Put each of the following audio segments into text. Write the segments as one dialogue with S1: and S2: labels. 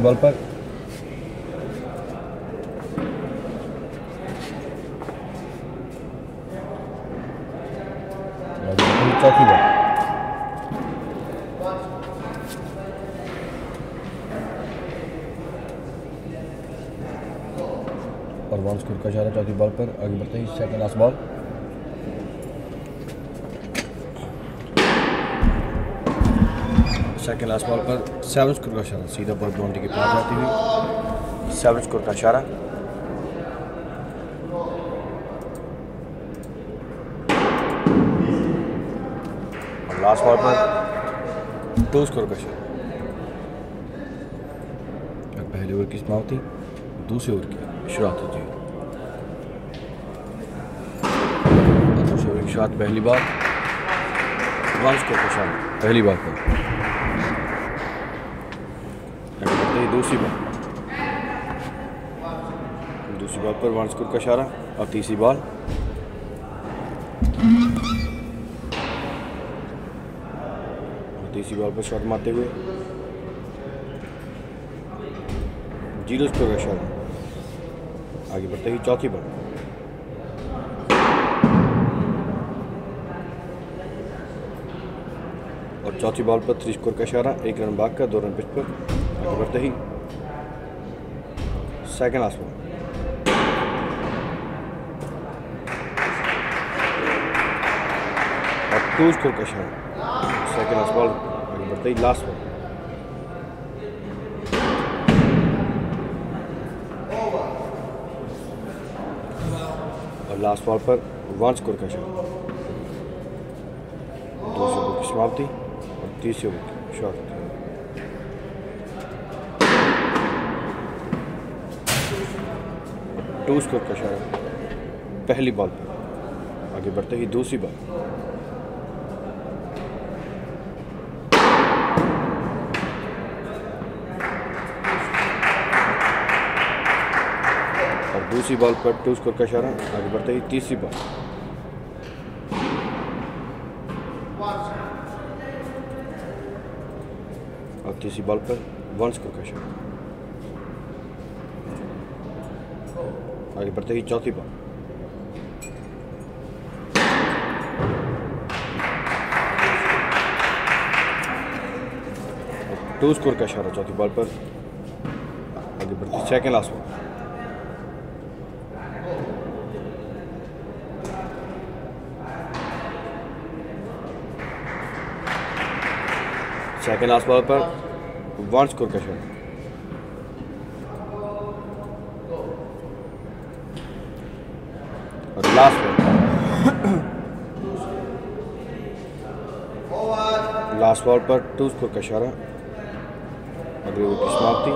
S1: Balpak last ball पर seven score का इशारा सीधा बॉल बाउंड्री के पास जाती हुई सेवन स्कोर का इशारा और लास्ट बॉल पर टू स्कोर का इशारा पहले ओवर की समाप्ति दूसरे ओवर की शुरुआत होती है दूसरे ओवर की शुरुआत पहली बार वन स्कोर का इशारा पहली बार पर ये दूसरी बॉल दूसरी बॉल पर वानस्कुर का इशारा अब तीसरी बॉल तीसरी बॉल पर शॉट मारते हुए जीरो स्कोर का इशारा आगे बढ़ते ही चौथी बॉल और चौथी बॉल पर थ्री स्कोर का इशारा एक रन बाग का दो रन पिच पर over the heat. Second last one. Cruz Kurkashan. Second as well. But the last one. और लास्ट बॉल पर वांस कुरकशन दो सौ की समाप्ति और तीसरे ओवर की शॉर्ट टू स्कोर का इशारा पहली बॉल पर आगे बढ़ते ही दूसरी बॉल और दूसरी बॉल पर टू स्कोर का इशारा आगे बढ़ते ही तीसरी बॉल और तीसरी बॉल पर वन स्कोर का इशारा हमारी पड़तेगी चौथी पर टू स्कोर का इशारा चौथी बॉल पर आगे बढ़ती second last ball second last ball पर वन स्कोर का इशारा लास्ट बॉल पर टू स्कोर का इशारा अगले ओवर की समाप्ति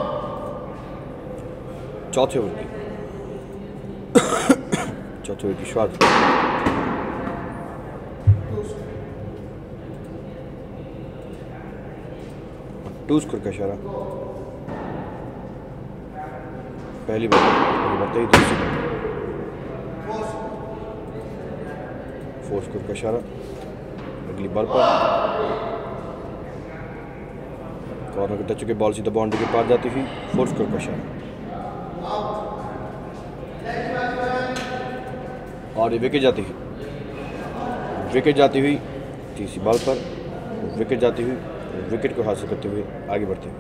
S1: चौथे ओवर की चौथे ओवर की शुरुआत टू स्कोर का इशारा पहली बार बताइए ही दूसरी फोर स्कोर का इशारा अगली बॉल पर कॉर्नर का टच होकर बॉल सीधा बाउंड्री के पास जाती हुई फोर स्कोर का शॉट और ये विकेट जाती हुई विकेट जाती हुई तीसरी बॉल पर विकेट जाती हुई विकेट को हासिल करते हुए आगे बढ़ते हुए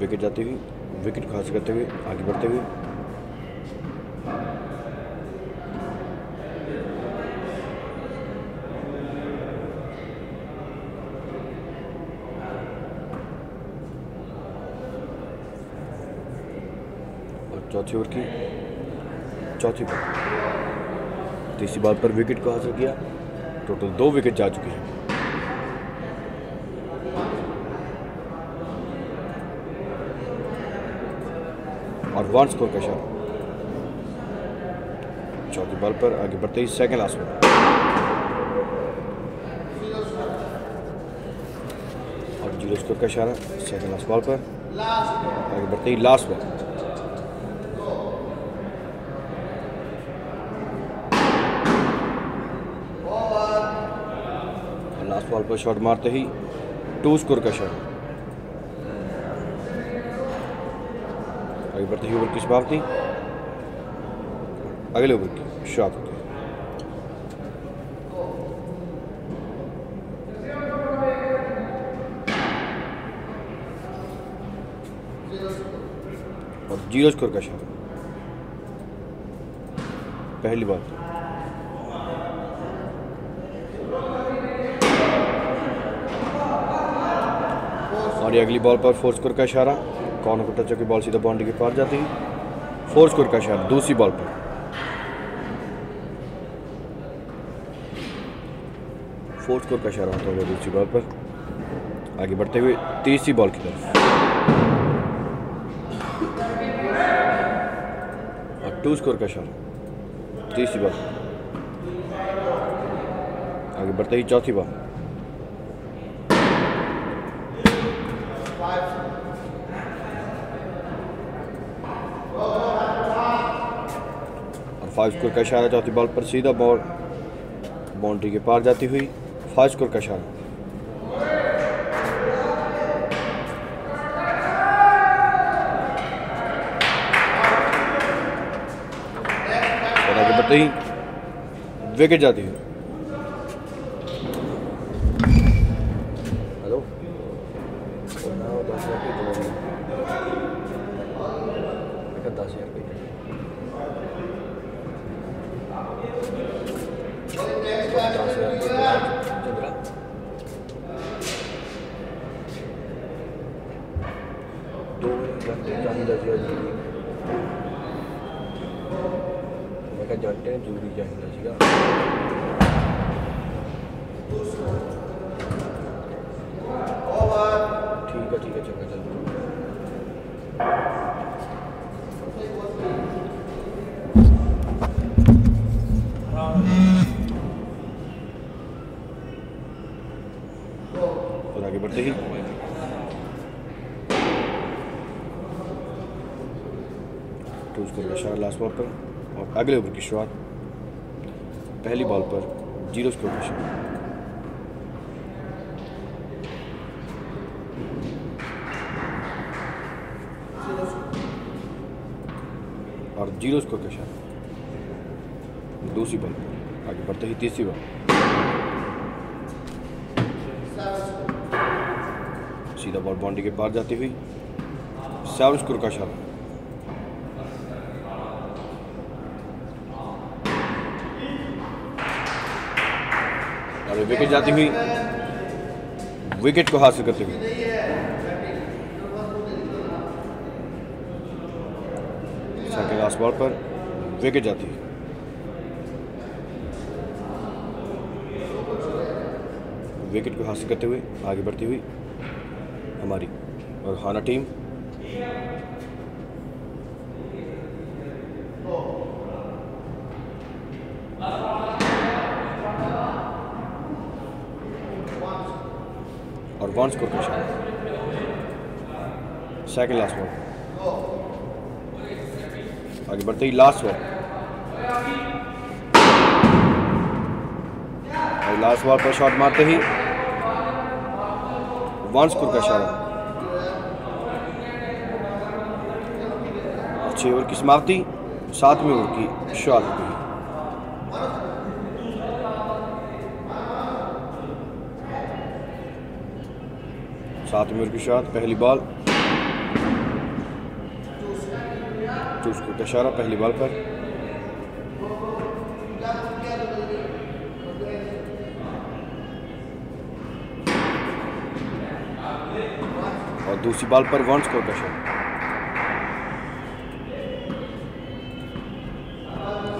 S1: विकेट जाती हुई विकेट को हासिल करते हुए आगे बढ़ते हुए पाँच ओवर की चौथी बॉल तीसरी बॉल पर विकेट को हासिल किया टोटल दो विकेट जा चुके हैं और वन स्कोर का शॉट चौथी बॉल पर आगे बढ़ते ही सेकेंड लास्ट में और जीरो स्कोर का इशारा सेकंड लास्ट बॉल पर आगे बढ़ते ही लास्ट बॉल पर शॉट मारते ही टू स्कोर का शॉट आगे बढ़ते तो ही ओवर की समाप्ति अगले ओवर की शॉट और जीरो स्कोर का शॉट पहली बात ये अगली बॉल पर फोर स्कोर का इशारा कॉर्नर को टच होकर बॉल सीधा बाउंड्री के पार जाती है फोर स्कोर का इशारा दूसरी बॉल पर फोर स्कोर का इशारा होता हुआ दूसरी बॉल पर आगे बढ़ते हुए तीसरी बॉल की तरफ और टू स्कोर का इशारा तीसरी बॉल आगे बढ़ते ही चौथी बॉल फाइव स्कोर का इशारा चौथी बॉल पर सीधा बॉल बाउंड्री के पार जाती हुई फाइव स्कोर का इशारा बढ़ते ही विकेट जाती है शुरुआत पहली बॉल पर जीरो स्कोर की शुरुआत और जीरो स्कोर के साथ दूसरी बॉल पर आगे बढ़ते ही तीसरी बॉल सीधा बॉल बाउंड्री के पार जाती हुई सेवन स्कोर का इशारा विकेट जाती हुई विकेट को हासिल करते हुए लास्ट बॉल पर विकेट जाती है विकेट को हासिल करते हुए आगे बढ़ती हुई हमारी और हाना team non score crescendo second last one आगे बढ़ते ही लास्ट बार और लास्ट वॉल पर शॉट मारते ही वन स्कोर का शॉट छः ओवर की समाप्ति सातवें ओवर की शॉट सात उम्र की शाद पहली बॉल चूस को पहली बॉल पर और दूसरी बॉल पर वन स्कोर कशारा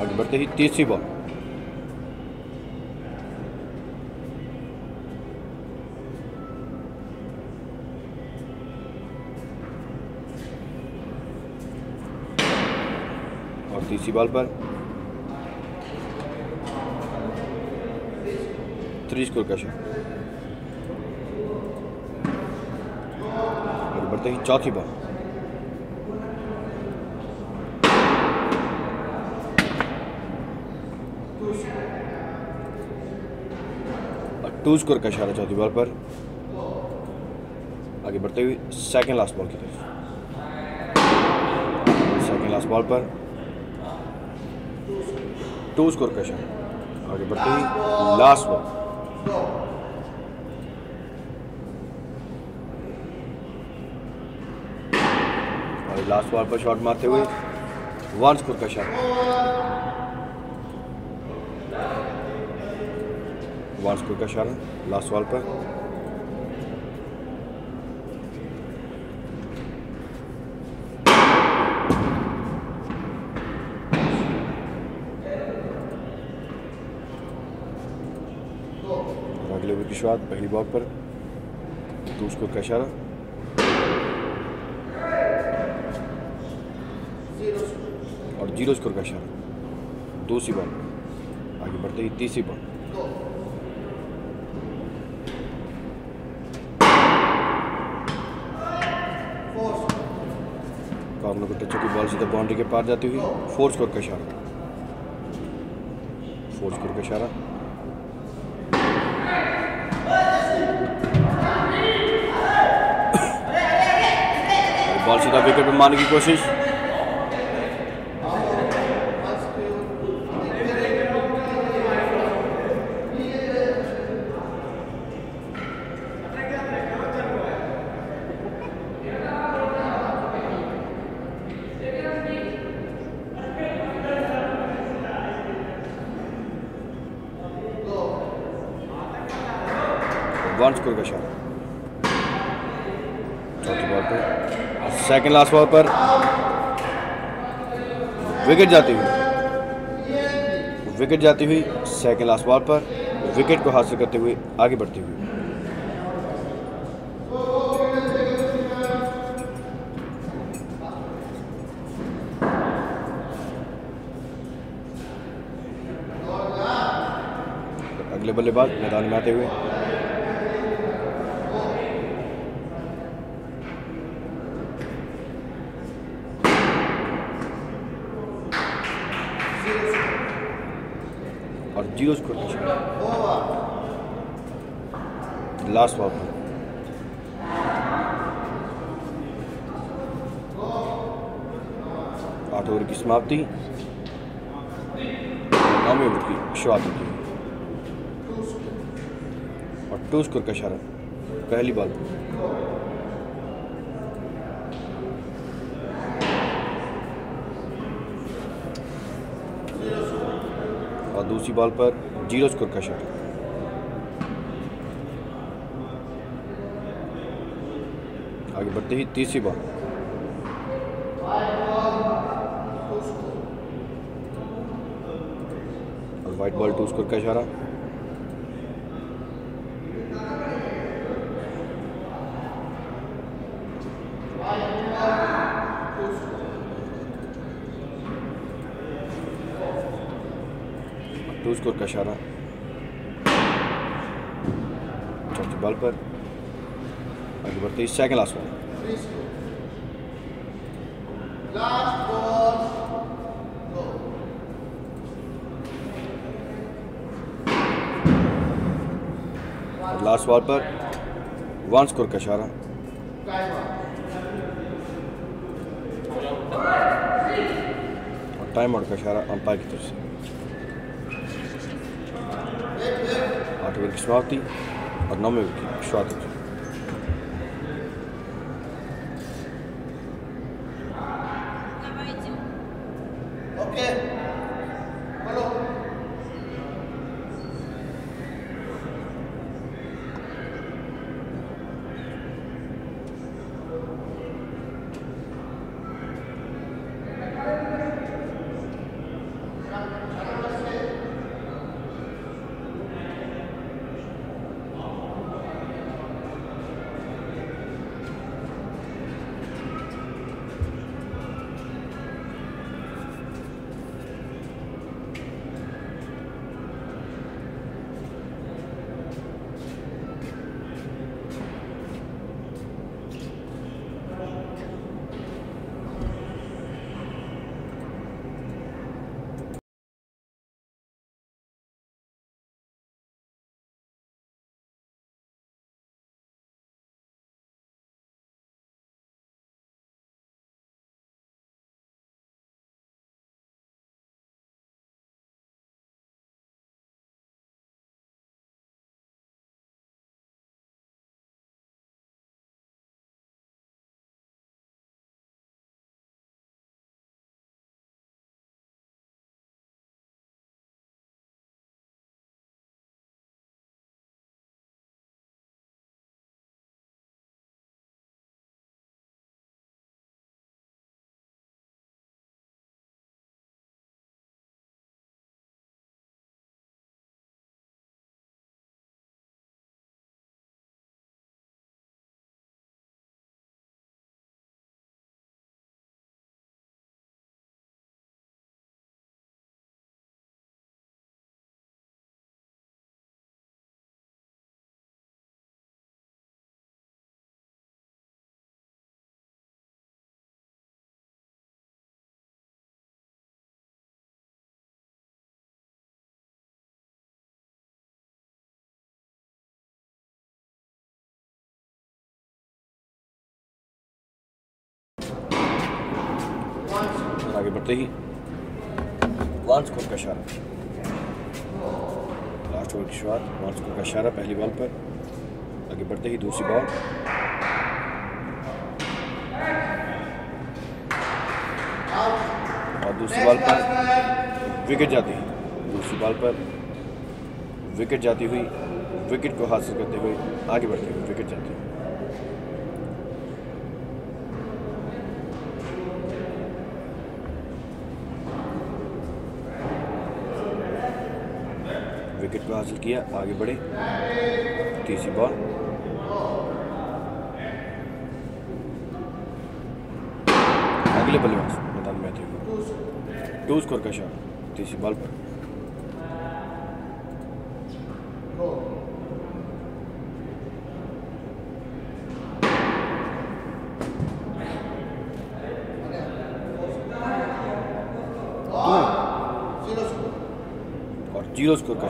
S1: आगे बढ़ते ही तीसरी बॉल अच्छी बॉल पर थ्री स्कोर का शॉट बढ़ते ही चौथी बॉल टू स्कोर का इशारा चौथी बॉल पर आगे बढ़ते हुए सेकंड लास्ट बॉल की तरफ सेकंड लास्ट बॉल पर टू स्कोर क्वेश्चन आगे बढ़ते ही लास्ट बॉल लास्ट बॉल पर शॉट मारते हुए वन स्कोर का शॉट वन स्कोर का शॉट लास्ट बॉल पर शॉट पहली बॉल पर तो उसको का इशारा और जीरो स्कोर का इशारा दूसरी बॉल आगे बढ़ते ही तीसरी बॉल कामनों को टचों की बॉल तो बाउंड्री के पार जाती हुई फोर स्कोर का इशारा फोर स्कोर का इशारा सीधा विकेट पर मारने की कोशिश सेकंड लास्ट बॉल पर विकेट जाती हुई विकेट जाती हुई सेकंड लास्ट बॉल पर विकेट को हासिल करते हुए आगे बढ़ती हुई अगले बल्लेबाज मैदान में आते हुए यूज कर लास्ट ওয়ার্ড आठ ओवर की समाप्ति नौवीं ओवर की शुरुआत की और टू स्कोर का इशारा पहली बॉल दूसरी बॉल पर जीरो स्कोर का शॉट आगे बढ़ते ही तीसरी बॉल और वाइट बॉल टू स्कोर का इशारा उसको कशारा चौथे बॉल पर आगे बढ़ते ही second last ball last ball पर वन स्कोर का इशारा और टाइम आउट का इशारा अंपायर की तरफ से विकेट विल की समाप्ति और नौवें आगे बढ़ते ही वन स्कोर का इशारा लास्ट ओवर की शुरुआत वन स्कोर का इशारा पहली बॉल पर आगे बढ़ते ही दूसरी बॉल और दूसरी बॉल पर विकेट जाती है दूसरी बॉल पर विकेट जाती हुई विकेट को हासिल करते हुए आगे बढ़ते हुए विकेट जाती हुई को हासिल किया आगे बढ़े तीसरी बॉल अगले बल्लेबाज मैदान मैथ्यू टू स्कोर का शॉट तीसरी बॉल पर जीरो स्कोर का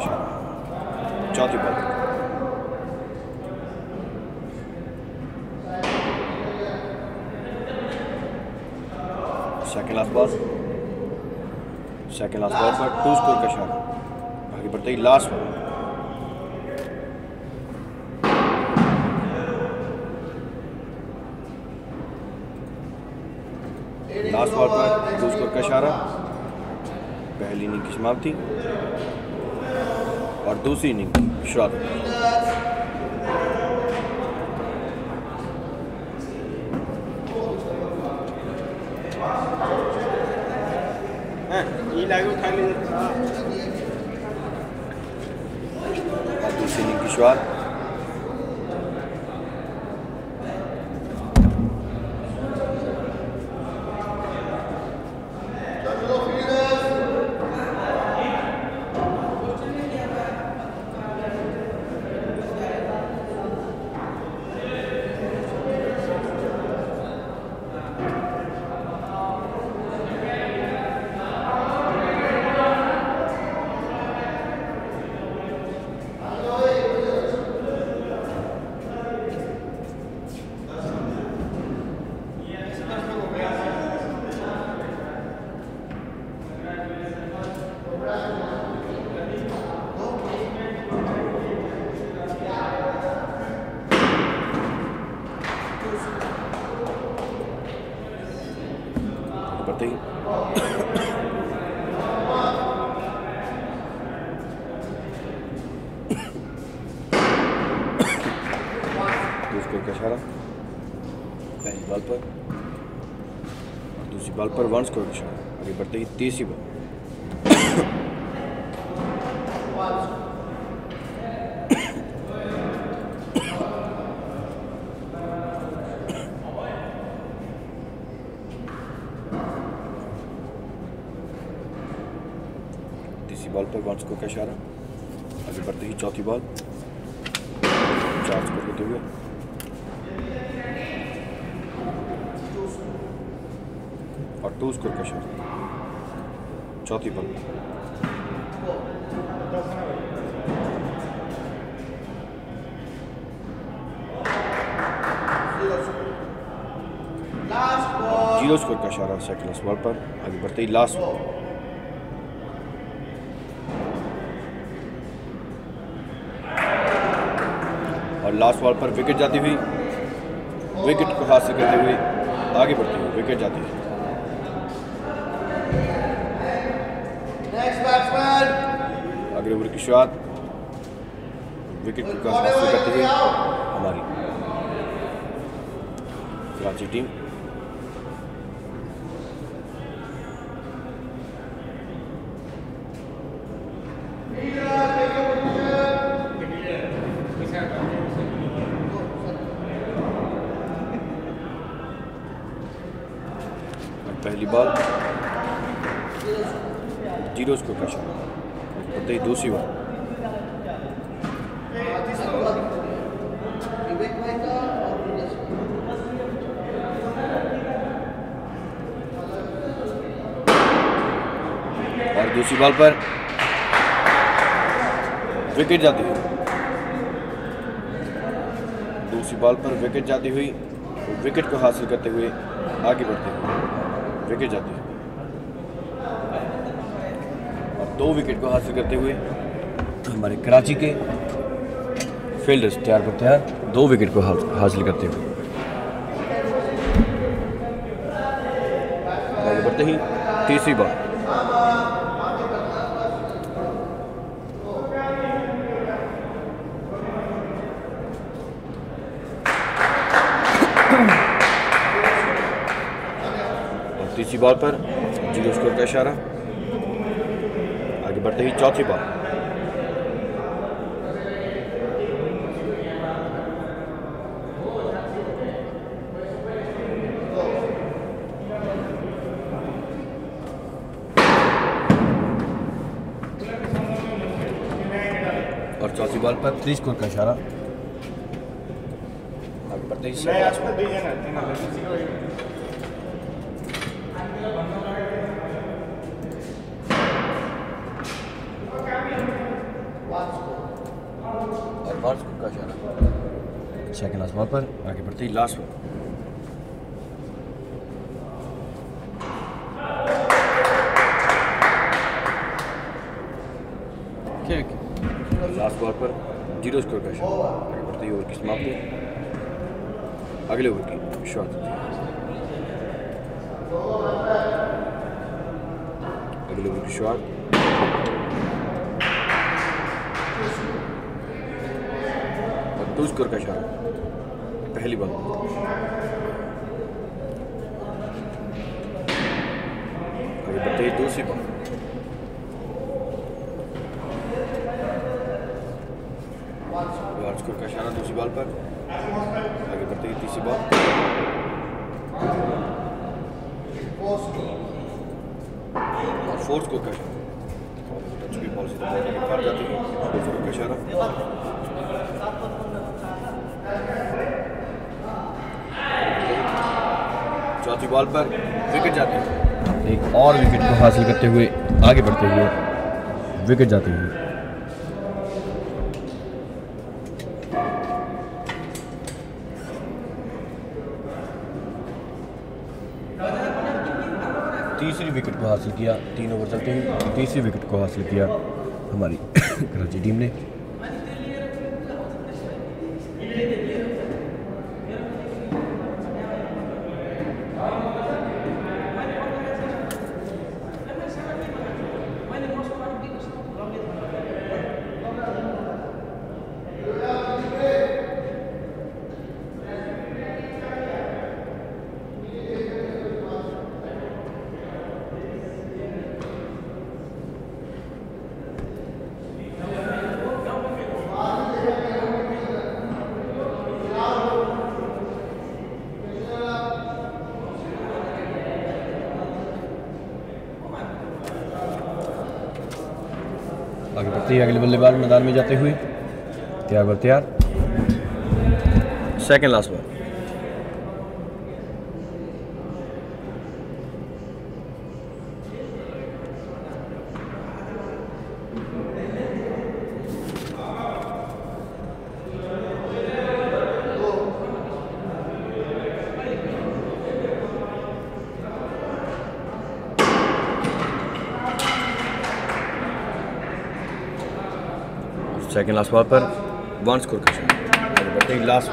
S1: the last one. Last ball पर लूज स्कोर का इशारा पहली इनिंग की समाप्ति और दूसरी इनिंग शुरुआत right? altísimo. से अगले सवाल पर आगे बढ़ते ही लास्ट सवाल और लास्ट बॉल पर विकेट जाती हुई विकेट को हासिल करते हुए आगे बढ़ती हुई विकेट जाती हुई अगले ओवर की शुरुआत विकेट को हासिल करते हुए हमारी कराची टीम इस बॉल पर विकेट जाती हुई दूसरी बॉल पर विकेट जाती हुई विकेट को हासिल करते हुए आगे बढ़ते हुए विकेट जाती हुई और दो विकेट को हासिल करते हुए हमारे कराची के फील्डर्स तैयार पर तैयार दो विकेट को हासिल करते हुए बढ़ते ही तीसरी बॉल चौथी बॉल पर जीरो स्कोर का इशारा आगे बढ़ते ही चौथी बॉल और चौथी बॉल पर थ्री स्कोर का इशारा आगे बढ़ते ही the last one. Last ball पर जीरो स्कोर का शॉट बढ़ते ही ओवर की समाप्त समाप्ति अगले ओवर की शॉट अगले ओवर की शॉट दो स्कोर का शॉट पहली बॉल आगे दूसरी बात का इशारा दूसरी बॉल पर आगे बढ़ते ही तीसरी बॉल और फोर्थ को कश बॉल पर विकेट जाती है एक और विकेट को हासिल करते हुए आगे बढ़ते हुए विकेट जाती है तीसरी विकेट को हासिल किया तीन ओवर चलते हुए तीसरी विकेट को हासिल किया हमारी कराची टीम ने लिए अगले बल्लेबाज मैदान में जाते हुए तैयार बर तैयार second last ball second last wallper, one score cushion. Batting last.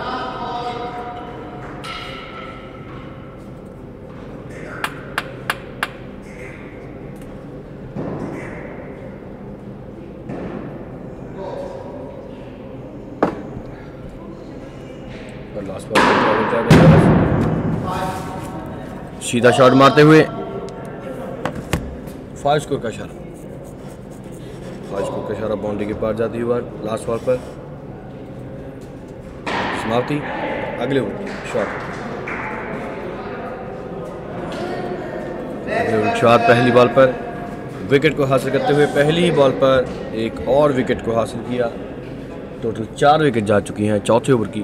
S1: और लास्ट बॉल सीधा शॉट मारते हुए फाइव स्कोर का इशारा बाउंड्री के पार जाती हुई बार लास्ट वॉल पर समाप्ति अगले ओवर शॉट शॉट पहली बॉल पर विकेट को हासिल करते हुए पहली ही बॉल पर एक और विकेट को हासिल किया टोटल चार विकेट जा चुकी हैं चौथे ओवर की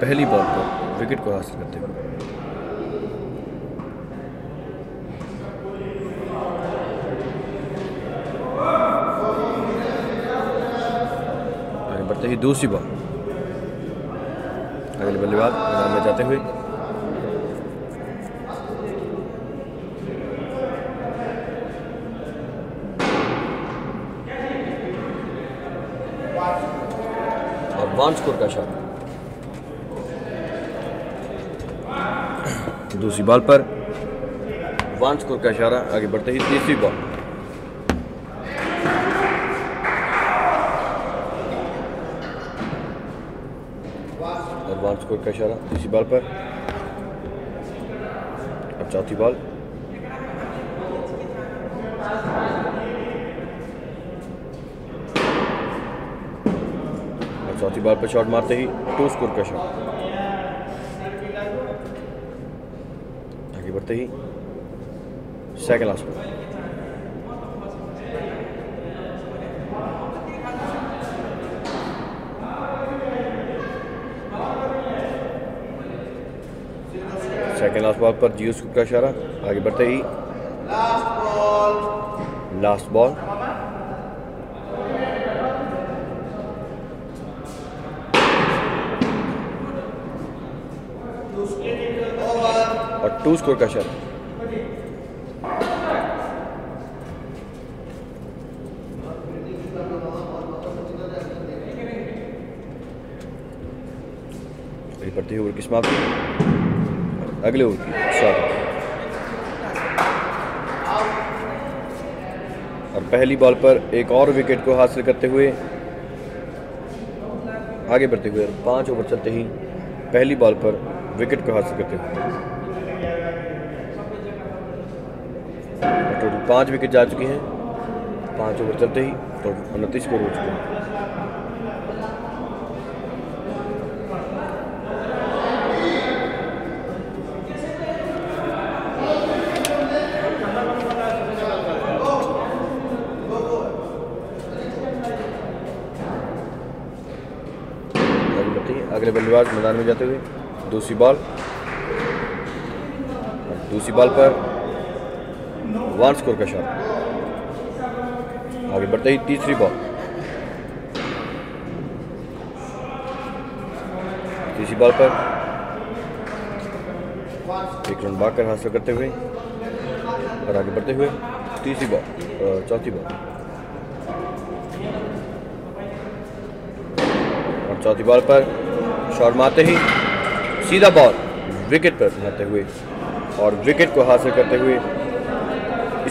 S1: पहली बॉल पर विकेट को हासिल करते हुए की दूसरी बॉल अगले बल्लेबाज मैदान में जाते हुए और वन स्कोर का शॉट दूसरी बॉल पर वन स्कोर का इशारा आगे बढ़ते ही तीसरी बॉल कोई का इशारा तीसरी बॉल पर अब चौथी बॉल और चौथी बॉल पर शॉट मारते ही टू स्कोर का शॉट आगे बढ़ते ही सेकंड लास्ट पर लास्ट बॉल पर जियो स्कूप का इशारा आगे बढ़ते ही लास्ट बॉल और टू स्कोर का इशारा बढ़ते हुए किस्मत अगले ओवर की स्वागत और पहली बॉल पर एक और विकेट को हासिल करते हुए आगे बढ़ते हुए पांच ओवर चलते ही पहली बॉल पर विकेट को हासिल करते हुए टोटल पांच विकेट जा चुके हैं पांच ओवर चलते ही टोटल उनतीस स्कोर हो चुके हैं गेंदबाज मैदान में जाते हुए दूसरी बॉल दूसरी बॉल पर वन स्कोर का शॉट आगे बढ़ते ही तीसरी बॉल तीसरी बॉल पर एक रन बाकर हासिल करते हुए और आगे बढ़ते हुए तीसरी बॉल चौथी बॉल और चौथी बॉल पर शर्माते ही सीधा बॉल विकेट पर बनाते हुए और विकेट को हासिल करते हुए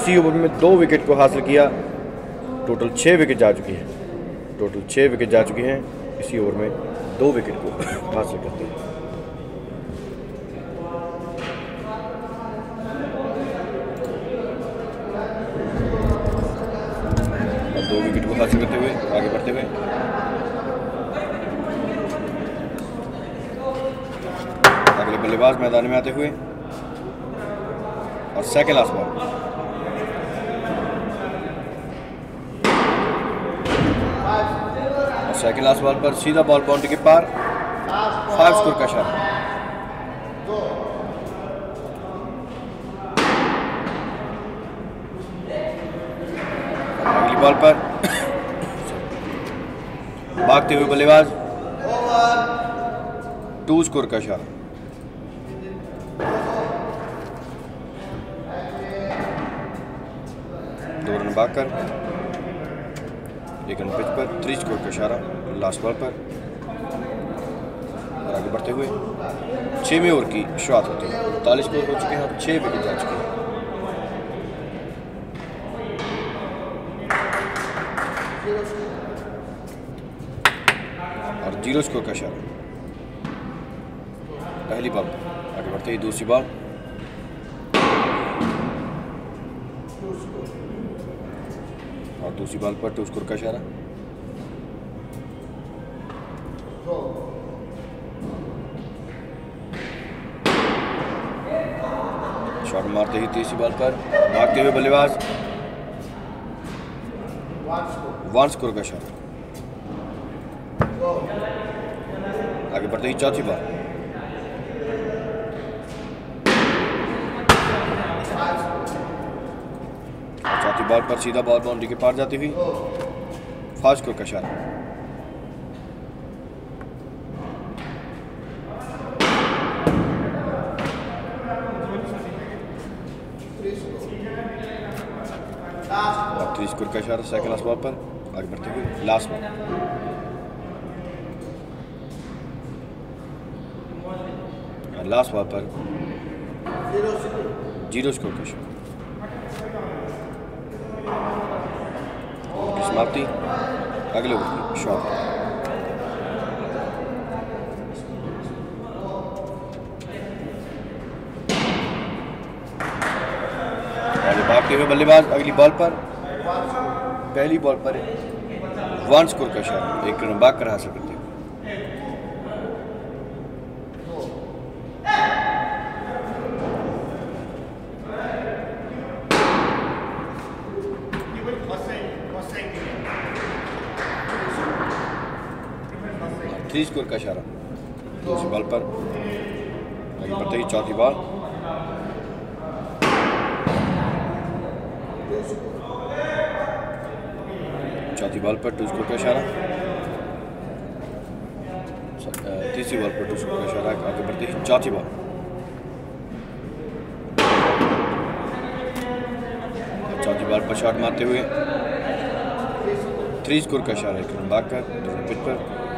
S1: इसी ओवर में दो विकेट को हासिल किया टोटल छः विकेट जा चुकी हैं टोटल छः विकेट जा चुकी हैं इसी ओवर में दो विकेट को हासिल करते हैं Second last one. Second last ball पर सीधा बॉल बाउंड्री के पार फाइव स्कोर का शॉट अगली बॉल पर भागते हुए बल्लेबाज टू स्कोर का शॉट बाकर लेकिन पिच पर थ्री स्कोर का इशारा लास्ट बॉल पर और आगे बढ़ते हुए छवें ओवर की शुरुआत होती है उनतालीस स्कोर हो चुके हैं और छः विकेट जा चुके हैं और जीरो स्कोर का इशारा पहली बॉल आगे बढ़ते ही दूसरी बॉल उसी बाल पर ಜಬಾಲ್ಪಟ್ಟು का इशारा शॉट मारते ही तीसरी बाल पर भागते हुए बल्लेबाज वांस स्कोर का शॉट आगे बढ़ते ही चौथी बार शॉट पर सीधा बॉल बाउंड्री के पार जाती हुई फाज का कशार थ्री स्कोर का सेकंड लास्ट पर आगे बढ़ते हुए लास्ट लास्ट पर जीरो स्कोर का इशारा समाप्ति अगले ओवर की शॉट भागते हुए बल्लेबाज अगली बॉल पर पहली बॉल पर वन स्कोर का शॉट एक रन बाग कर हासिल करते स्कोर का इशारा दूसरी बॉल पर आगे बढ़ते ही चौथी बॉल चौथी बॉल पर टू स्कोर का इशारा तीसरी बॉल पर टू स्कोर का इशारा आगे बढ़ते ही चौथी बॉल चौथी बॉल पर शॉट मारते हुए थ्री स्कोर का इशारा एक रन भाग कर पिच पर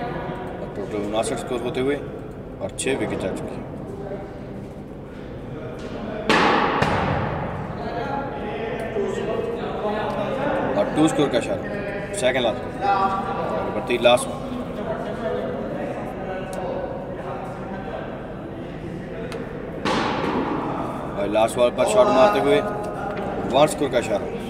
S1: जो उनासठ स्कोर होते हुए और छः विकेट जा चुकी हैं और टू स्कोर का इशारा सेकेंड लास्ट बढ़ती लास्ट लास्ट बॉल पर शॉट मारते हुए वन स्कोर का इशारा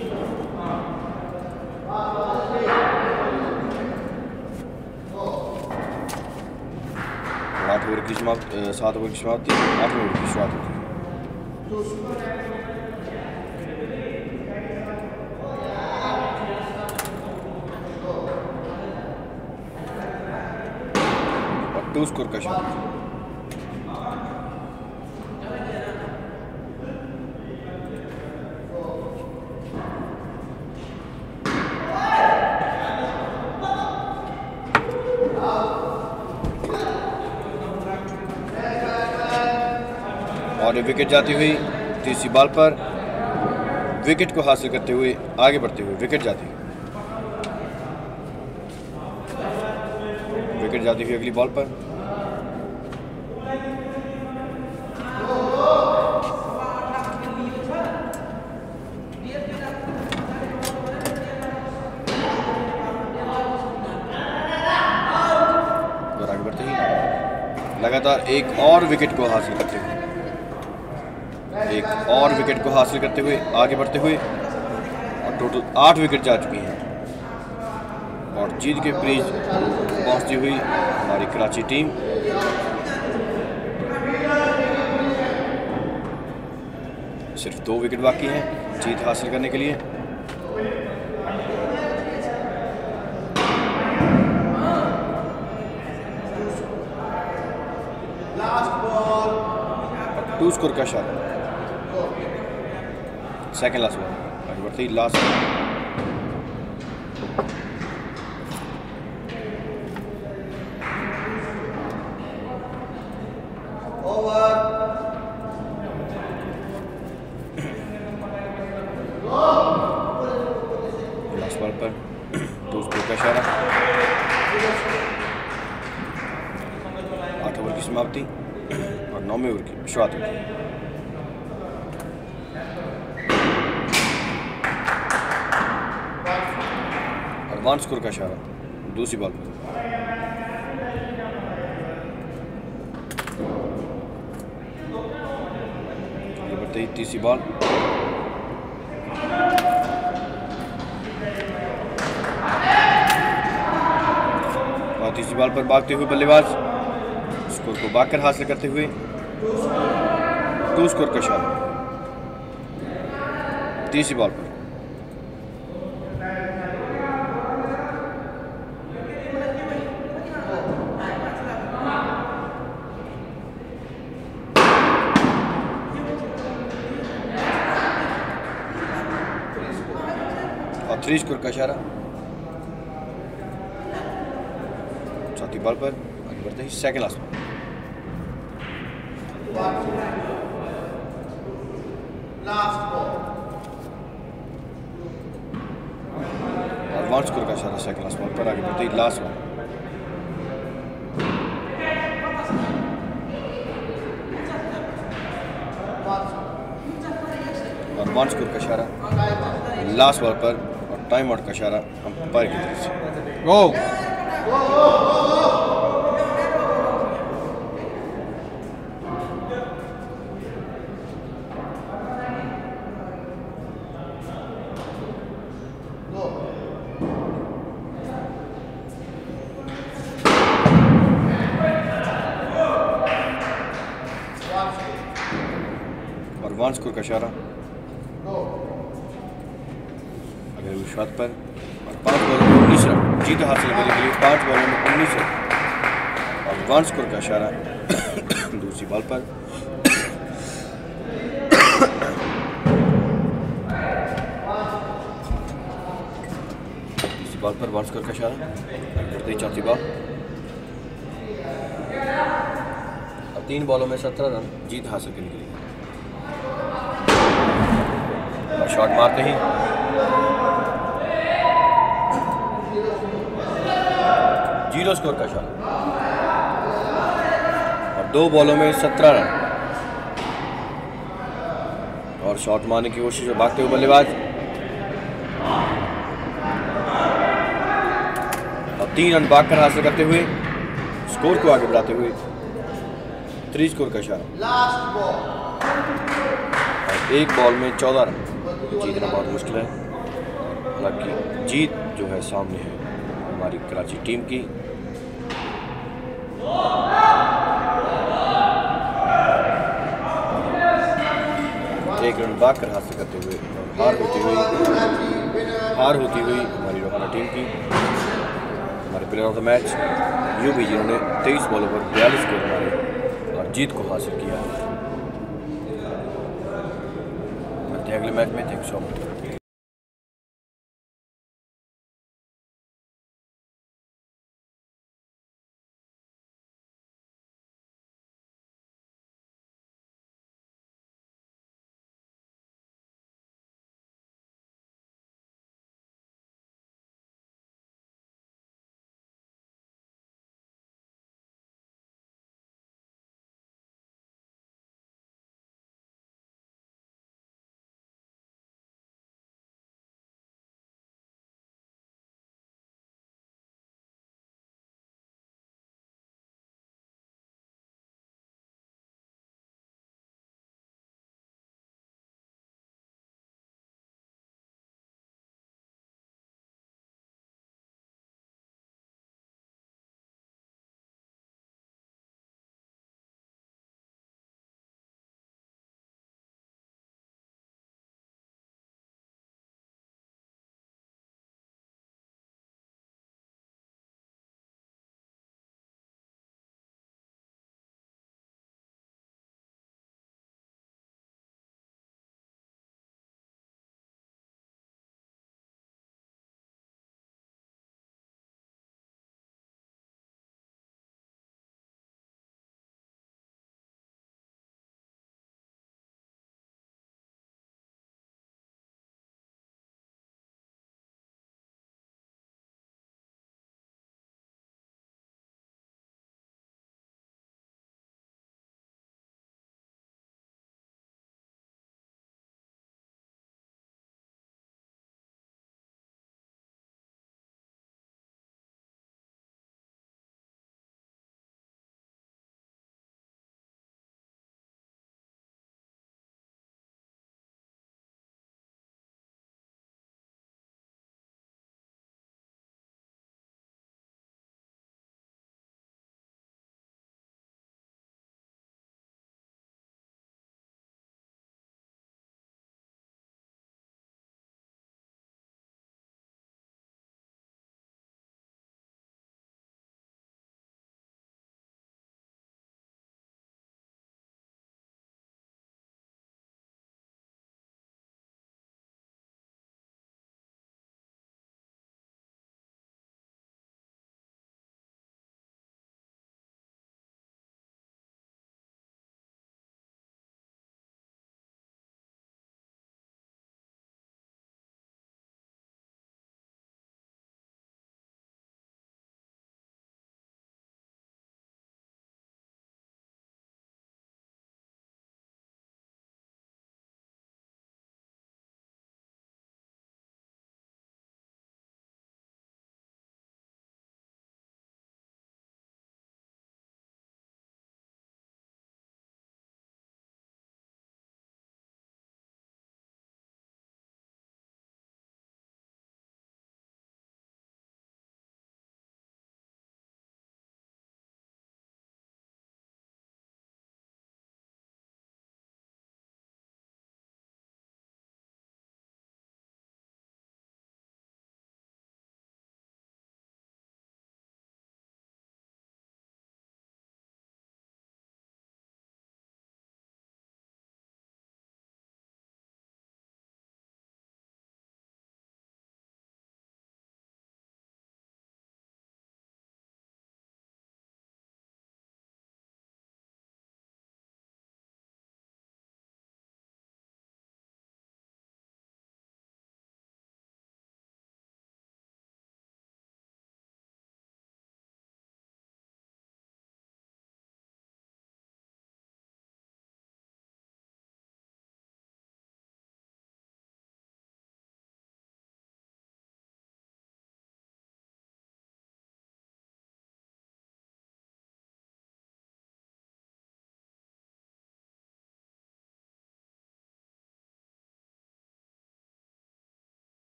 S1: Şubat, e, saat 12 Şubat değil, 12 Şubat. 2 skor сейчас. Wicket जाती हुई तीसरी बॉल पर विकेट को हासिल करते हुए आगे बढ़ते हुए विकेट जाती हुई विकेट जाती हुई अगली बॉल पर लगातार एक और विकेट को हासिल करते हुए एक और विकेट को हासिल करते हुए आगे बढ़ते हुए और टोटल आठ विकेट जा चुकी हैं और जीत के करीब पहुंचती हुई हमारी कराची टीम सिर्फ दो विकेट बाकी हैं जीत हासिल करने के लिए टू स्कोर का shot second last one. I will take last one. Şuat. पाँच स्कोर का इशारा दूसरी बॉल पर तीसरी बॉल और तीसरी बॉल पर भागते हुए बल्लेबाज स्कोर को भागकर हासिल करते हुए टू स्कोर का इशारा तीसरी बॉल पर तदरीज कुर का इशारा चौथी बॉल पर आगे बढ़ते हैं सेकंड लास्ट और वन स्कोर का इशारा सेकंड लास्ट बॉल पर आगे बढ़ते हैं लास्ट बॉल और वन का इशारा लास्ट बॉल पर टाइम आउट का इशारा अंपायर की तरफ से और वन स्कोर का इशारा रिश्वत पर और पाँच बॉल में उन्नीस रन जीत हासिल करने के लिए पाँच बॉल में उन्नीस रन और वन स्कोर का इशारा दूसरी बॉल पर तीसरी बॉल पर वन स्कोर का इशारा करते चौथी बॉल और तीन बॉलों में सत्रह रन जीत हासिल करने के लिए शॉट मारते ही जीरो स्कोर का शॉट और दो बॉलों में सत्रह रन और शॉट मारने की कोशिश में भागते हुए बल्लेबाज और तीन रन भाग कर हासिल करते हुए स्कोर को आगे बढ़ाते हुए थ्री स्कोर का शॉट और एक बॉल में चौदह रन जीतना बहुत मुश्किल है हालांकि जीत जो है सामने है हमारी कराची टीम की एक रन बाग कर हासिल करते हुए हार होती हुई हार होती हुई हमारी रोकना टीम की हमारे प्लेयर ऑफ द मैच यू भी जिन्होंने तेईस बॉलों पर बयालीस गेंद मारे और जीत को हासिल किया
S2: अगले मैच में थैंक सो मच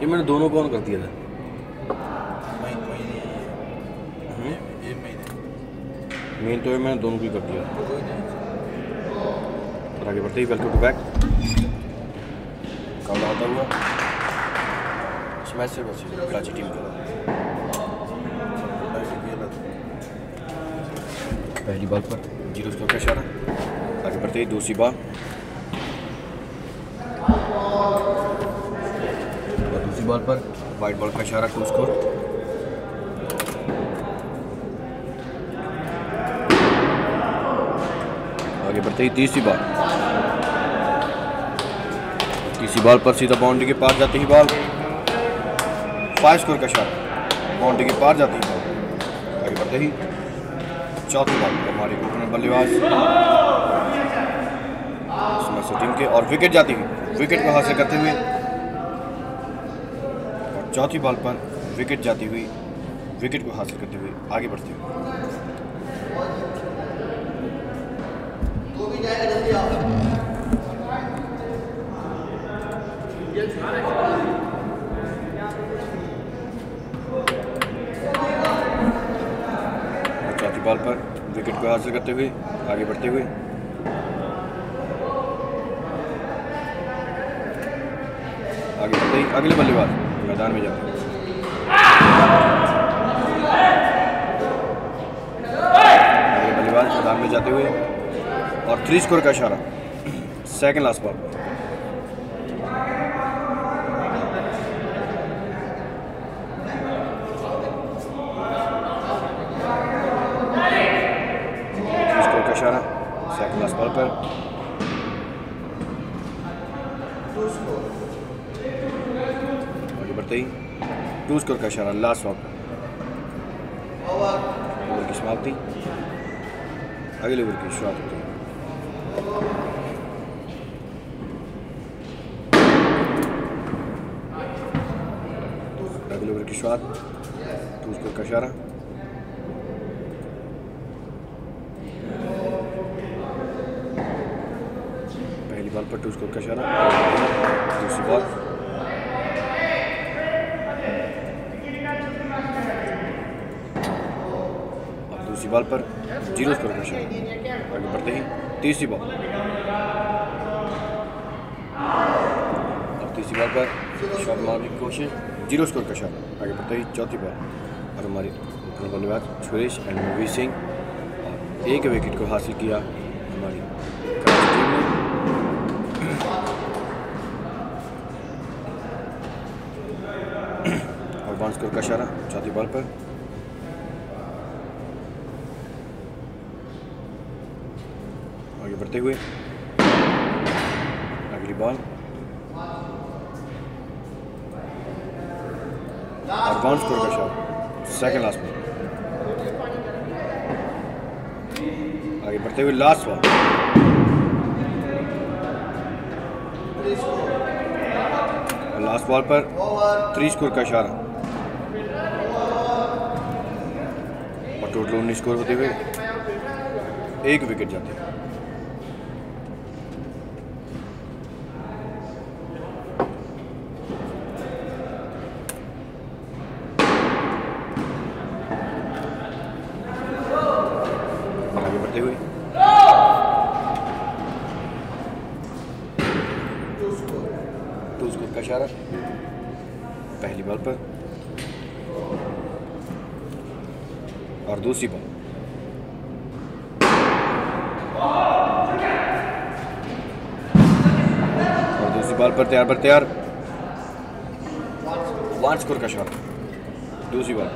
S1: ये मैंने दोनों को ऑन कर दिया था मेन हम्म? तो मैंने दोनों को कर दिया और आगे बढ़ते ही वेलकम टू बैक कब आता हुआ मैच से कराची टीम का पहली बॉल पर जीरो स्कोर का इशारा आगे बढ़ते ही दूसरी बार वाइट बॉल पर वाइट बॉल का इशारा टू स्कोर आगे बढ़ते ही तीसरी बॉल तीसरी बॉल पर सीधा बाउंड्री के पार जाती ही बॉल फाइव स्कोर का इशारा बाउंड्री के पार जाती ही बॉल आगे बढ़ते ही चौथी बॉल पर हमारे ओपनर बल्लेबाज के और विकेट जाती हुई विकेट को हासिल करते हुए चौथी बॉल पर विकेट जाती हुई विकेट को हासिल करते हुए आगे बढ़ते हुए बॉल पर विकेट को हासिल करते हुए आगे बढ़ते हुए आगे बढ़ते ही अगले बल्लेबाज मैदान में जाते हुए बल्लेबाज मैदान में जाते हुए और थ्री स्कोर का इशारा second last ball Score Kashara, last one. Over की समाप्ति अगले ओवर की शुरुआत होती है अगले ओवर की शुरुआत टू स्कोर का इशारा पहली बॉल पर टू स्कोर का इशारा दूसरी बॉल बॉल पर जीरो स्कोर का इशारा आगे बढ़ते ही तीसरी बॉल और तीसरी बॉल पर शॉट मारने की कोशिश जीरो स्कोर का शॉट आगे बढ़ते ही चौथी बॉल और हमारे धन्यवाद सुरेश एंड मोवी सिंह एक विकेट को हासिल किया हमारी टीम ने और वन स्कोर का इशारा चौथी बॉल पर करते हुए अगली बॉल और कौन स्कोर का शॉट सेकंड लास्ट में आगे बढ़ते हुए लास्ट बॉल लास्ट बॉल पर थ्री स्कोर का इशारा और टोटल उन्नीस स्कोर होते हुए एक विकेट जाते हैं बढ़ते यार बढ़ते यार वन स्कोर का शॉट दूसरी बार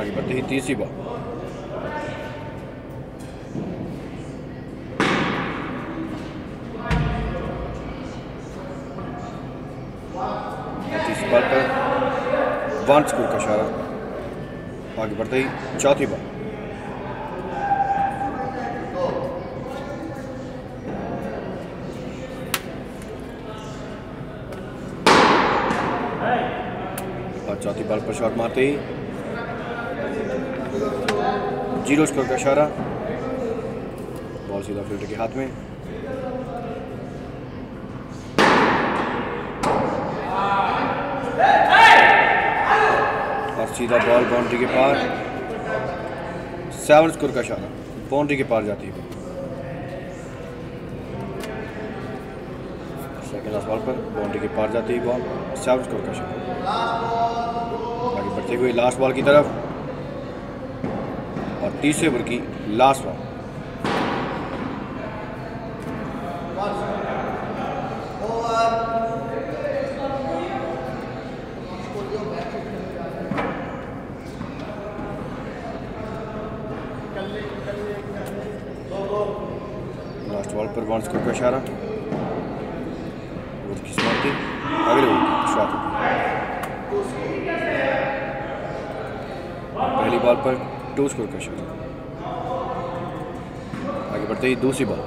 S1: आगे बढ़ते ही तीसरी बार वन स्कोर का शारा आगे बढ़ते ही चौथी बार पे जीरो स्कोर का इशारा बॉल सीधा फील्डर के हाथ में और सीधा बॉल बाउंड्री के पार सेवन स्कोर का इशारा बाउंड्री के पार जाती है सेकेंड लास्ट बॉल पर बाउंड्री के पार जाती है बॉल सेवन स्कोर का इशारा देखो लास्ट बॉल की तरफ और तीसरे ओवर की लास्ट बॉल तो ये दूसरी बॉल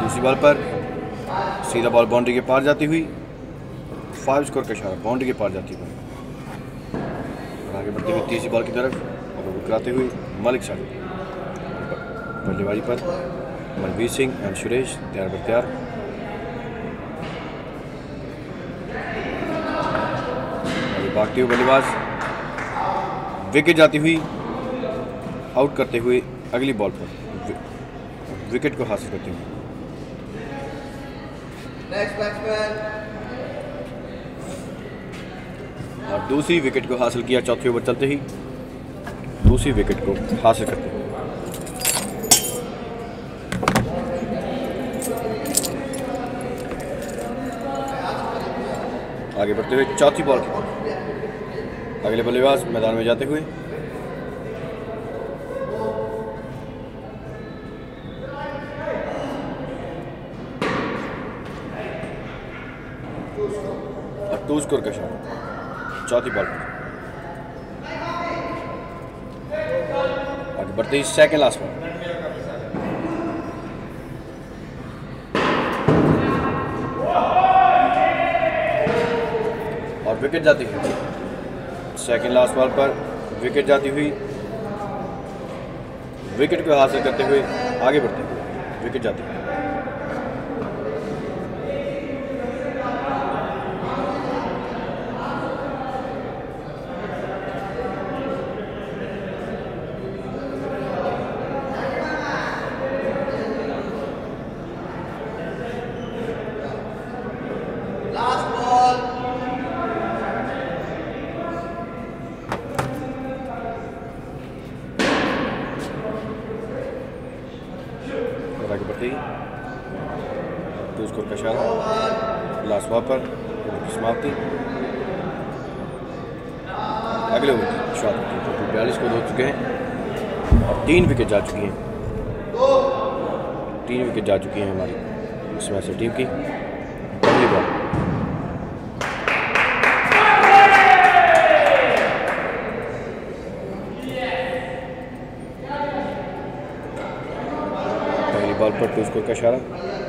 S1: दूसरी बॉल पर सीधा बॉल बाउंड्री के पार जाती हुई फाइव स्कोर का इशारा बाउंड्री के पार जाती हुई आगे बढ़ते हुए तीसरी बॉल की तरफ और कराते हुए मलिक साहब बल्लेबाजी पर मनवीर सिंह एंड सुरेश तैयार पर तैयार बाकी बल्लेबाज विकेट जाती हुई आउट करते हुए अगली बॉल पर विकेट को हासिल करते हुए और दूसरी विकेट को हासिल किया चौथे ओवर चलते ही दूसरी विकेट को हासिल करते हुए आगे बढ़ते हुए चौथी बॉल की अगले बल्लेबाज मैदान में जाते हुए टू स्कोर का शॉट चौथी बॉल पर आगे बढ़ते ही सेकेंड लास्ट बॉल और विकेट जाती है सेकेंड लास्ट बॉल पर विकेट जाती हुई विकेट को हासिल करते हुए आगे बढ़ते हुए विकेट जाती हुई आ चुकी हैं हमारी उसमें से टीम की पहली बॉल पहली बॉल पर टू तो स्कोर का इशारा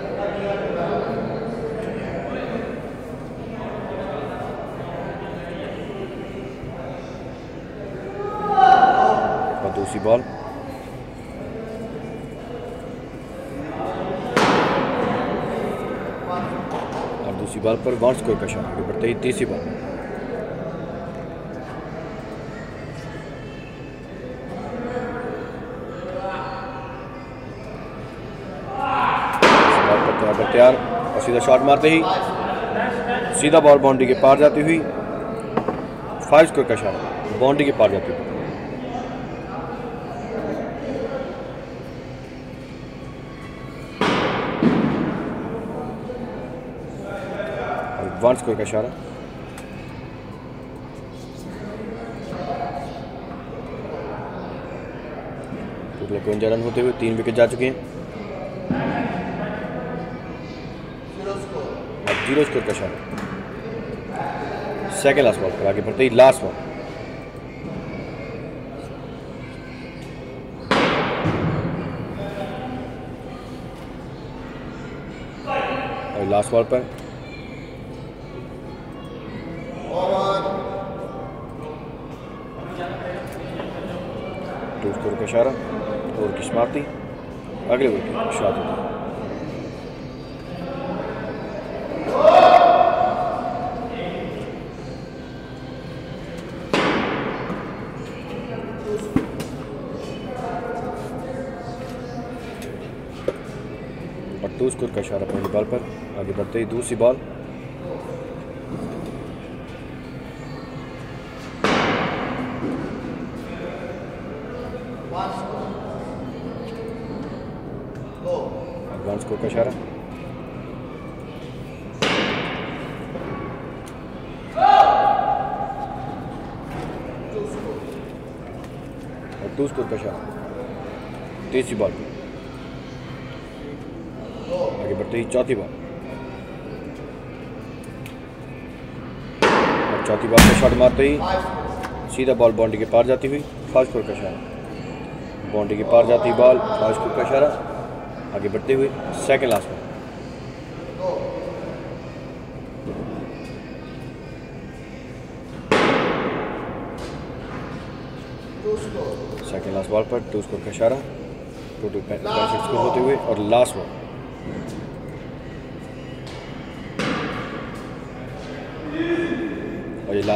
S1: बॉल पर वन स्कोर का शॉट आगे बढ़ते ही तीसरी बॉल तो तैयार और सीधा शॉट मारते ही सीधा बॉल बाउंड्री के पार जाती हुई फाइव स्कोर का शॉट बाउंड्री के पार जाती हुई एडवांस को एक इशारा टोटल इकवंजा रन होते हुए तीन विकेट जा चुके हैं अब जीरो स्कोर का इशारा सेकेंड लास्ट बॉल पर आगे बढ़ते ही लास्ट बॉल लास्ट बॉल पर तो उसको का इशारा और की समाप्ति अगले ओवर की शादी होती और टू स्कोर का इशारा पहली बॉल पर आगे बढ़ते ही दूसरी बॉल रही सीधा बॉल बाउंड्री के पार जाती हुई फास्ट कोर का इशारा बाउंड्री के पार जाती हुई बॉल फास्ट कोर का इशारा आगे बढ़ते हुए सेकेंड लास्ट में सेकेंड लास्ट बॉल पर टू स्कोर का इशारा टू टू पैंसठ स्कोर होते हुए और लास्ट बॉल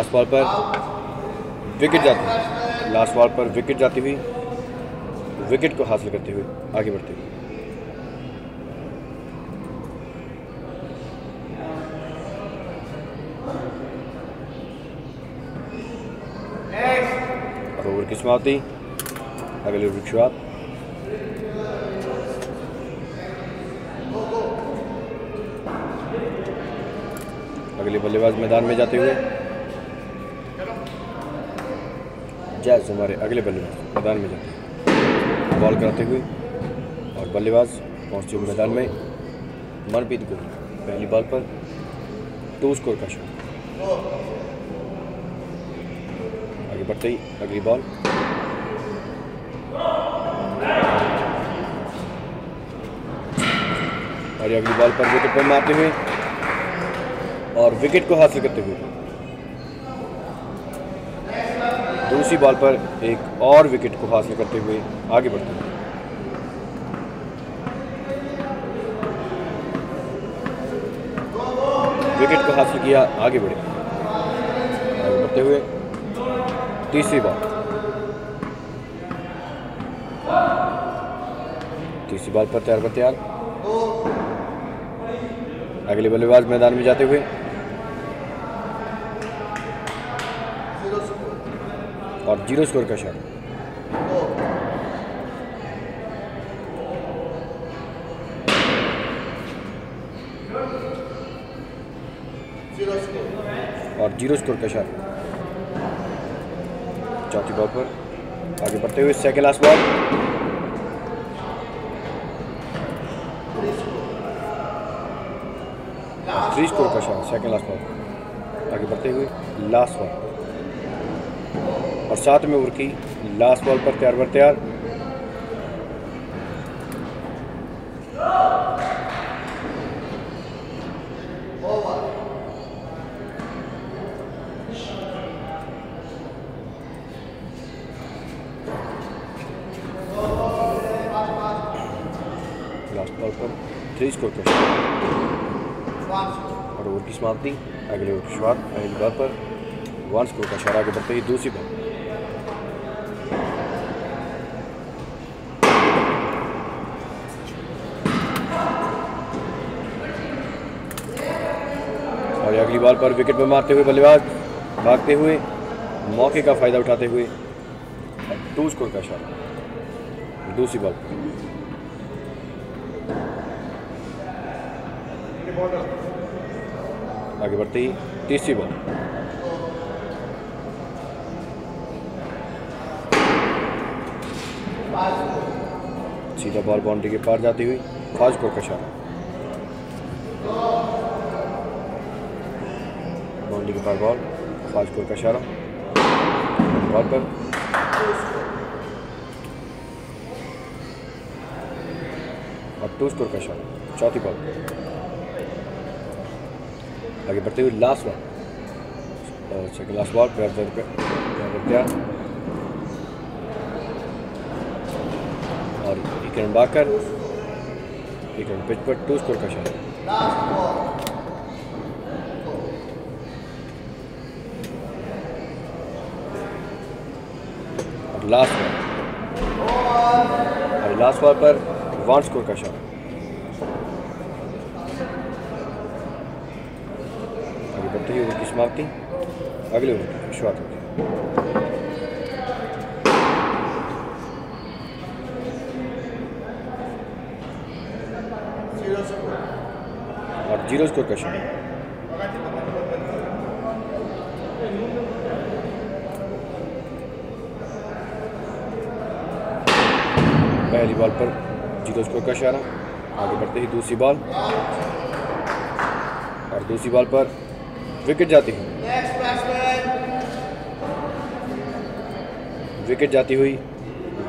S1: लास्ट बॉल पर विकेट जाती हुई लास्ट बॉल पर विकेट जाती हुई विकेट को हासिल करते हुए आगे बढ़ते हुए ओवर की समाप्ति अगले ओवर अगले बल्लेबाज मैदान में जाते हुए जायज़ हमारे अगले बल्लेबाज मैदान में जाते हैं बॉल कराते हुए और बल्लेबाज पहुँचते हुए मैदान में मनप्रीत गोल पहली बॉल पर टू स्कोर का शॉट आगे बढ़ते ही अगली बॉल और अगली बॉल पर विकेट पर मारते हुए और विकेट को हासिल करते हुए दूसरी बॉल पर एक और विकेट को हासिल करते हुए आगे बढ़ते हैं विकेट को हासिल किया आगे बढ़े आगे बढ़ते हुए तीसरी बॉल तीसरी बॉल पर तैयार पर तैयार अगले बल्लेबाज मैदान में जाते हुए जीरो स्कोर का शॉट और जीरो स्कोर का शॉट चौथी बॉल पर आगे बढ़ते हुए second last ball three score का शॉट सेकेंड लास्ट बॉल आगे बढ़ते हुए लास्ट बॉल और साथ में उर्की लास्ट बॉल पर तैयार बर लास्ट बॉल पर थ्री स्कोर और ओवर समाप्ति अगले शुरुआत पहली बॉल पर वन स्कोर का शराब के बढ़ते ही दूसरी बॉल पर विकेट पर मारते हुए बल्लेबाज भागते हुए मौके का फ़ायदा उठाते हुए टू स्कोर का शॉट दूसरी बॉल आगे बढ़ते ही तीसरी बॉल सीधा बॉल बाउंड्री के पार जाती हुई फास्ट स्कोर का शॉट उनका गॉल फाज को इशारा गॉल पर और टू स्कोर का इशारा चौथी बॉल आगे बढ़ते हुए लास्ट बॉल और सेकेंड लास्ट बॉल पे दिया और एक रन बाकर एक रन पिच पर टू स्कोर का इशारा लास्ट
S3: बार
S1: और लास्ट बार पर वन स्कोर का शॉट की समाप्ति अगले ओवर की शुरुआत होती है और जीरो स्कोर का शॉट बॉल पर जीरो स्कोर का इशारा आगे बढ़ते ही दूसरी बॉल और दूसरी बॉल पर विकेट जाती हुई विकेट जाती हुई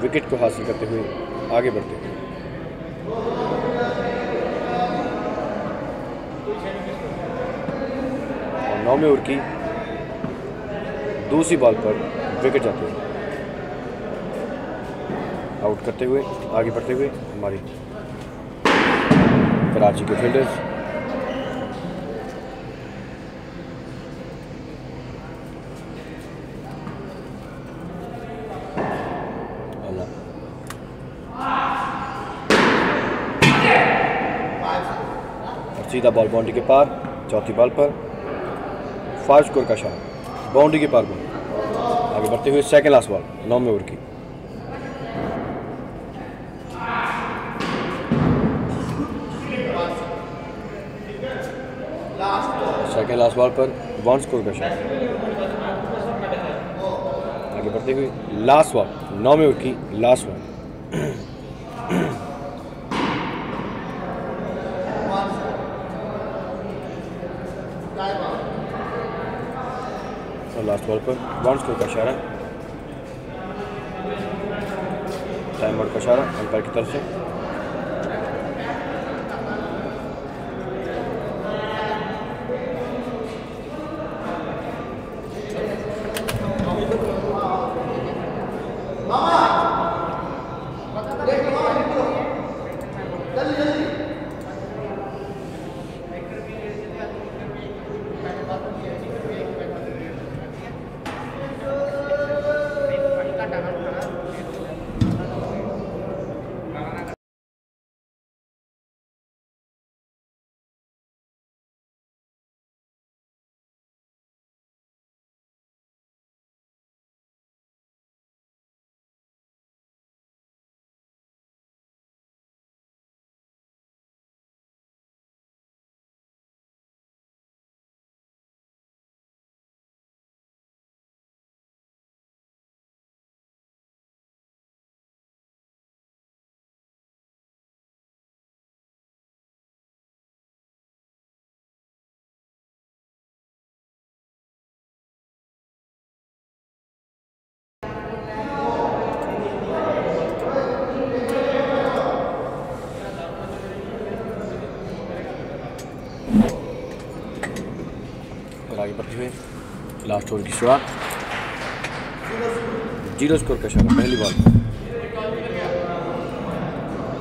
S1: विकेट को हासिल करते हुए आगे बढ़ते हुए नौवें ओवर की दूसरी बॉल पर विकेट जाती हुई आउट करते हुए आगे बढ़ते हुए हमारी कराची के फील्डर्स सीधा बॉल बाउंड्री के पार चौथी बॉल पर फाइव स्कोर का शॉट बाउंड्री के पार बॉल आगे बढ़ते हुए सेकंड लास्ट बॉल नौ में ओवर की पास बॉल पर वन स्कोर का शॉट आगे बढ़ते हुए लास्ट वॉल नौ में उठी लास्ट वॉल लास्ट बॉल पर वन स्कोर का इशारा टाइम आउट का इशारा अंपायर की तरफ से लास्ट ओवर की शुरुआत जीरो स्कोर का इशारा पहली बॉल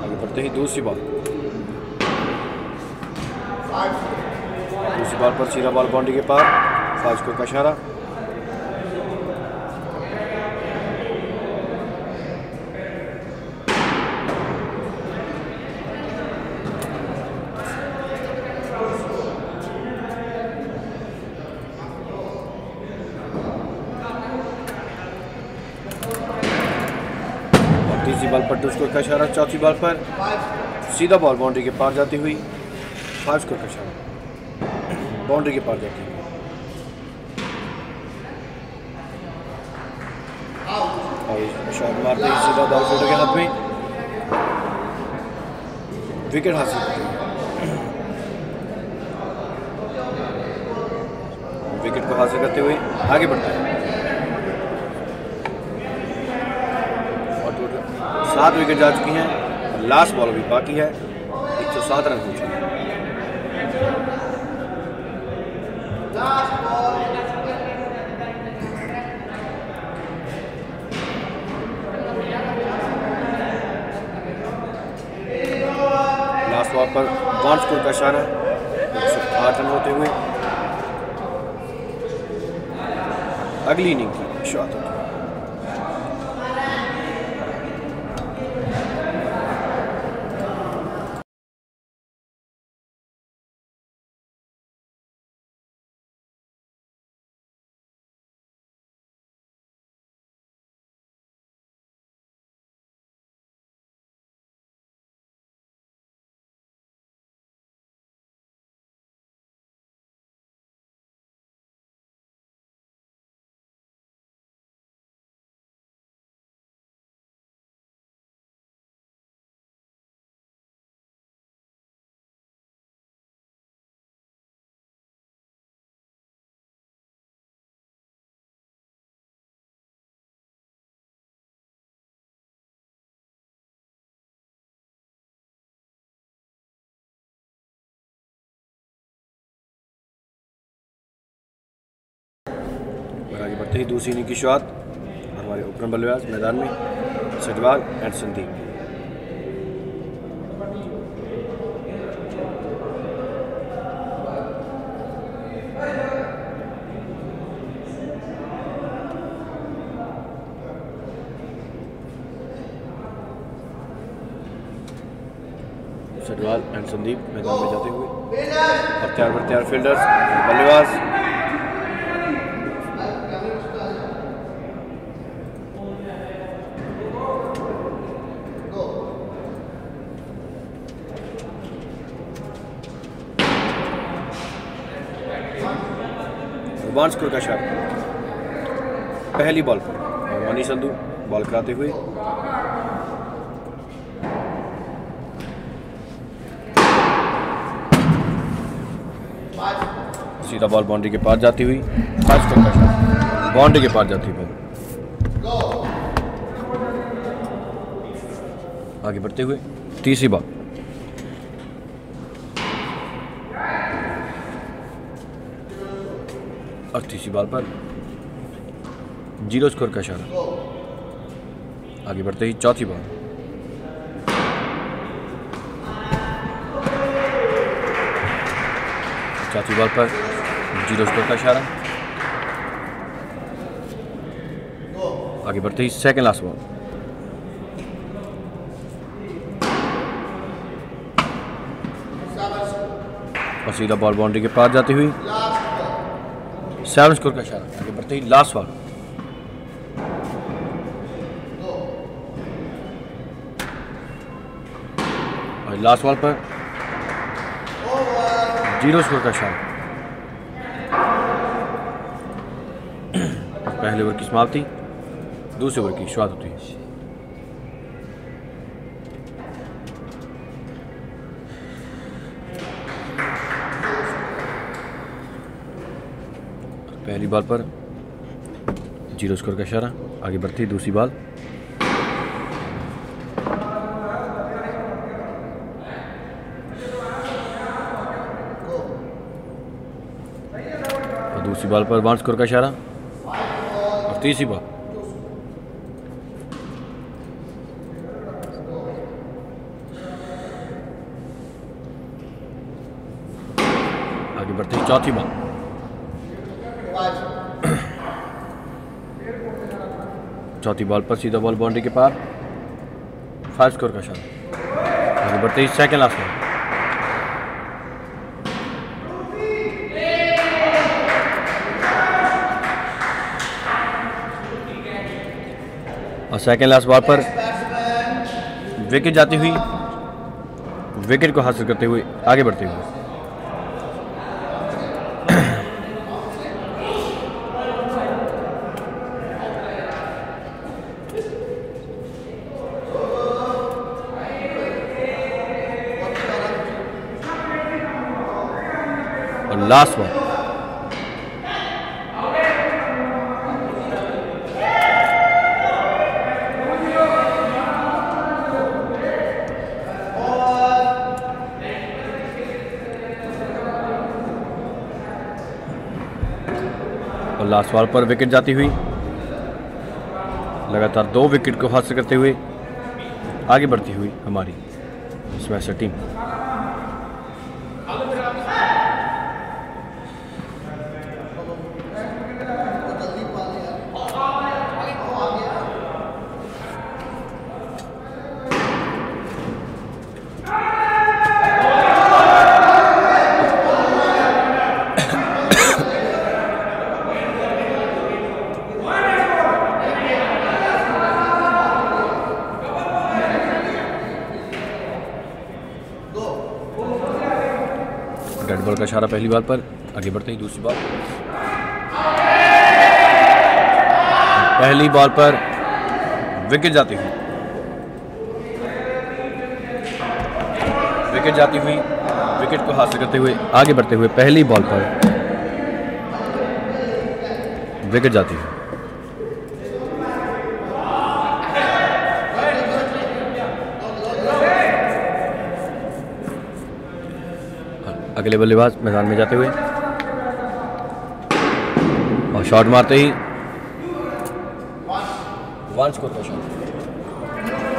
S1: आगे बढ़ते ही दूसरी बॉल
S4: दूसरी
S1: बॉल पर सीधा बॉल बाउंड्री के पार फाइव स्कोर का इशारा दो स्कोर का इशारा चौथी बॉल पर सीधा बॉल बाउंड्री के पार जाती हुई फाइव स्कोर का इशारा बाउंड्री के पार जाती हुई के हाथ में विकेट हासिल विकेट को हासिल करते हुए आगे बढ़ते हैं सात विकेट जा चुकी हैं लास्ट बॉल भी बाकी है एक सौ सात रन हो चुके
S4: लास्ट बॉल पर वन स्कोर का इशारा
S1: एक सौ आठ रन होते हुए अगली इनिंग की शुरुआत है बढ़ते ही दूसरी इनिंग की शुरुआत हमारे ओपन बल्लेबाज मैदान में सजवाग एंड संदीप सजवाल एंड संदीप मैदान में जाते हुए और तैयार फील्डर्स बल्लेबाज वन स्कोर का शर्ट पहली बॉल पर मनी संधु बॉल कराते हुए सीधा बॉल बाउंड्री के पास जाती हुई फास्ट स्कोर का शॉट बाउंड्री के पास जाती हुई आगे बढ़ते हुए तीसरी बॉल अक्सी सी बॉल पर जीरो स्कोर का इशारा आगे बढ़ते ही चौथी बॉल चौथी बॉल पर जीरो स्कोर का इशारा आगे बढ़ते ही सेकंड लास्ट बॉल सीधा बॉल बाउंड्री के पास जाती हुई सेवन स्कोर का इशारा आगे बढ़ते ही लास्ट सवाल लास्ट वाल पर जीरो स्कोर का इशारा पहले ओवर की समाप्ति दूसरे ओवर की शुरुआत होती है पहली बॉल पर जीरो स्कोर का इशारा आगे बढ़ती दूसरी बॉल और दूसरी बॉल पर वन स्कोर का इशारा और तीसरी बॉल आगे बढ़ती चौथी बॉल चौथी बॉल पर सीधा बॉल बाउंड्री के पार फाइव स्कोर का शॉट आगे बढ़ते ही सेकेंड लास्ट में और सेकेंड लास्ट बॉल पर विकेट जाती हुई विकेट को हासिल करते हुए आगे बढ़ते हुए वन लास्ट लासवाल पर विकेट जाती हुई लगातार दो विकेट को हासिल करते हुए आगे बढ़ती हुई हमारी स्मैशर टीम नकारा पहली बार पर आगे बढ़ते ही दूसरी बार पहली बॉल पर विकेट जाती हुई विकेट जाती हुई विकेट को हासिल करते हुए आगे बढ़ते हुए पहली बॉल पर विकेट जाती हुई अगले बल्लेबाज मैदान में जाते हुए और शॉट मारते ही वांस को तो शॉट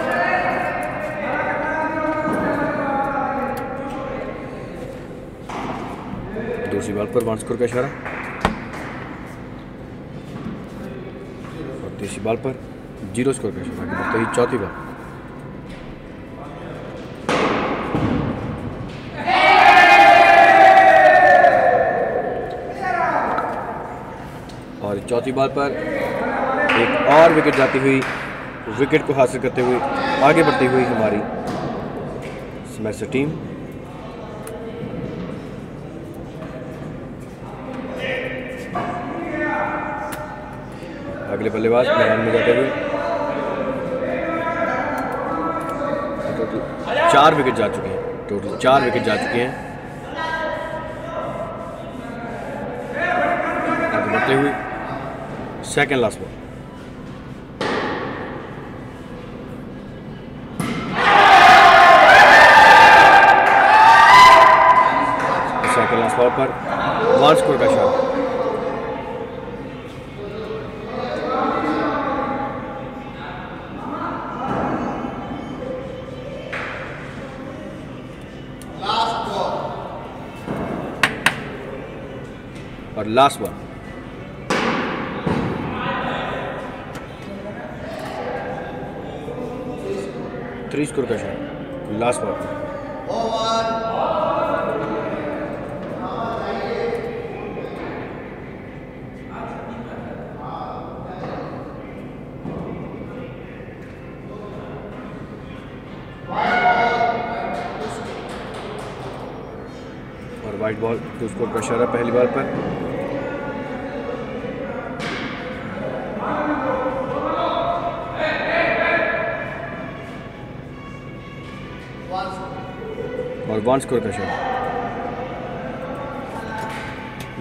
S1: दूसरी बॉल पर वांसकुर का इशारा और तीसरी बॉल पर जीरो स्कोर का इशारा तो ही चौथी बॉल चौथी बॉल पर एक और विकेट जाती हुई विकेट को हासिल करते हुए आगे बढ़ती हुई हमारी स्मैशर टीम अगले बल्लेबाज मैदान में जाते हुए चार विकेट जा चुके हैं टोटल चार विकेट जा चुके हैं Second last ball. Second last ball पर वन स्कोर का शॉट और लास्ट बॉल थ्री स्कोर का शॉट लास्ट बॉल और वाइट बॉल टू स्कोर का इशारा पहली बार पर वन स्कोर का शॉट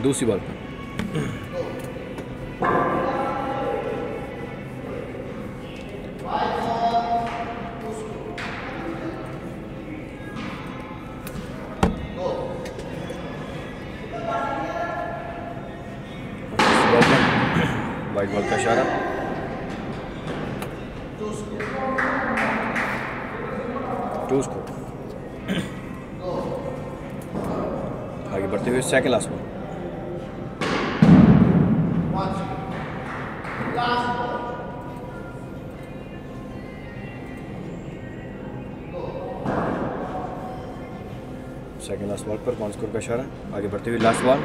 S1: दूसरी बॉल पर last one.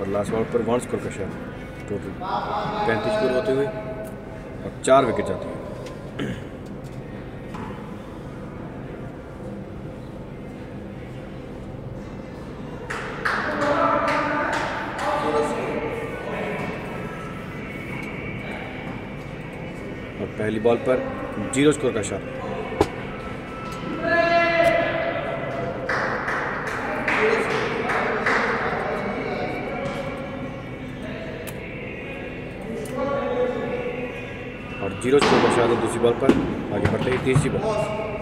S1: और लास्ट बॉल पर वन स्कोर का टोटल पैंतीस स्कोर होते हुए और चार विकेट जाते हुए और पहली बॉल पर जीरो स्कोर का शॉट जीरो चौदह शादी दूसरी बॉल पर आगे बढ़ते हैं तीसरी
S4: बॉल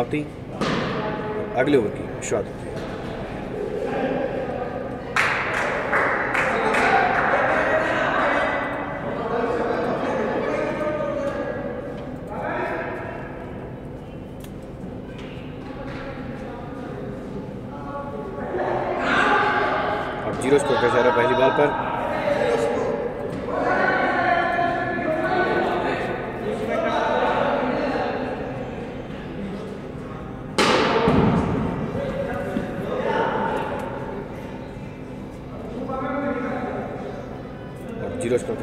S1: समाप्ति अगले ओवर की शुरुआत होती है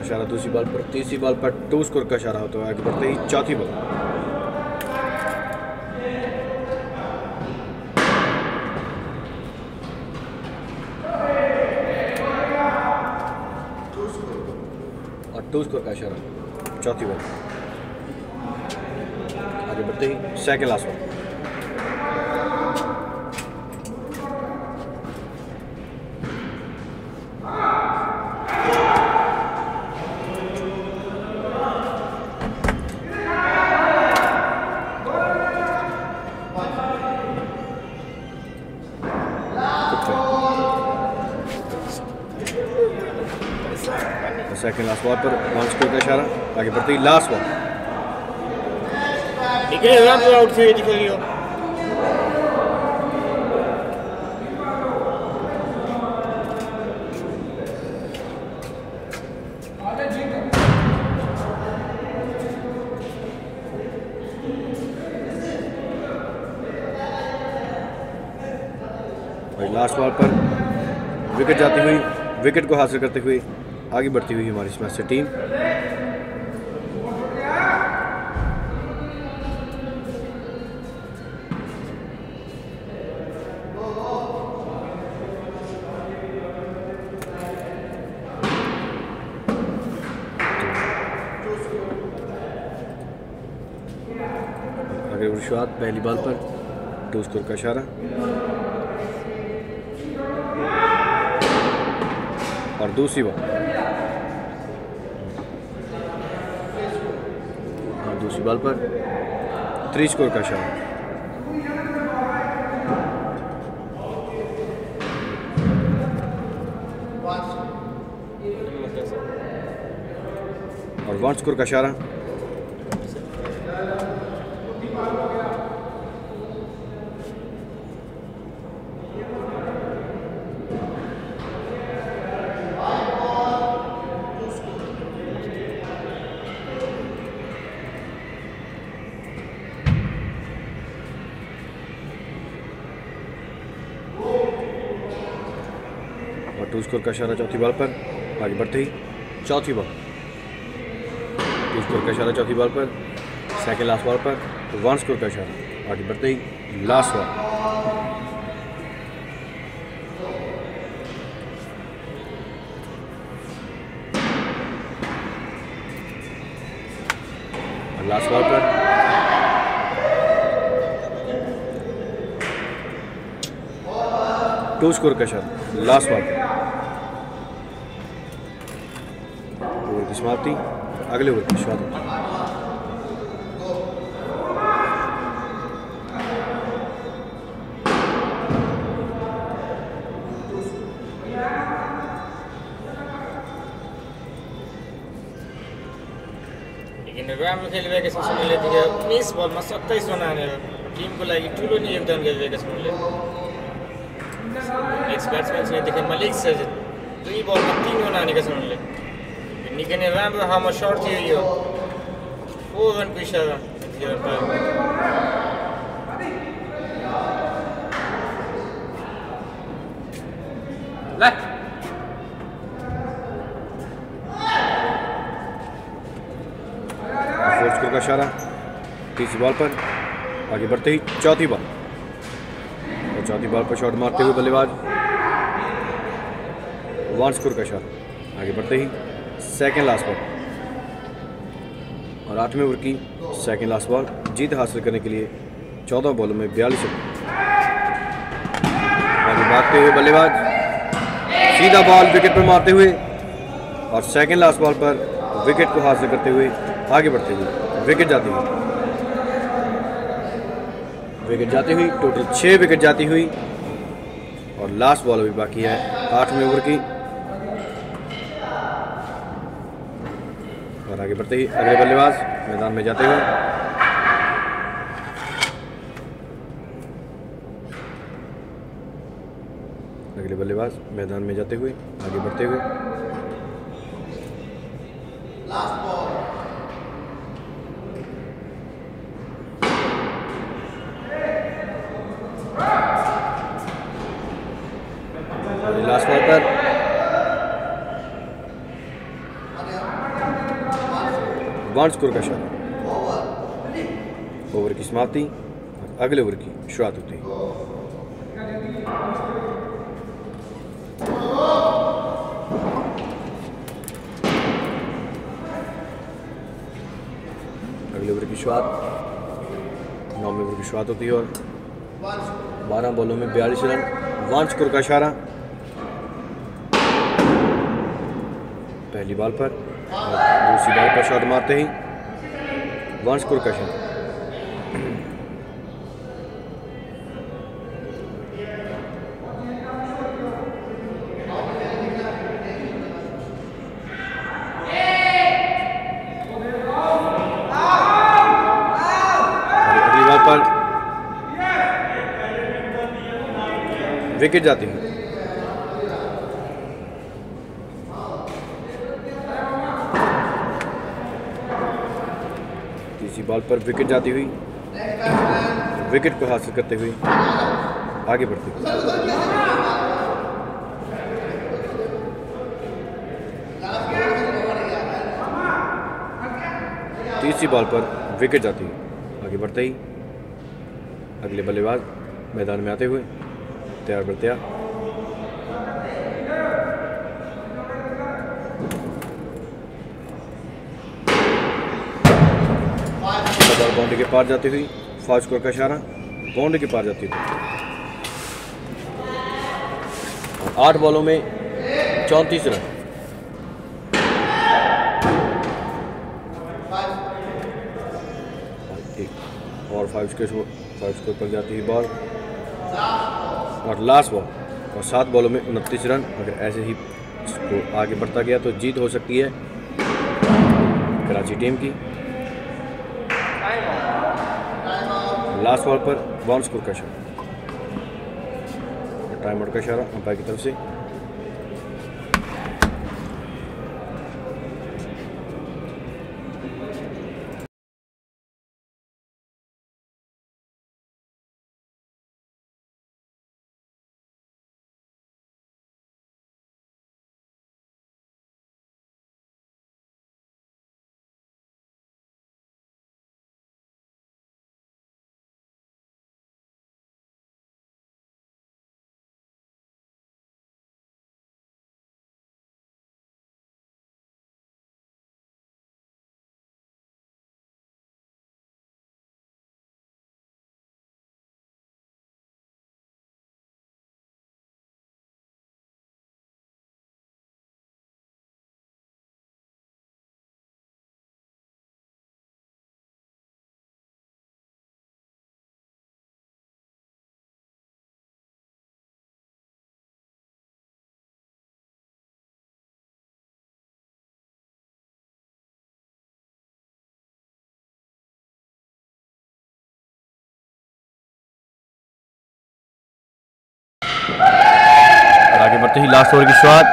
S1: इशारा दूसरी बॉल पर तीसरी बॉल पर टू स्कोर का इशारा होता है आगे बढ़ते ही चौथी बॉल और टू स्कोर का इशारा चौथी बॉल आगे बढ़ते ही सेकेंड लास्ट बॉल स्कोर पर पाँच स्कोर का इशारा आगे बढ़ते ही लास्ट वॉल लास्ट बॉल पर विकेट जाती हुई विकेट को हासिल करते हुए आगे बढ़ती हुई हमारी इस टीम शुरुआत पहली बॉल पर टू स्कोर का इशारा और दूसरी बॉल बॉल पर थ्री स्कोर का शॉट और वन स्कोर का इशारा स्कोर का इशारा चौथी बॉल पर आगे बढ़ते ही चौथी बॉल टू स्कोर का इशारा चौथी बॉल पर सेकेंड लास्ट बॉल पर वन स्कोर का इशारा आगे बढ़ते ही लास्ट बॉल लास्ट बॉल पर टू स्कोर का शॉट लास्ट बॉल पर की समाप्ति अगले ओवर की शुरुआत
S4: राम्रो खेल्यो भेकेसन सुनीलले दियो उन्नाइस बलमा सत्ताइस रन हानेर टिमको लागि ठुलो नि योगदान गर्यो भेकेसन उनले नेक्स्ट ब्याट्सम्यान देखि मलिक सजिद दुई तो बलमा तिन रन हानेका छन् उनले And you can remember how much shorter you Full push up Left.
S1: का इशारा तीसरी बॉल पर आगे बढ़ते ही चौथी बॉल और चौथी बॉल पर शॉट मारते हुए बल्लेबाज वन का इशारा आगे बढ़ते ही सेकेंड लास्ट बॉल और आठवें ओवर की सेकेंड लास्ट बॉल जीत हासिल करने के लिए चौदह बॉलों में बयालीस आगे भागते हुए बल्लेबाज सीधा बॉल विकेट पर मारते हुए और सेकेंड लास्ट बॉल पर विकेट को हासिल करते हुए आगे बढ़ते हुए विकेट जाती हुई विकेट जाती हुई टोटल छः विकेट जाती हुई और लास्ट बॉल अभी बाकी है आठवें ओवर की पड़ते ही अगले बल्लेबाज मैदान में जाते हुए अगले बल्लेबाज मैदान में जाते हुए आगे बढ़ते हुए पाँच स्कोर का शॉट ओवर की समाप्ति अगले ओवर की शुरुआत होती अगले ओवर की शुरुआत नौवें ओवर की शुरुआत होती है और बारह बॉलों में बयालीस रन वन स्कोर का इशारा पहली बॉल पर दूसरी बार पर शॉट मारते ही वन स्कोर का शॉट विकेट जाती है बॉल पर विकेट जाती हुई विकेट को हासिल करते हुए आगे बढ़ती हुई तीसरी बॉल पर विकेट जाती हुई आगे बढ़ते ही अगले बल्लेबाज मैदान में आते हुए तैयार हैं के पार जाती हुई फाजकोर का इशारा बाउंड्री के पार जाती हुई आठ बॉलों में चौंतीस रन और फाइव स्कोर फाइव स्कोर पर जाती है बॉल और लास्ट बॉल और सात बॉलों में उनतीस रन अगर ऐसे ही स्कोर आगे बढ़ता गया तो जीत हो सकती है कराची टीम की लास्ट बॉल पर बाउंस स्कोर का टाइम आउट का इशारा अंपायर की तरफ से आगे बढ़ते ही लास्ट ओवर की शुरुआत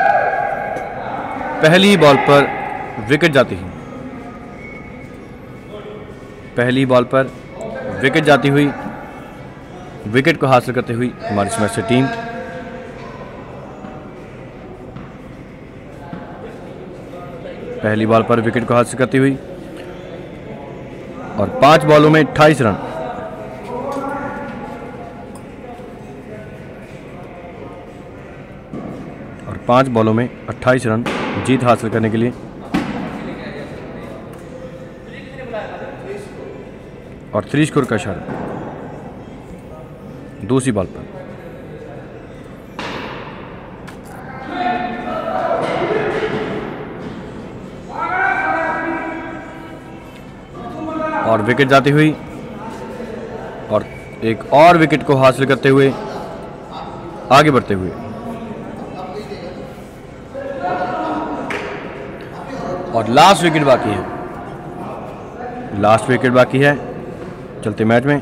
S1: पहली बॉल पर विकेट जाती हुई पहली बॉल पर विकेट जाती हुई विकेट को हासिल करते हुई हमारी समस्या टीम पहली बॉल पर विकेट को हासिल करती हुई और पांच बॉलों में अट्ठाईस रन पाँच बॉलों में 28 रन जीत हासिल करने के लिए और थ्री स्कोर का इशारा दूसरी बॉल पर और विकेट जाती हुई और एक और विकेट को हासिल करते हुए आगे बढ़ते हुए और लास्ट विकेट बाकी है लास्ट विकेट बाकी है चलते मैच में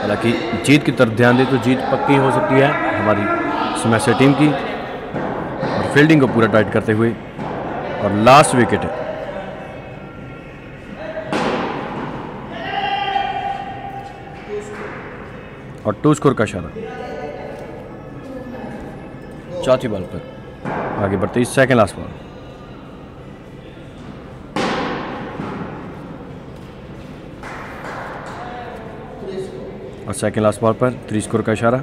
S1: हालांकि जीत की तरफ ध्यान दें तो जीत पक्की हो सकती है हमारी समस्या टीम की और फील्डिंग को पूरा टाइट करते हुए और लास्ट विकेट है और टू स्कोर का इशारा चौथी बॉल पर आगे बढ़ते ही सेकेंड लास्ट बॉल और सेकेंड लास्ट बॉल पर थ्री स्कोर का इशारा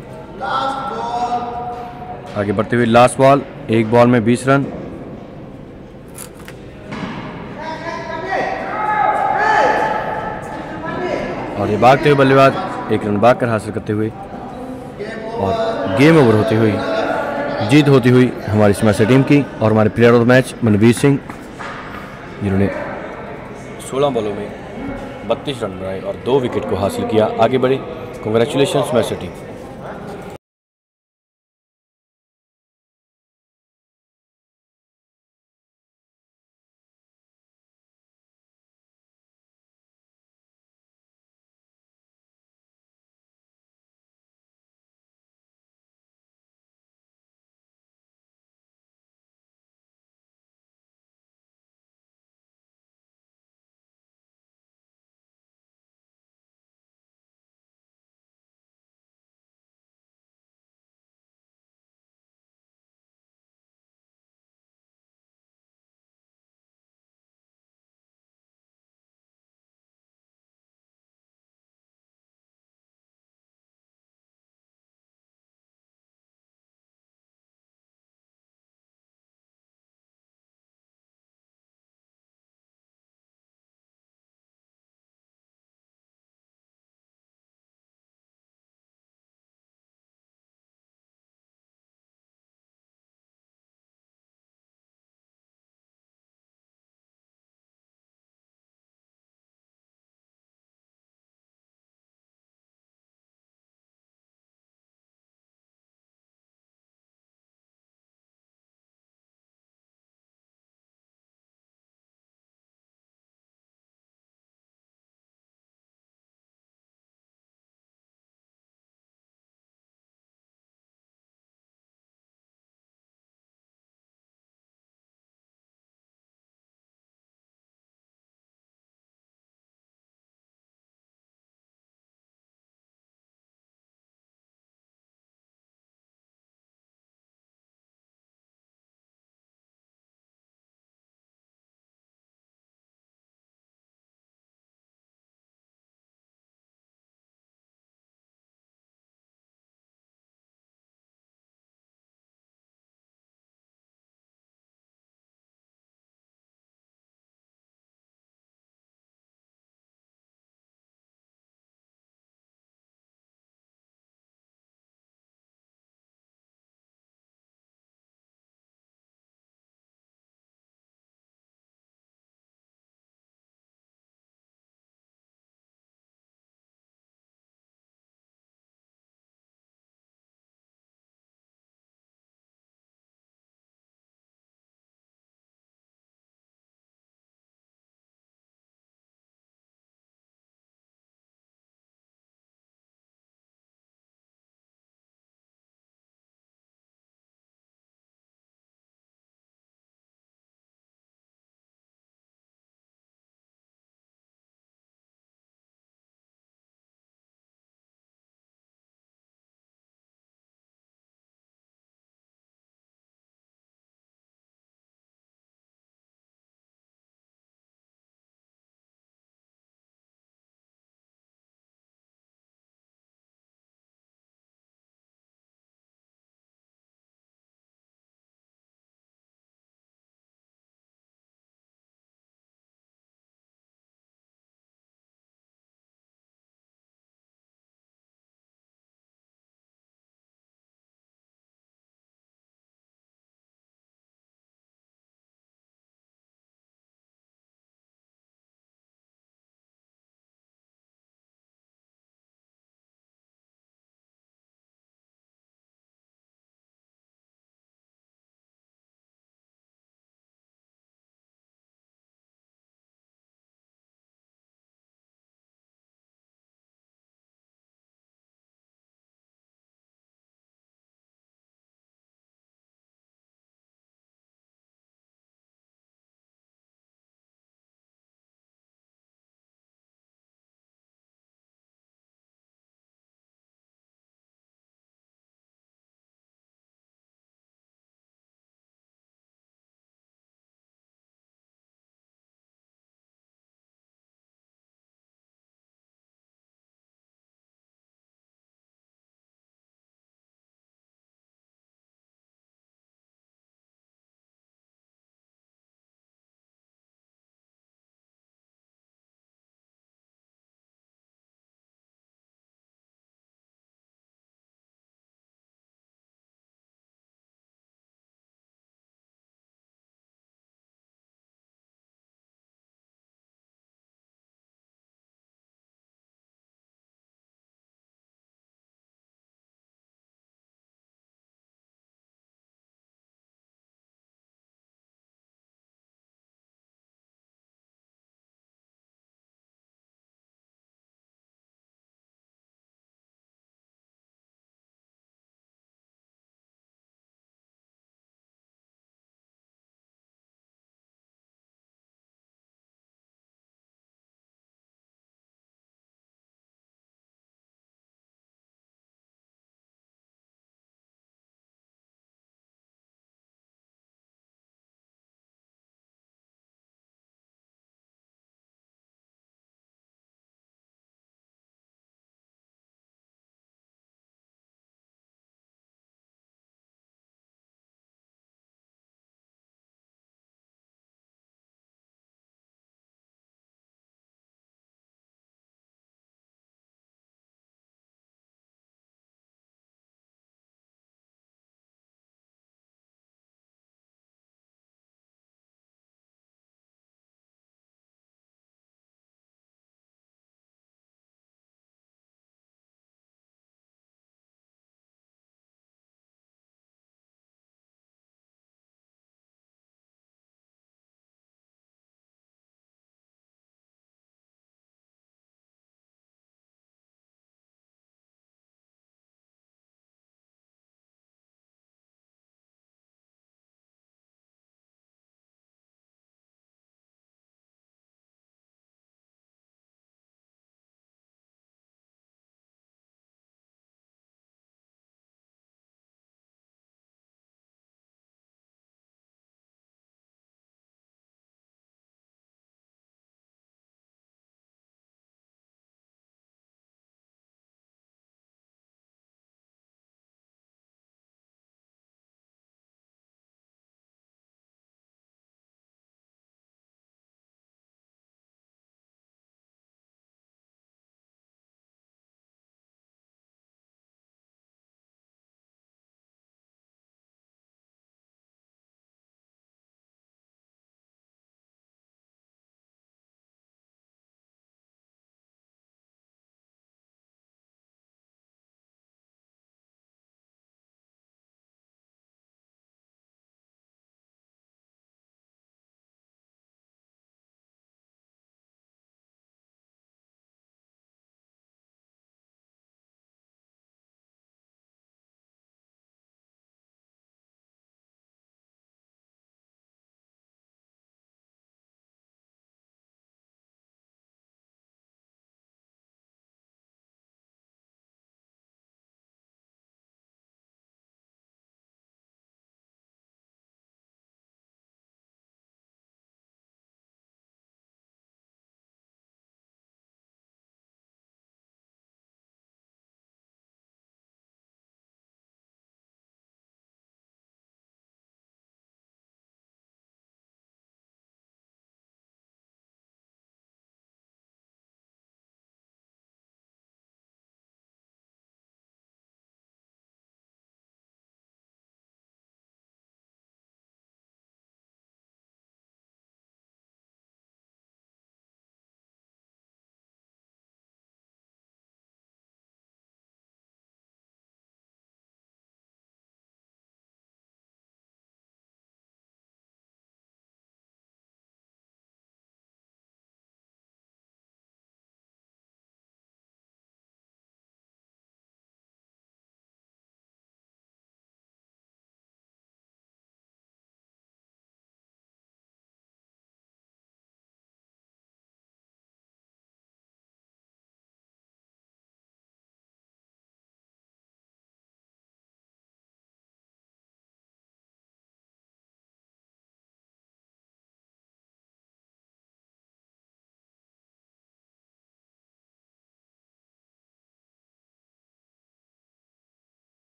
S1: आगे बढ़ते हुए लास्ट बॉल एक बॉल में बीस रन और ये भागते हुए बल्लेबाज एक रन भाग कर हासिल करते हुए और गेम ओवर होते हुए जीत होती हुई हमारी स्मैशर टीम की और हमारे player of match Manveer Singh जिन्होंने 16 बॉलों में बत्तीस रन बनाए और दो विकेट को हासिल किया आगे बढ़े
S2: कॉन्ग्रेचुलेशन स्मैशर टीम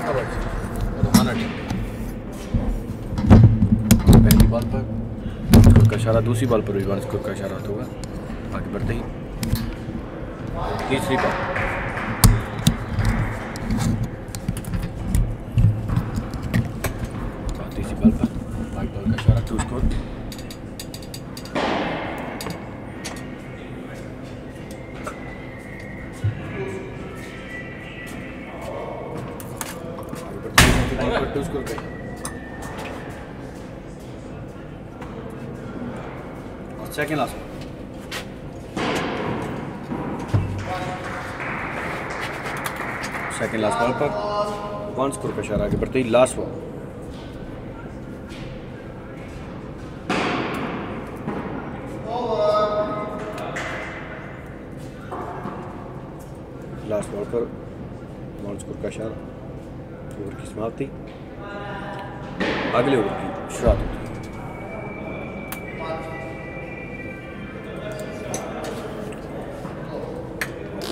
S1: पहली बॉल पर का इशारा दूसरी बॉल पर भी वन स्कोर का इशारा तो होगा आगे बढ़ते ही तीसरी बॉल तीसरी बॉल पर बॉल का इशारा टू तो score second last one. Second last ball पर वन स्कोर का इशारा आगे बढ़ते ही लास्ट बॉल लास्ट बॉल पर वन स्कोर का ओवर की समाप्ति अगले ओवर की शुरुआत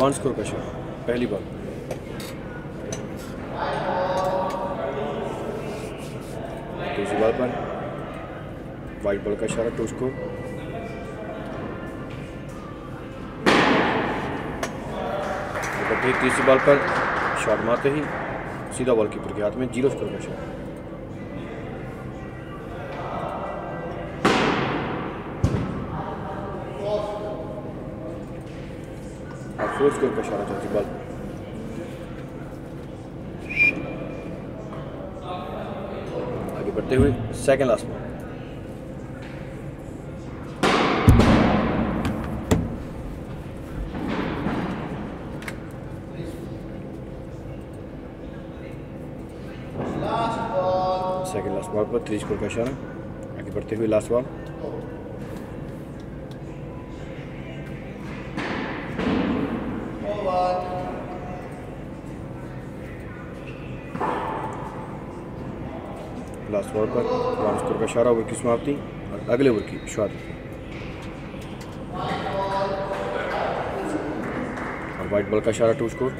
S1: वन स्कोर का शॉट पहली बॉल दूसरी बॉल पर वाइट बॉल का इशारा टू स्कोर ठीक तीसरी बॉल पर शॉट मारते ही सीधा बॉल कीपर के हाथ में जीरो स्कोर का shot Fluxo que eu encaixava de bola. आगे बढ़ते हुए सेकेंड लास्ट में सेकेंड लास्ट बॉल पर थ्री स्कोर का इशारा आगे बढ़ते हुए लास्ट बॉल फ्लोर पर तमाम स्कोर का इशारा ओवर की समाप्ति और अगले ओवर की शुरुआत और वाइट बॉल का इशारा टू स्कोर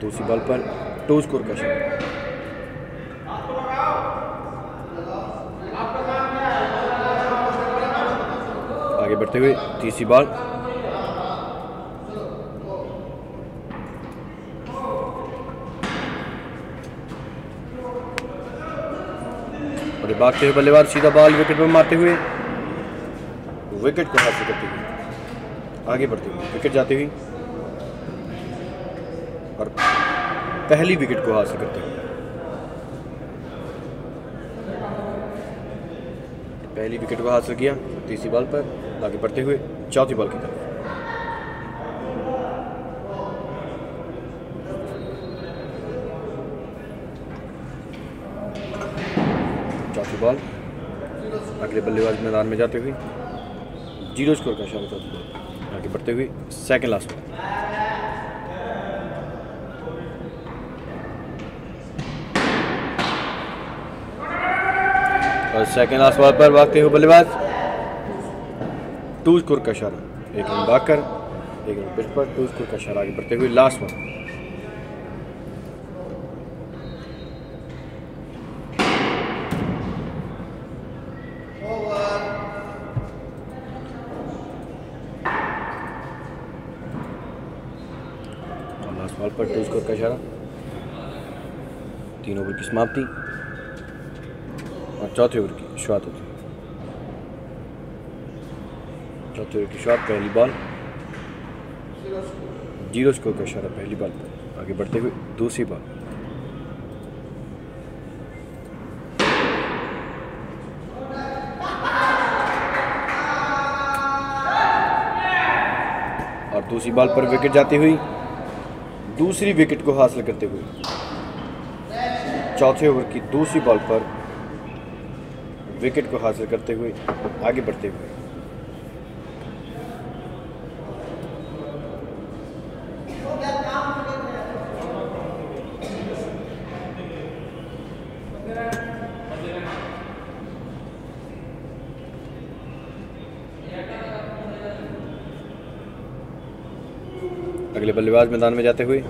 S1: दूसरी बॉल पर टू स्कोर का इशारा करते हुए तीसरी बार और भागते हुए बल्लेबाज सीधा बॉल विकेट पर मारते हुए विकेट को हासिल करते हुए आगे बढ़ते हुए विकेट जाते हुए और पहली विकेट को हासिल करते हुए पहली विकेट को हासिल किया तीसरी बॉल पर आगे बढ़ते हुए चौथी बॉल की तरफ चौथी बॉल अगले बल्लेबाज मैदान में जाते हुए जीरो स्कोर का शामिल चौथी बॉल आगे बढ़ते हुए second last ball second last ball पर वाकते हुए बल्लेबाज टूज कुर का इशारा एक रन भागकर एक रन पिच पर टूज कुर का इशारा आगे बढ़ते हुए लास्ट बॉल पर टू स्कोर का इशारा तीन ओवर की समाप्ति चौथे ओवर की शुरुआत होती है चौथे ओवर की शुरुआत पहली बॉल जीरो स्कोर का इशारा पहली बॉल पर आगे बढ़ते हुए दूसरी बॉल और दूसरी बॉल पर विकेट जाती हुई दूसरी विकेट को हासिल करते हुए चौथे ओवर की दूसरी बॉल पर विकेट को हासिल करते हुए आगे बढ़ते हुए अगले बल्लेबाज मैदान में जाते हुए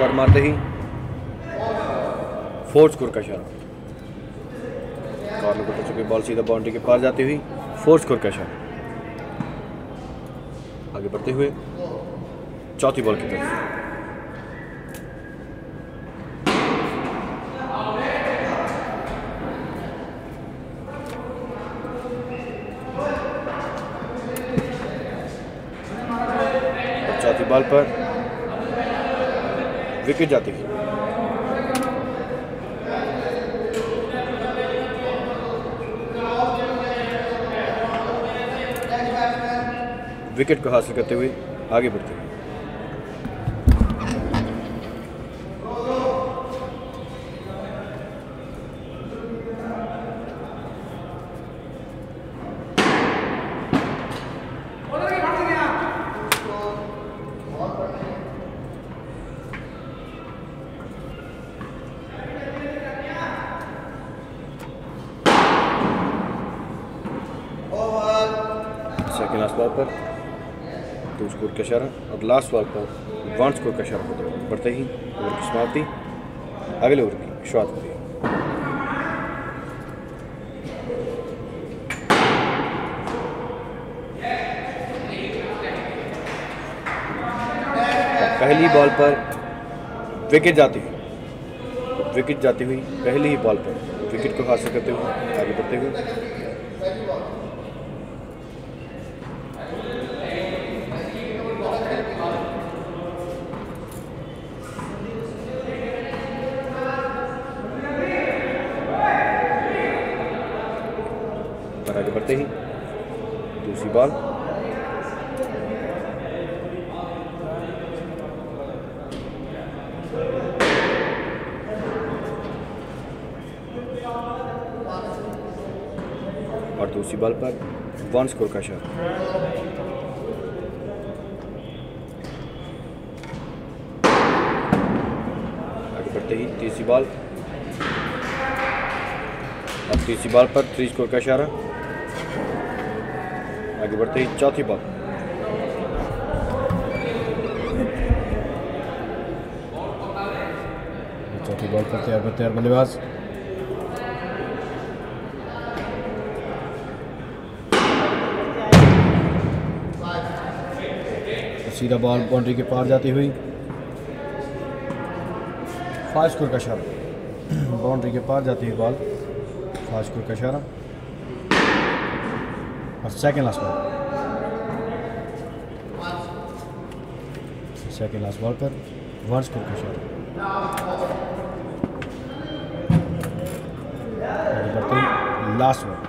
S1: शॉट मारते ही फोर्थ स्कोर का शॉट कॉर्नर को टच तो बॉल सीधा बाउंड्री के पार जाती हुई फोर्थ स्कोर का शॉट आगे बढ़ते हुए चौथी बॉल की तरफ विकेट जाती है विकेट को हासिल करते हुए आगे बढ़ते स्कोर का शरण और लास्ट वाल पर वन स्कोर का शरण होता है बढ़ते ही ओवर की समाप्ति अगले ओवर की शुरुआत होती है पहली बॉल पर विकेट जाती हुई विकेट जाती हुई पहली ही बॉल पर विकेट को हासिल करते हुए आगे बढ़ते हुए वन स्कोर का शॉट आगे बढ़ते ही तीसरी बॉल अब तीसरी बॉल पर थ्री स्कोर का इशारा आगे बढ़ते ही चौथी
S4: बॉल चौथी बॉल पर तैयार तैयार बल्लेबाज
S1: सीधा बॉल बाउंड्री के पार जाती हुई फास्ट स्कोर का इशारा बाउंड्री के पार जाती हुई बॉल फास्ट स्कोर का इशारा और second last ball second last ball पर वन स्कोर का इशारा लास्ट बॉल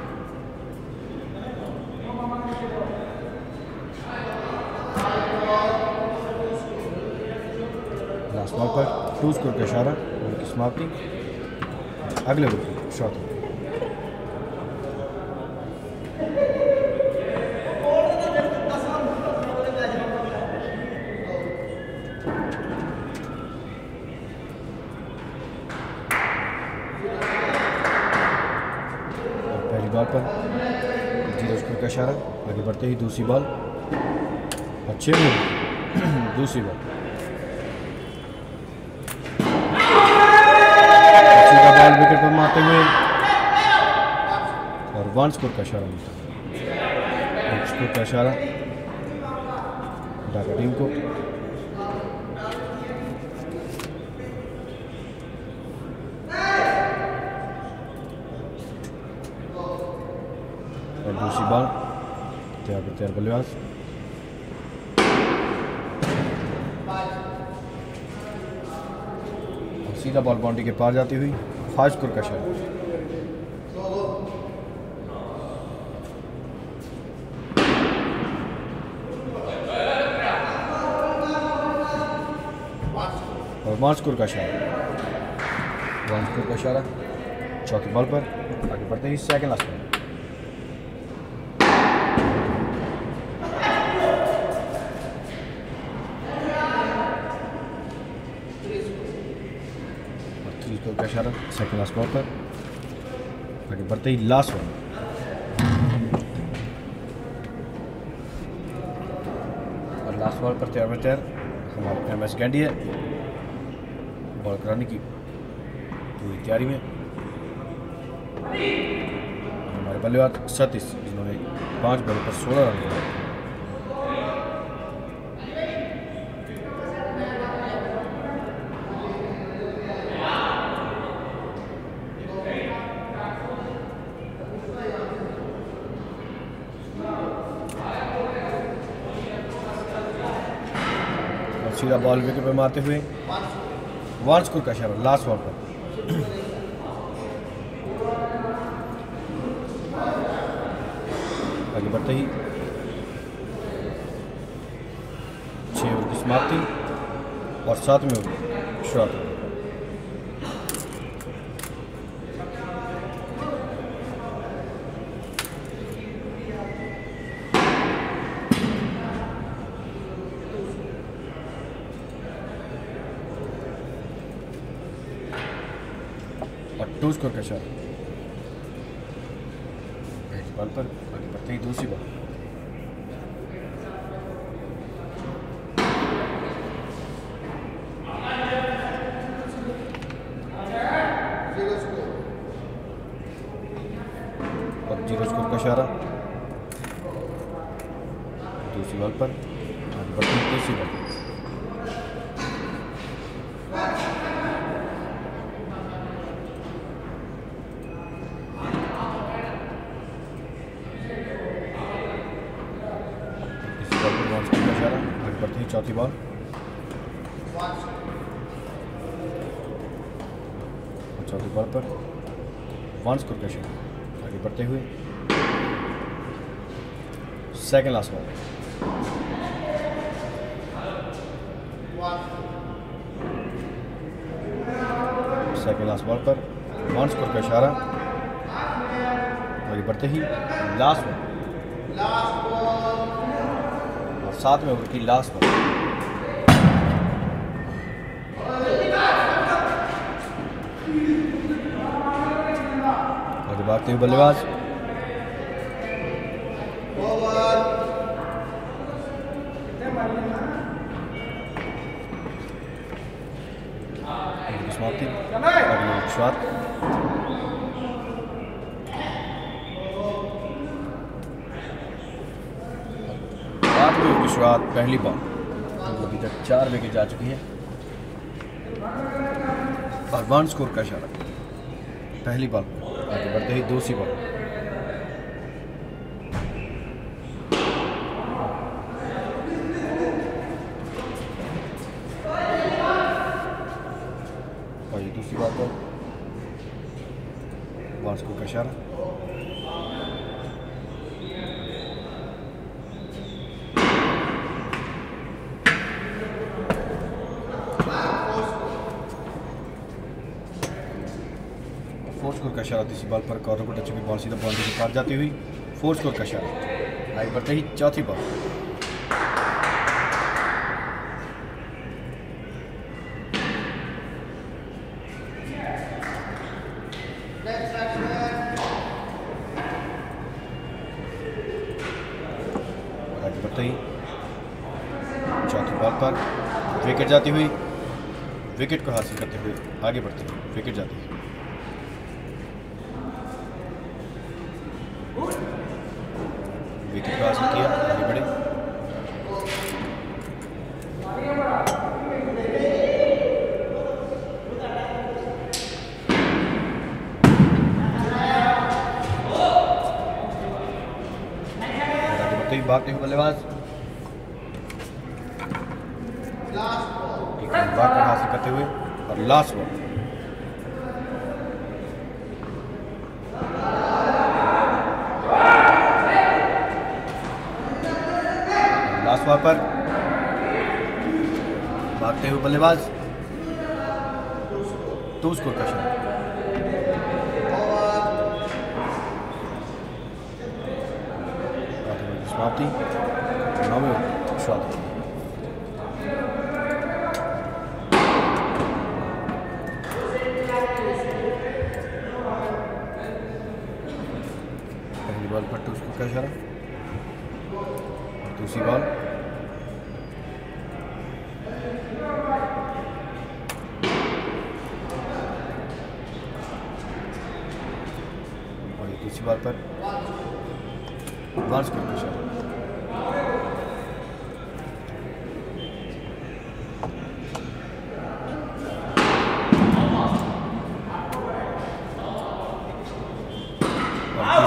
S1: महफूज को का इशारा उनकी समाप्ति अगले ओवर शॉट पहली पर इशारा आगे बढ़ते ही दूसरी बॉल अच्छे में दूसरी बॉल वन स्कोर का इशारा मिलता है एक स्कोर का इशारा ढाका टीम को और दूसरी बार तैयार तैयार बल्लेबाज सीधा बॉल बाउंड्री के पार जाती हुई फाइव स्कोर का शॉट वांसकुर का इशारा वांसकुर का इशारा चौथे बॉल पर आगे बढ़ते हैं second last second last ball पर आगे बढ़ते ही लास्ट वन और लास्ट बॉल पर तैयार हमारे एम एस गैंडी है बॉल कराने की पूरी तैयारी में हमारे बल्लेबाज सतीश जिन्होंने पांच बॉल पर सोलह रन बनाए सीधा बॉल विकेट पर मारते हुए वन स्कोर का शॉट लास्ट वार्ड पर आगे बढ़ते ही छः ओवर की समाप्ति और सात में शुरुआत चूज करके सर पर बाकी बढ़ते ही दूसरी बात Second last one. Second last ball पर वन स्कोर का इशारा आगे बढ़ते ही लास्ट बॉल और साथ में ओवर की लास्ट बॉल आगे बढ़ते हुए बल्लेबाज स्कोर का इशारा पहली बॉल आगे बढ़ते ही दूसरी बॉल स्कोर का इशारा तीसरी बॉल पर कॉर्नर को टच हुई बॉल सीधा बॉल के पार जाती हुई फोर स्कोर का इशारा लाइन बढ़ते ही चौथी बॉल चौथी बॉल पर विकेट जाती हुई विकेट को हासिल करते हुए आगे बढ़ते हुए विकेट जाती हुई हुए बल्लेबाज तो उसको का पहली बॉल पर टू स्कोर का दूसरी बॉल अच्छी बात पर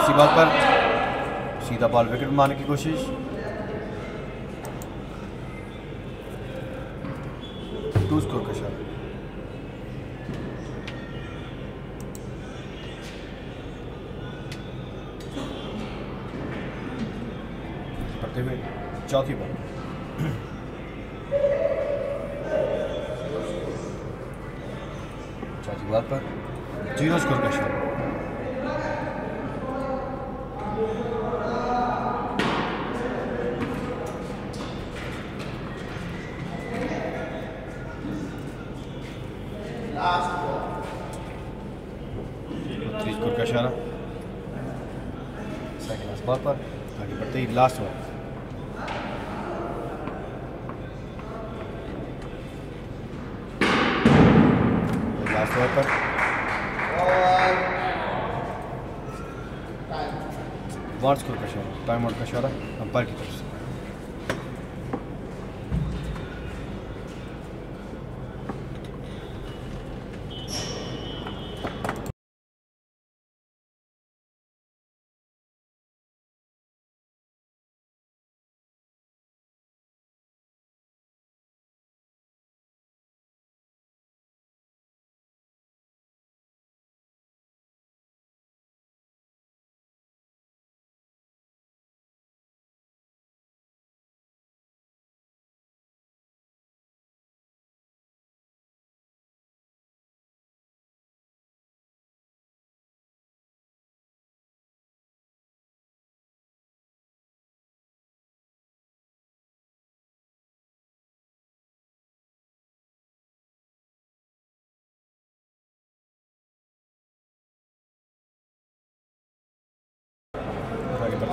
S1: इसी बात पर सीधा बॉल विकेट मारने की कोशिश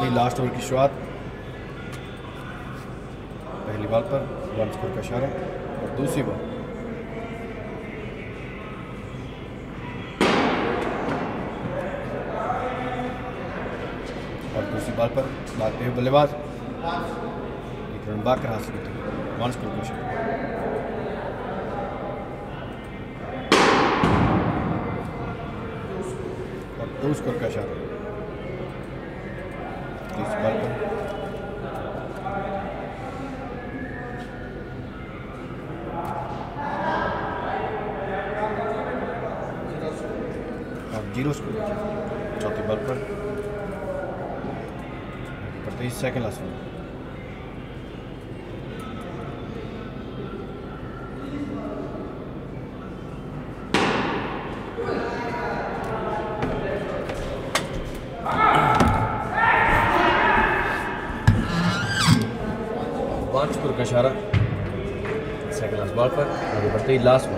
S1: अपनी लास्ट ओवर की शुरुआत पहली बॉल पर वन स्कोर का इशारा और दूसरी बॉल और दूसरी बॉल पर भागते हुए बल्लेबाज
S3: एक
S1: रन बाकर हासिल होते हुए वन स्कोर का इशारा दो स्कोर का इशारा तीस वर्ग जीरो स्कोर चौथी बॉल पर प्रतीस सेकंड लास्ट last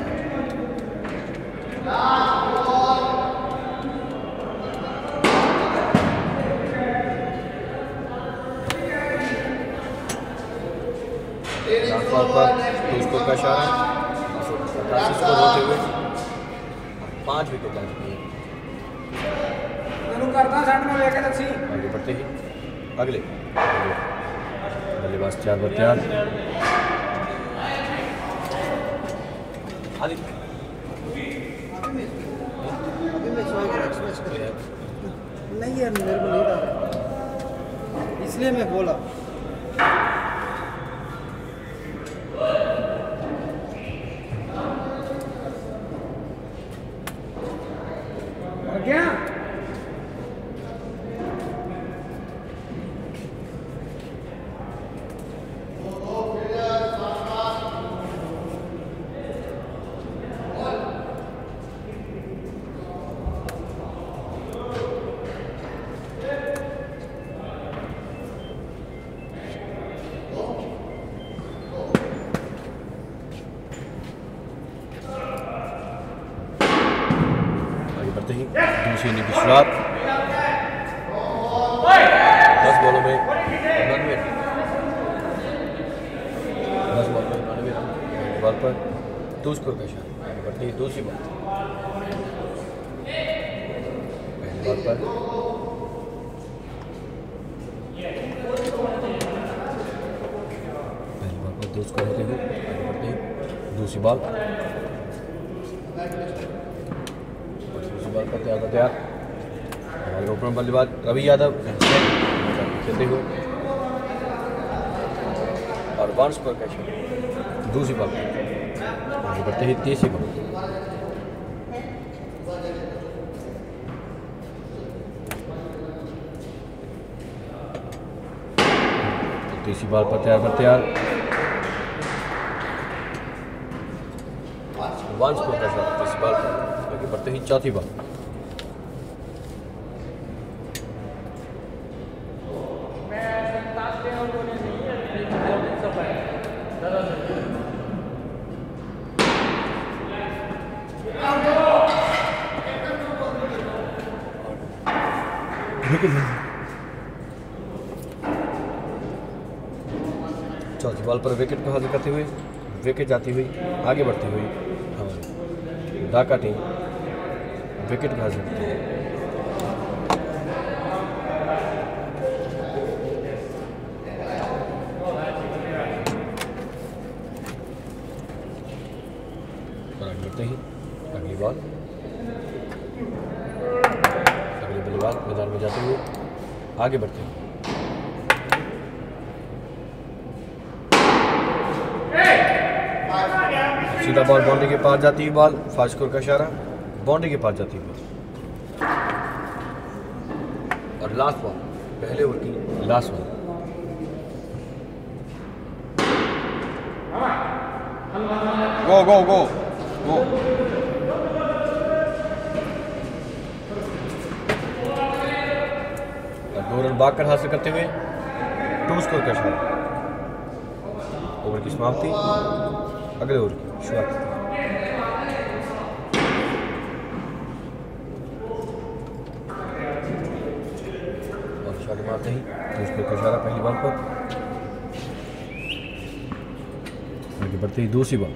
S1: दूसरी पंक्ति आगे बढ़ते हैं तीसरी पंक्ति तीसरी बार पर तैयार प्रत्यार प्रत्यार वांस को तीसरी बार आगे बढ़ते ही चौथी बार विकेट जाती हुई आगे बढ़ती हुई हमारी ढाका टीम विकेट हासिल करती है ही अगली बॉल अगली मैदान में जाते हुए आगे बढ़ते पार जाती हुई बॉल फाजकुर का इशारा बाउंड्री के पार जाती हुई बॉल और लास्ट बॉल पहले ओवर की last ball
S3: go go go go
S1: दो रन कर हासिल करते हुए टू स्कोर का इशारा ओवर की समाप्ति अगले ओवर की शुरुआत करते हैं दूसरी बॉल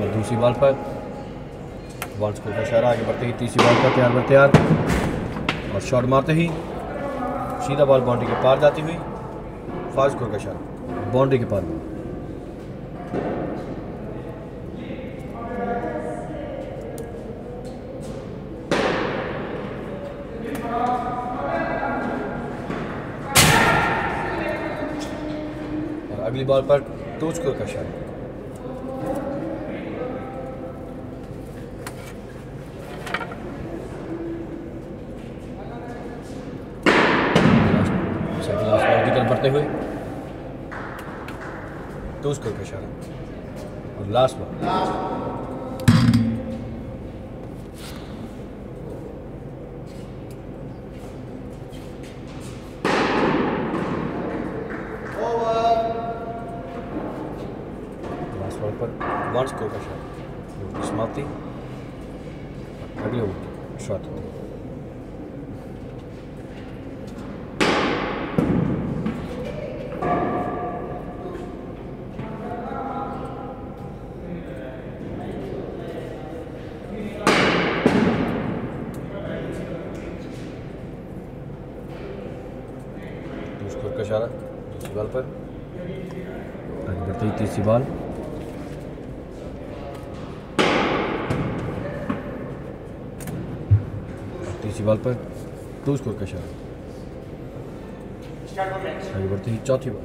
S1: और दूसरी बॉल पर बॉल्स को दशहरा आगे बढ़ते ही तीसरी बॉल पर तैयार तैयार और शॉट मारते ही सीधा बॉल बाउंड्री के पार जाती हुई फास्ट स्कोर का इशारा बाउंड्री के पार बॉल बॉल पर टूच स्कोर कशा तीसरी बॉल पर आगे बढ़ते हुए तीसरी बॉल तीसरी बॉल पर टू स्कोर का शॉट आगे बढ़ते ही चौथी ball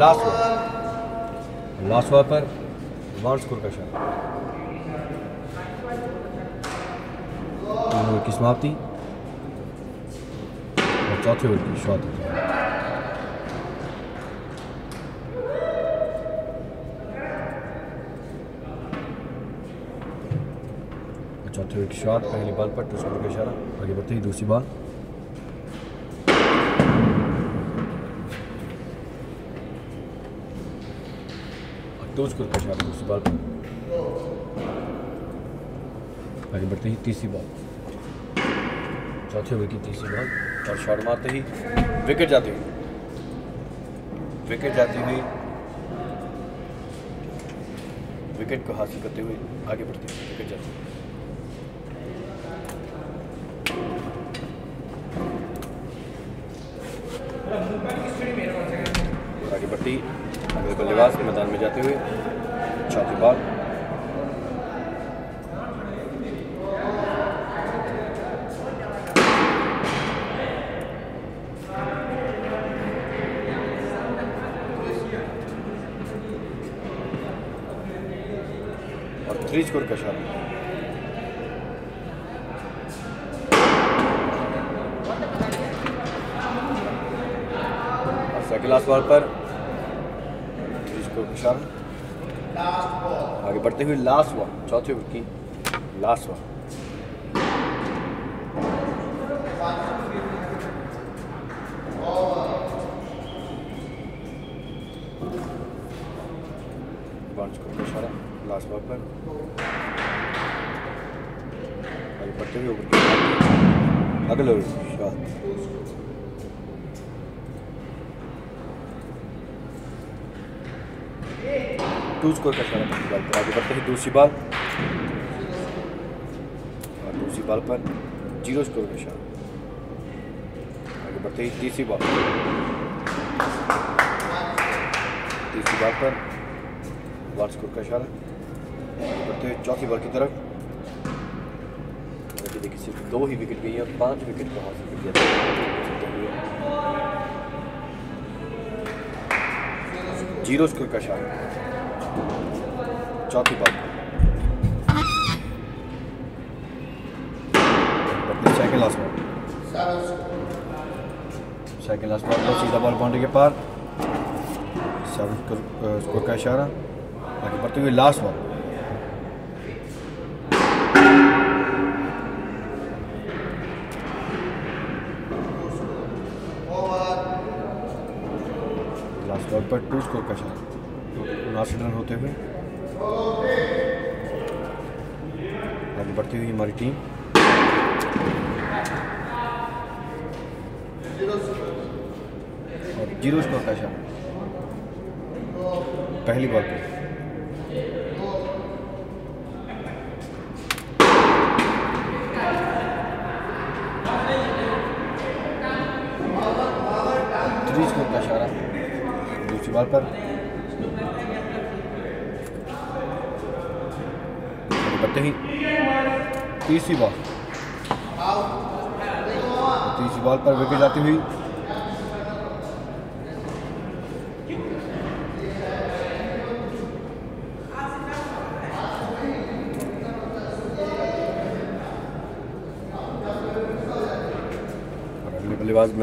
S1: last over last over पर स्कोर का शॉट
S4: ओवर की समाप्ति
S1: और चौथे ओवर की शॉट चौथे ओवर की शॉट पहली बॉल पर टू स्कोर का इशारा आगे बढ़ते ही दूसरी बॉल Tozkur का शामिल उस बॉल पर आगे बढ़ते ही तीसरी बॉल चौथे ओवर की तीसरी बॉल और शॉट मारते ही विकेट जाती हुई विकेट जाती हुई विकेट को हासिल करते हुए आगे बढ़ते हैं विकेट जाती हुई जाते हुए फिर लास्ट हुआ चौथे ओवर की लास्ट हुआ लास्ट पर पट्टे भी अगले ओवर शॉट टू स्कोर करता है पहली बॉल पर आगे बढ़ते हैं दूसरी बॉल और दूसरी बॉल पर जीरो स्कोर का शाम आगे बढ़ते हैं तीसरी बॉल तीसरी बॉल पर वन स्कोर का शाम आगे बढ़ते हैं चौथी बॉल की तरफ देखिए सिर्फ दो ही विकेट गई है पांच विकेट को हासिल कर दिया जीरो स्कोर का शाम चौथी ball second last second last ball पर सीधा बॉल बाउंड्री के पार स्कोर uh, का इशारा आगे बढ़ते हुए लास्ट बॉल लास्ट बॉल पर टू स्कोर का जीरो स्कोर का इशारा पहली बॉल पर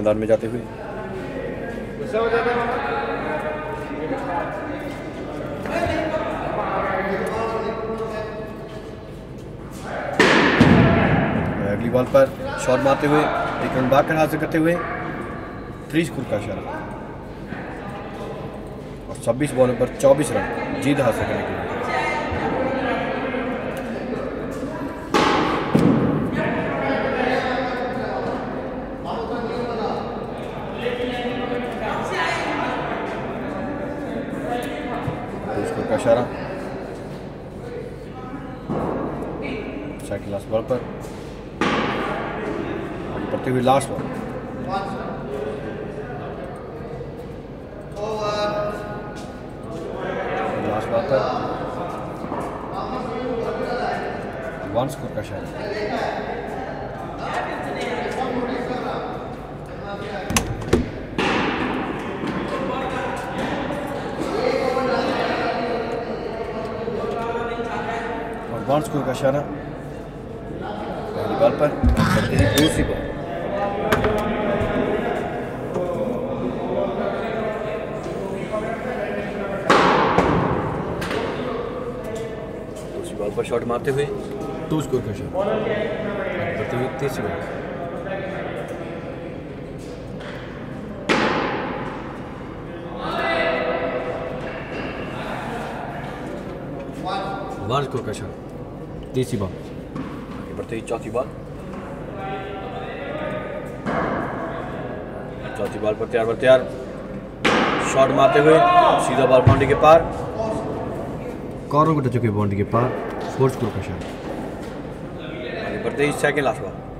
S1: मैदान में जाते हुए अगली बॉल पर शॉट मारते हुए एक रन बाकर हासिल करते हुए थ्री स्कूल का इशारा और 26 बॉलों पर 24 रन जीत हासिल करने के लिए last one. करते हुए टू स्कोर का शॉट करते हुए तीस वन स्कोर का शॉट तीसरी बॉल आगे बढ़ते चौथी बॉल चौथी बॉल पर तैयार पर तैयार शॉट मारते हुए सीधा बॉल बाउंड्री के पार को बाउंड्री के पार फोर्स प्रोफेशन बढ़ते इच्छा के लास्ट बार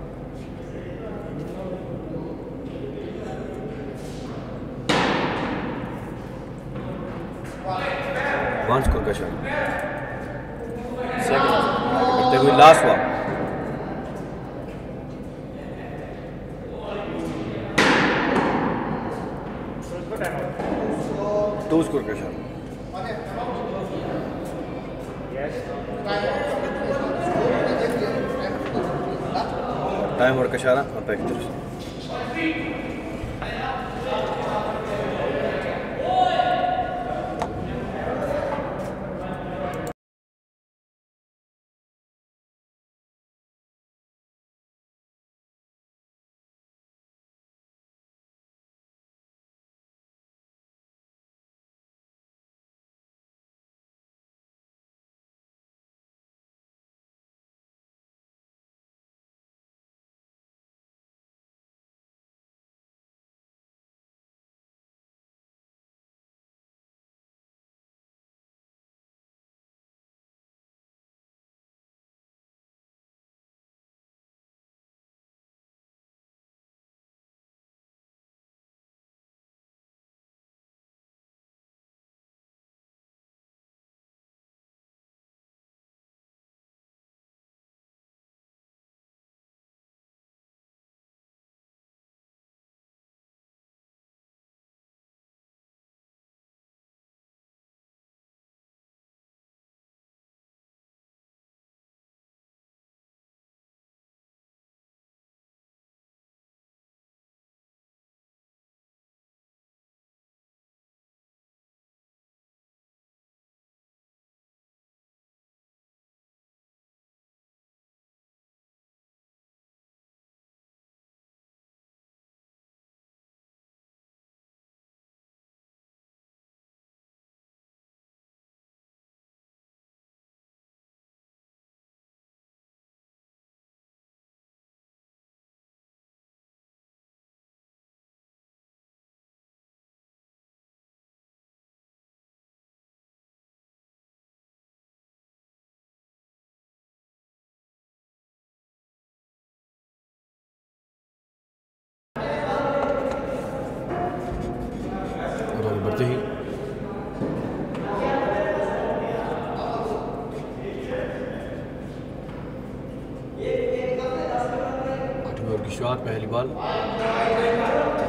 S1: गुजरात पहली बार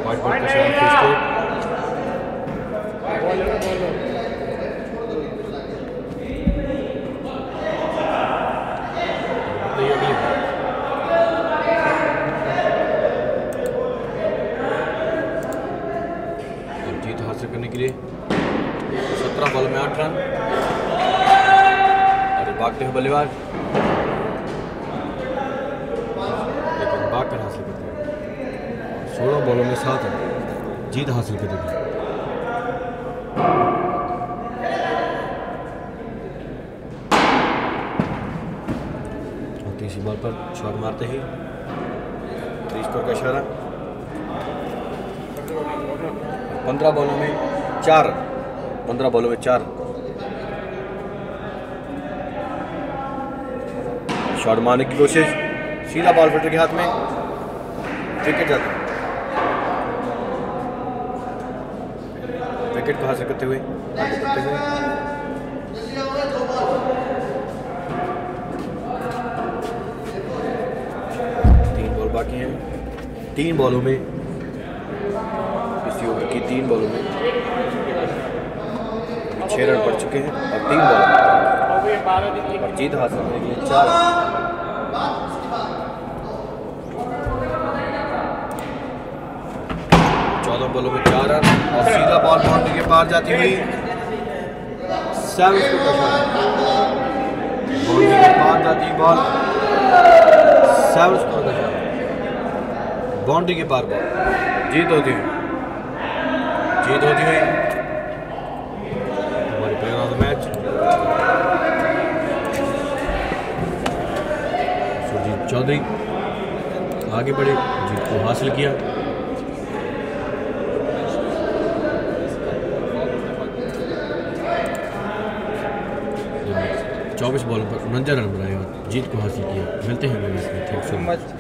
S1: वाइट बॉल का जीत हासिल करेगी तीसरी बॉल पर शॉट मारते ही स्कोर का इशारा पंद्रह बॉलों में चार पंद्रह बॉलों में चार शॉट मारने की कोशिश सीधा बॉल फिटर के हाथ में क्रिकेट जाता विकेट को हासिल करते हुए तीन बॉल बाकी हैं तीन बॉलों में इस ओवर की तीन बॉलों में छह रन पड़ चुके हैं और तीन बॉल और जीत हासिल करने के लिए चार चौदह बॉलों में चार रन और सीधा बॉल बाउंड्री के पार जाती हुई बाउंड्री के पार जाती बॉल बाउंड्री के पार बॉल जीत होती हुई जीत होती हुई चौधरी आगे बढ़े जीत को हासिल किया चौबीस बॉलों पर उनंजा रन बनाए और जीत को हासिल किया मिलते हैं thank so much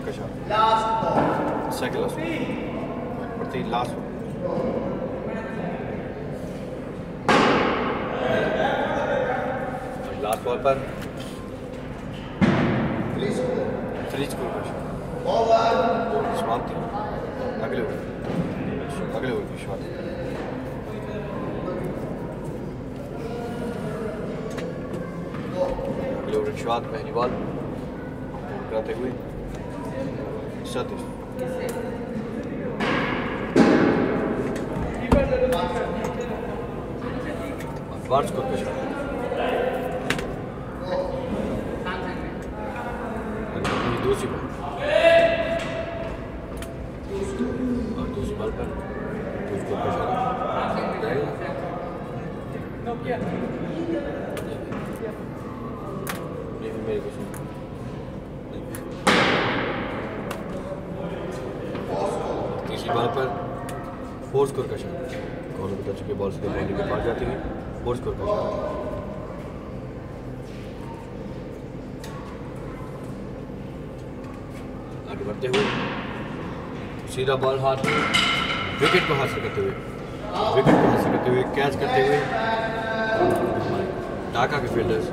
S1: good catch Last ball. Second last one. But the last one. Last ball पर थ्री स्कोर थ्री स्कोर पर समाप्ति अगले ओवर अगले ओवर की शुरुआत अगले ओवर की शुरुआत पहली बॉल सीधा बॉल हाथ विकेट को हासिल करते हुए विकेट को हासिल करते हुए कैच करते हुए ढाका के फील्डर्स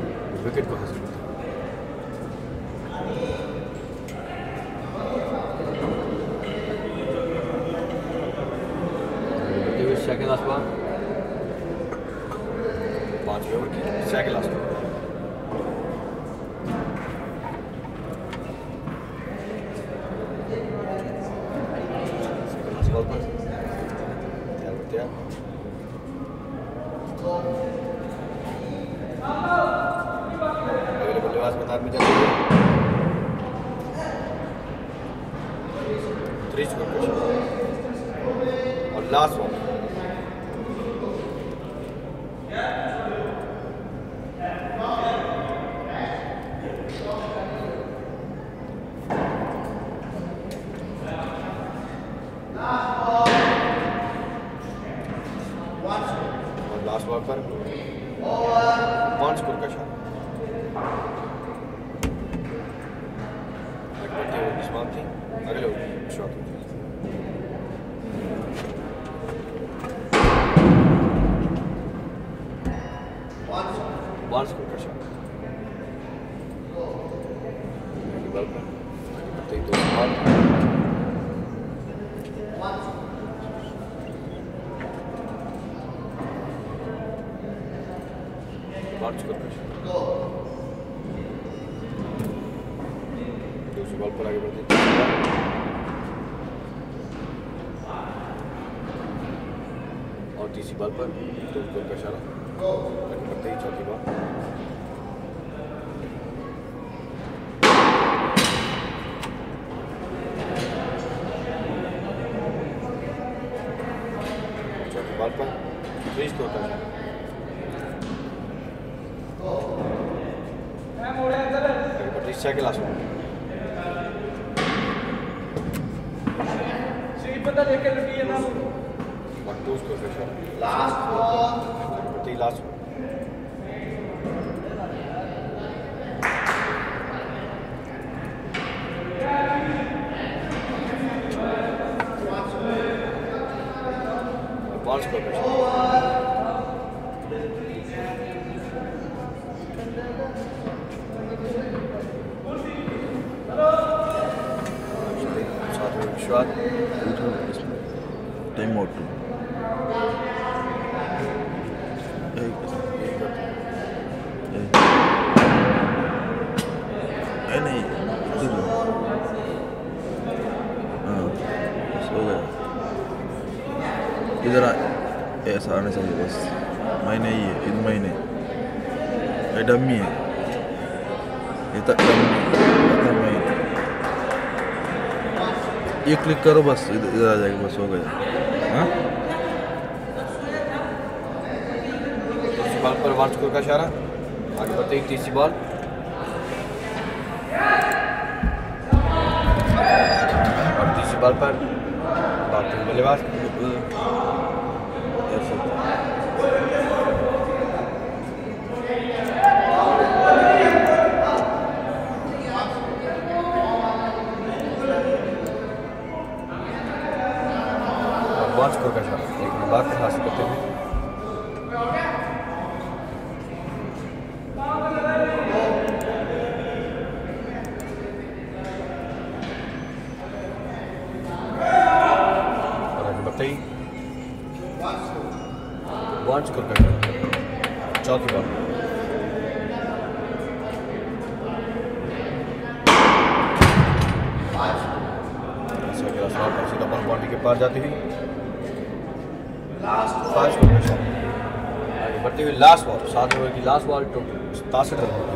S1: क्लिक करो बस इधर आ जाएगा बस हो गया हाँ बॉल पर वार्च का इशारा आगे बढ़ते ही तीसरी बॉल तासड़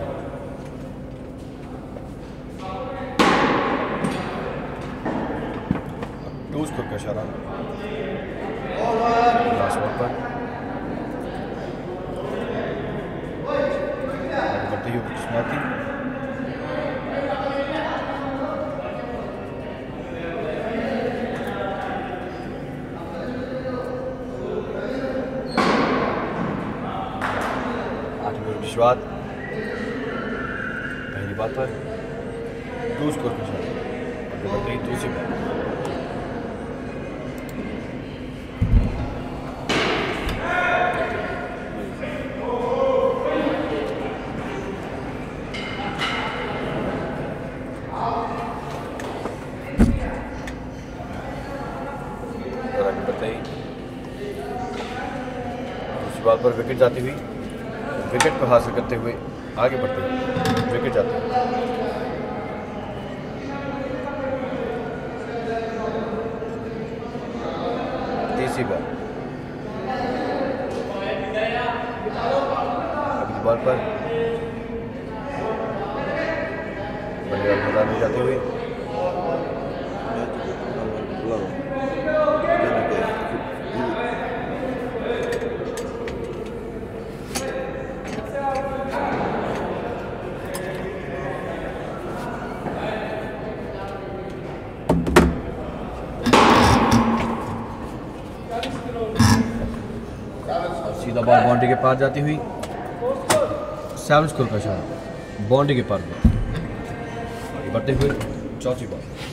S1: विकेट जाती हुई विकेट को हासिल करते हुए आगे बढ़ते हुए विकेट जाते हुए पार जाती हुई सेवन स्कोर का शायद बाउंड्री के पार बढ़ते हुए चौथी बॉल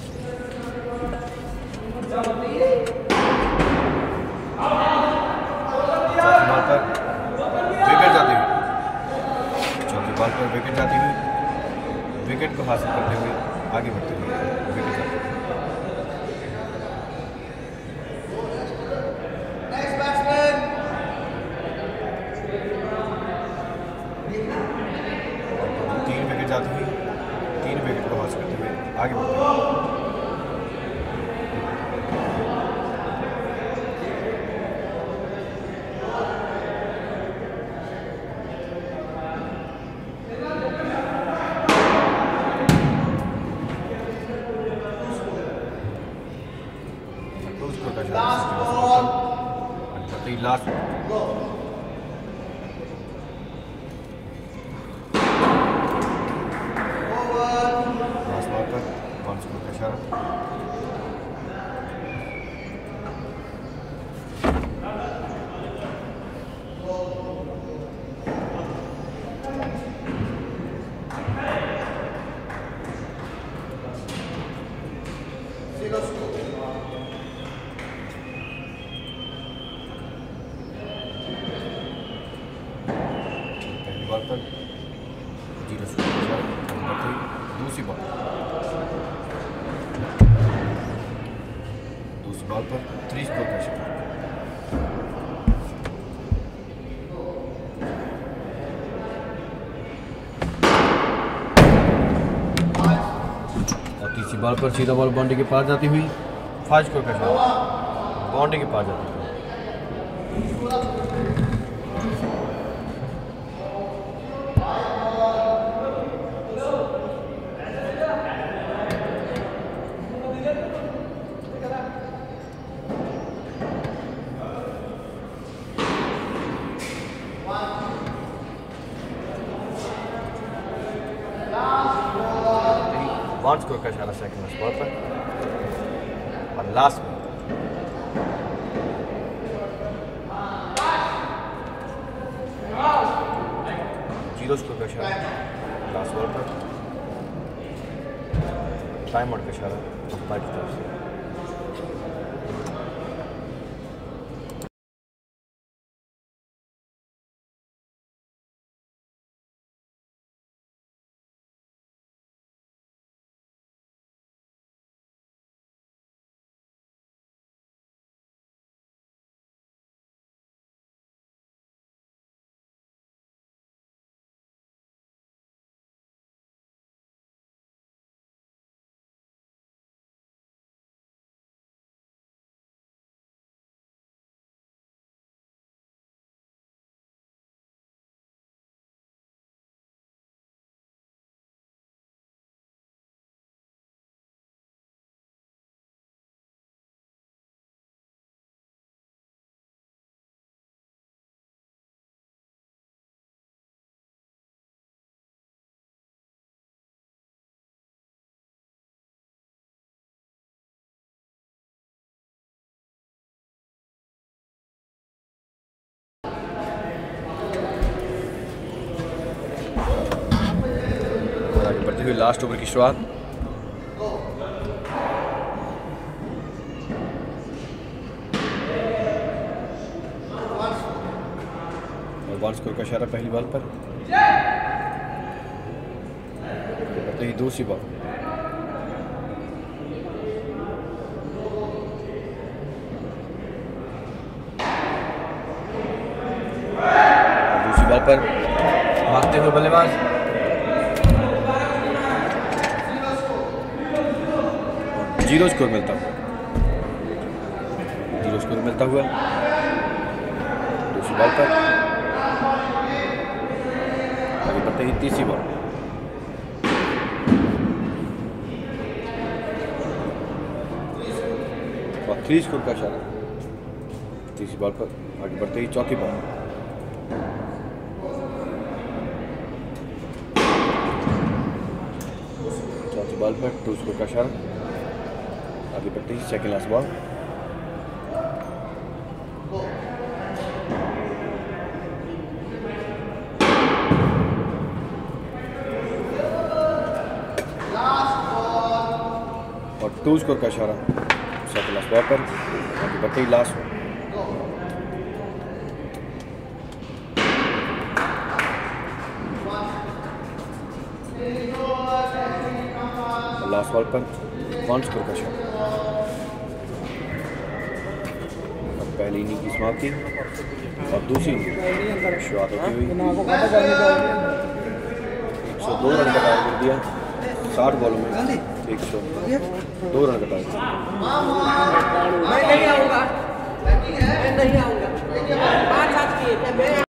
S1: पर सीधा बॉल बाउंड्री के पास जाती हुई फाज को कैसे बाउंड्री के पास जाती हुई like लास्ट ओवर की शुरुआत स्कोर का इशारा पहली बॉल पर तो दूसरी बॉल दूसरी बॉल पर भागते हुए बल्लेबाज जीरो स्कोर मिलता हुआ जीरो स्कोर मिलता हुआ दूसरी बॉल पर आगे बढ़ते ही तीसरी बॉल और थ्री स्कोर का इशारा तीसरी बॉल पर आगे बढ़ते ही चौथी बॉल चौथी बॉल पर टू स्कोर का इशारा Ugly Patrice checking as well. और टू स्कोर का इशारा सेकंड लास्ट बॉल पर अगली पट्टी last last ball punch. konstrukasi. पहली इनिंग की समाप्ति और दूसरी शुरुआत एक सौ दो रन का टारगेट दिया साठ बॉलों में एक सौ दो रन का
S3: टारगेट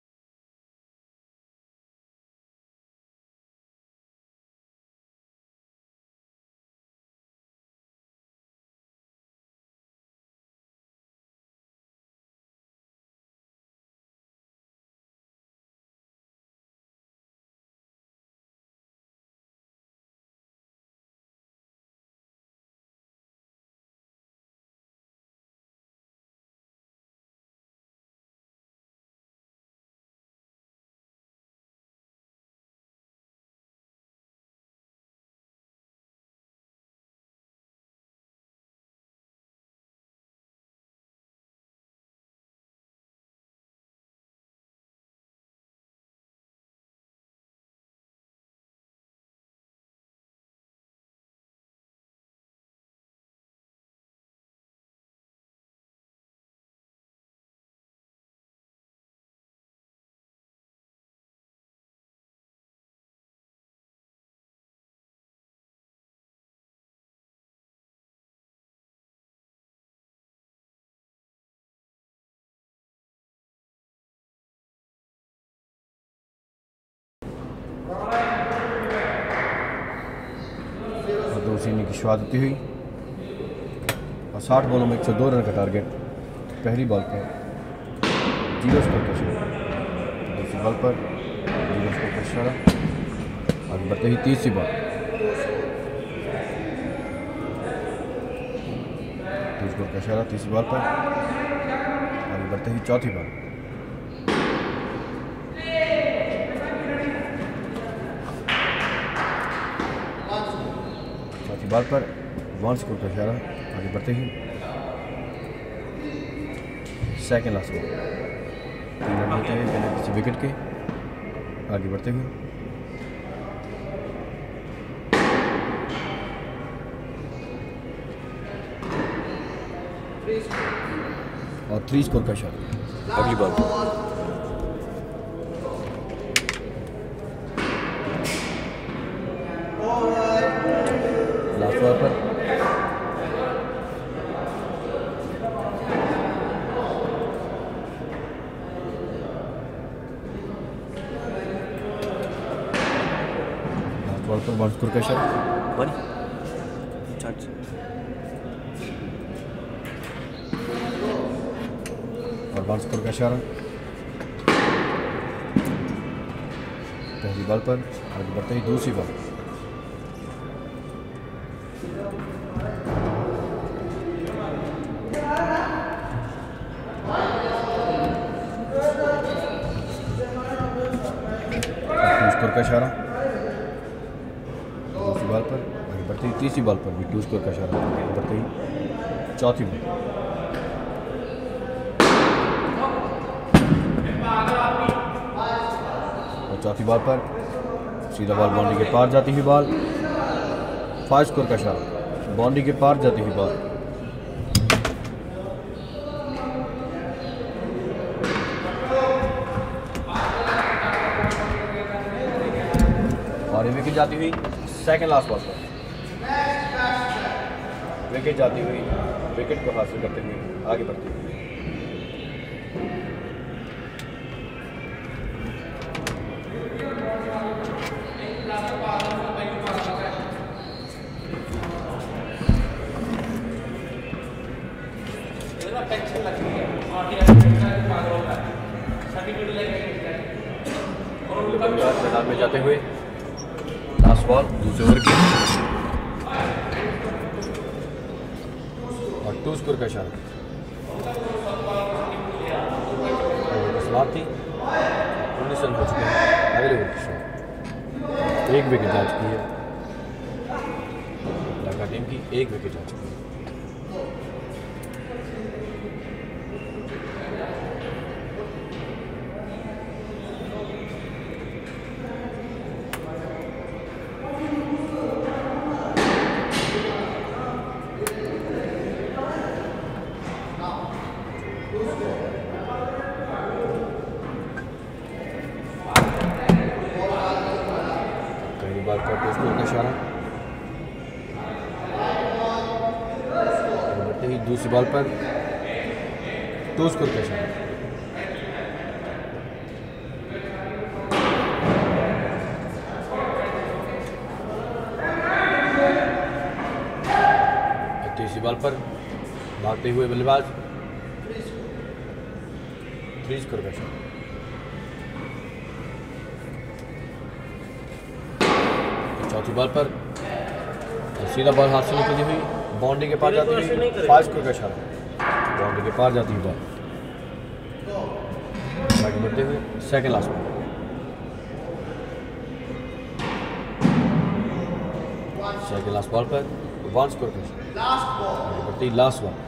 S1: शहादती हुई और साठ बॉलों में एक सौ दो रन का टारगेट पहली बॉल पर जीरो स्कोर का शुरू दूसरी बॉल पर जीरो स्कोर का इशारा आगे बढ़ते ही तीसरी बॉल तीस स्कोर का इशारा तीसरी बॉल पर आगे बढ़ते ही चौथी बॉल बात पर वन स्कोर का इशारा आगे बढ़ते ही सेकेंड लास्ट बॉल तीन रन होते हैं पहले किसी विकेट के आगे बढ़ते हुए और थ्री स्कोर का शॉट अगली बॉल purkasher. One. एडवांस पर का इशारा पहली बॉल पर आगे बढ़ते ही दूसरी बॉल तीसरी बॉल पर भी टू स्कोर का इशारा बढ़ते ही चौथी बॉल और चौथी बॉल पर सीधा बॉल बाउंड्री के पार जाती हुई बॉल फाइव स्कोर का इशारा बाउंड्री के पार जाती हुई बॉल जाती हुई सेकंड लास्ट बॉल पर विकेट जाती हुई विकेट को हासिल करते हुए आगे बढ़ती हुई बल्लेबाज थ्री स्कोर का चौथी बॉल पर सीधा बॉल हाथ से निकली हुई बाउंड्री के पार जाती हुई फाइव स्कोर का शॉट बाउंड्री के पार जाती हुई बॉल बढ़ते हुए second last ball second last ball पर वन स्कोर का शॉट लास्ट बॉल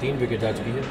S1: तीन विकेट जा चुकी है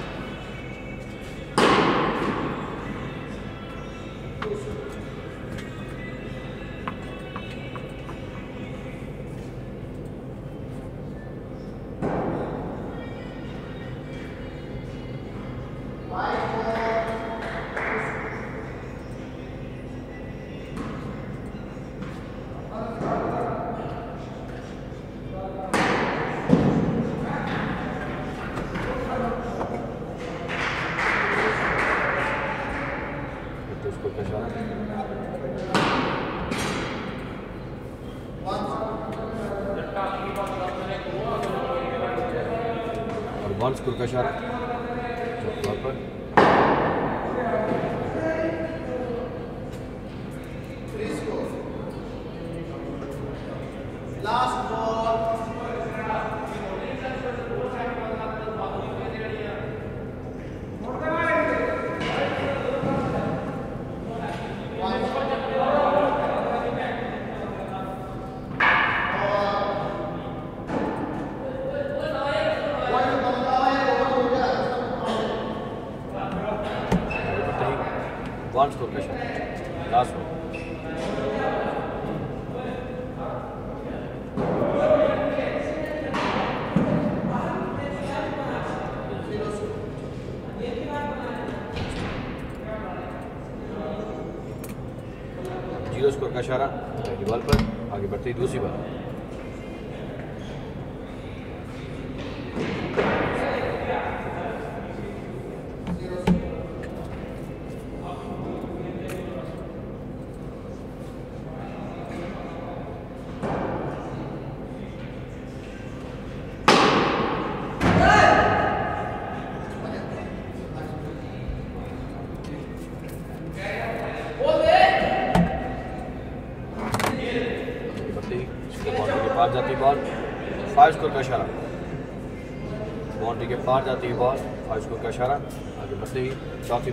S1: आती हुई बॉल और का इशारा आगे बढ़ते ही चौथी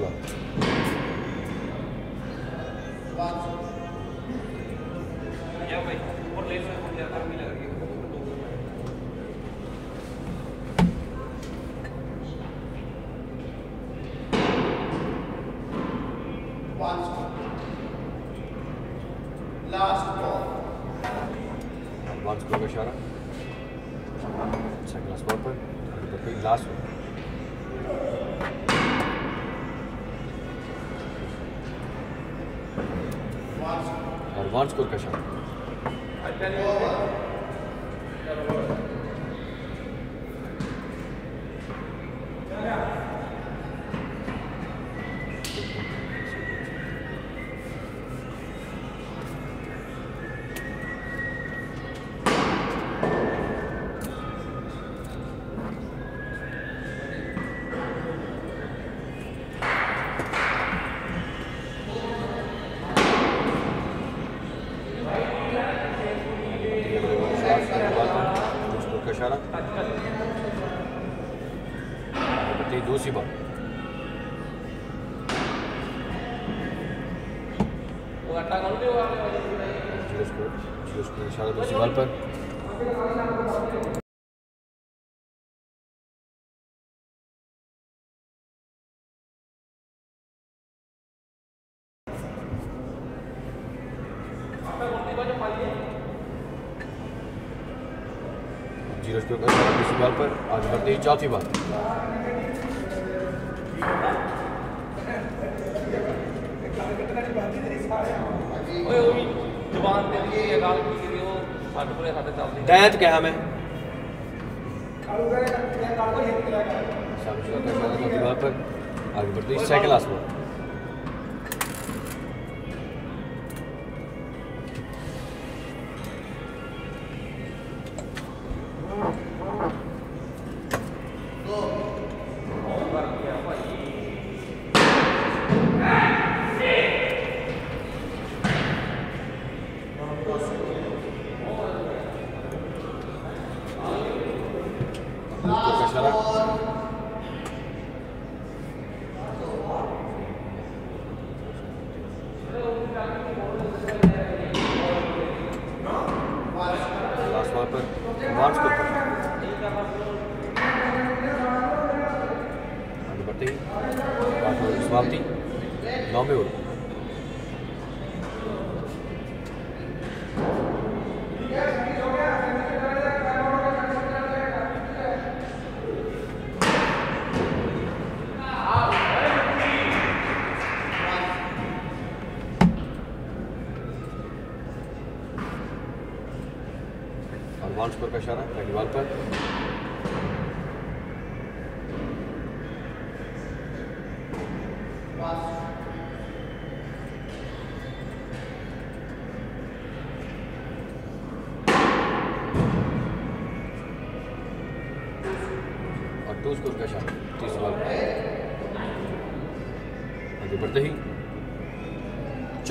S1: 交替吧。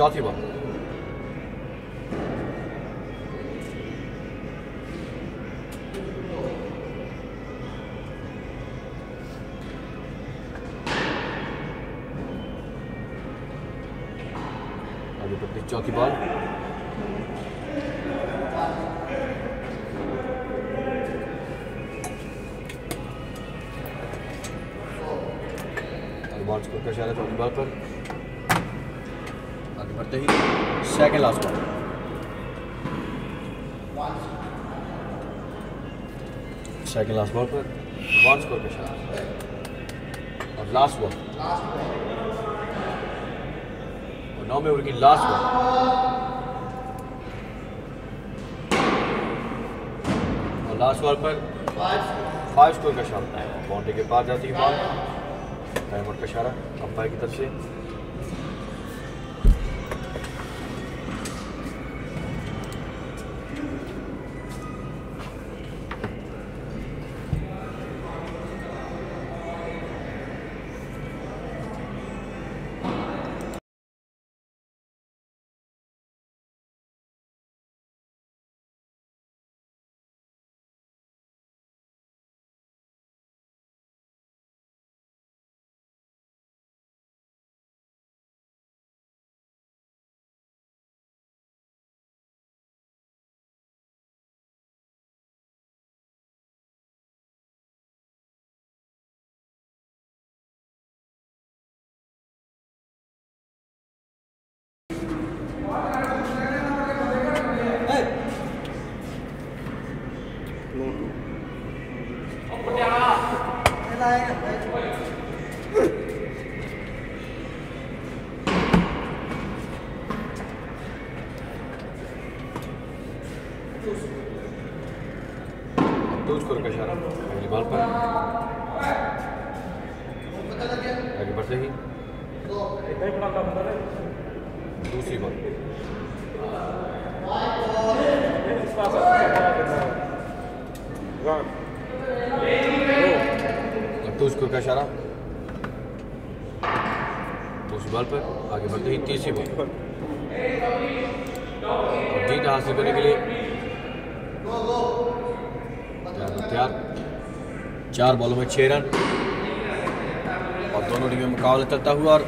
S1: Jollibee बाहर जाती है बाल टाइम और कशारा अब्बाई की तरफ से छः रन और दोनों टीमों में मुकाबला चलता हुआ और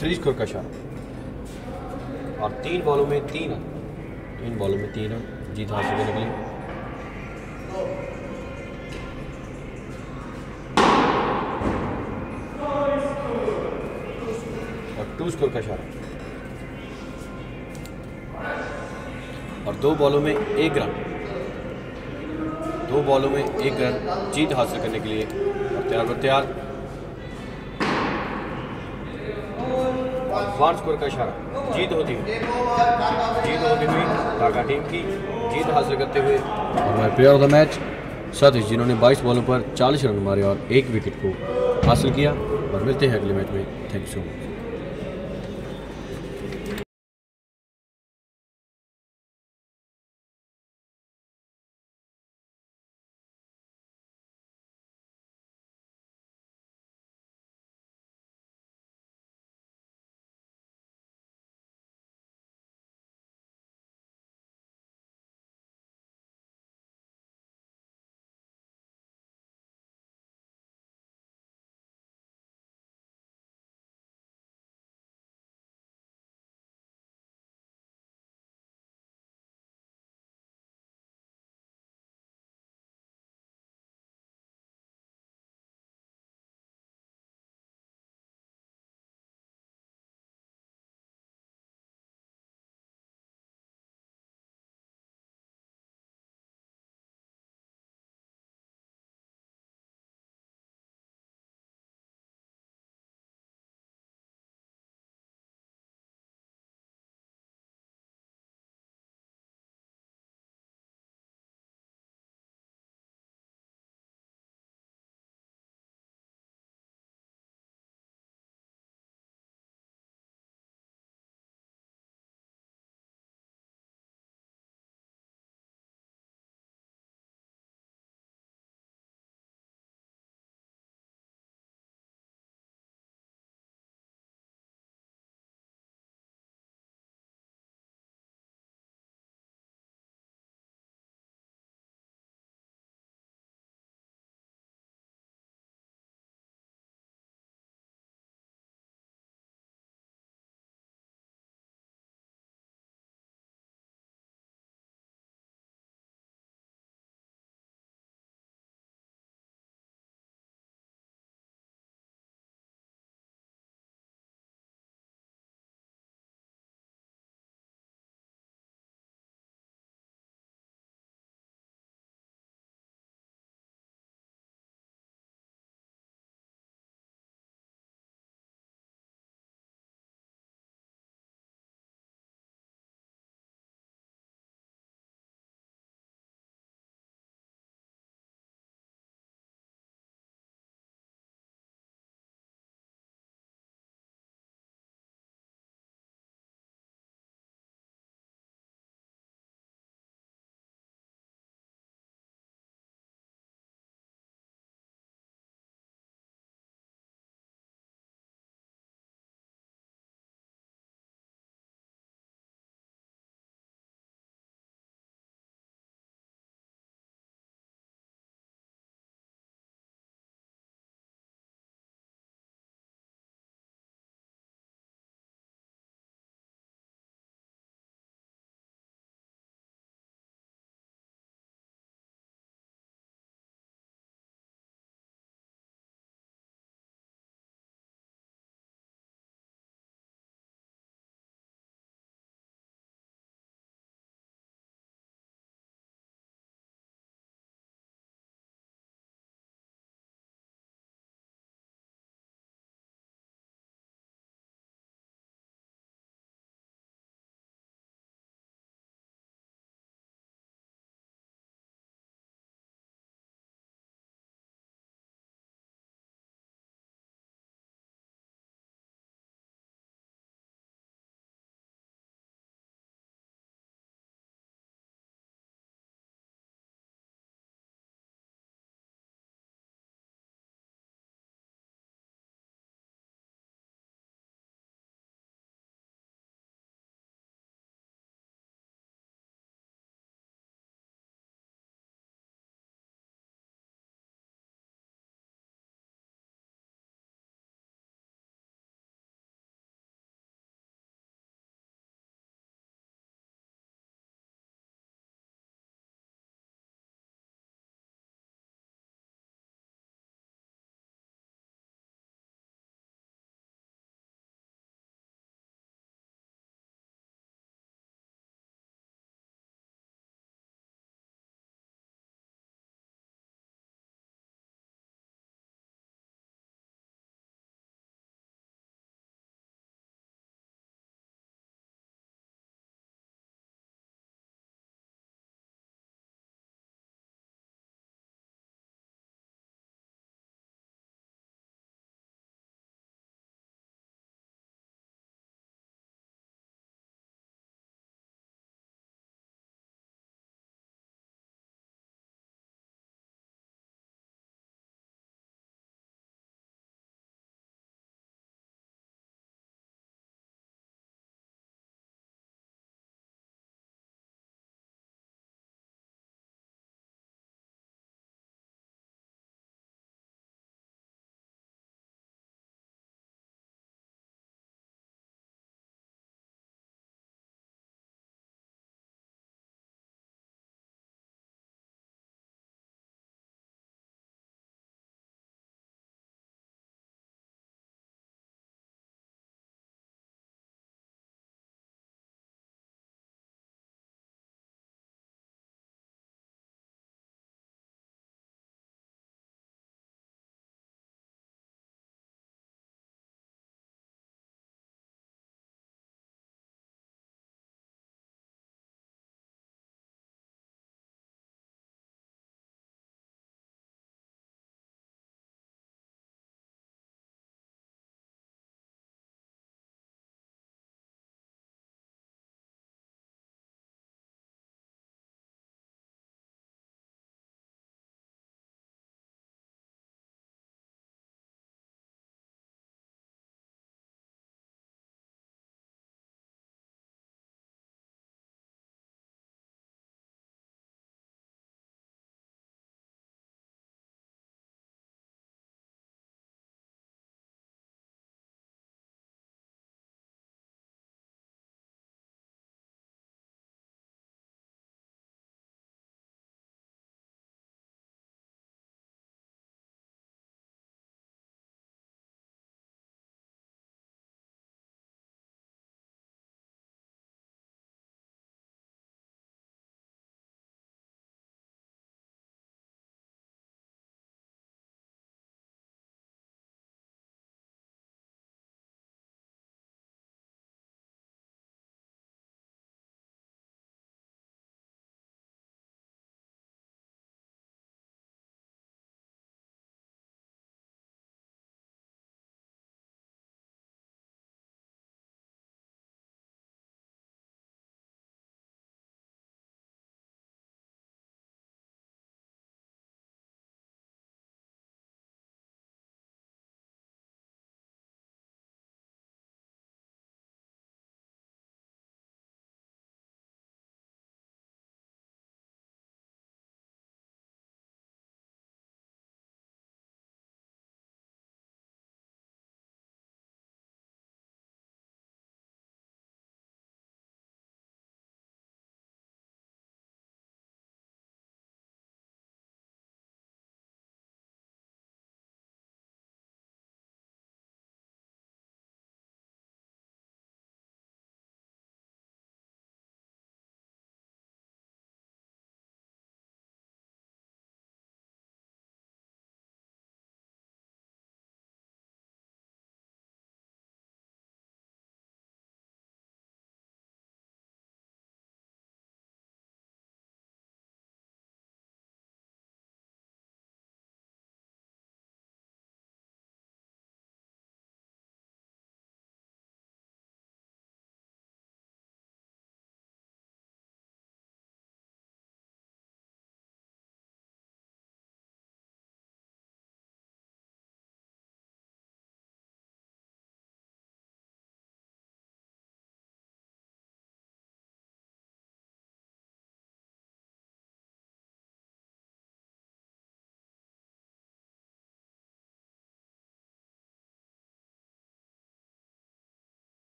S1: थ्री स्कोर का शॉट और तीन बॉलों में तीन रन तीन बॉलों में तीन रन जीत हासिल करने के लिए और टू स्कोर का शॉट और दो बॉलों में एक रन बॉलों में एक रन जीत हासिल करने के लिए तैयार ब तैयार स्कोर का इशारा जीत होती हुई जीत होती हुई ढाका टीम की जीत हासिल करते हुए हमारे player of the match Satish जिन्होंने 22 बॉलों पर 40 रन मारे और एक विकेट को हासिल किया और मिलते हैं अगले मैच में thank you so much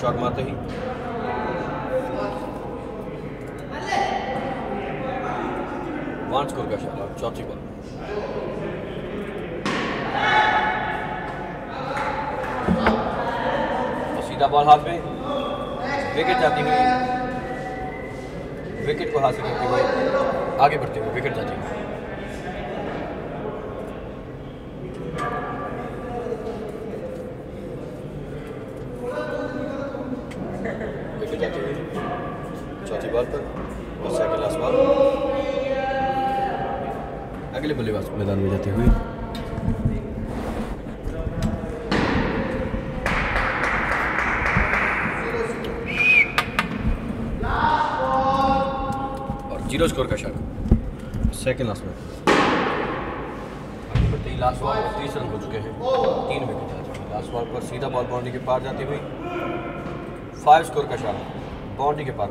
S1: shot मारते ही फाइव स्कोर का शॉट बाउंड्री के पार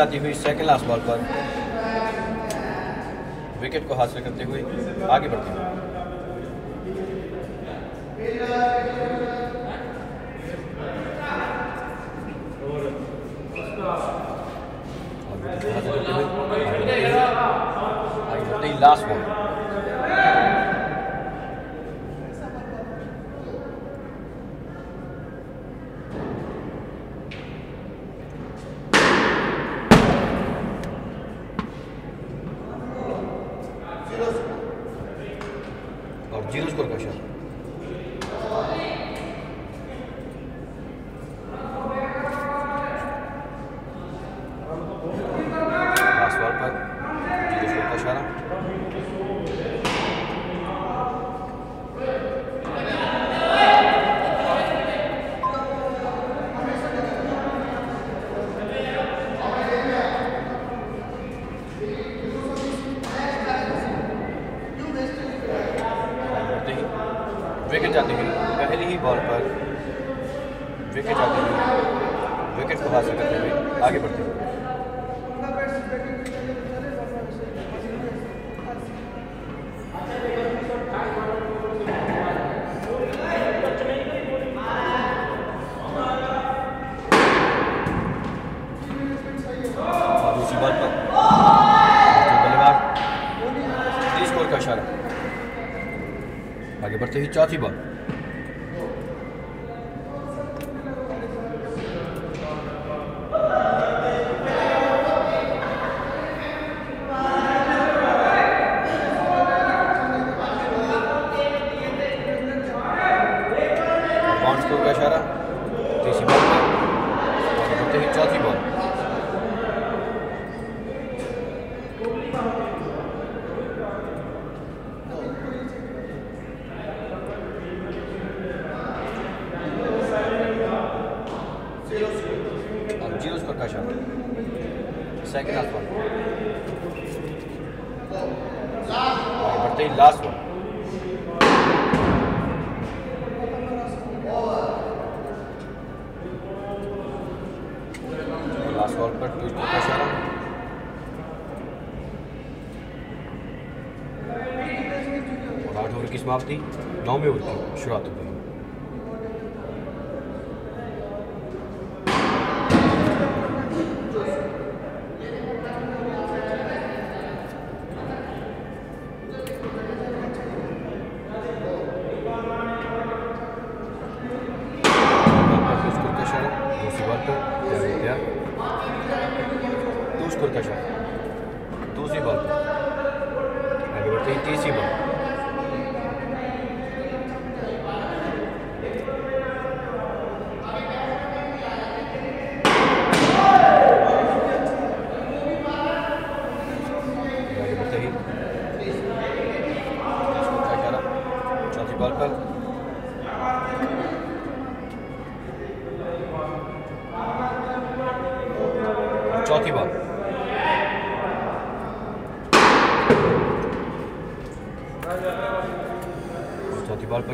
S1: जाती हुई सेकंड लास्ट बॉल पर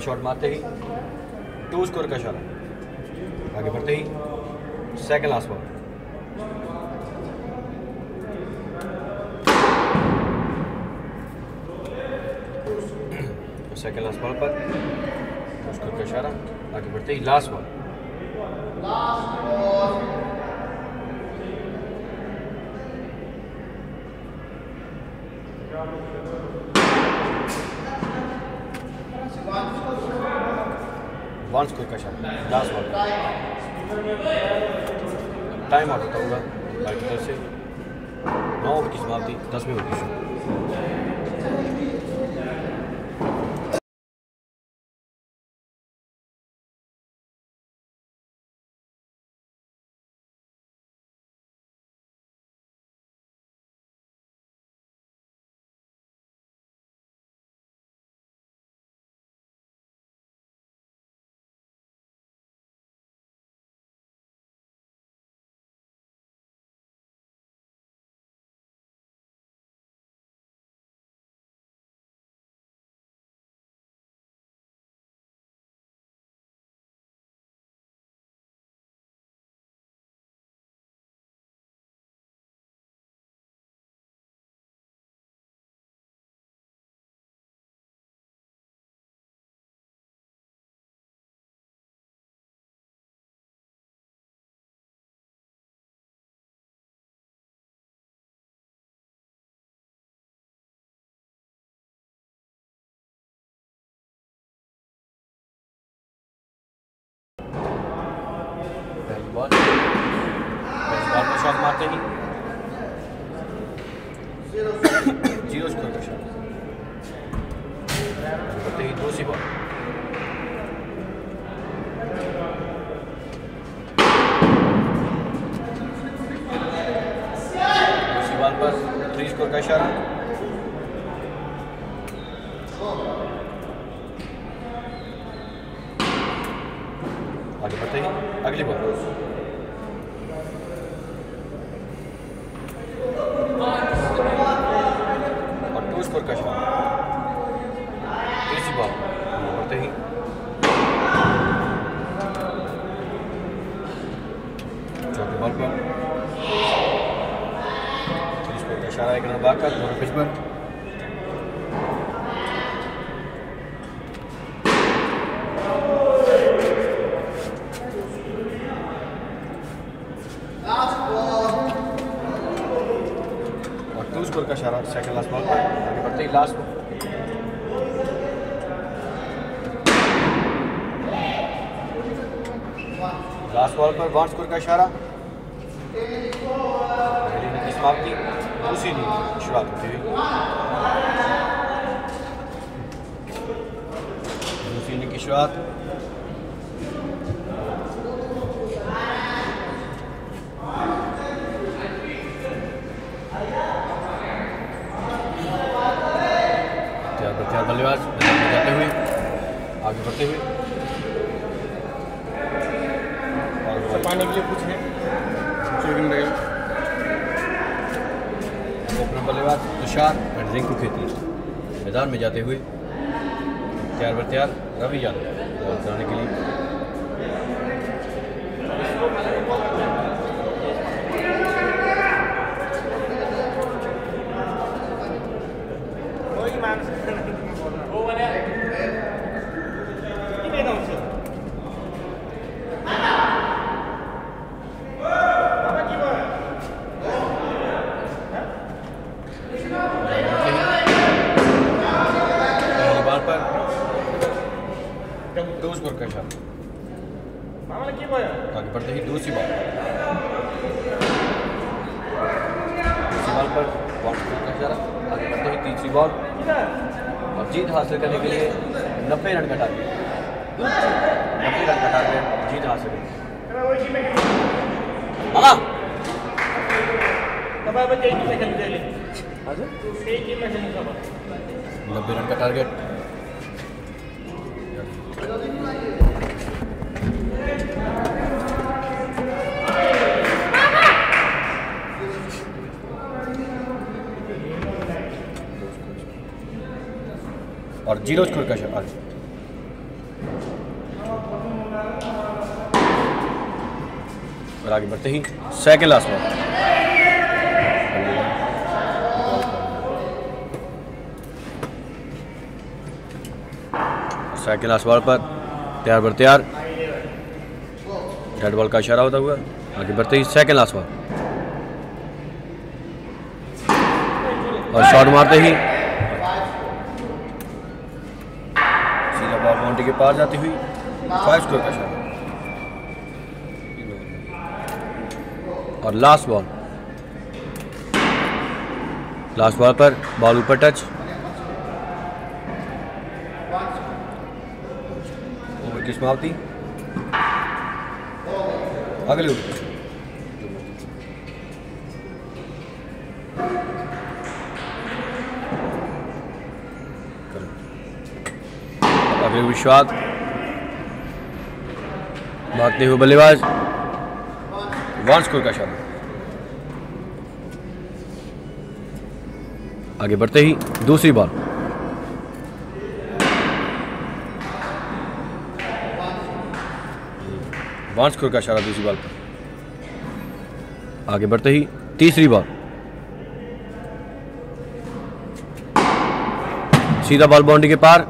S1: शॉट मारते ही टू स्कोर का शॉट आगे बढ़ते ही second last ball second last ball पर टू स्कोर का इशारा आगे बढ़ते ही लास्ट बॉल Firoz Kurkashar. और आगे बढ़ते ही second last ball second last ball पर तैयार बर तैयार रेड बॉल का इशारा होता हुआ आगे बढ़ते ही सेकेंड लास्ट बॉल और शॉट मारते ही पार जाती हुई फाइव स्कोर का शॉट और लास्ट बॉल लास्ट बॉल पर बॉल ऊपर टच ओवर की समाप्ति अगले ओवर विश्वास भागते हुए बल्लेबाज वन स्कोर का शॉट आगे बढ़ते ही दूसरी बॉल वन स्कोर का इशारा दूसरी बॉल पर आगे बढ़ते ही तीसरी बॉल सीधा बॉल बाउंड्री के पार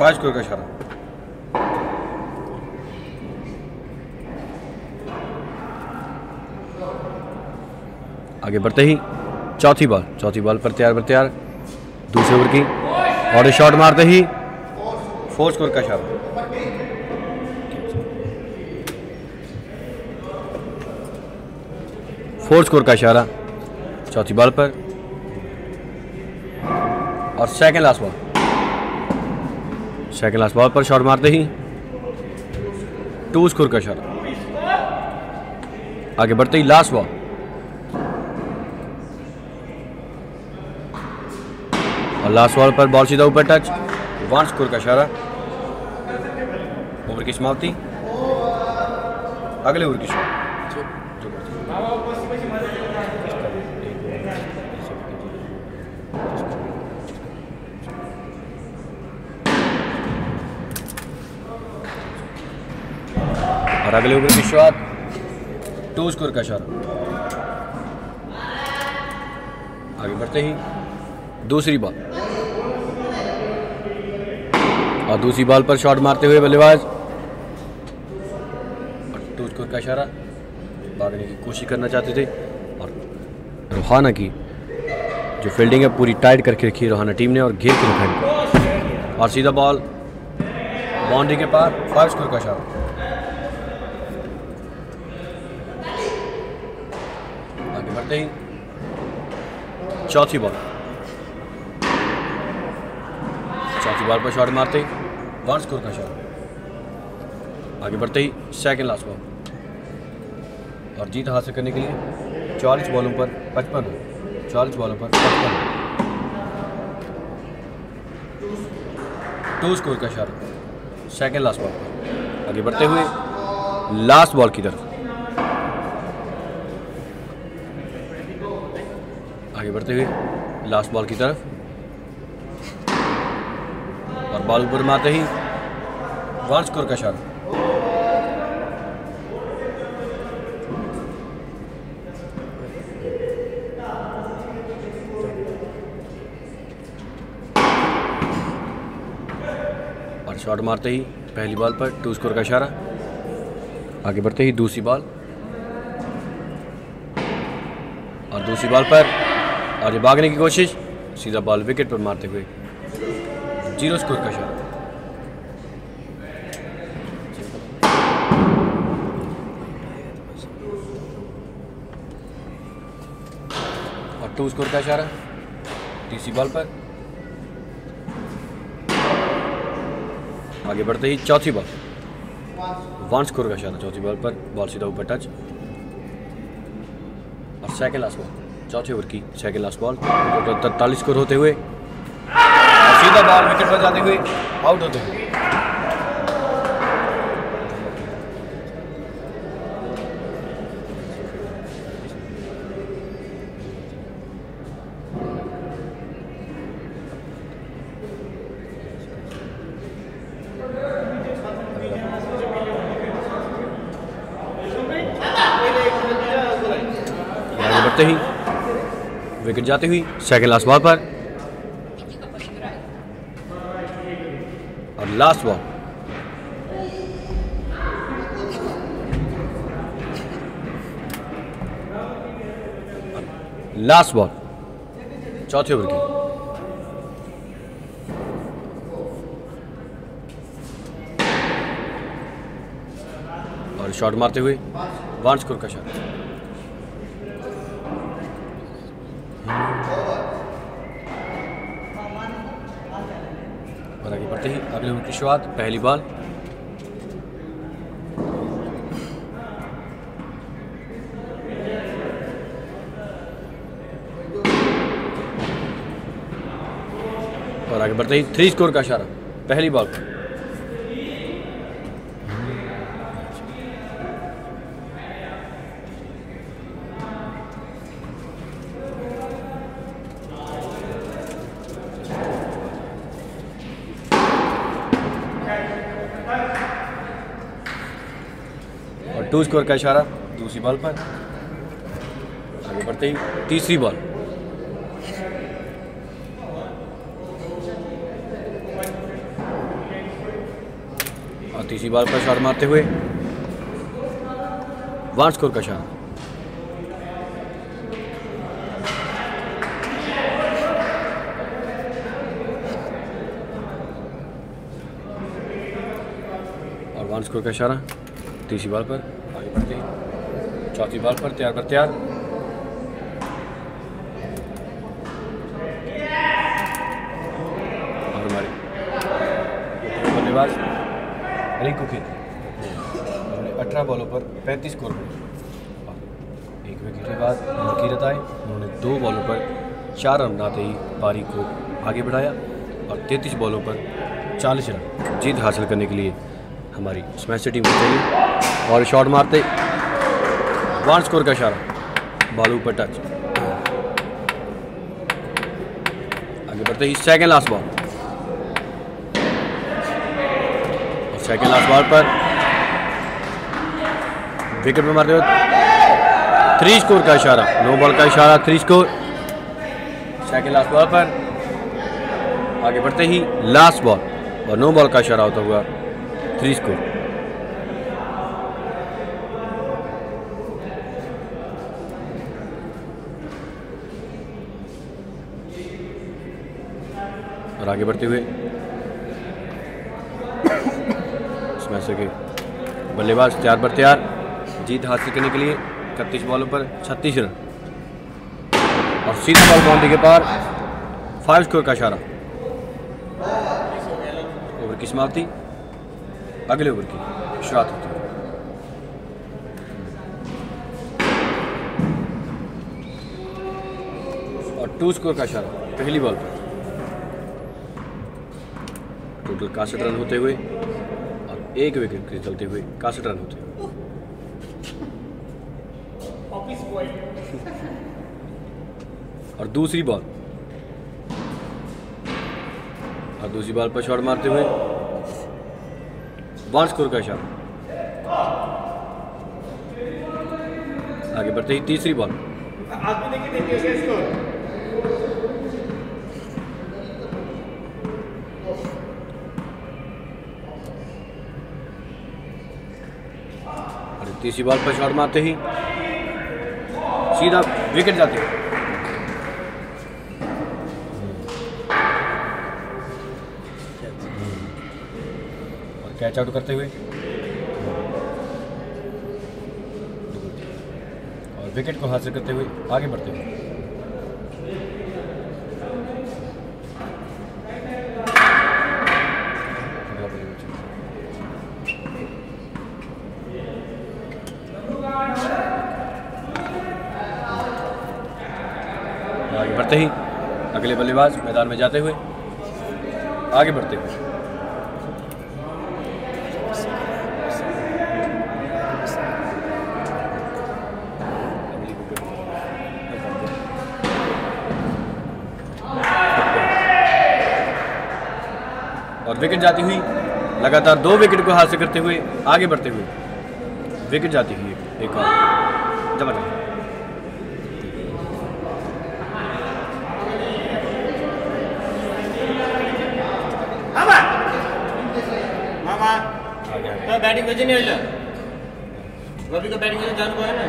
S1: पाँच करोड़ का इशारा आगे बढ़ते ही चौथी बॉल चौथी बॉल पर तैयार पर दूसरे ओवर की और शॉट मारते ही फोर स्कोर का शॉट फोर स्कोर का इशारा चौथी बॉल पर और second last ball second last ball पर शॉट मारते ही टू स्कोर का शॉट आगे बढ़ते ही लास्ट बॉल और लास्ट बॉल पर बॉल सीधा ऊपर टच वन स्कोर का इशारा ओवर की समाप्ति अगले ओवर की शॉट और अगले ओवर की शुरुआत टू स्कोर का इशारा आगे बढ़ते ही दूसरी बॉल और दूसरी बॉल पर शॉट मारते हुए बल्लेबाज और टू स्कोर का इशारा भागने की कोशिश करना चाहते थे और रोहाना की जो फील्डिंग है पूरी टाइट करके रखी है रोहाना टीम ने और घेर के रखा और सीधा बॉल बाउंड्री के पार फाइव स्कोर का इशारा नहीं चौथी बॉल चौथी बॉल पर शॉट मारते ही वन स्कोर का शॉट आगे बढ़ते ही सेकंड लास्ट बॉल और जीत हासिल करने के लिए चालीस बॉलों पर पचपन रन चालीस बॉलों पर पचपन टू स्कोर का शॉट सेकंड लास्ट बॉल आगे बढ़ते हुए लास्ट बॉल की तरफ आगे बढ़ते हुए लास्ट बॉल की तरफ और बॉल ऊपर मारते ही वार्ज का शॉट और शॉट मारते ही पहली बॉल पर टू स्कोर का इशारा आगे बढ़ते ही दूसरी बॉल और दूसरी बॉल पर और ये भागने की कोशिश सीधा बॉल विकेट पर मारते हुए जीरो स्कोर का शॉट और टू स्कोर का इशारा तीसरी बॉल पर आगे बढ़ते ही चौथी बॉल वन स्कोर का इशारा चौथी बॉल पर बॉल सीधा ऊपर टच और सेकेंड लास्ट बॉल चौथे ओवर की के लास्ट बॉल टोटल तो, तो, तो स्कोर होते हुए सीधा बॉल विकेट पर जाते हुए आउट होते हुए जाती हुई सेकेंड लास्ट बॉल पर और लास्ट बॉल लास्ट बॉल चौथे ओवर की और शॉट मारते हुए वन स्कोर का शॉट अगले की शुरुआत पहली बॉल और आगे बढ़ते ही थ्री स्कोर का इशारा पहली बॉल पर टू स्कोर का इशारा दूसरी बॉल पर आगे बढ़ते ही तीसरी बॉल और तीसरी बॉल पर शॉट मारते हुए वन स्कोर का इशारा और वन स्कोर का इशारा तीसरी बॉल पर आगे बढ़ते हैं चौथी बॉल पर तैयार कर तैयार और हमारे बल्लेबाज रिंकू खेत उन्होंने अठारह बॉलों पर पैंतीस स्कोर बनाए एक विकेट के बाद मुकीरत आए उन्होंने दो बॉलों पर चार रन बनाते ही पारी को आगे बढ़ाया और तैंतीस बॉलों पर चालीस रन जीत हासिल करने के लिए हमारी स्मैश टीम चाहिए और शॉट मारते वन स्कोर का इशारा बालू पर टच आगे बढ़ते ही सेकेंड लास्ट बॉल और सेकेंड लास्ट बॉल पर विकेट में मारते हुए थ्री स्कोर का इशारा नो बॉल का इशारा three score second last ball पर आगे बढ़ते ही लास्ट बॉल और नो बॉल का इशारा होता हुआ थ्री स्कोर आगे बढ़ते हुए इसमें से बल्लेबाज तैयार पर तैयार जीत हासिल करने के लिए इकतीस बॉलों पर छत्तीस रन और सीधे बॉल बाउंड्री के पार फाइव स्कोर का इशारा ओवर की समाप्ति अगले ओवर की शुरुआत होती है और टू स्कोर का इशारा पहली बॉल पर टोटल कासठ रन होते हुए और एक विकेट के चलते हुए कासठ रन होते हुए और दूसरी बॉल और दूसरी बॉल पर शॉट मारते हुए वन स्कोर का शॉट आगे बढ़ते ही तीसरी बॉल तीसरी बॉल पर शॉट मारते ही सीधा विकेट जाते हैं कैच आउट करते हुए और विकेट को हासिल करते हुए आगे बढ़ते हुए मैदान में जाते हुए आगे बढ़ते हुए और विकेट जाती हुई लगातार दो विकेट को हासिल करते हुए आगे बढ़ते हुए विकेट जाती हुई एक और जबरदस्त
S4: बैटिंग वेजे नहीं आइला रवि का बैटिंग वेजे जान को है ना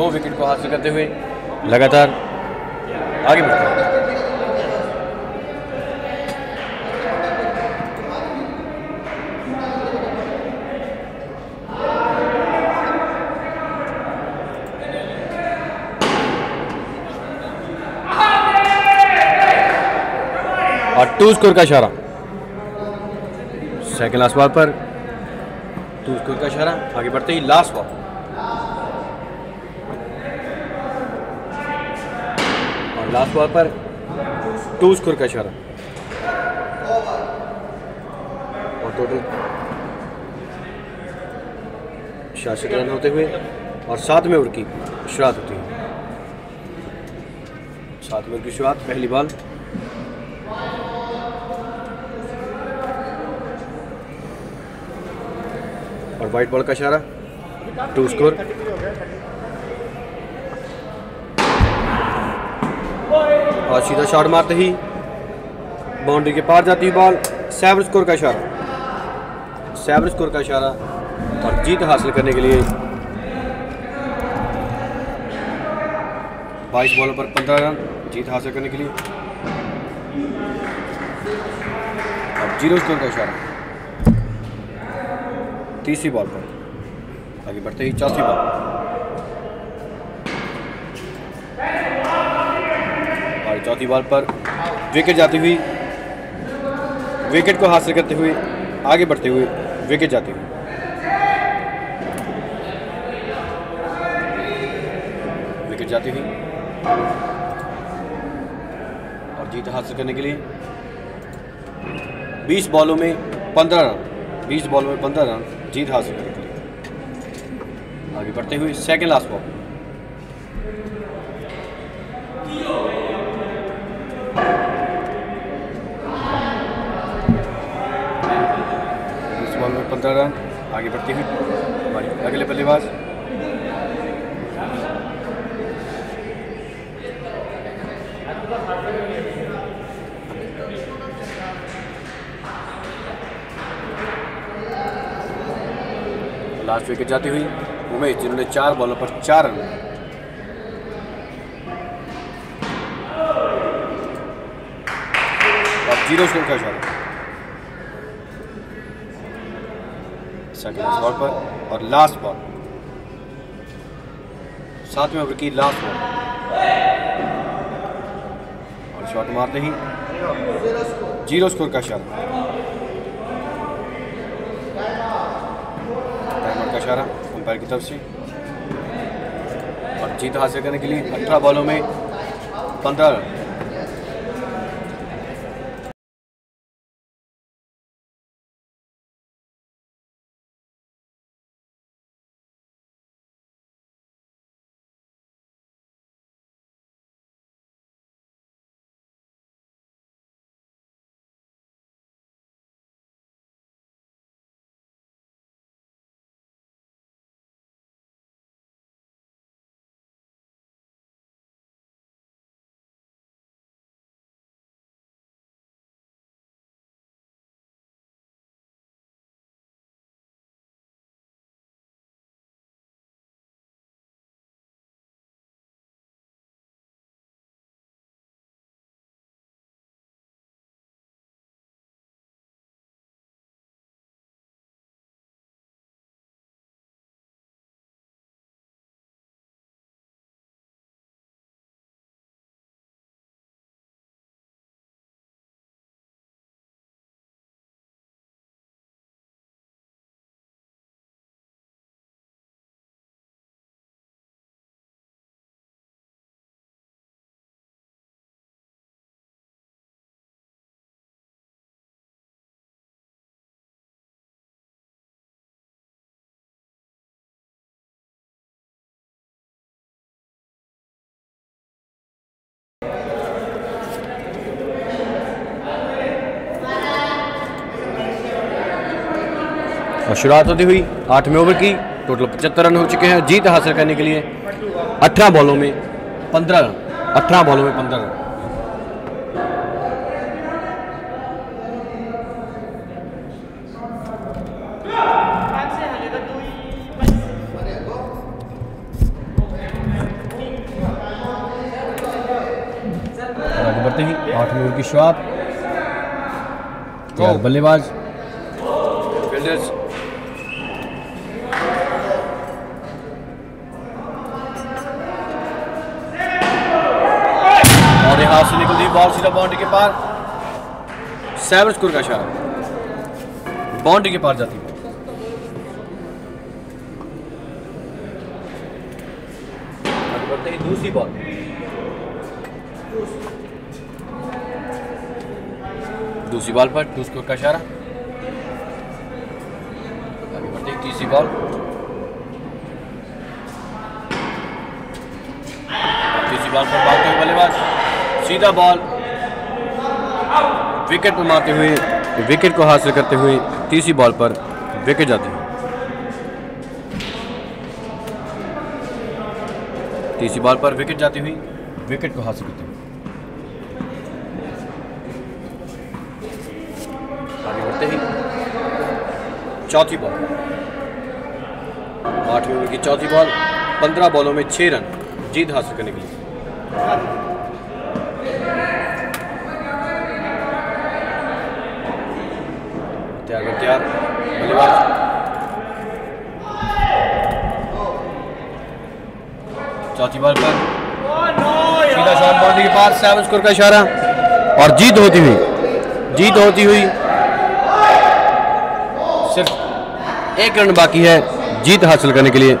S1: दो विकेट को हासिल करते हुए लगातार आगे बढ़ते हैं और टू स्कोर का इशारा सेकेंड लास्ट बॉल पर टू स्कोर का इशारा आगे बढ़ते ही लास्ट बॉल और लास्ट बॉल पर टू स्कोर का इशारा और टोटल छियासठ रन होते हुए और साथ में उड़की शुरुआत होती है साथ में उड़की शुरुआत पहली बॉल वाइट बॉल का इशारा टू स्कोर और सीधा शॉट मारते ही बाउंड्री के पार जाती बॉल सेवन स्कोर का इशारा सेवन स्कोर का इशारा और जीत हासिल करने के लिए बाईस बॉलों पर पंद्रह रन जीत हासिल करने के लिए और जीरो स्कोर का इशारा तीसरी बॉल पर आगे बढ़ते ही चौथी बॉल और चौथी बॉल पर विकेट जाती हुई विकेट को हासिल करते हुए आगे बढ़ते हुए विकेट जाती हुई विकेट जाती हुई और जीत हासिल करने के लिए 20 बॉलों में 15 रन 20 बॉलों में 15 रन जीत हासिल कर ली आगे बढ़ते हुए सेकेंड लास्ट बॉल रन आगे बढ़ती है हमारी अगले बल्लेबाज Thank लास्ट विकेट जाती हुई उमेश जिन्होंने चार बॉलों पर चार रन जीरो सेकंड बॉल पर और लास्ट बॉल सातवें ओवर की लास्ट बॉल और शॉट मारते ही जीरो स्कोर का इशारा इशारा अंपायर की तरफ से और जीत हासिल करने के लिए अठारह बॉलों में पंद्रह और शुरुआत होती हुई आठवें ओवर की टोटल पचहत्तर रन हो चुके हैं जीत हासिल करने के लिए अठारह बॉलों में पंद्रह रन अठारह बॉलों में पंद्रह रन बढ़ते ही आठवें ओवर की शुरुआत बल्लेबाज पार सैवर स्कोर का शॉट बाउंड्री के पार जाती है दूसरी बॉल दूसरी बॉल पर टू स्कोर का इशारा बढ़ते तीसरी बॉल तीसरी बॉल पर बात बल्लेबाज सीधा बॉल विकेट पर मारते हुए विकेट को हासिल करते हुए तीसरी बॉल पर विकेट जाते हैं तीसरी बॉल पर विकेट जाती हुई विकेट को हासिल करते हुए आगे बढ़ते ही चौथी बॉल आठवीं ओवर की चौथी बॉल पंद्रह बॉलों में छह रन जीत हासिल करने के लिए चौथी बॉल पर सीधा शॉट बॉल के पास सेवन स्कोर का इशारा और जीत होती हुई जीत होती हुई सिर्फ एक रन बाकी है जीत हासिल करने के लिए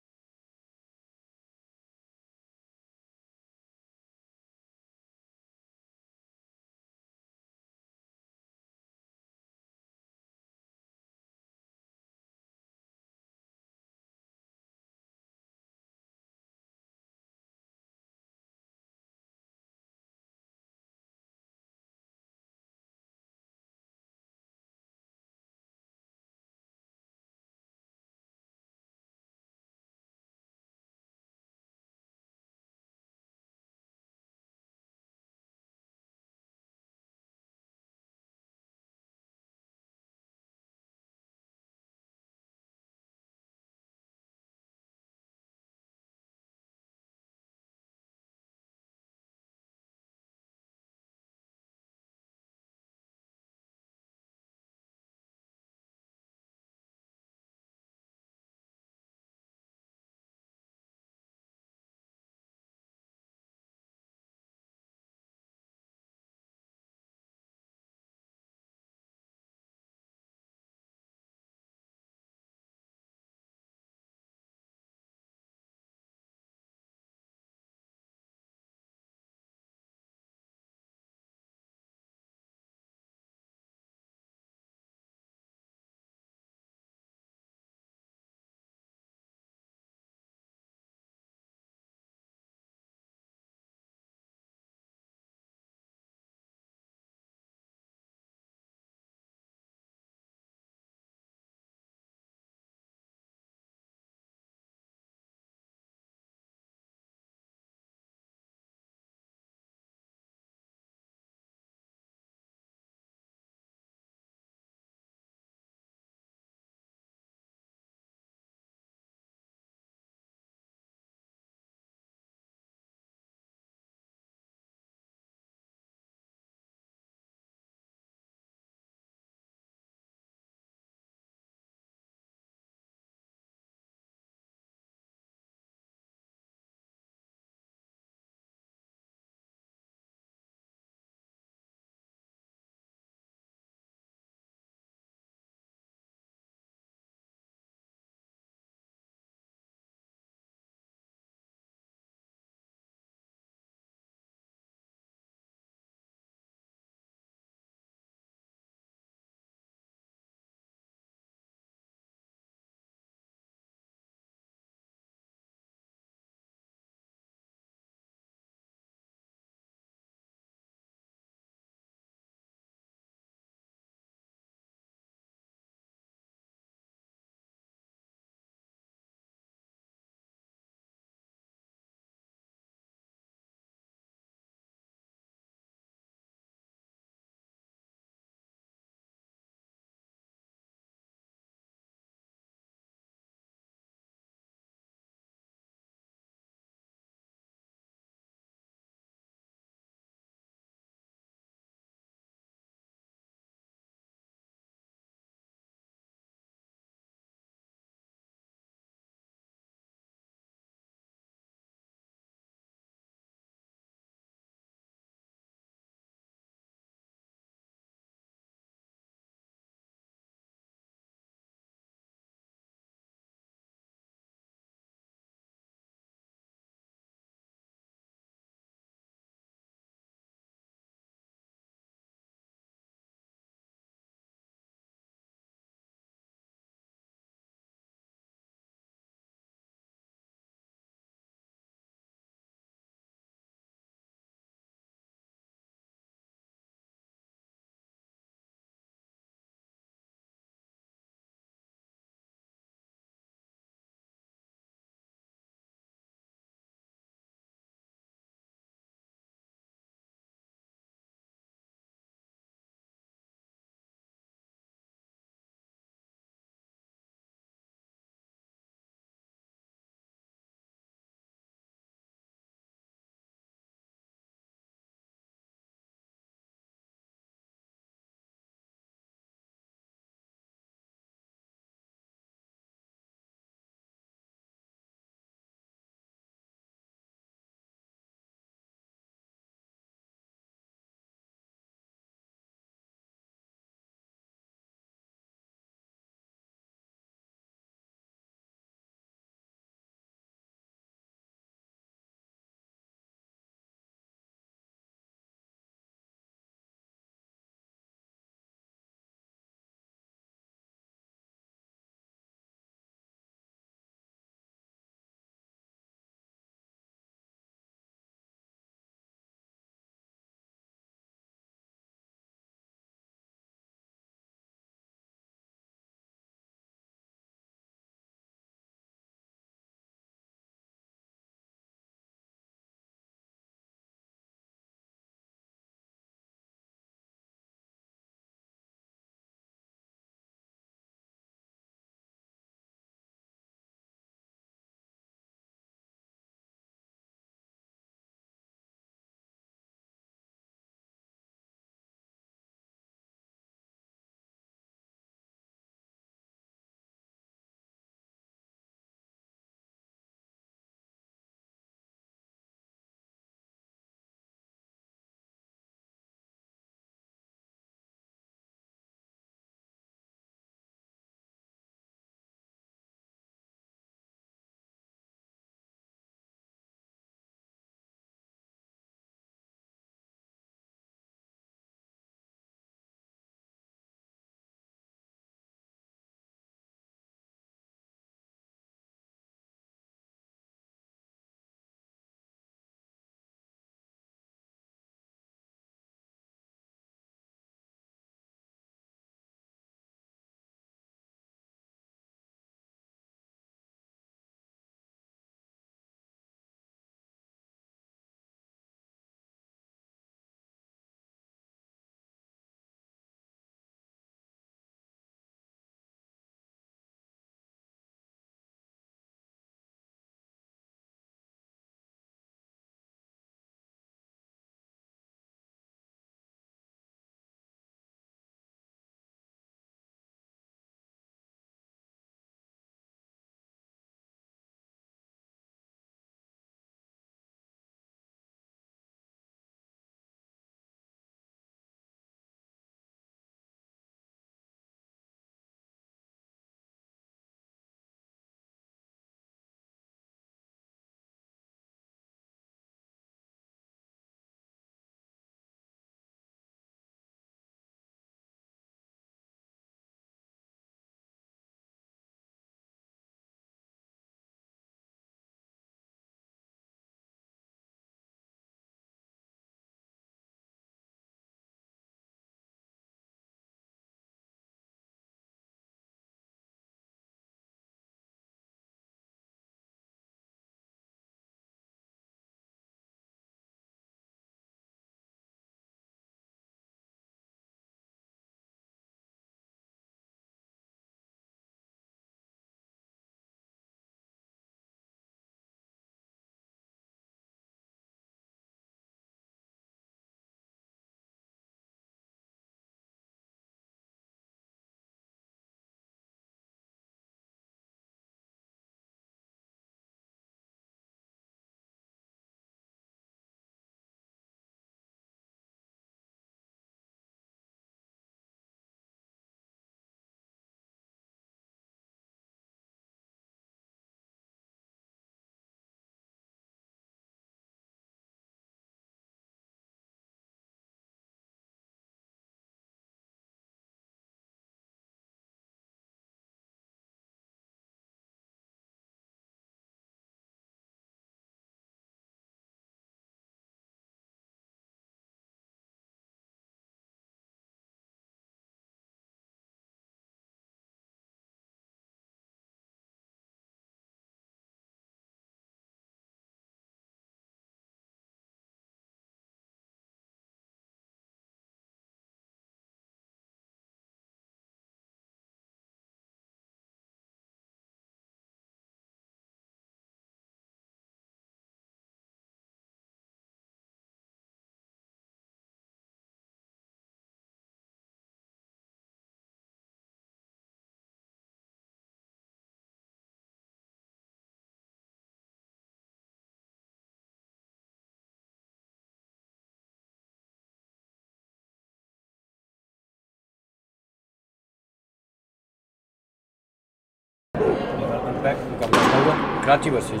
S1: कराची वर्सेज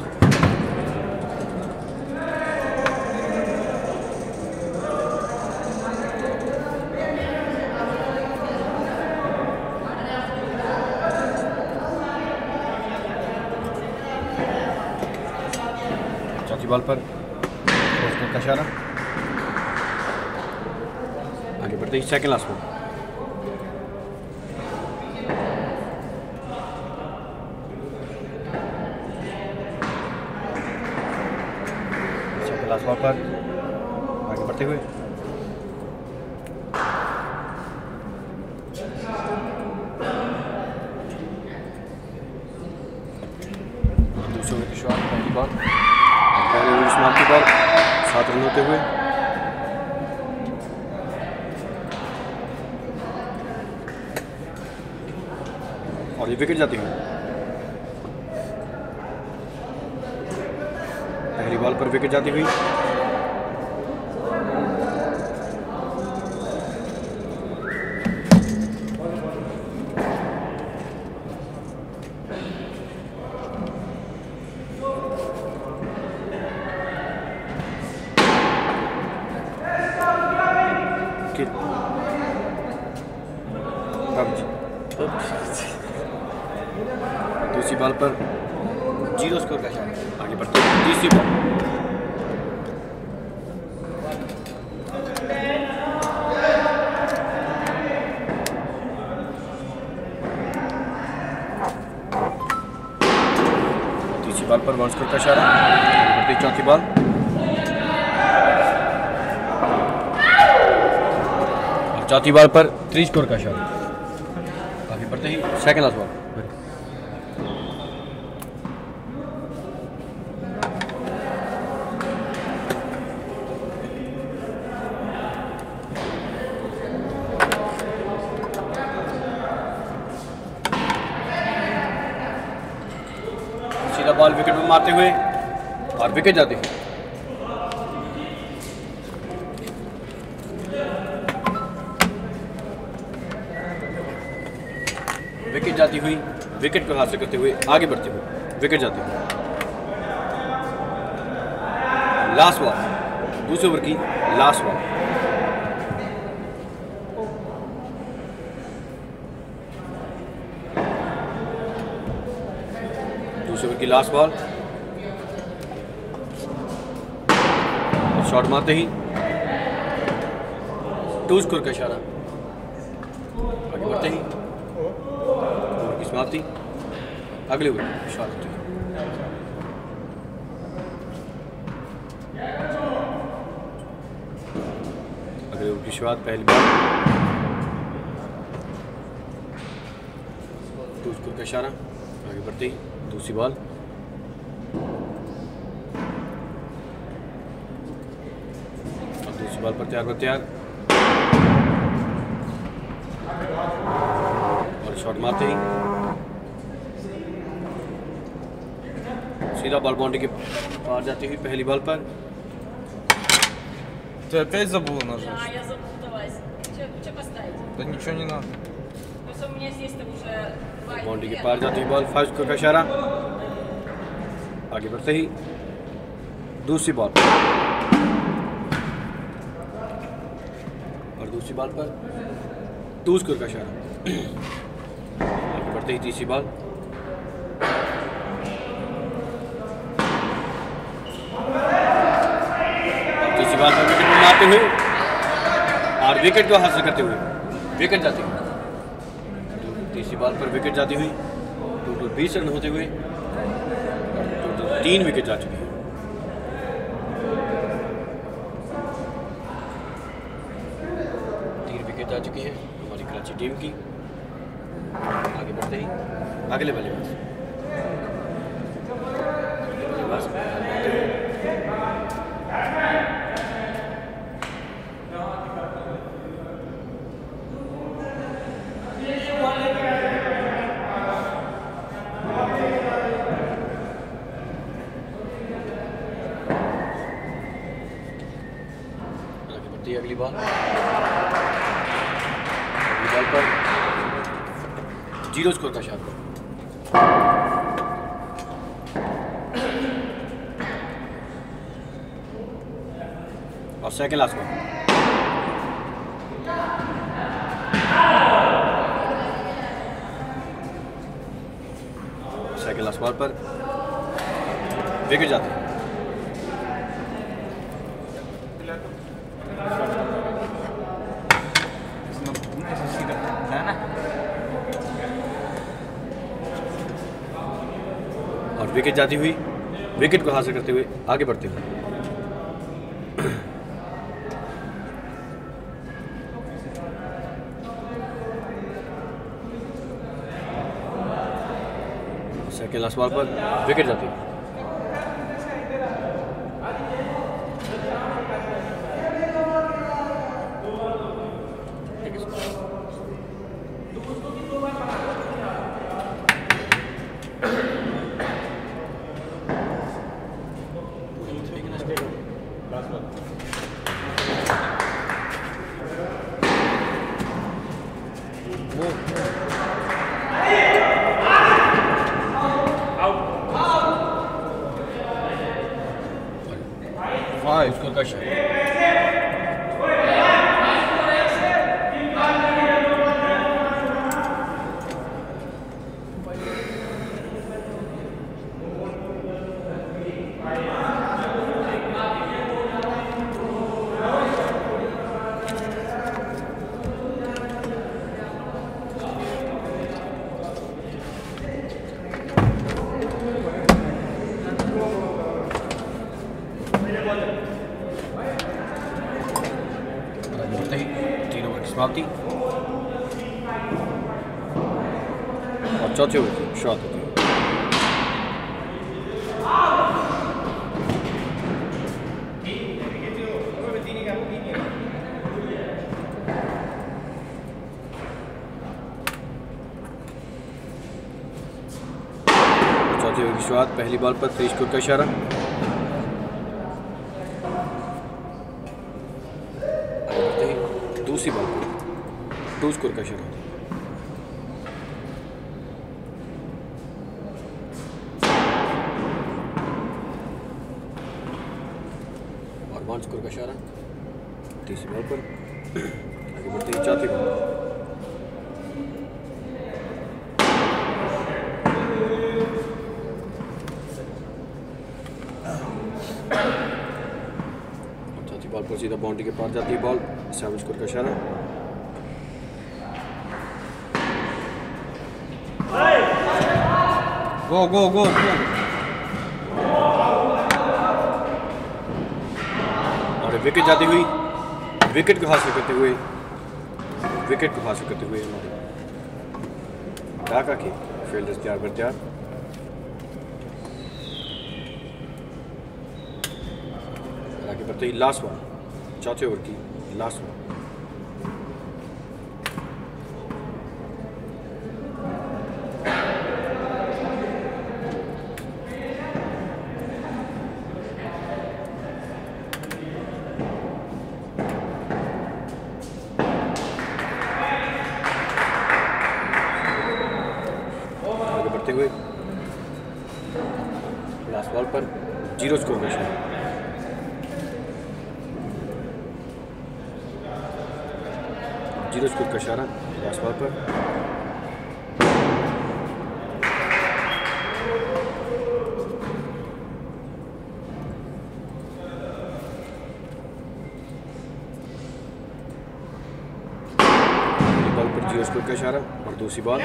S1: बॉल पर का इशारा आगे बढ़ते ही सेकेंड लास्ट में फ्लोर पर आगे बढ़ते हुए सात रन होते हुए और ये विकेट जाती हुई पहली बॉल पर विकेट जाती हुई चौथी बॉल पर थ्री स्कोर का शॉट काफी बढ़ते ही second last ball ball wicket पर मारते हुए और विकेट जाते हैं विकेट को हासिल करते हुए आगे बढ़ते हुए विकेट जाते हुए लास्ट वॉक दूसरे ओवर की लास्ट वॉक दूसरे ओवर की लास्ट बॉल शॉट मारते ही टू स्कोर का इशारा आगे बढ़ते ही की समाप्ति अगले वीडियो में स्वागत है अगले वीडियो की शुरुआत पहली बार टूज का इशारा आगे बढ़ते ही दूसरी बॉल और दूसरी बॉल पर तैयार पर तैयार और शॉट मारते ही सीधा बॉल बाउंड्री के पार जाती हुई पहली बॉल पर
S4: Ты опять забыла нажать? Да, я запуталась. Что поставить? Да ничего не надо. Просто у меня здесь там уже два... Бонди के पार जाती बॉल फर्स्ट का इशारा
S1: आगे बढ़ते ही दूसरी बॉल और दूसरी बॉल पर दूसरी का इशारा आगे बढ़ते ही तीसरी बॉल जाते हुए और विकेट जो हासिल करते हुए विकेट जाते हुए तो तीसरी बॉल पर विकेट जाती हुई टोटल तो बीस रन होते हुए टोटल तो तीन विकेट जा चुके हैं तीन विकेट जा चुकी है हमारी कराची टीम की आगे बढ़ते ही अगले बल्ले जाती हुई विकेट को हासिल करते हुए आगे बढ़ते हुए सेकेंड लास्ट बॉल पर विकेट जाती हुई पहली बॉल पर सुरेश का इशारा दूसरी बॉल पर टू स्कोर का इशारा और वन स्कोर का इशारा तीसरी बॉल पर आगे बढ़ते चौथी बॉल पर और सीधा बाउंड्री के पास जाती है बॉल सेवन स्कोर का इशारा गो गो गो और विकेट जाती हुई विकेट को हासिल करते हुए विकेट को हासिल करते हुए हमारे ढाका के फील्डर्स तैयार कर तैयार लास्ट वन चौथे ओवर की लास्ट ओवर दूसरी बॉल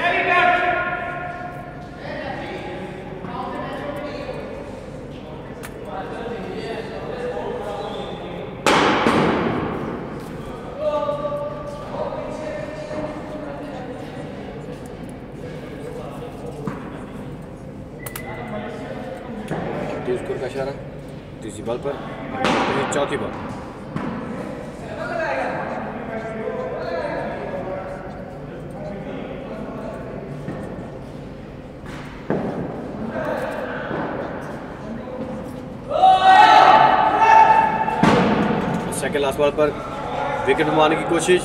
S1: विकेट बनवाने की कोशिश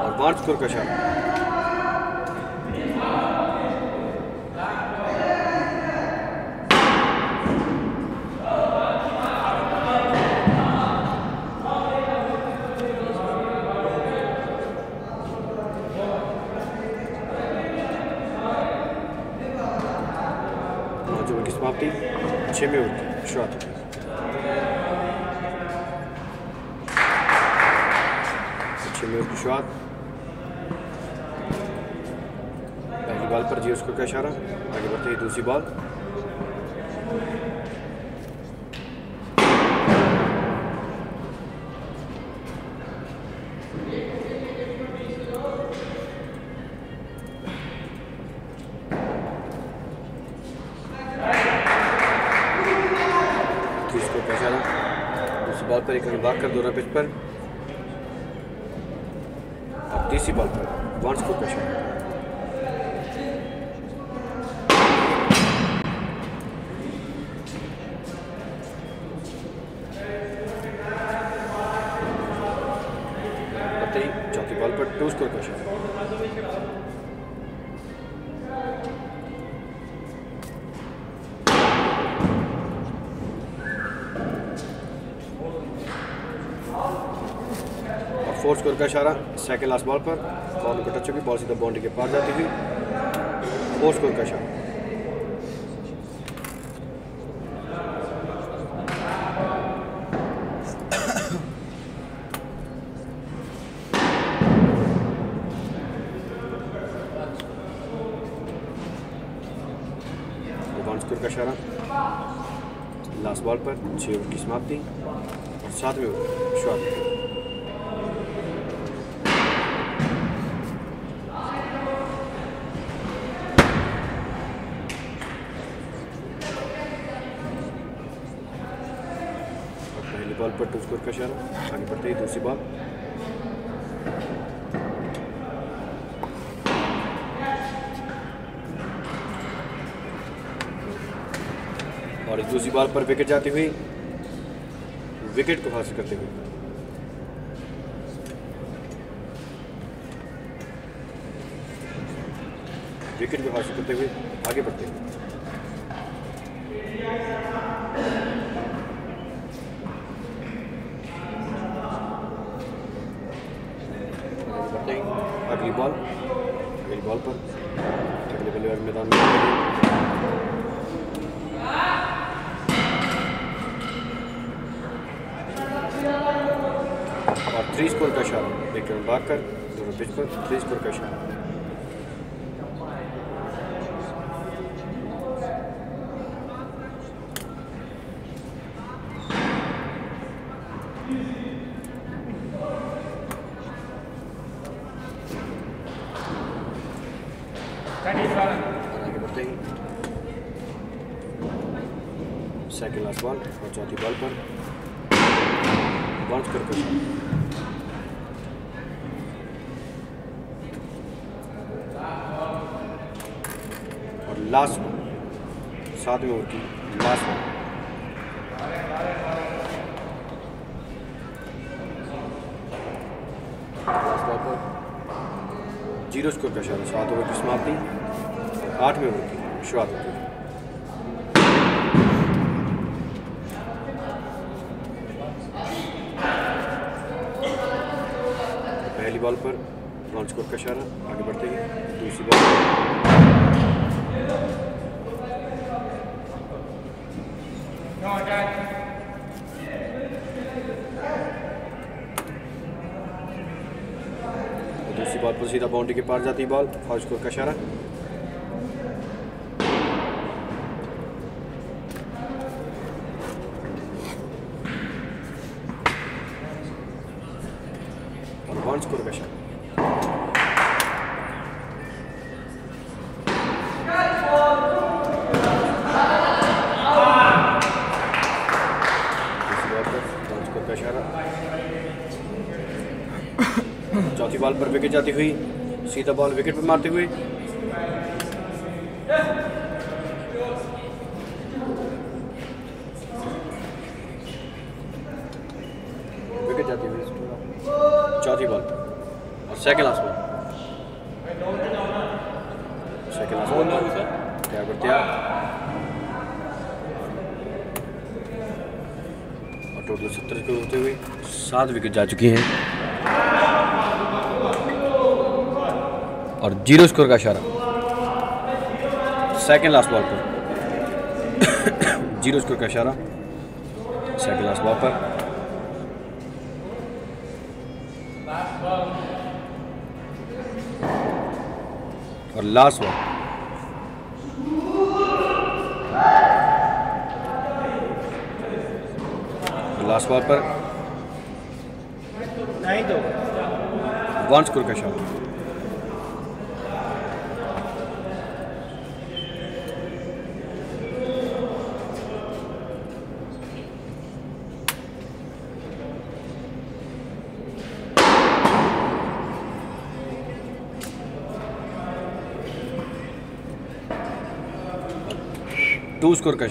S1: और पांच स्कोर का शॉट का इशारा आगे बढ़ते ही दूसरी बॉल दूसरी बॉल पर एक अनुभाग कर दोनों पिच पर का इशारा सेकेंड लास्ट बॉल पर बॉल को टच होगी बॉल सीधा बाउंड्री के पार जाती हुई फोर स्कोर का इशारा लास्ट बॉल पर छह ओवर की समाप्ति और सातवें ओवर शुरुआत बॉल पर टू स्कोर का इशारा आगे बढ़ते ही दूसरी बॉल और इस दूसरी बॉल पर विकेट जाती हुई विकेट को हासिल करते हुए विकेट को हासिल करते हुए आगे बढ़ते हैं 3 पुल का इशारा बिक्रम बाकर दोनों पिच पर 3 पुल का इशारा पंच को का इशारा आगे बढ़ते हैं दूसरी बात दूसरी बॉल पर सीधा बाउंड्री के पार जाती बॉल और स्कोर का इशारा जाती हुई सीधा बॉल विकेट पर मारते हुए विकेट जाती हुई चौथी बॉल और second last ball second last ball total सत्तर होते हुए सात विकेट जा चुकी हैं जीरो स्कोर का इशारा सेकेंड लास्ट बॉल पर जीरो स्कोर का इशारा सेकेंड लास्ट बॉल पर और लास्ट बॉल लास्ट बॉल पर नहीं तो वन स्कोर का इशारा स्कोर का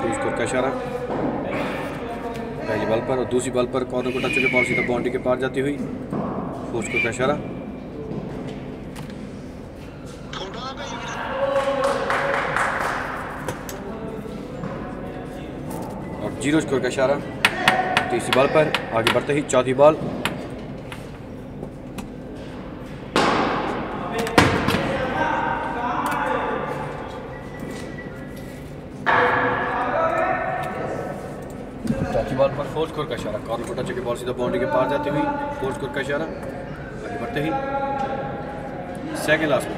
S1: टू स्कोर का इशारा पहली बॉल पर और दूसरी बॉल पर कॉर्नर को टच होकर बॉल सीधा बाउंड्री के पार जाती हुई स्कोर का इशारा और जीरो स्कोर का इशारा तीसरी बॉल पर आगे बढ़ते ही चौथी बॉल सीधा बाउंड्री के पार जाती हुई फोर स्कोर का इशारा आगे बढ़ते ही सेकेंड लास्ट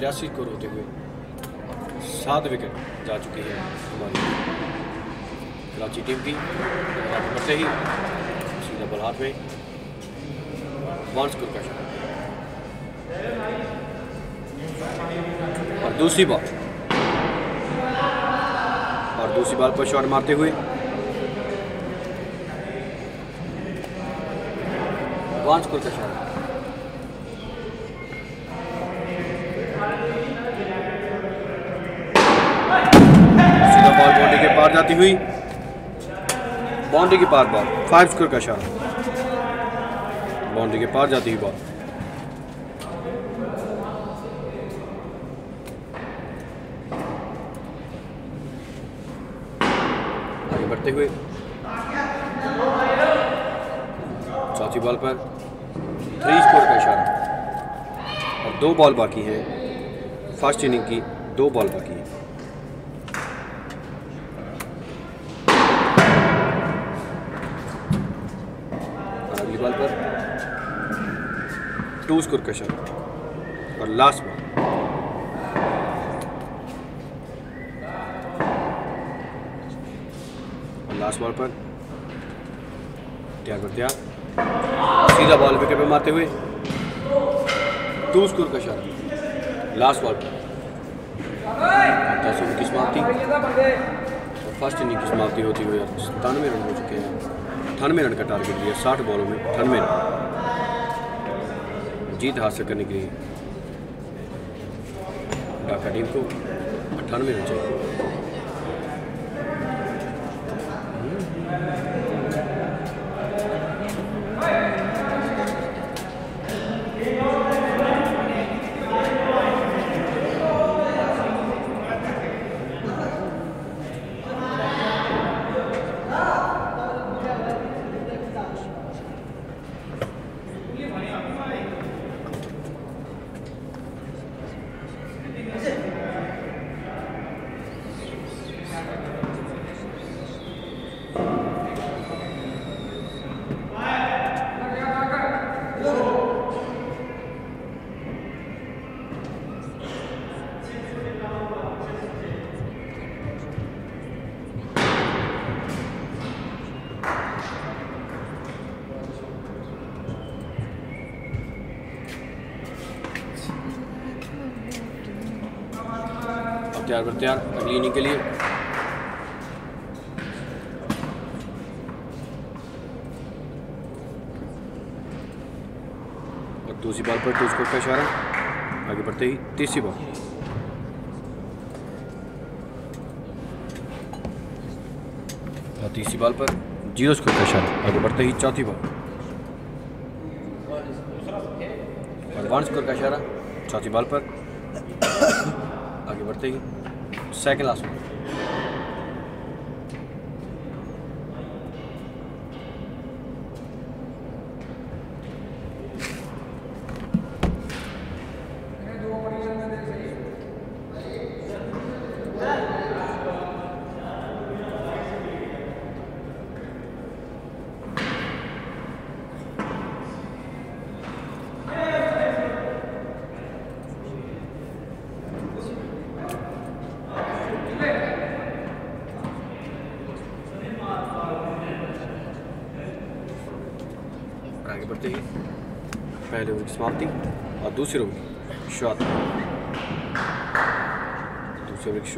S1: तिरासी को रोते हुए सात विकेट जा चुकी है हमारी कराची टीम की बढ़ते ही सीधा बल हाथ में वन स्कोर का और दूसरी बॉल और दूसरी बॉल पर शॉट मारते हुए वन स्कोर का शॉट पार जाती हुई बाउंड्री के पार बॉल फाइव स्कोर का इशारा बाउंड्री के पार जाती हुई बॉल आगे बढ़ते हुए चौथी बॉल पर थ्री स्कोर का इशारा और दो बॉल बाकी हैं फर्स्ट इनिंग की दो बॉल बाकी हैं यूज़ करकशन और लास्ट में लास्ट बॉल पर क्या कर दिया सीधा बॉल विकेट पर मारते हुए टू स्कोर का शॉट लास्ट बॉल पर
S4: दस ओवर की समाप्ति और
S1: फर्स्ट इनिंग की समाप्ति होती हुई सत्तानवे रन हो चुके हैं अठानवे रन का टारगेट दिया साठ बॉलों में अठानवे रन जीत हासिल करने के लिए ढाका टीम को अट्ठानवे रन चाहिए क्लीनिंग के लिए और दूसरी बॉल पर टूज कोर्ट का इशारा आगे बढ़ते ही तीसरी बॉल और तीसरी बॉल पर जीरो स्कोर का इशारा आगे बढ़ते ही चौथी बॉल
S4: और वन स्कोर का इशारा
S1: चौथी बॉल पर आगे बढ़ते ही second last one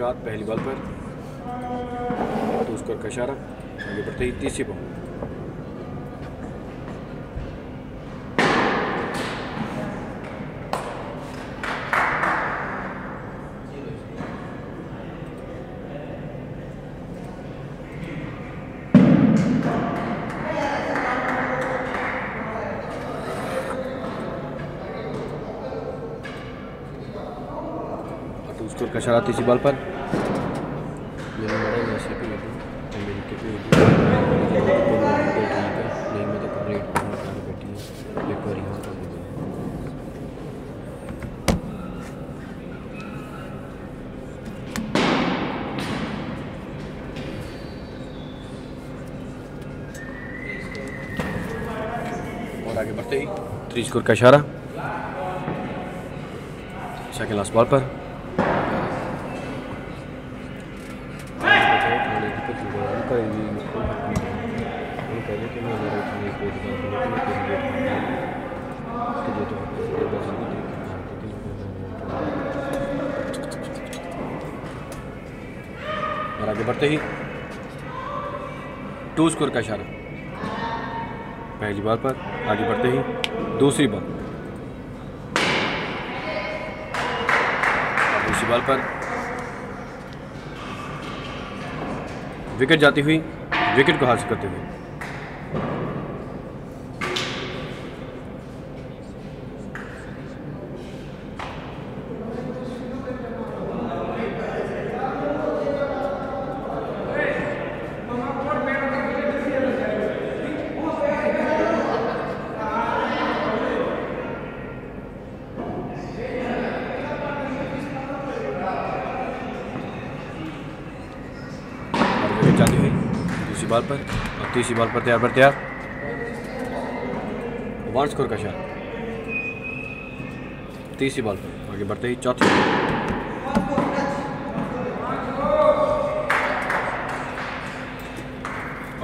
S1: शाह पहली बॉल पर तो उसका कशारा आगे बढ़ते ही तीसरी बॉल तो कशारा तीसरी बॉल पर स्कोर का इशारा सेकेंड लास्ट बॉल पर और आगे बढ़ते ही टू स्कोर का इशारा पहली बार पर आगे बढ़ते ही दूसरी बॉल दूसरी बॉल पर विकेट जाती हुई विकेट को हासिल करते हुए अच्छी बॉल पर तैयार पर तैयार वन स्कोर का शॉट तीसरी बॉल पर आगे बढ़ते ही चौथी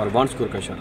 S1: और वन स्कोर का शॉट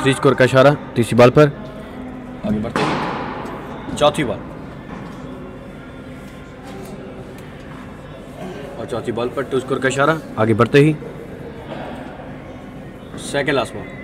S1: तीसरी स्कोर का इशारा तीसरी बॉल पर आगे बढ़ते हैं चौथी बॉल और चौथी बॉल पर टू स्कोर का इशारा आगे बढ़ते ही सेकेंड लास्ट बॉल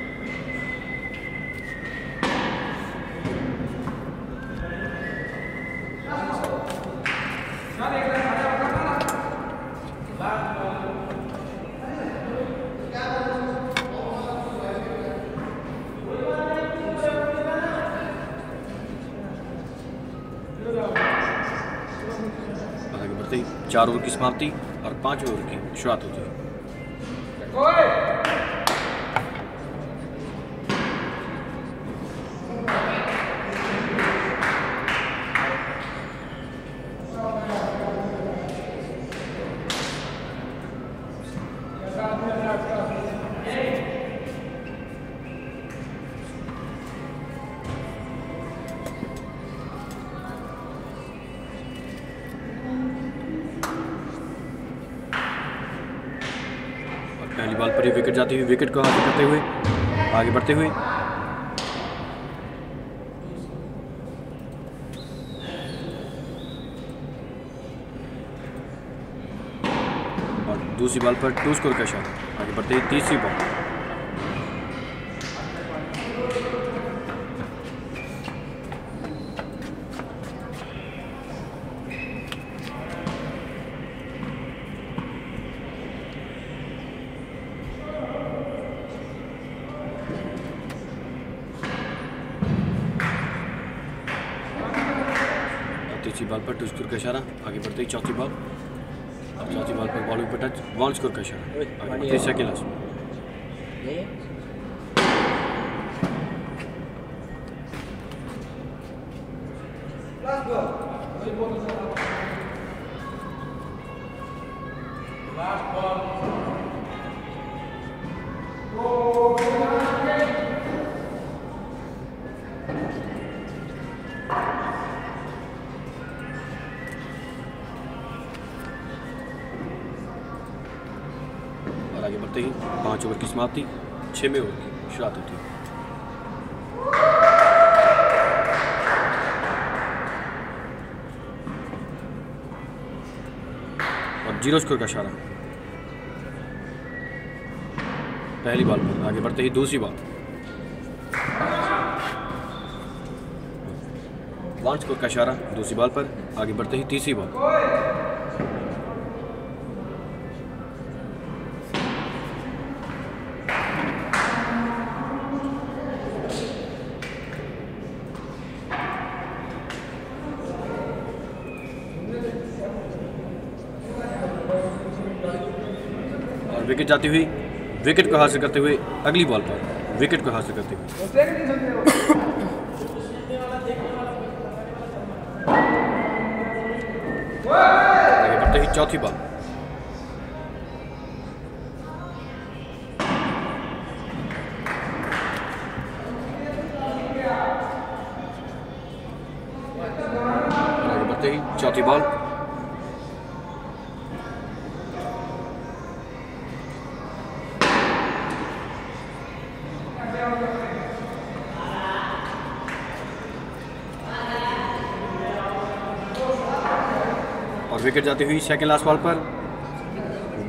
S1: चार ओवर की समाप्ति और पांच ओवर की शुरुआत होती है जाती हुई विकेट को हासिल करते हुए आगे बढ़ते हुए और दूसरी बॉल पर टू स्कोर का शॉट आगे बढ़ते ही तीसरी बॉल स्कोर का इशारा आगे बढ़ते ही चौथी बॉल अब चौथी बॉल पर बॉल पर टच बॉल स्कोर का इशारा तीसरा किला समाप्ति छः में होगी शुरुआत होती है और जीरो स्कोर का इशारा पहली बॉल पर आगे बढ़ते ही दूसरी बॉल वन स्कोर का इशारा दूसरी बॉल पर आगे बढ़ते ही तीसरी बॉल जाती हुई विकेट को हासिल करते हुए अगली बॉल पर विकेट को हासिल करते हुए बढ़ते ही चौथी बॉल विकेट जाती हुई सेकेंड लास्ट बॉल पर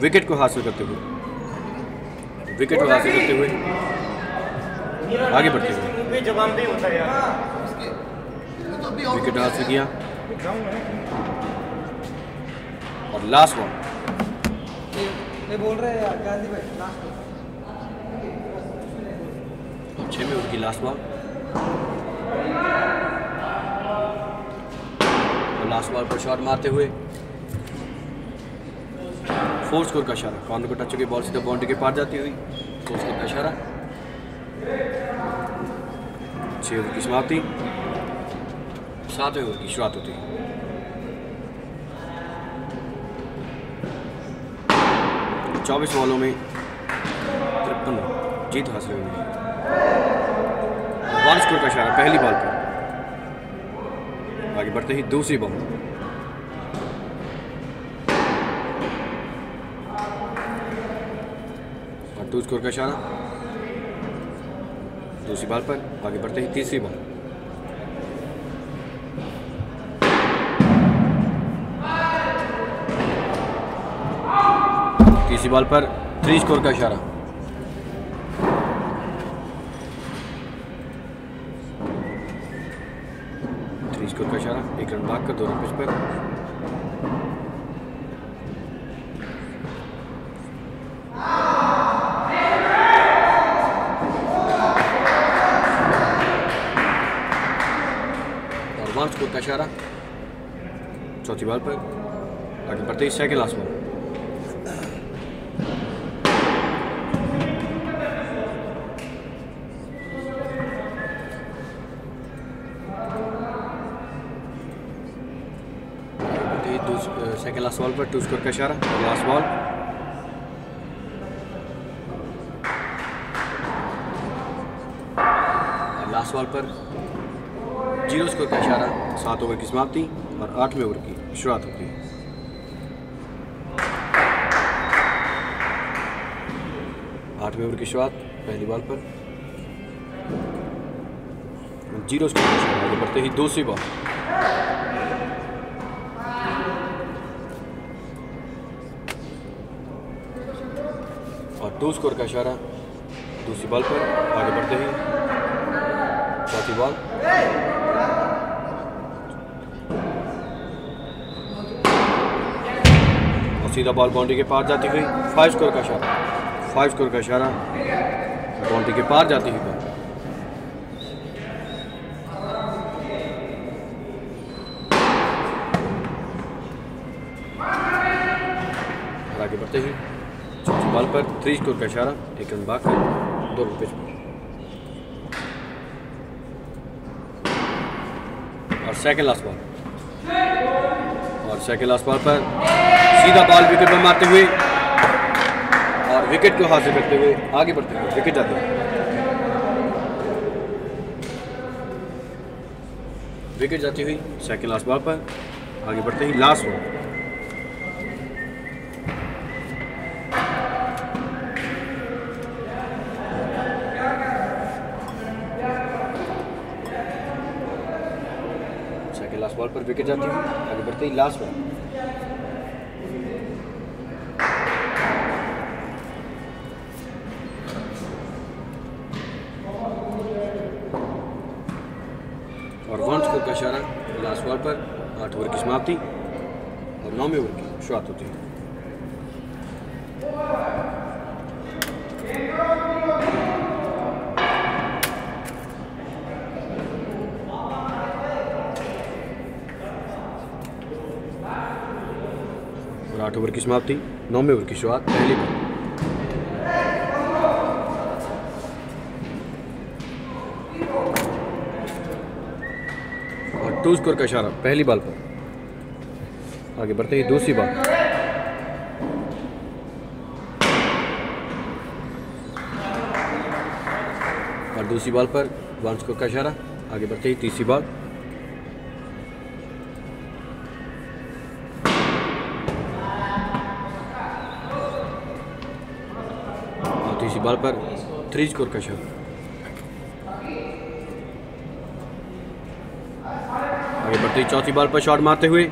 S1: विकेट को हासिल करते हुए विकेट को हासिल करते
S4: हुए आगे बढ़ते हुए विकेट हासिल
S1: किया और लास्ट बॉल छह में उनकी लास्ट बॉल लास्ट बॉल पर शॉट मारते हुए फोर स्कोर का इशारा कॉर्नर को टच होकर बॉल सीधा बाउंड्री के पार जाती हुई फोर स्कोर का इशारा छह ओवर की समाप्ति सातवें ओवर की शुरुआत होती है चौबीस बॉलों में तिरपन जीत हासिल हुई है बॉल स्कोर का इशारा पहली बॉल पर आगे बढ़ते ही दूसरी बॉल स्कोर का इशारा दूसरी बार पर आगे बढ़ते ही तीसरी बार तीसरी बॉल पर थ्री स्कोर का इशारा थ्री स्कोर का इशारा एक रन भाग कर दो रन पिच पर at the second last ball पर टू स्कोर का इशारा लास्ट बॉल लास्ट बॉल पर जीरो स्कोर का इशारा सात ओवर की समाप्ति और आठवें ओवर की शुरुआत होती है तमेवर की शुरुआत पहली बॉल पर जीरो आगे बढ़ते ही दूसरी बॉल और दो स्कोर का इशारा दूसरी बॉल पर आगे बढ़ते ही चौथी बॉल सीधा बॉल बाउंड्री के पास जाती हुई फाइव स्कोर का इशारा फाइव स्कोर का इशारा बाउंड्री के पार जाती हुई बॉल आगे बढ़ते ही चौथी बॉल पर थ्री स्कोर का इशारा एक रन बाकी दो रन पिच और सेकंड लास्ट बॉल और सेकंड लास्ट बॉल पर सीधा बॉल विकेट पर मारते हुए विकेट को हासिल करते हुए आगे बढ़ते हुए विकेट जाते हैं विकेट जाती हुई सेकंड लास्ट बॉल पर आगे बढ़ते ही लास्ट बॉल बॉल पर विकेट जाती है आगे बढ़ते ही लास्ट बॉल शुरुआत होती है और आठ ओवर की समाप्ति नौवें ओवर की शुरुआत पहली बार और टू स्कोर का इशारा पहली बॉल पर आगे बढ़ते हैं दूसरी बात और दूसरी बॉल पर वांस को का इशारा आगे बढ़ते ही तीसरी बॉल और तीसरी बॉल पर थ्री स्कोर का इशारा आगे बढ़ते ही चौथी बॉल पर शॉट मारते हुए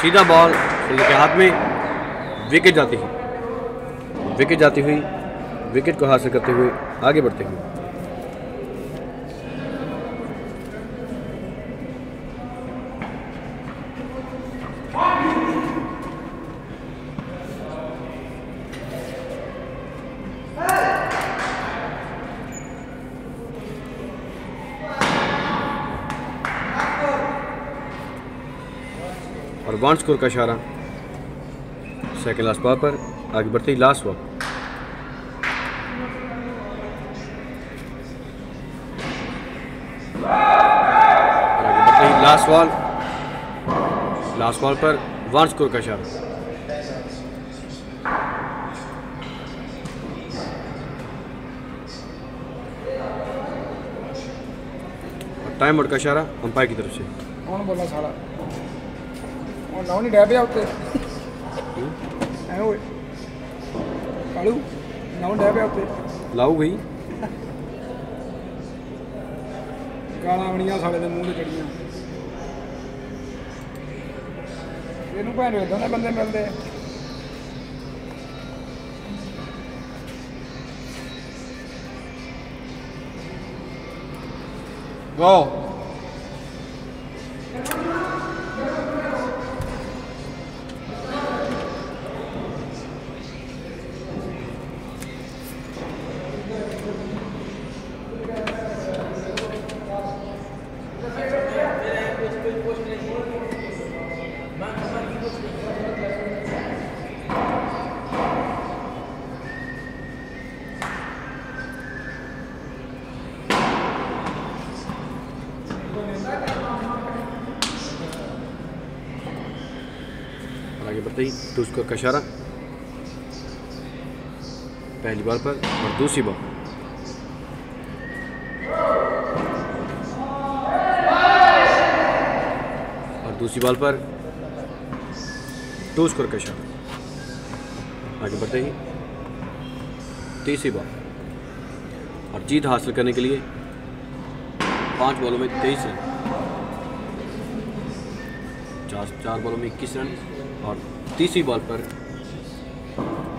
S1: सीधा बॉल सुनील के हाथ में विकेट जाती है विकेट जाती हुई विकेट को हासिल करते हुए आगे बढ़ते हुए वन स्कोर का इशारा सेकेंड लास्ट बॉल पर आगे बढ़ते ही last walk last wall last ball पर वन स्कोर का शार टाइम आउट का इशारा अंपायर की तरफ से
S4: कौन बोला सारा നൗനി ഡാബേ ആവത്തെ ആയോ കാളു നൗ ഡാബേ ആവത്തെ ਲਾਓ ਬਈ ਗਾਲਾਂ ਬਣੀਆਂ ਸਾਲੇ ਦੇ ਮੂੰਹ ਤੇ ਚੜੀਆਂ ਇਹਨੂੰ ਭੈਣ ਦੇ ਦੋਨੇ ਬੰਦੇ ਮਿਲਦੇ ਆ
S3: ਗੋ
S1: तो उसका कशारा पहली बार पर और दूसरी बार और दूसरी बॉल पर टूस तो कशारा आगे बढ़ते ही तीसरी बार और जीत हासिल करने के लिए पांच बॉलों में तेईस रन चार चार बॉलों में इक्कीस रन तीसरी बॉल पर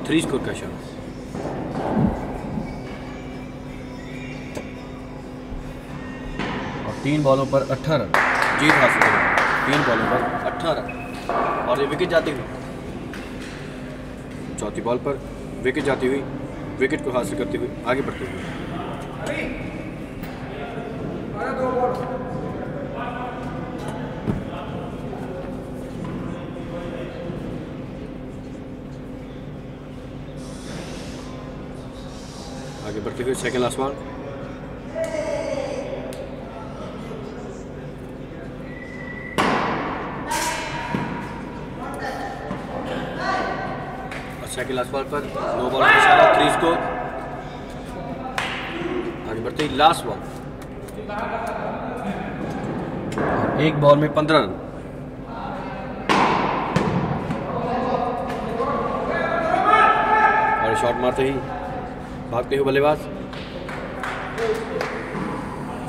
S1: थ्री स्कोर का शॉट और तीन बॉलों पर अट्ठारह जीत हासिल की तीन बॉलों पर अट्ठारह और ये विकेट जाती हुई चौथी बॉल पर विकेट जाती हुई विकेट को हासिल करते हुए आगे बढ़ते हुए second last one. अच्छा के लास्ट बॉल पर नो बॉल का इशारा थ्री स्कोर आगे बढ़ते ही लास्ट बॉल एक बॉल में पंद्रह रन और शॉट मारते ही भागते हुए बल्लेबाज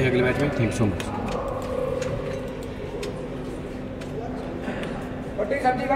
S1: मिलते हैं अगले मैच में थैंक सो मच सब्जी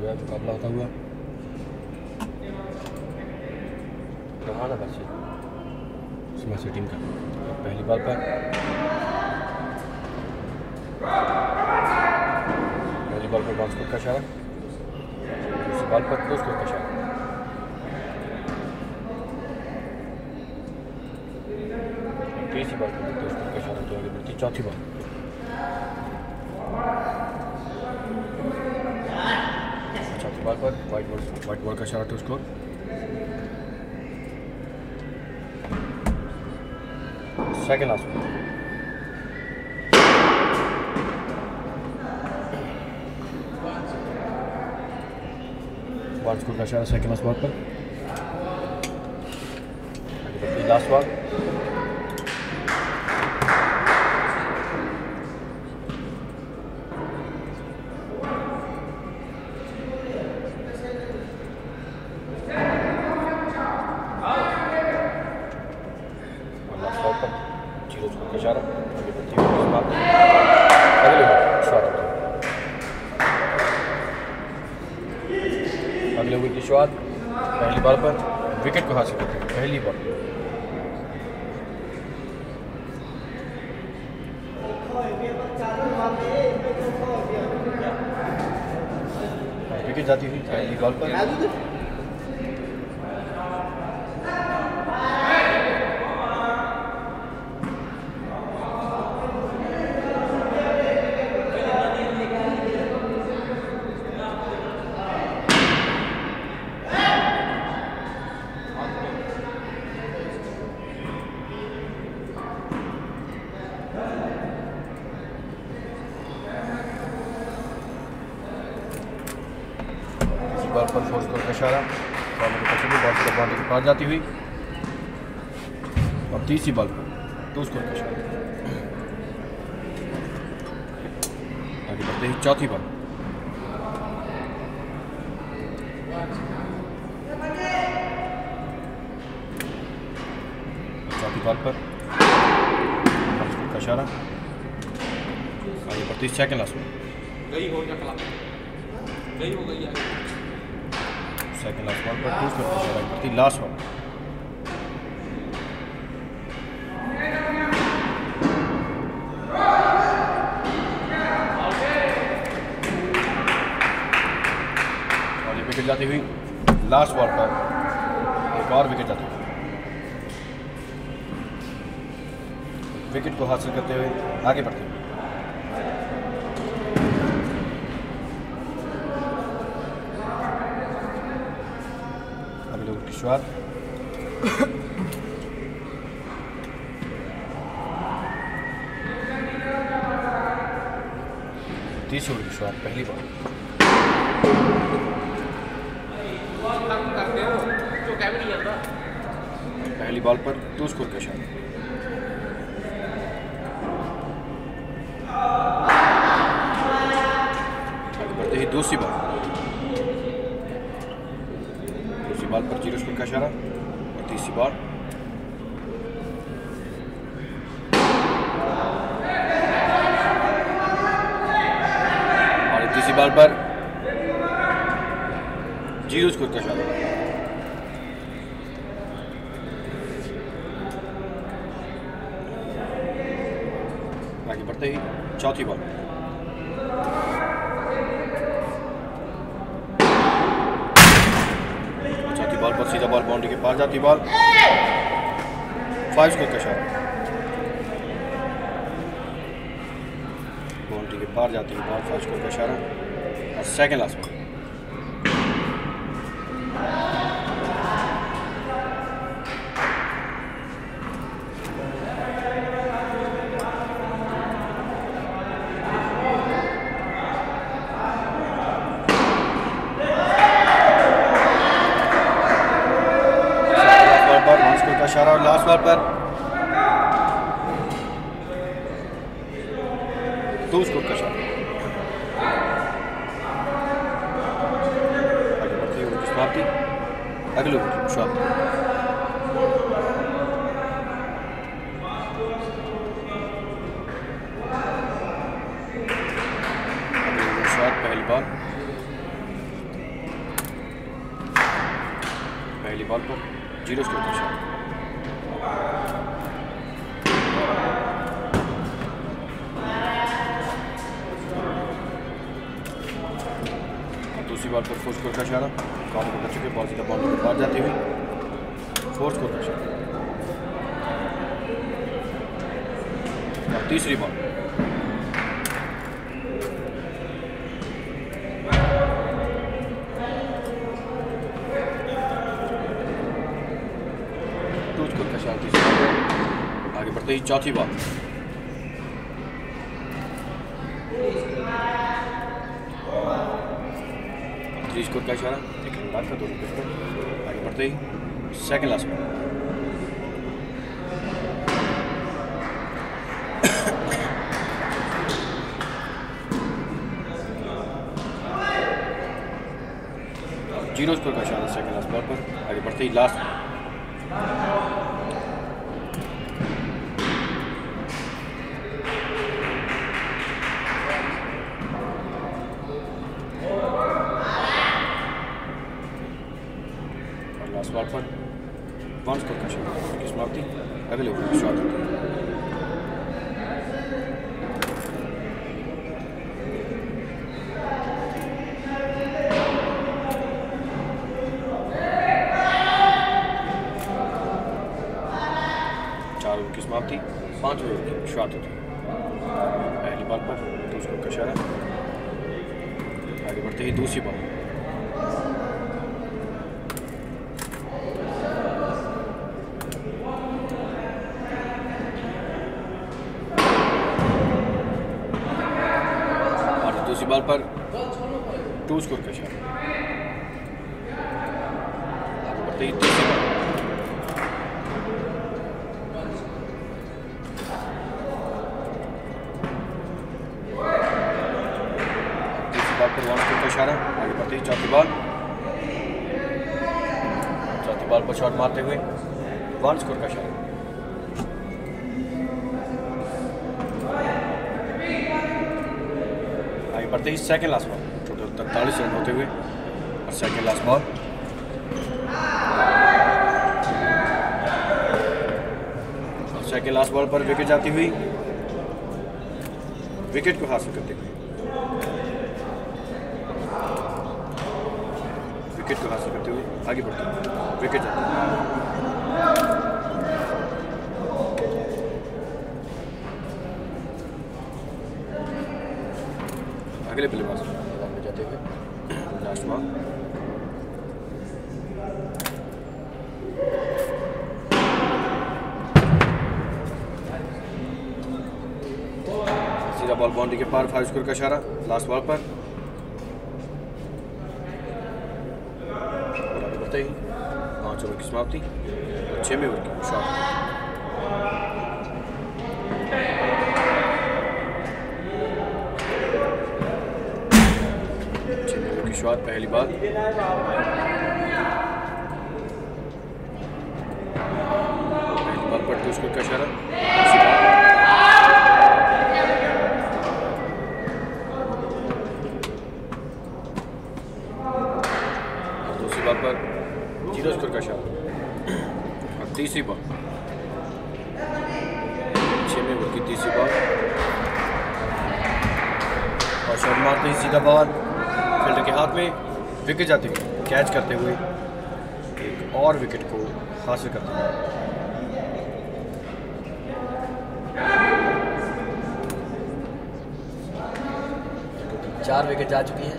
S1: गया तो काबला होता हुआ ना बच्चे का पहली बार पर पहली बार पर बॉन्स को कशा शारा दूसरी बॉल पर क्लोज तो को कशा तीसरी बॉल पर क्लोज तो को तो आगे बढ़ती चौथी बॉल बार बार वाइट बॉल वाइट बॉल का shot two score second last ball score का शॉट सेकेंड लास्ट बॉल पर लास्ट बॉल जति पनि छ फाइव स्कोर का इशारा बाउंड्री के बाहर जाते हैं बाहर फाइव स्कोर का इशारा और सेकेंड 交替吧。सेकेंड लास्ट बॉल तो तरतालीस रन होते हुए और सेकेंड लास्ट बॉल और सेकेंड लास्ट बॉल पर विकेट जाती हुई विकेट को हासिल करते हुए विकेट को हासिल करते हुए आगे बढ़ते हुए विकेट जाते हुए अगले प्ले पास में जाते हुए सीधा बॉल बाउंड्री के पार फाइव स्कोर का इशारा लास्ट बॉल पर बढ़ते ही ओवर की समाप्ति जा चुकी है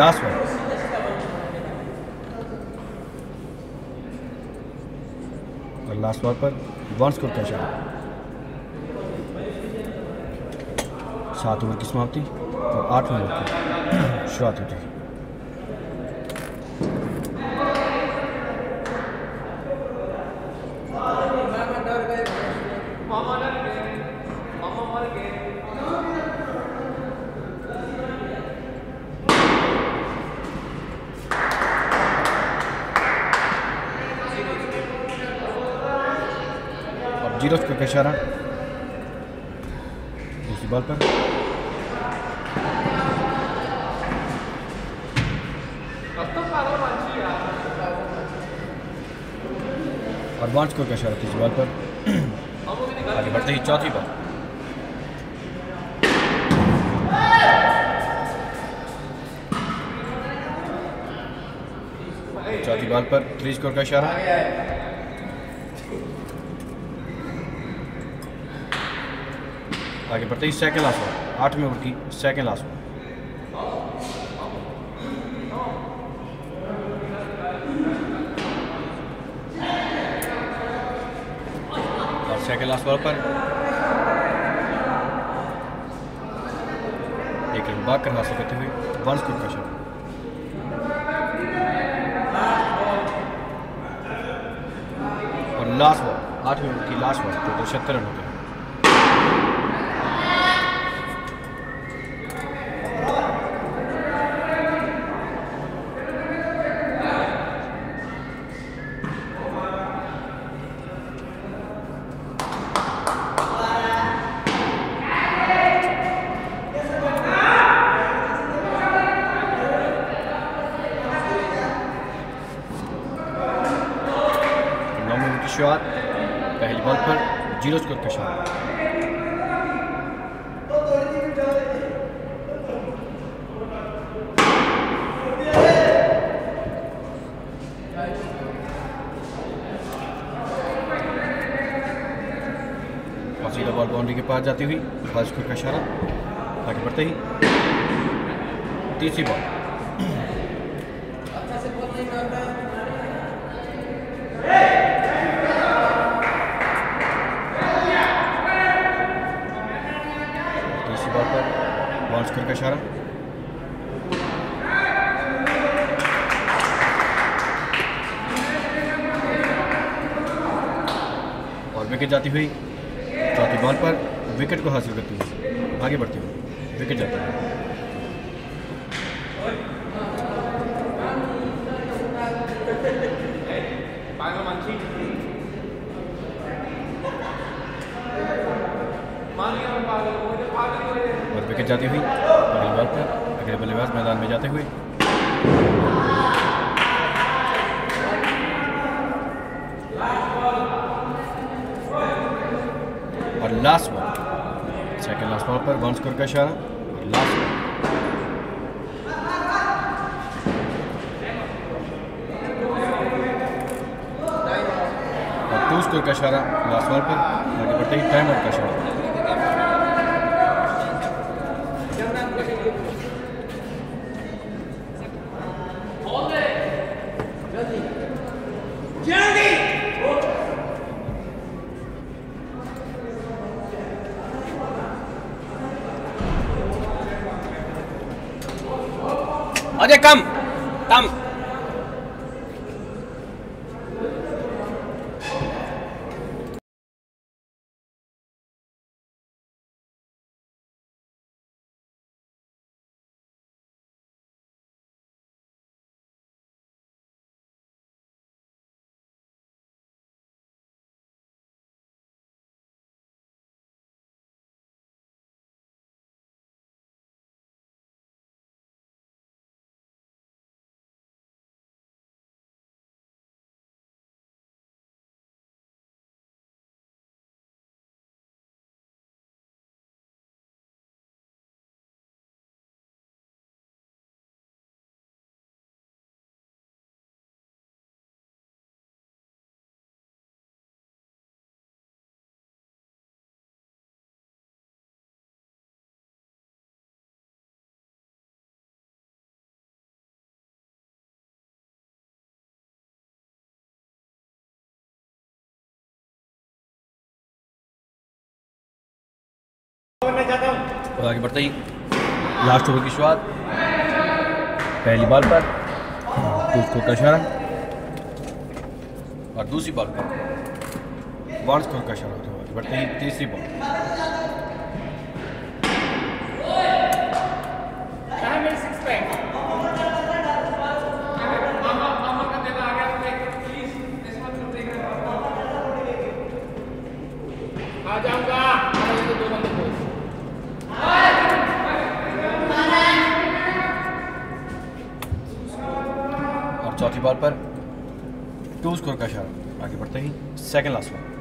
S1: last one. और लास्ट बॉल पर वन स्कोर का सात ओवर की समाप्ति और आठ ओवर की शुरुआत होती है को क्या शरारती तीसरी बात पर आगे बढ़ते ही चौथी पर चौथी बॉल पर थ्री स्कोर का इशारा आगे बढ़ते ही सेकंड लास्ट आठवें ओवर की सेकंड लास्ट कैलाश वर्ग पर एक रन बाकर हासिल करते हुए वन वर्ष का शॉट और लास्ट बॉल आठवीं की लास्ट बॉल तो दो रन हो साथ जाती हुई बाज का इशारा आगे बढ़ते ही तीसरी बॉल तीसरी पर और विकेट जाती हुई rekam और आगे बढ़ते ही लास्ट ओवर की शुरुआत पहली बॉल पर स्कोर का इशारा और दूसरी बॉल पर वन स्कोर का इशारा होते हुए बढ़ते ही तीसरी ball second last one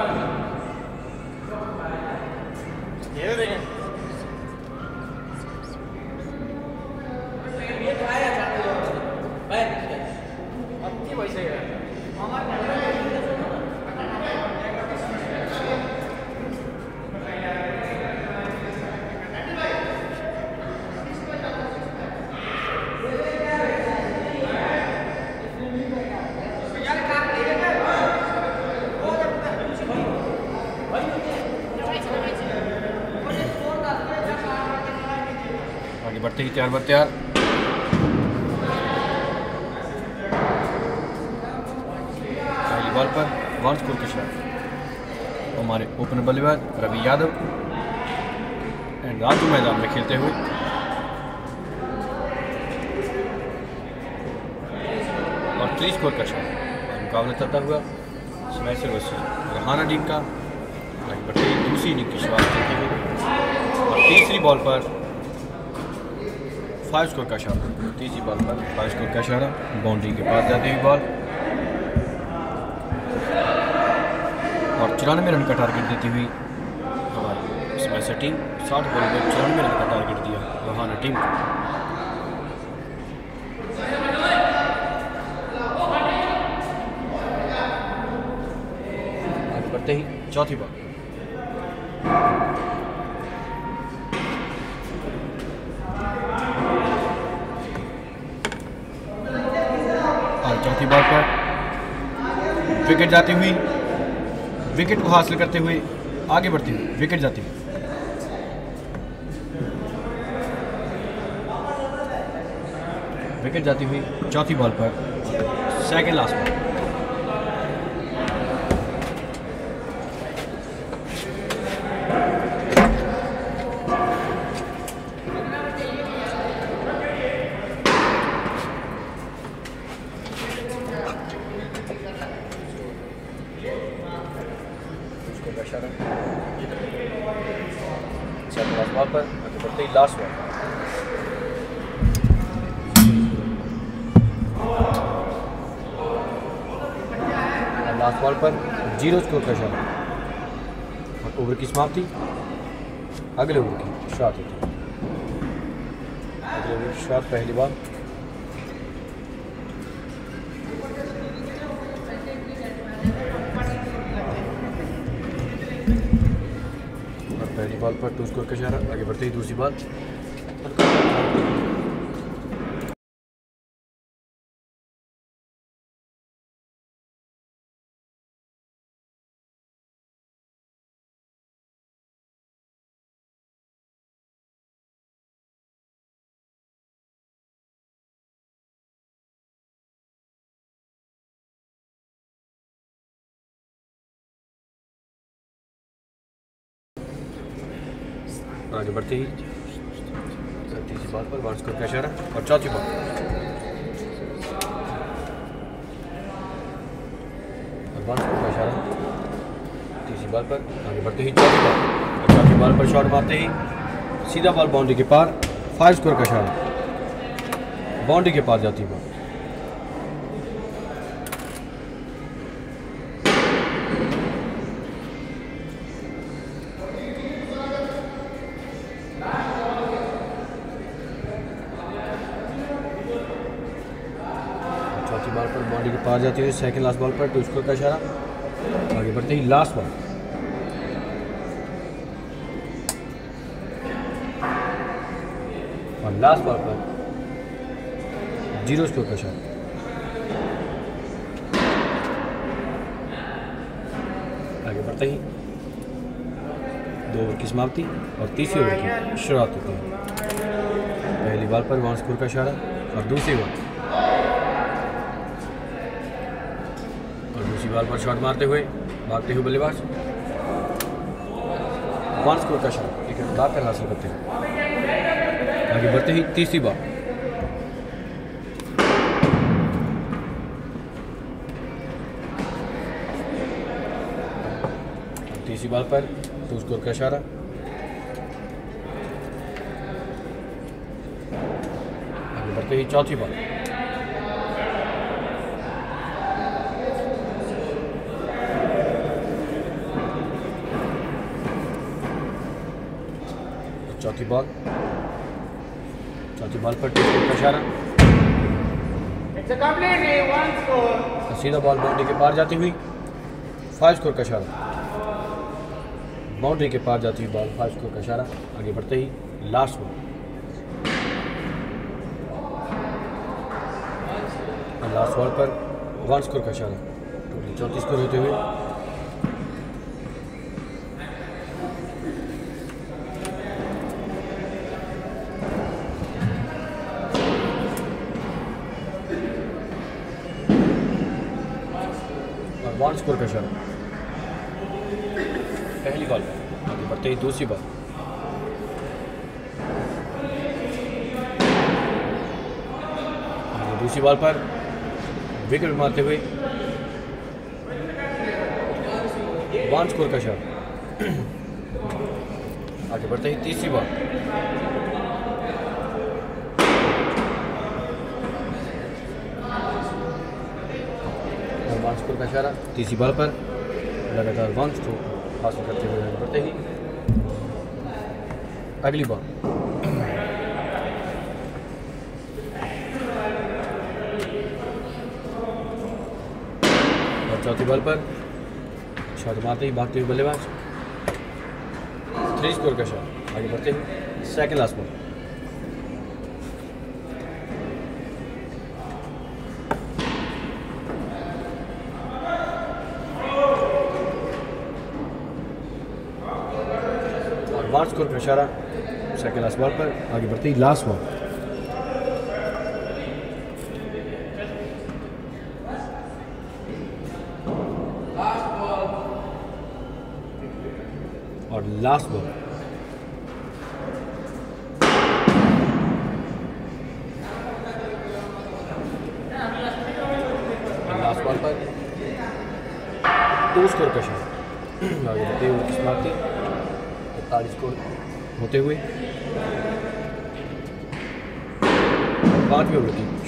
S1: Everybody. चार बार चार पहली बॉल पर वॉन्स स्कूल के शॉट हमारे ओपनर बल्लेबाज रवि यादव एंड राजू मैदान में खेलते हुए और थ्री स्कोर का शॉट मुकाबला चलता हुआ स्मैश वर्सेस रहाना टीम का दूसरी इनिंग की शुरुआत करते
S3: हुए और तीसरी बॉल
S1: पर फाइव स्कोर का इशारा तीसरी बॉल पर फाइव स्कोर का इशारा बाउंड्री के पास जाती हुई बॉल और चौरानवे रन का टारगेट देती हुई हमारी इसमें से टीम साठ बॉल में चौरानवे रन का टारगेट दिया रोहाना टीम को करते ही चौथी बॉल विकेट जाती हुई विकेट को हासिल करते हुए आगे बढ़ती हुई विकेट जाती हुई विकेट जाती हुई चौथी बॉल पर सेकेंड लास्ट बॉल की समाप्ति अगले ओवर की शुरुआत होती है अगले ओवर की शुरुआत पहली बार पहली बॉल पर टू स्कोर का इशारा आगे बढ़ते ही दूसरी बॉल आगे बढ़ते ही तीसरी बात पर वार्स का इशारा और चौथी बात एडवांस का इशारा तीसरी बॉल पर आगे बढ़ते ही चौथी बॉल और चौथी बॉल पर शॉट मारते ही सीधा बॉल बाउंड्री के पार फाइव स्कोर का इशारा बाउंड्री के पार जाती बॉल पार जाते हुए सेकंड लास्ट बॉल पर टू स्कोर का इशारा आगे बढ़ते ही लास्ट बॉल और लास्ट बॉल पर जीरो स्कोर का इशारा आगे बढ़ते ही दो ओवर की समाप्ति और तीसरी ओवर की शुरुआत होती है पहली बॉल पर वन स्कोर का इशारा और दूसरी बॉल बॉल पर शॉट मारते हुए भागते हुए बल्लेबाज पांच स्कोर का शॉट एक रन कर हासिल करते हैं आगे बढ़ते ही तीसरी बार तीसरी बॉल पर टू स्कोर का इशारा आगे बढ़ते ही चौथी बॉल चौथी बॉल चौथी बॉल पर इशारा सीधा बॉल बाउंड्री के पार जाती हुई फाइव स्कोर का इशारा बाउंड्री के पार जाती हुई बॉल फाइव स्कोर का इशारा आगे बढ़ते ही लास्ट बॉल लास्ट बॉल पर वन स्कोर का इशारा टोटल चौंतीस स्कोर होते हुए शुक्र का शर्म पहली बॉल आगे बढ़ते ही दूसरी बॉल दूसरी बॉल पर विकेट मारते हुए वन स्कोर का शॉट आगे बढ़ते ही तीसरी बॉल का इशारा तीसरी बॉल पर लगातार वन स्ट्रोक तो हासिल करते हुए आगे बढ़ते ही अगली बॉल और चौथी बॉल पर शॉट मारते ही भागते हुए बल्लेबाज थ्री स्कोर का शॉट आगे बढ़ते ही सेकेंड लास्ट बॉल स्कोर का इशारा सेकेंड लास्ट बॉल पर आगे बढ़ते ही लास्ट बॉल और लास्ट बॉल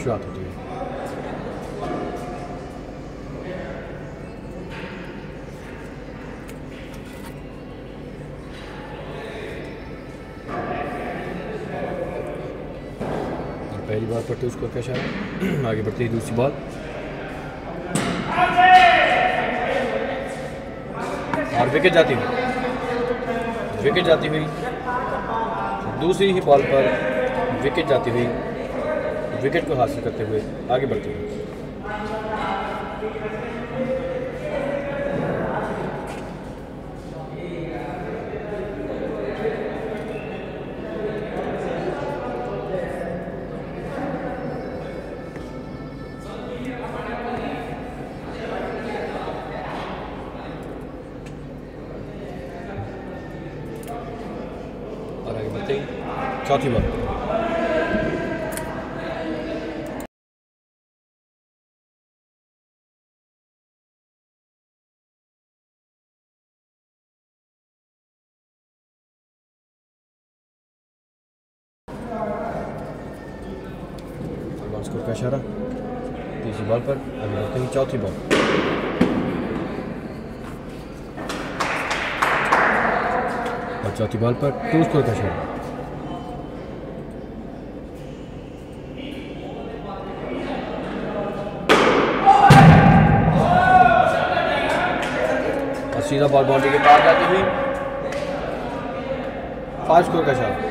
S1: शुरुआत पहली बार पढ़ते उसको क्या शायद आगे बढ़ते ही दूसरी बार और विकेट जाती हुई विकेट जाती हुई दूसरी ही बॉल पर विकेट जाती हुई विकेट को हासिल करते हुए आगे बढ़ते हैं चौथी बार टू स्कोर का शॉट सीधा बॉल बाउंड्री के पास जाती हुई फास्ट स्कोर का शॉट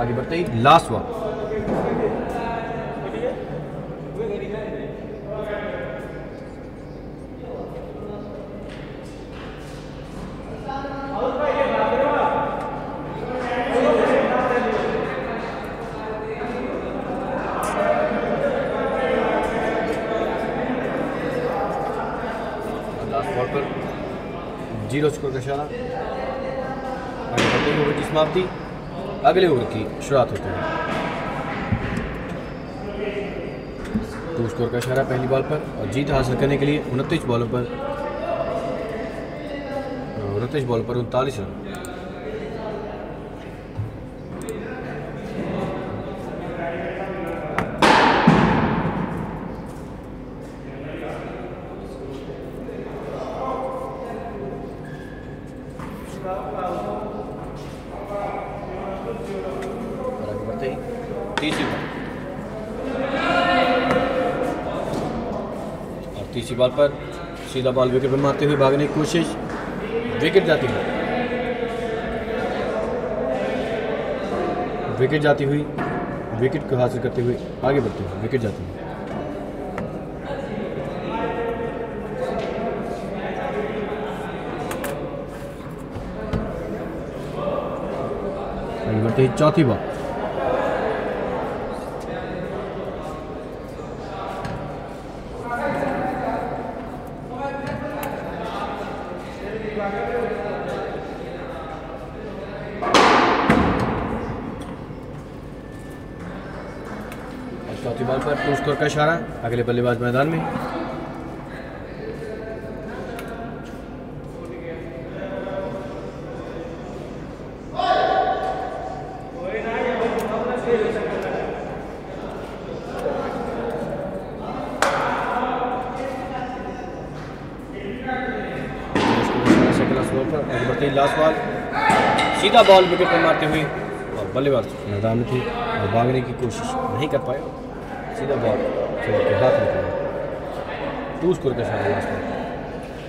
S1: आगे बढ़ते ही लास्ट वक्त निशाना आगे ओवर की समाप्ति अगले ओवर की शुरुआत होती है तो स्कोर का इशारा पहली बॉल पर और जीत हासिल करने के लिए उनतीस बॉलों पर उनतीस बॉल पर उनतालीस रन पर सीधा बॉल विकेट पर मारते हुए भागने की कोशिश विकेट जाती हुई विकेट जाती हुई विकेट को हासिल करते हुए आगे बढ़ते हुए विकेट जाती हुई बढ़ते ही चौथी बॉल इशारा अगले बल्लेबाज मैदान में सीधा बॉल विकेट पर मारते हुए और बल्लेबाज मैदान में थी और भागने की कोशिश नहीं कर पाए सीधा बॉल छोड़ के हाथ निकला टू स्कोर के साथ लास्ट में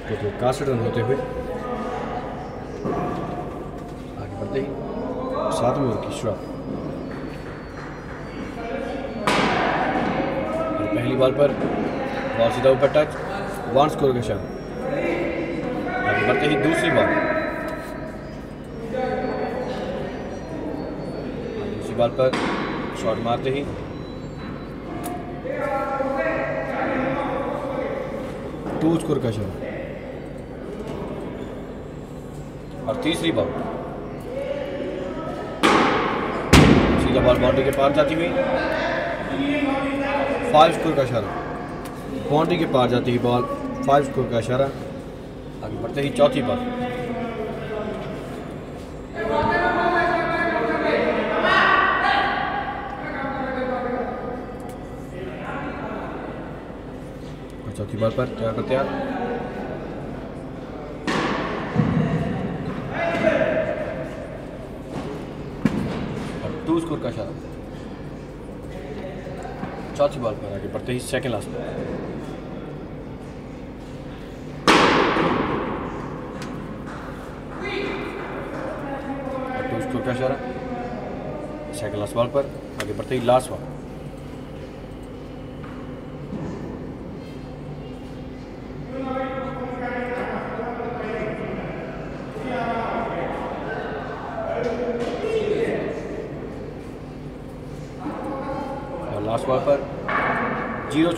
S1: तो, तो कास्ट रन होते हुए आगे बढ़ते ही सातवें ओवर की शुरुआत पहली बॉल पर बॉल सीधा ऊपर टच वन स्कोर के शॉट आगे बढ़ते ही दूसरी बॉल दूसरी बॉल पर शॉट मारते ही तू का रखा और तीसरी बॉल सीधा बॉल बाउंड्री के पार जाती हुई फाइव स्कोर का इशारा बाउंड्री के पार जाती हुई बॉल फाइव स्कोर का इशारा आगे बढ़ते ही चौथी बॉल बार बार क्या करते हैं टू स्कोर का शायद चौथी बॉल पर आगे बढ़ते ही सेकंड लास्ट में का इशारा सेकंड लास्ट बॉल पर आगे बढ़ते ही लास्ट बॉल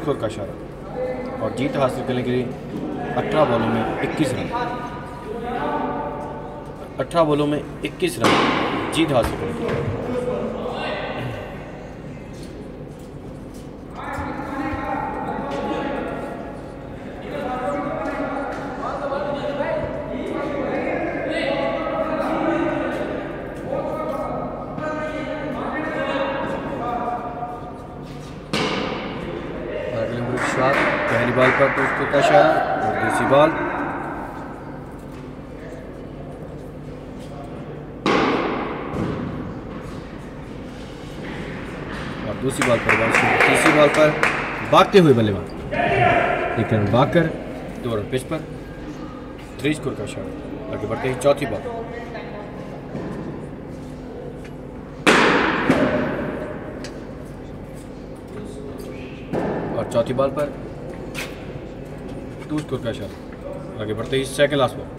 S1: स्कोर का इशारा और जीत हासिल करने के लिए अठारह बॉलों में इक्कीस रन अठारह बॉलों में इक्कीस रन जीत हासिल करने के लिए भागते हुए बल्लेबाज एक रन भागकर दो रन पिच पर थ्री स्कोर का शॉट आगे बढ़ते हैं चौथी बॉल और चौथी बॉल पर टू स्कोर का शॉट आगे बढ़ते ही second last ball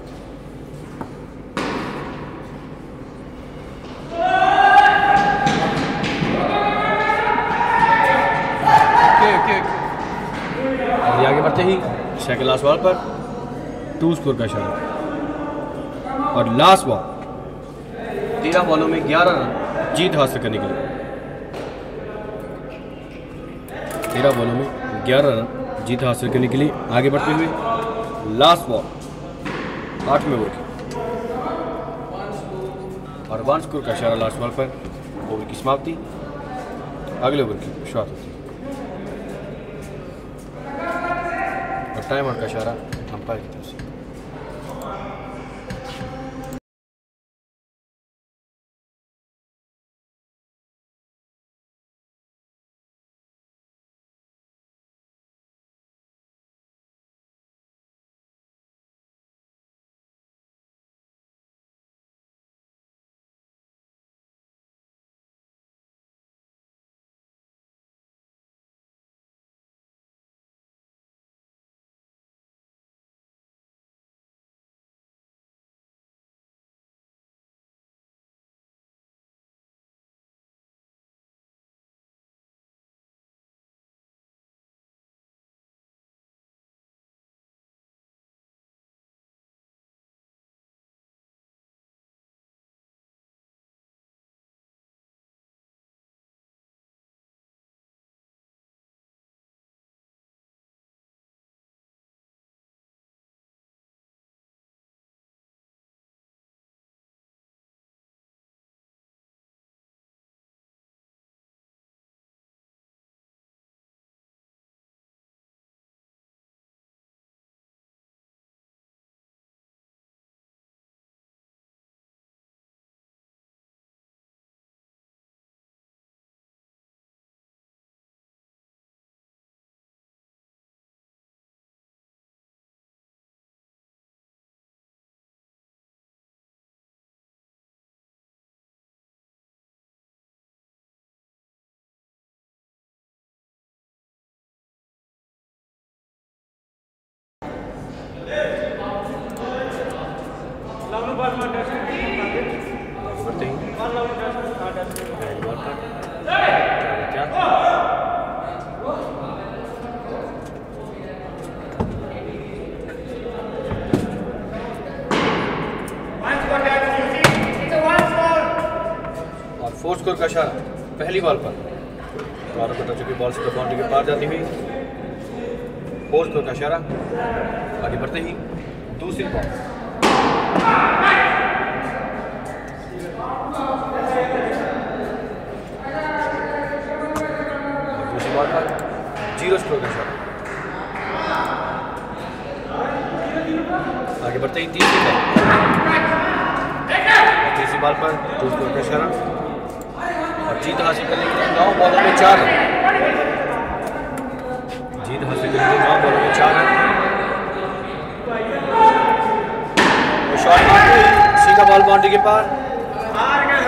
S1: last ball पर टू स्कोर का इशारा और लास्ट बॉल तेरह बॉलों में ग्यारह रन जीत हासिल करने के लिए तेरह बॉलों में ग्यारह रन जीत हासिल करने के लिए आगे बढ़ते हुए लास्ट बॉल आठवें ओवर और वन स्कोर का इशारा लास्ट बॉल पर ओवर की समाप्ति अगले ओवर की शुरुआत
S2: टाइम और कशारा
S1: अंपायर की तरफ से पहली बॉल पर बारह को टच बॉल से बाउंड्री तो के पार जाती हुई फोर्थ तो का इशारा आगे बढ़ते ही दूसरी बॉल दूसरी बॉल पर जीरो स्कोर का इशारा आगे बढ़ते ही तीसरी बॉल तीसरी बॉल पर टू का इशारा जीत हासिल करने के लिए नौ बॉलों में चार जीत हासिल करने के लिए नौ बॉलों में चार रन सीधा बॉल बाउंड्री के पार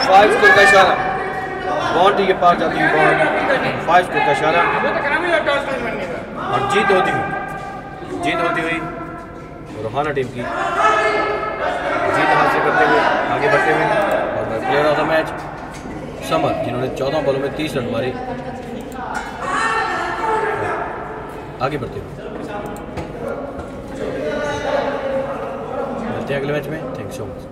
S4: फाइव स्कोर का इशारा
S1: बाउंड्री के पार जाती है बॉल फाइव स्कोर का इशारा और जीत होती हुई जीत होती हुई रोहाना टीम की
S3: जीत
S1: हासिल करते हुए आगे बढ़ते हुए और player of the match Samar जिन्होंने चौदह बॉलों में तीस रन मारे आगे बढ़ते हुए मिलते हैं अगले मैच में थैंक सो मच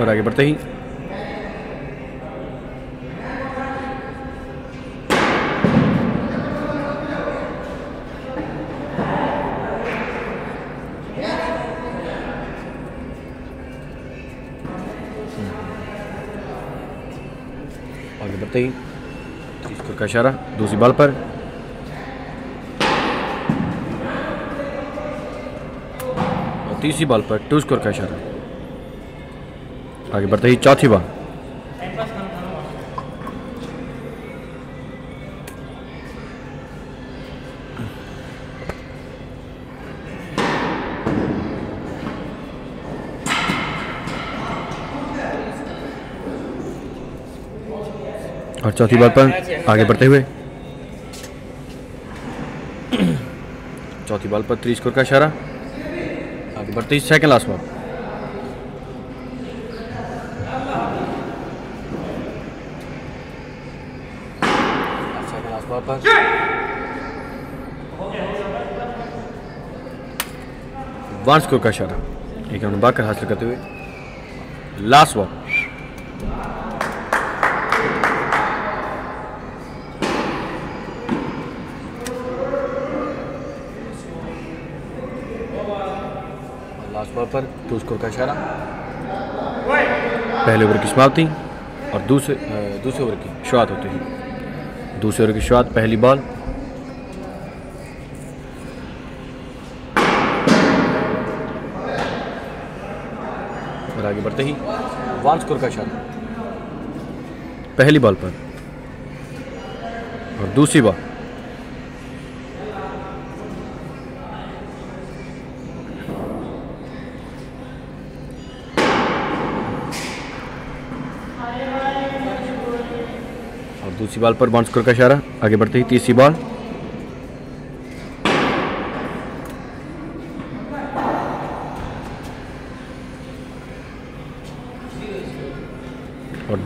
S1: और आगे बढ़ते ही हम्म। आगे बढ़ते ही स्कोर का इशारा दूसरी बॉल पर और तीसरी बॉल पर टू स्कोर का इशारा आगे बढ़ते ही चौथी बार और चौथी बार पर आगे बढ़ते हुए चौथी बॉल पर त्रिस्कोर का इशारा आगे बढ़ते ही second last ball one score का इशारा एक रन बाकर हासिल करते हुए लास्ट वॉक लास्ट बॉल पर टू स्कोर का इशारा पहले ओवर की समाप्ति और दूसरे दूसरे ओवर की शुरुआत होती है दूसरे ओवर की शुरुआत पहली बॉल आगे बढ़ते ही वन स्कोर का इशारा पहली बॉल पर और दूसरी बॉल दूसरी बॉल पर बाउंस स्कोर का इशारा आगे बढ़ते ही तीसरी बॉल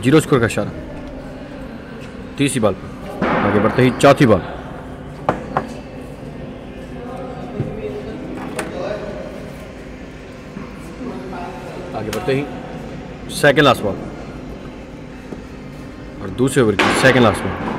S1: जीरो स्कोर का इशारा तीसरी बॉल पर आगे बढ़ते ही चौथी बॉल आगे बढ़ते ही सेकेंड लास्ट बॉल और दूसरे ओवर की सेकेंड
S4: लास्ट बॉल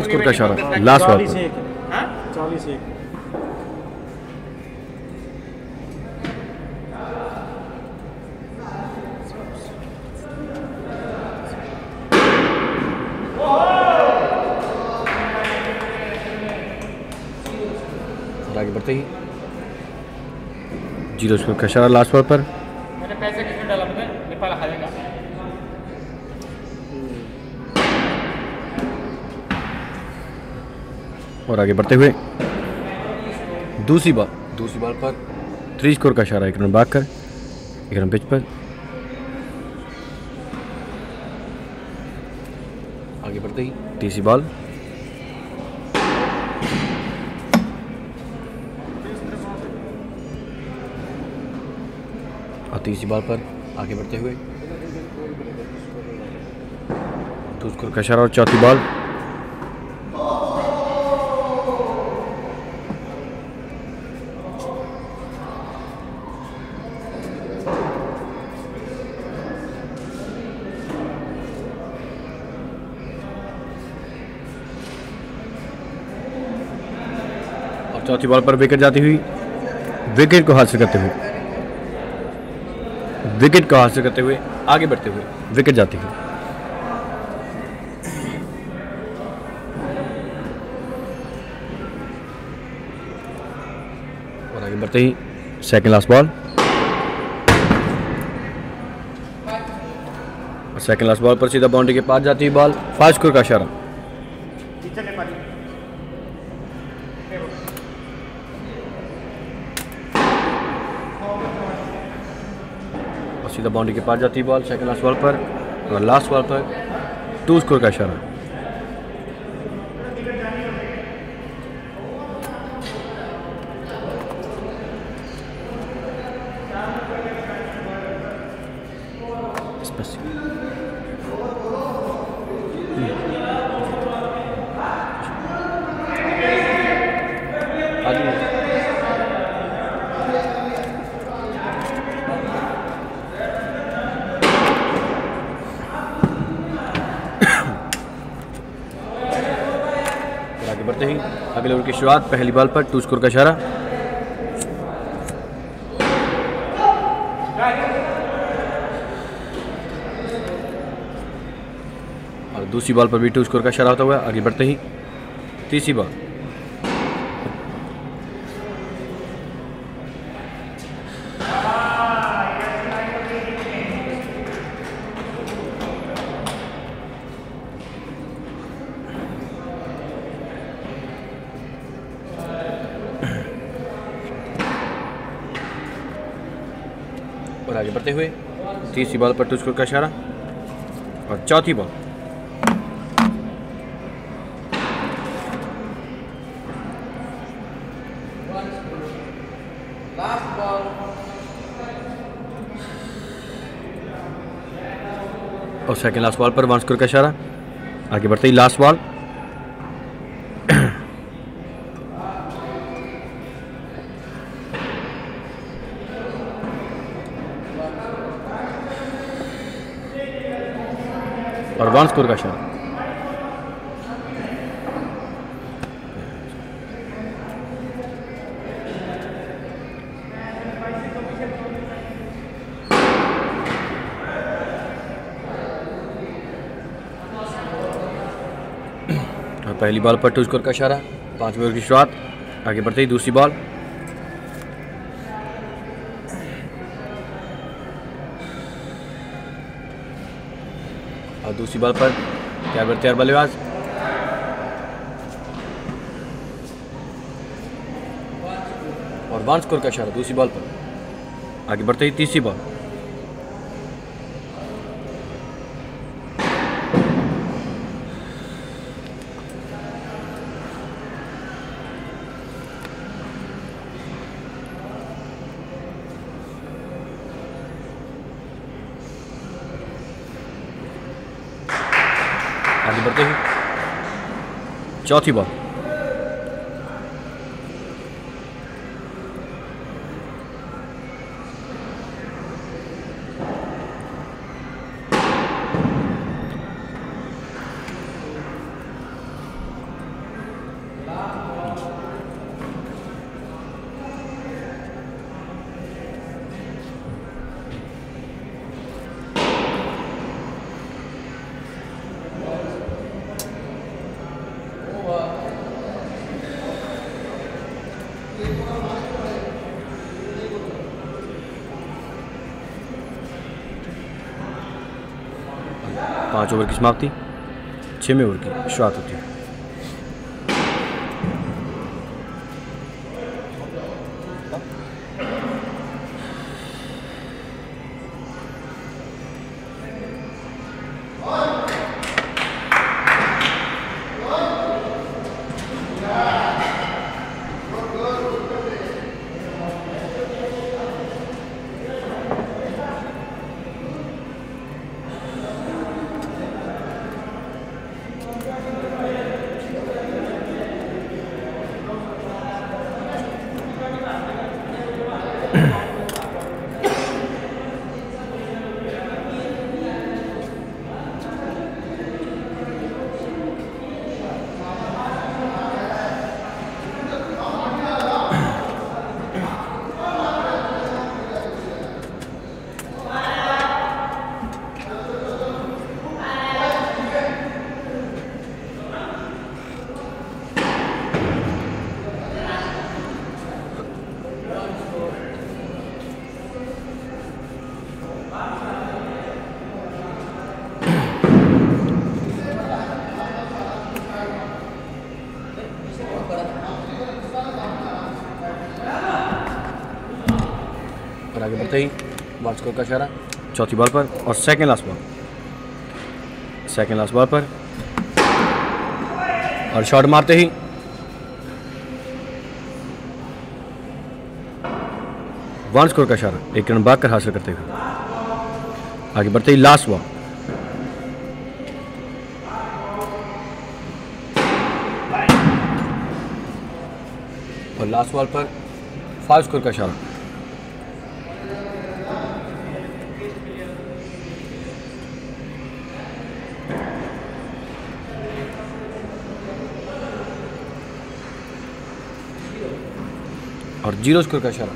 S4: पाँच करोड़ का इशारा लास्ट बात हाँ? चालीस एक
S1: आगे बढ़ते ही जीरो स्कोर का इशारा लास्ट बॉल पर और आगे बढ़ते हुए दूसरी बार दूसरी बार पर थ्री स्कोर का इशारा एक रन बाग कर एक रन पिच पर आगे बढ़ते ही तीसरी बॉल और तीसरी बॉल पर आगे बढ़ते हुए दूसरी स्कोर का इशारा और चौथी बॉल चौथी बॉल पर विकेट जाती हुई विकेट को हासिल करते हुए विकेट को हासिल करते हुए आगे बढ़ते हुए विकेट जाती हुई और आगे बढ़ते ही second last ball second last ball पर सीधा बाउंड्री के पास जाती हुई बॉल फास्ट स्कोर का इशारा सीधा बाउंड्री के पास जाती है बॉल सेकंड लास्ट बॉल पर और लास्ट बॉल पर टू स्कोर का इशारा बाद पहली बॉल पर टू स्कोर का इशारा और दूसरी बॉल पर भी टू स्कोर का इशारा होता हुआ आगे बढ़ते ही तीसरी बॉल तीसरी बॉल पर टुचकुर का इशारा और चौथी बॉल और सेकंड लास्ट बॉल पर वांसकुर का इशारा आगे बढ़ते ही लास्ट बॉल वन स्कोर का शॉट पहली बॉल पर टू स्कोर का इशारा पांच ओवर की शुरुआत आगे बढ़ते ही दूसरी बॉल दूसरी बॉल पर क्या करते हैं बल्लेबाज और वन स्कोर का इशारा दूसरी बॉल पर आगे बढ़ते ही तीसरी बॉल चौथी बॉल ჩემი ვერგი მაგდი ჩემი ვერგი შვათოთი को का इशारा चौथी बॉल पर और second last ball second last ball पर और शॉट मारते ही वन स्कोर का इशारा एक रन भाग कर हासिल करते हुए आगे बढ़ते ही लास्ट बॉल और लास्ट बॉल पर फाइव स्कोर का इशारा और जीरो स्कोर का इशारा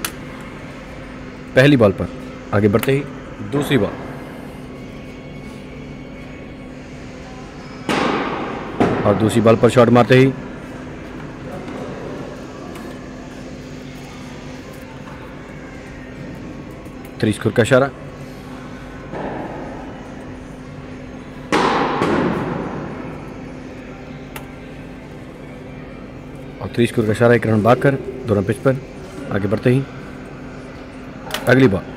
S1: पहली बॉल पर आगे बढ़ते ही दूसरी बॉल और दूसरी बॉल पर शॉट मारते ही थ्री स्कोर का इशारा और थ्री स्कोर का इशारा एक रन बाकर कर दो रन पिच पर आगे बढ़ते ही अगली बार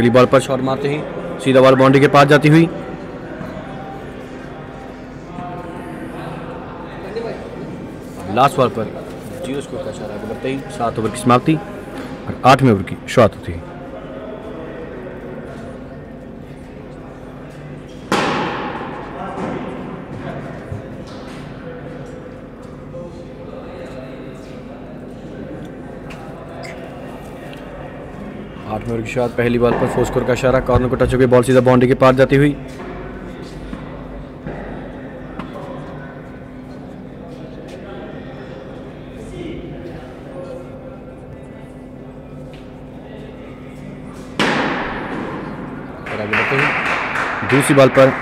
S1: अगली बॉल पर शॉट मारते ही सीधा बॉल बाउंड्री के पास जाती हुई लास्ट बॉल पर जीरो स्कोर का इशारा बढ़ते ही सात ओवर की समाप्ति और आठवें ओवर की शुरुआत होती है नूर की पहली बॉल पर फोस्कोर का इशारा कॉर्नर को टच हो गई बॉल सीधा बाउंड्री के पार जाती हुई दूसरी बॉल पर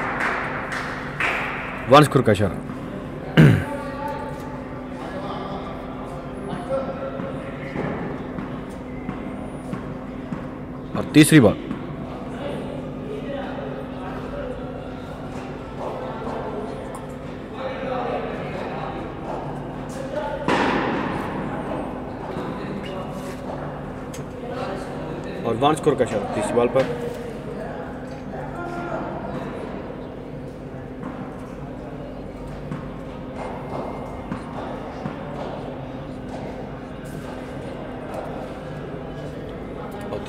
S1: वंश खुर का इशारा तीसरी बॉल और स्कोर का शॉट तीसरी बॉल पर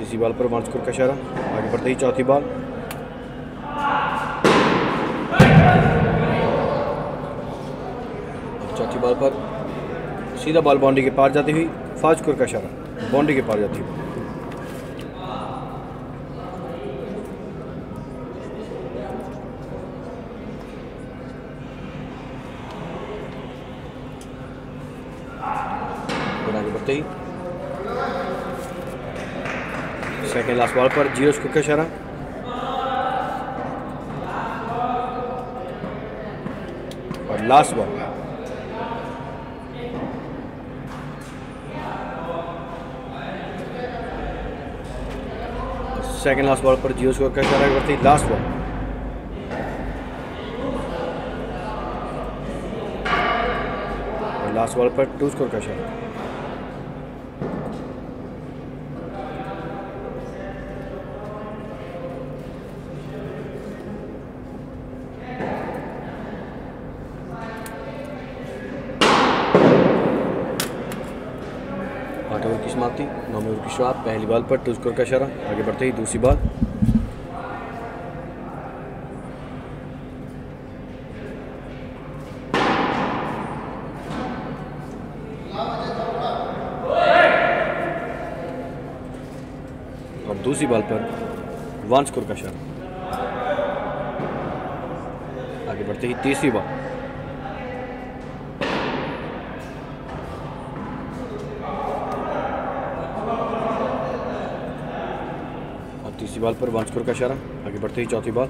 S1: तीसरी बॉल पर वन स्कोर का इशारा आगे बढ़ते ही चौथी बॉल चौथी बॉल पर सीधा बॉल बाउंड्री के पार जाती हुई फास्ट स्कोर का इशारा बाउंड्री के पार जाती हुई लास्ट बॉल पर जियो उसको क्या शरा और last ball second last ball पर जियो स्कोर का इशारा करती लास्ट बॉल लास्ट बॉल पर टू स्कोर का इशारा शॉट पहली बॉल पर टू का इशारा आगे बढ़ते ही दूसरी बॉल और दूसरी बॉल पर वन स्कोर का इशारा आगे बढ़ते ही तीसरी बॉल तीसरी बॉल पर बांसपुर का इशारा आगे बढ़ते ही चौथी बॉल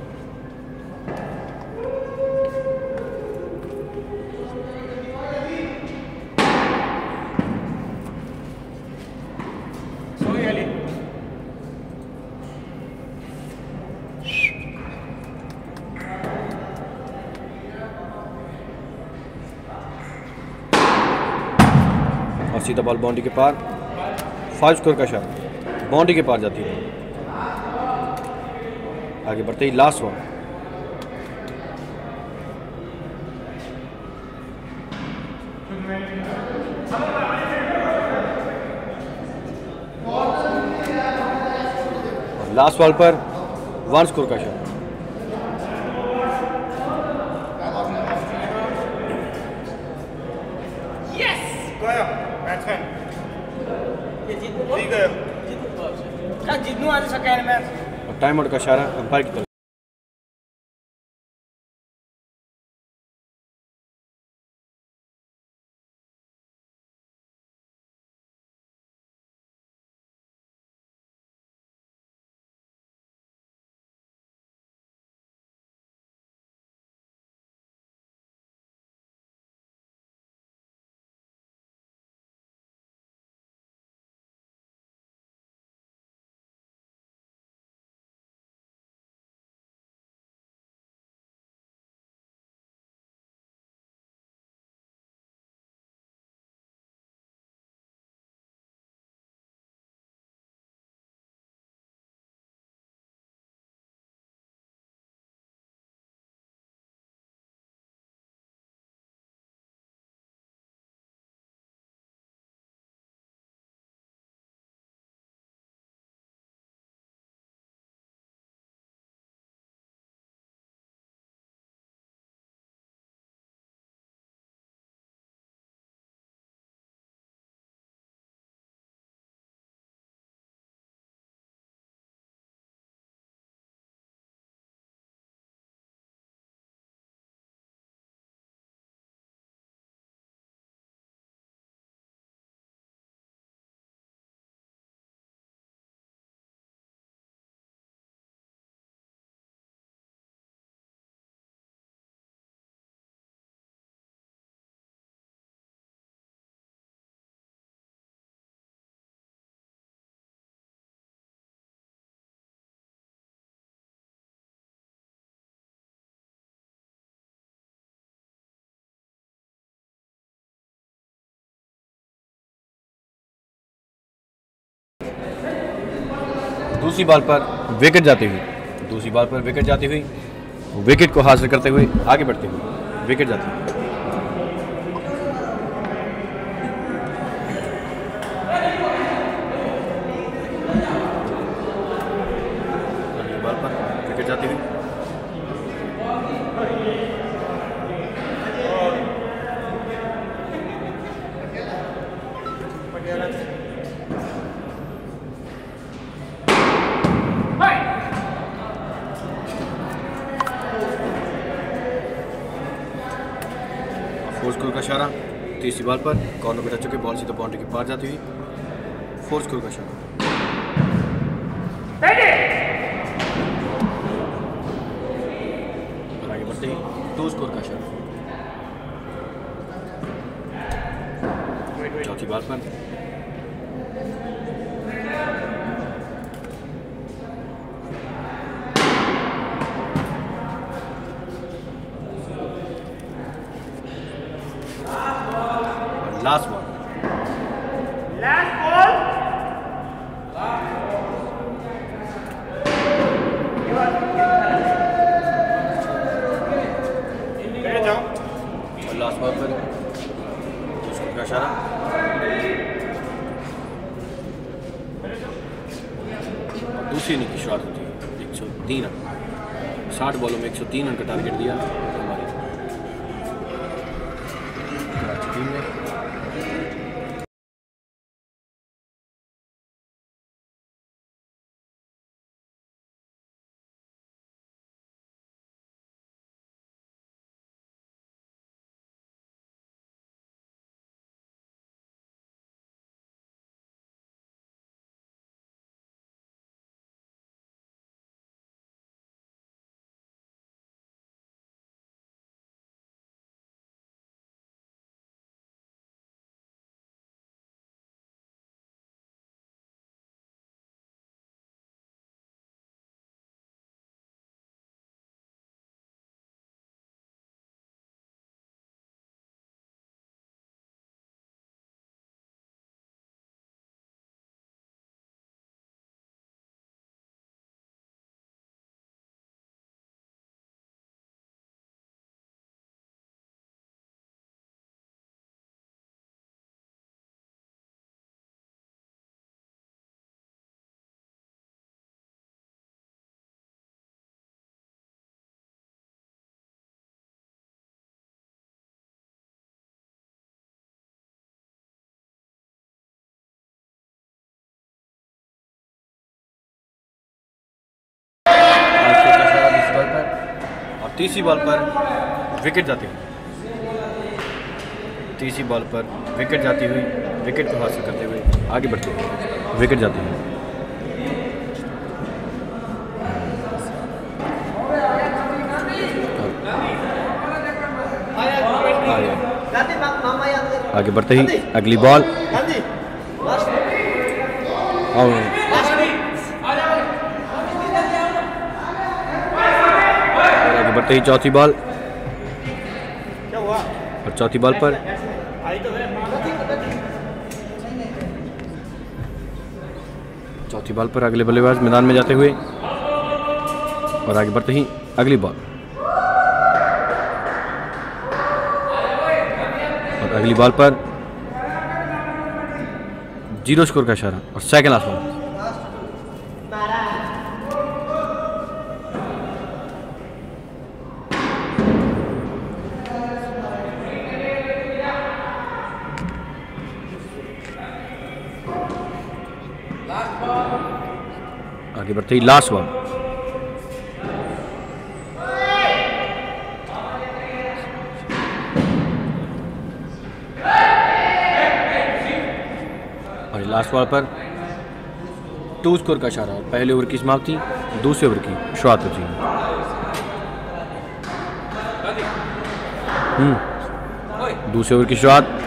S1: सीधा बॉल बाउंड्री के पार फाइव स्कोर का शॉट बाउंड्री के पार जाती है आगे बढ़ते ही लास्ट वन लास्ट बॉल पर वन स्कोर का शॉट
S4: जीतू हाँ, आज सकेंड मैच
S1: टाइम का इशारा अंपायर की तरफ दूसरी बॉल पर विकेट जाती हुई दूसरी बॉल पर विकेट जाती हुई विकेट को हासिल करते हुए आगे बढ़ते हुए विकेट जाती हुई दीवार पर कॉर्नर पर टच होकर बॉल सीधा बाउंड्री के पार जाती हुई फोर्स करूँगा शॉट तीसरी बॉल पर विकेट जाती हुई तीसरी बॉल पर विकेट जाती हुई विकेट को हासिल करते हुए आगे बढ़ते हुए विकेट जाती हुई
S4: आगे बढ़ते ही अगली बॉल
S1: और करते ही चौथी बॉल और चौथी बॉल पर तो चौथी बॉल पर अगले बल्लेबाज मैदान में जाते हुए और आगे बढ़ते ही अगली बॉल और अगली बॉल पर जीरो स्कोर का इशारा और सेकंड बॉल पर थी लास्ट वन और लास्ट बॉल पर टू स्कोर का इशारा पहले ओवर की समाप्ति दूसरे ओवर की शुरुआत होती है हम्म। दूसरे ओवर की शुरुआत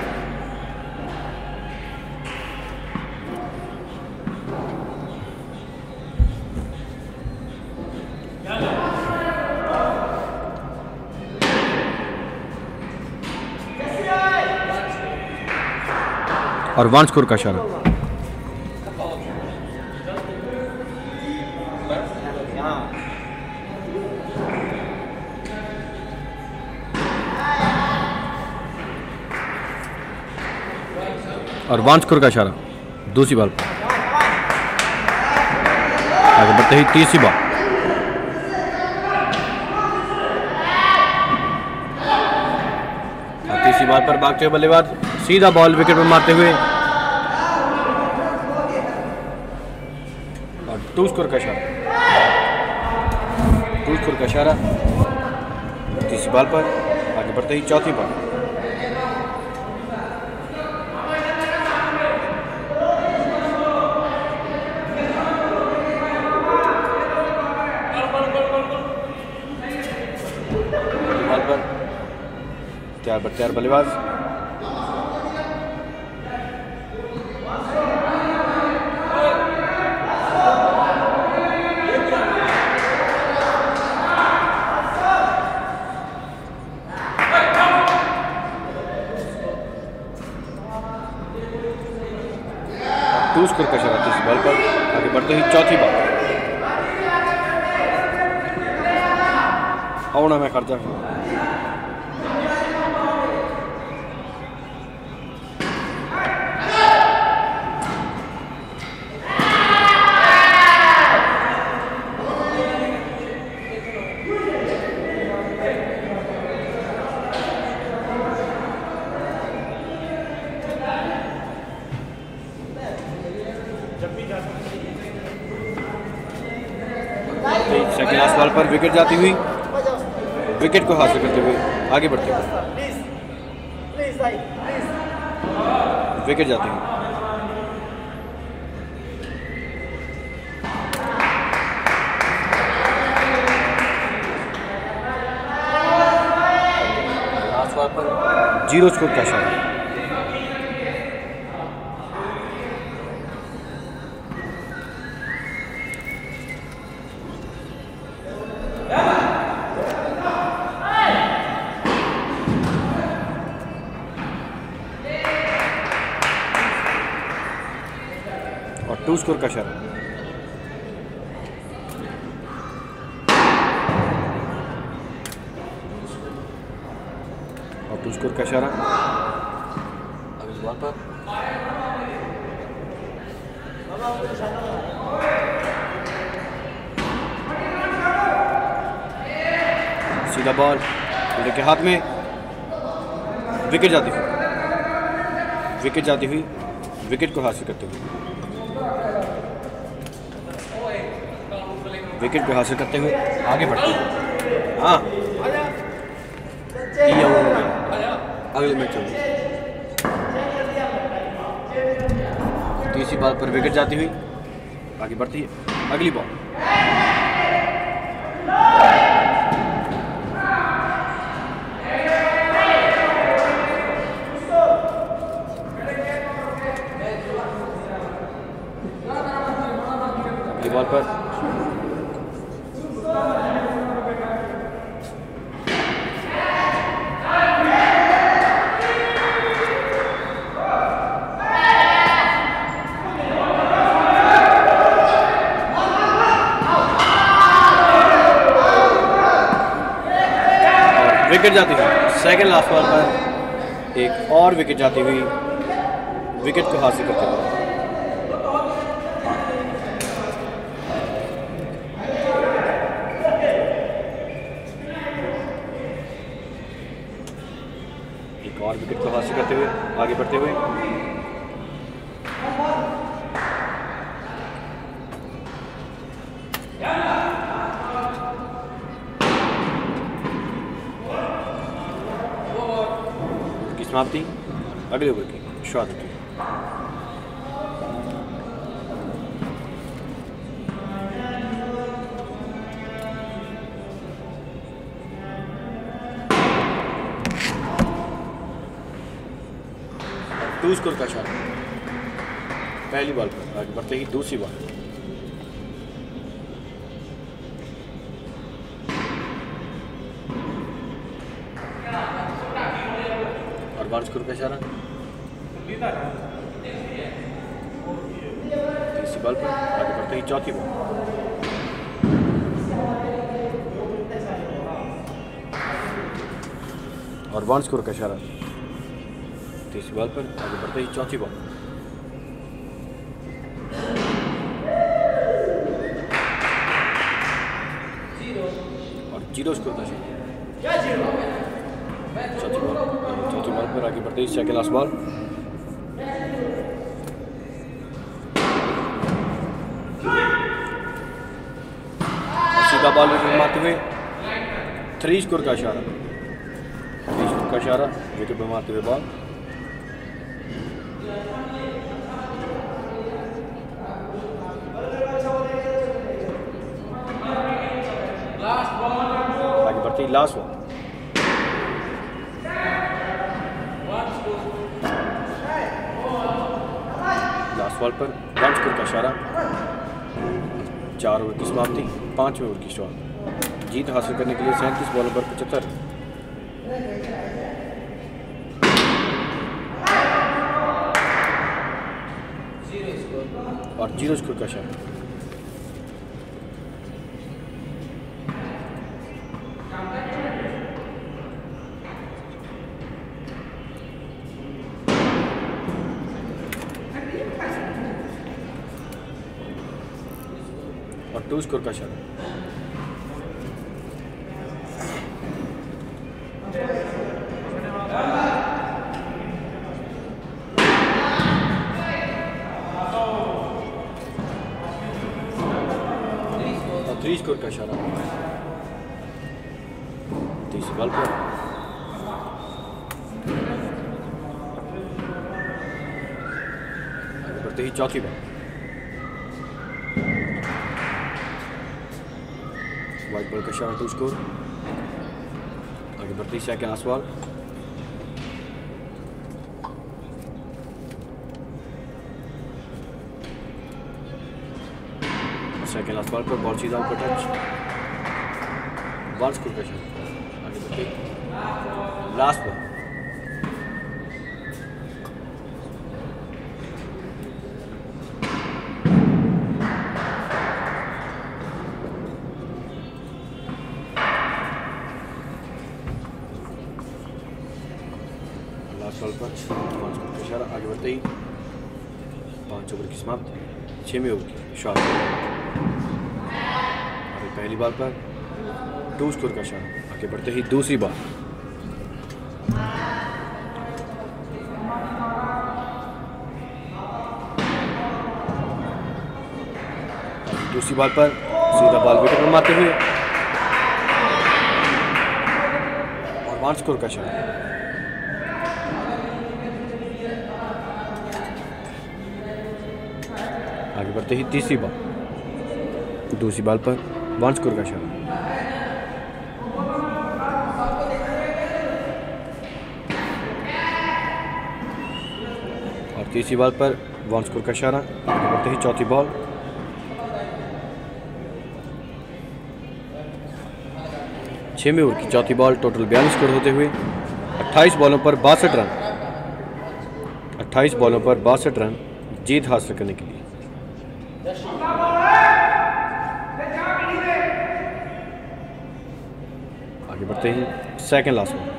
S1: और स्कोर का इशारा और स्कोर का इशारा दूसरी बॉल पर आगे बढ़ते ही तीसरी बॉल तीसरी बॉल पर बाग बल्लेबाज सीधा बॉल विकेट पर मारते हुए टूज तो कर कशारा टूज तो कर कशारा तीसरी बाल पर आगे बढ़ते ही चौथी बाल बाल पर तैयार बख्तियार बल्लेबाज़ bardzo. जा तो पर विकेट जाती हुई विकेट को हासिल करते हुए आगे बढ़ते हैं विकेट जाते हैं
S4: जीरो स्कोर कैसा है
S1: सुरकशर تذكر كشرة أو الوطن सीधा बॉल बल्ले के हाथ में विकेट जाती हुई विकेट जाती हुई विकेट को हासिल करते हुए विकेट को हासिल करते हुए आगे बढ़ते हैं हाँ अगले मैच तीसरी बॉल पर विकेट जाती हुई आगे बढ़ती है अगली बॉल सेकेंड लास्ट बॉल पर एक और विकेट जाती हुई विकेट को हासिल करते हुए और विकेट को हासिल करते हुए आगे बढ़ते हुए समाप्ति अगले ओवर की स्वागत टू स्कोर का शॉट पहली बॉल पर आगे बढ़ते ही दूसरी बॉल पर बेचारा तीसरी बॉल पर आगे बढ़ते ही चौथी बॉल और वन स्कोर का इशारा तीसरी बॉल पर आगे बढ़ते ही चौथी बॉल और जीरो स्कोर का इशारा Please check your last ball. सीधा बॉल में मारते हुए थ्री स्कोर का इशारा थ्री स्कोर का इशारा विकेट पर मारते हुए बॉल आगे बढ़ती लास्ट वन बॉल पर वन स्कोर का इशारा चार ओवर की समाप्ति पाँच ओवर की शॉट जीत हासिल करने के लिए सैंतीस बॉल पर पचहत्तर और जीरो स्कोर का इशारा टू तो स्कोर का shot Oswald. second as well, but Borchi down for touch. One school pressure. बार पर टू स्कोर का शॉट आगे बढ़ते ही दूसरी बार दूसरी बार पर सीधा बॉल विकेट पर मारते हुए और वन स्कोर का शॉट आगे बढ़ते ही तीसरी बार दूसरी बॉल पर स्कोर का और तीसरी बॉल पर वॉन स्कोर का इशारा बढ़ते ही चौथी बॉल छवें ओवर की चौथी बॉल टोटल बयालीस स्कोर होते हुए 28 बॉलों पर बासठ रन 28 बॉलों पर बासठ रन जीत हासिल करने के लिए करते हैं सेकंड लास्ट में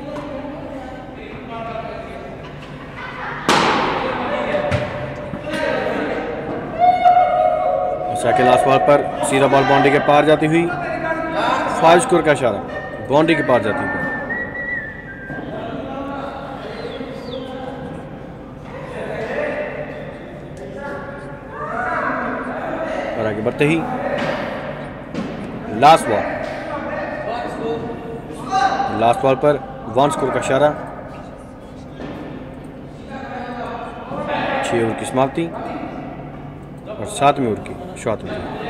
S1: सेकेंड लास्ट बॉल पर सीधा बॉल बाउंड्री के पार जाती हुई फाइव स्कोर का इशारा बाउंड्री के पार जाती हुई और आगे बढ़ते ही लास्ट बॉल लास्ट बॉल पर वन स्कोर का इशारा छः ओवर की समाप्ति और सातवें ओवर की शुरुआत में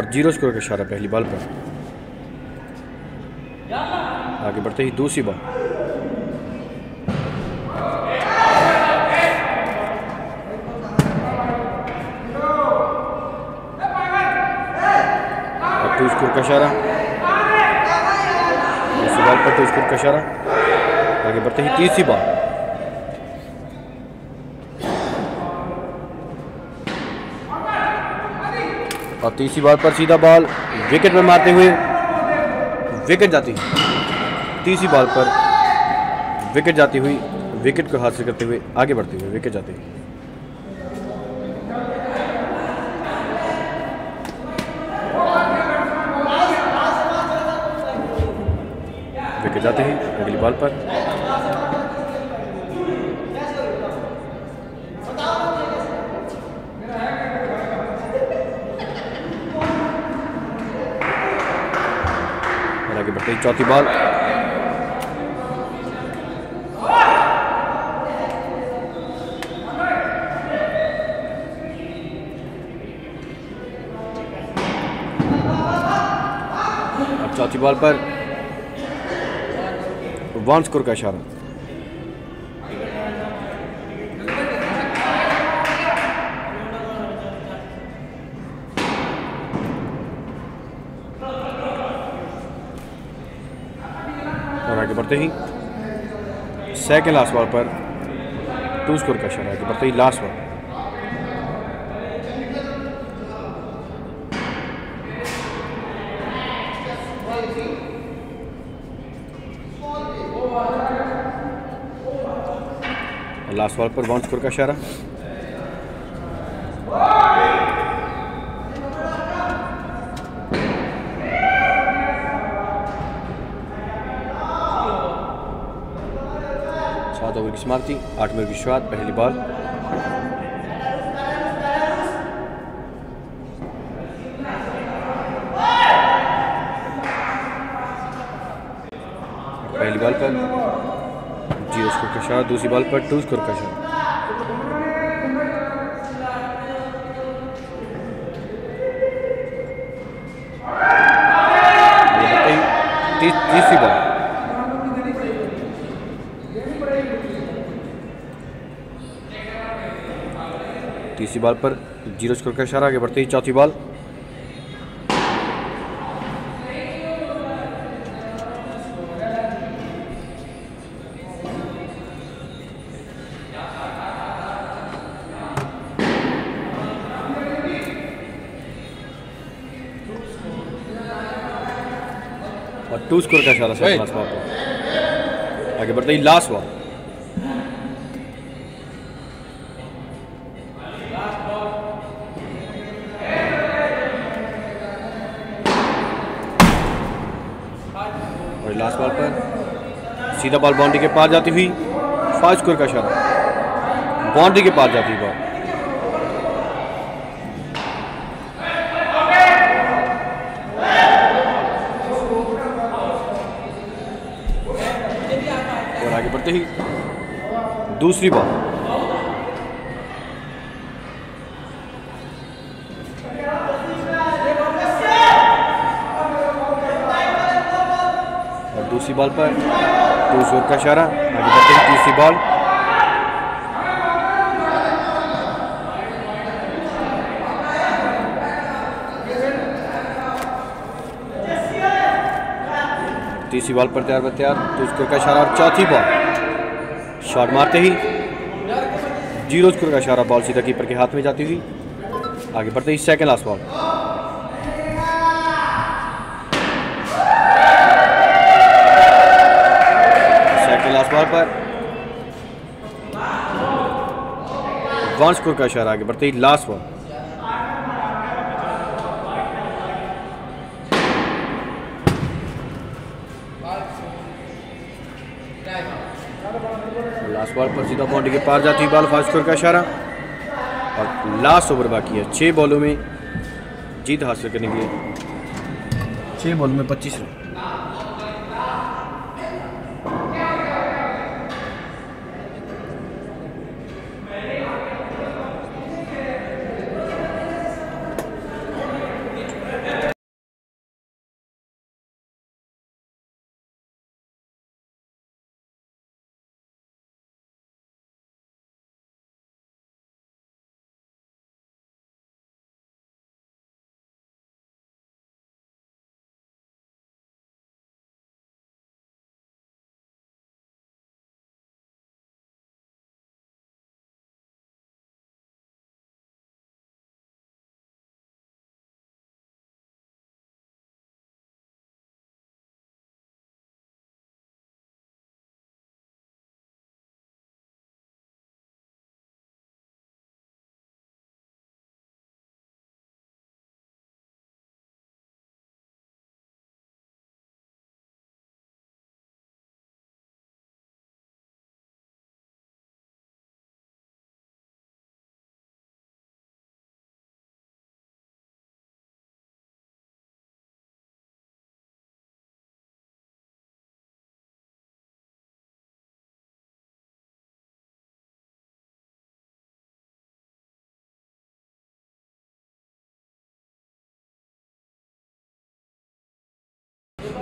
S1: और जीरो स्कोर का इशारा पहली बॉल पर आगे बढ़ते ही दूसरी बॉल का इशारा आगे बढ़ते ही तीसरी बार और तीसरी बॉल पर सीधा बॉल विकेट में मारते हुए विकेट जाती तीसरी बॉल पर विकेट जाती हुई विकेट को हासिल करते हुए आगे बढ़ते हुए विकेट जाती हुई जाते हैं अगली बॉल पर आगे बढ़ते चौथी बॉल चौथी बॉल पर वन स्कोर का इशारा और आगे बढ़ते ही सेकेंड लास्ट बॉल पर टू स्कोर का इशारा आगे बढ़ते ही लास्ट बॉल सवाल पर बाउंस स्कोर का इशारा सात ओवर की समाप्ति आठ ओवर की शुरुआत पहली बॉल का दूसरी तो बॉल पर टू स्कोर का तीसरी बॉल तीसरी बॉल पर जीरो स्कोर का इशारा आगे बढ़ते ही चौथी बॉल आगे बढ़ते ही लास्ट वॉक लास्ट बॉल पर सीधा बॉल बाउंड्री के पास जाती हुई फाइव स्कोर का शॉट बाउंड्री के पास जाती हुई बॉल दूसरी बॉल और दूसरी बॉल पर टू जोर का इशारा आगे बढ़ते हैं तीसरी बॉल तीसरी बॉल पर तैयार ब तैयार जोर का इशारा और चौथी बॉल शॉट मारते ही जीरो स्कोर का इशारा बॉल सीधा कीपर के हाथ में जाती हुई आगे बढ़ते ही सेकेंड लास्ट बॉल पर वन स्कोर का इशारा आगे बढ़ते ही लास्ट बॉल बॉल पर सीधा बाउंड्री के पार जाती हुई बॉल फास्ट स्कोर का इशारा और लास्ट ओवर बाकी है छः बॉलों में जीत हासिल करने के लिए छः बॉल में पच्चीस रन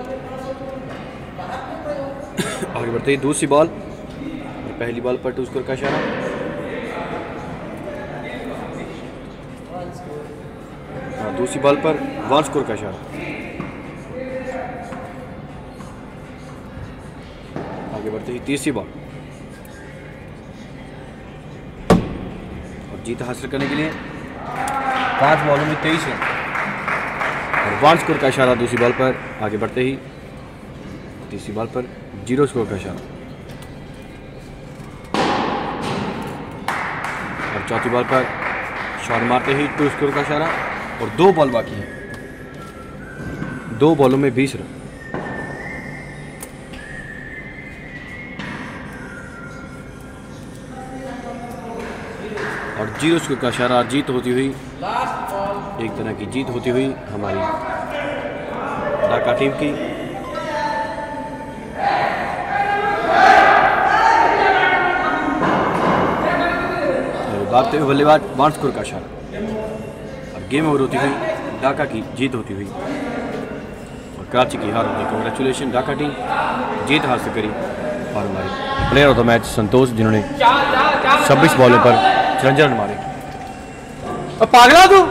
S1: आगे बढ़ते हैं दूसरी बॉल पहली बॉल पर टू स्कोर का इशारा
S3: हाँ दूसरी बॉल पर वन स्कोर का इशारा
S1: आगे बढ़ते ही तीसरी बॉल और जीत हासिल करने के लिए पांच बॉलों में तेईस है और वन स्कोर का इशारा दूसरी बॉल पर आगे बढ़ते ही तीसरी बॉल पर जीरो स्कोर का इशारा और चौथी बॉल पर शॉट मारते ही टू स्कोर का इशारा और दो बॉल बाकी है दो बॉलों में बीस रन और जीरो स्कोर का इशारा जीत होती हुई एक तरह की जीत होती हुई हमारी ढाका टीम की भागते हुए बल्लेबाज बांसकुर का शॉट अब गेम ओवर होती हुई ढाका की जीत होती हुई और कराची की हार होती कंग्रेचुलेशन ढाका टीम जीत हासिल करी और हमारे player of the match Santosh जिन्होंने छब्बीस बॉलों पर चरंजन मारे पागला तू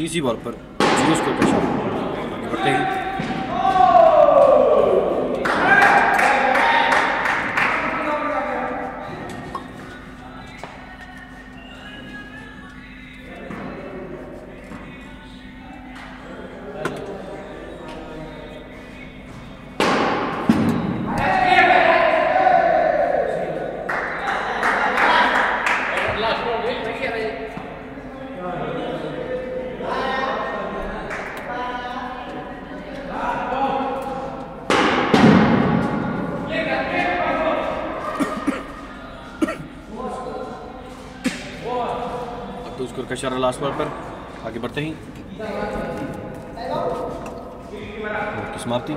S1: तीसरी बॉल पर इशारा लास्ट बार पर आगे बढ़ते ही समाप्ति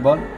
S1: festival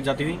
S1: que ya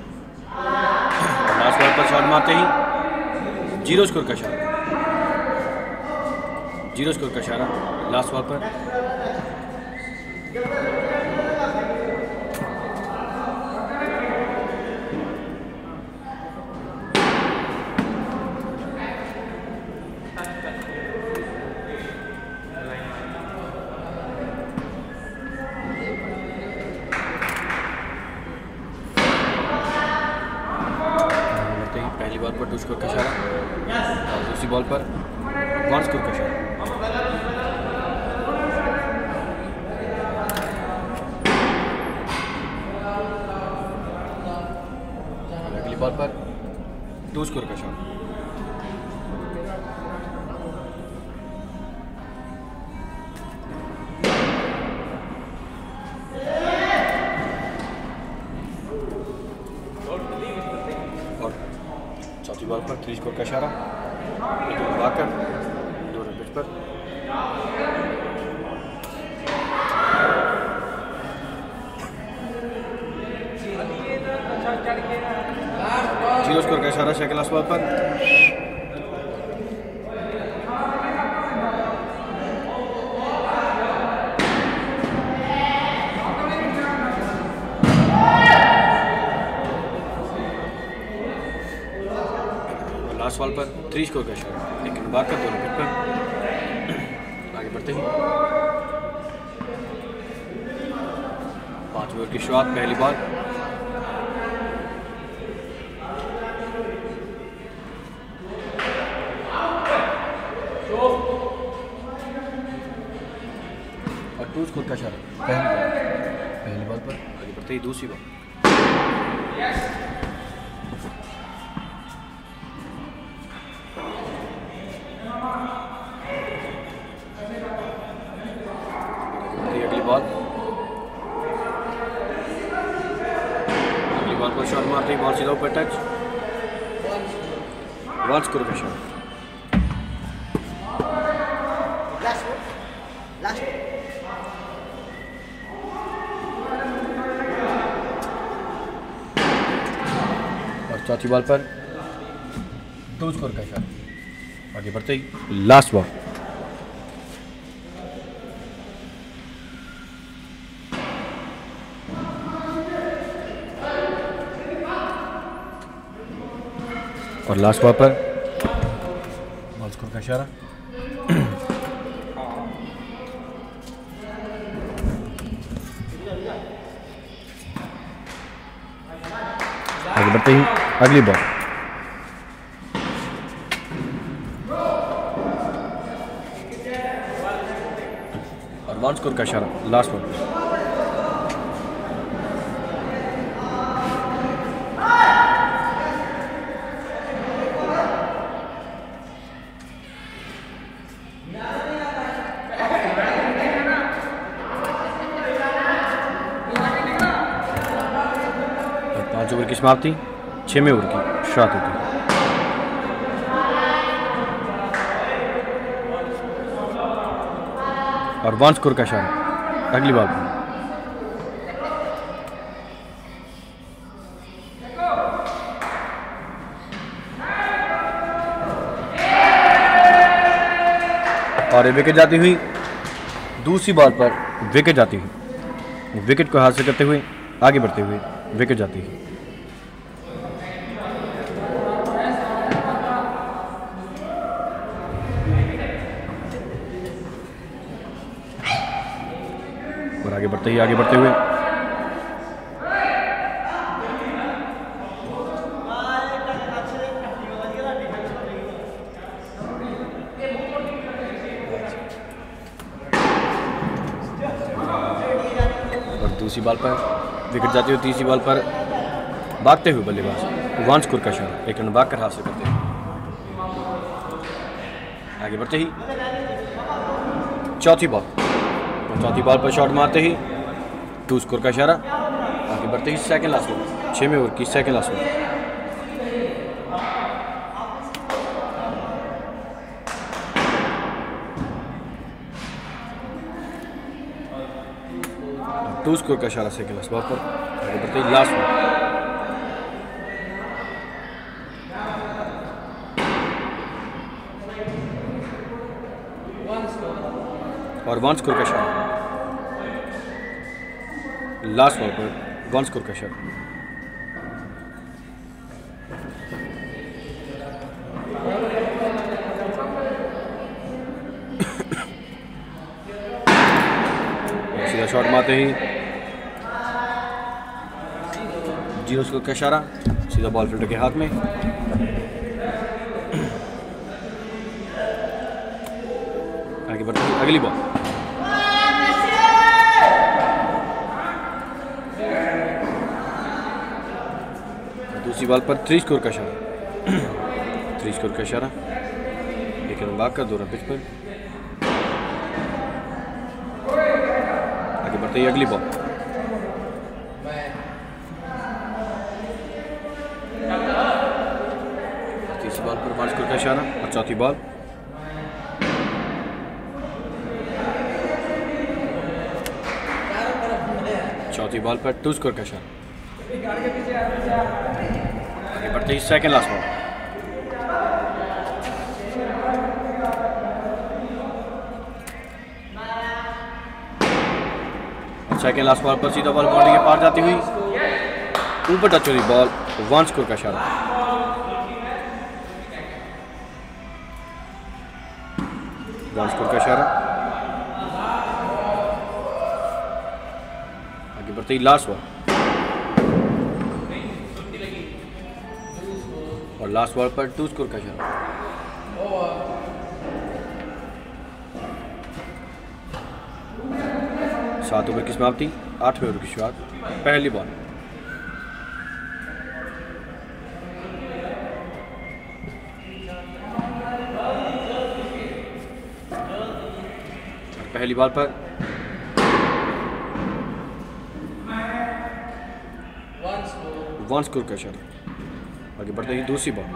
S1: Кличко качал. बॉल पर दो स्कोर का इशारा आगे बढ़ते ही लास्ट बॉल और लास्ट बॉल पर बॉल स्कोर का इशारा आगे बढ़ते ही अगली बॉल स्कोर का इशारा लास्ट बॉल पांच ओवर की समाप्ति Çeme vurgi, şat edin. और वन स्कोर का इशारा अगली बार और ये विकेट जाती हुई दूसरी बॉल पर विकेट जाती हुई विकेट को हासिल करते हुए आगे बढ़ते हुए विकेट जाती हुई ही आगे बढ़ते हुए और दूसरी बॉल पर विकेट जाती हुई तीसरी बॉल पर भागते हुए बल्लेबाज वांसकुर का शॉट एक रन भागकर कर हासिल करते हैं आगे बढ़ते ही चौथी बॉल चौथी बॉल पर शॉट मारते ही टू स्कोर का इशारा आगे बढ़ते ही सेकेंड लास्ट ओवर छः में ओवर की second last over two score का इशारा सेकेंड लास्ट बॉल पर आगे बढ़ते ही लास्ट ओवर और वन स्कोर का इशारा last forward, one score crusher. सीधा शॉट मारते ही जीरो स्कोर का इशारा सीधा बॉल फील्डर के हाथ में आगे बढ़ते अगली बॉल दूसरी बॉल पर थ्री स्कोर का इशारा थ्री स्कोर का इशारा लेकिन बाग का दो पिच पर आगे बढ़ते ही अगली बॉल तीसरी बॉल पर पाँच स्कोर का इशारा और चौथी बॉल चौथी बॉल पर टू स्कोर का इशारा but the second last one. Second last ball पर सीधा बॉल बॉलिंग के पार जाती हुई ऊपर टच हुई बॉल वन स्कोर का इशारा वन स्कोर का इशारा आगे बढ़ते ही लास्ट बॉल और लास्ट बॉल पर टू स्कोर का शॉट सात ओवर की समाप्ति आठवें ओवर की शुरुआत पहली बॉल पहली बॉल पर वन स्कोर का शॉट लगी बट ये दूसरी बॉल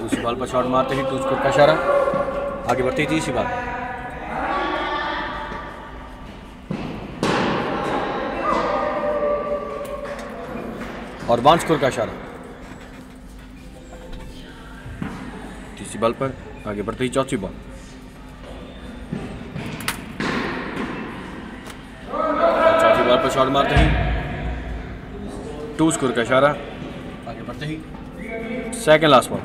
S1: दूसरी बॉल पर शॉट मारते ही टू का इशारा आगे बढ़ते ही तीसरी बॉल और वन स्कोर का इशारा तीसरी बॉल पर आगे बढ़ते ही चौथी बॉल शॉट मारते हैं टू स्कोर का इशारा आगे बढ़ते ही second last ball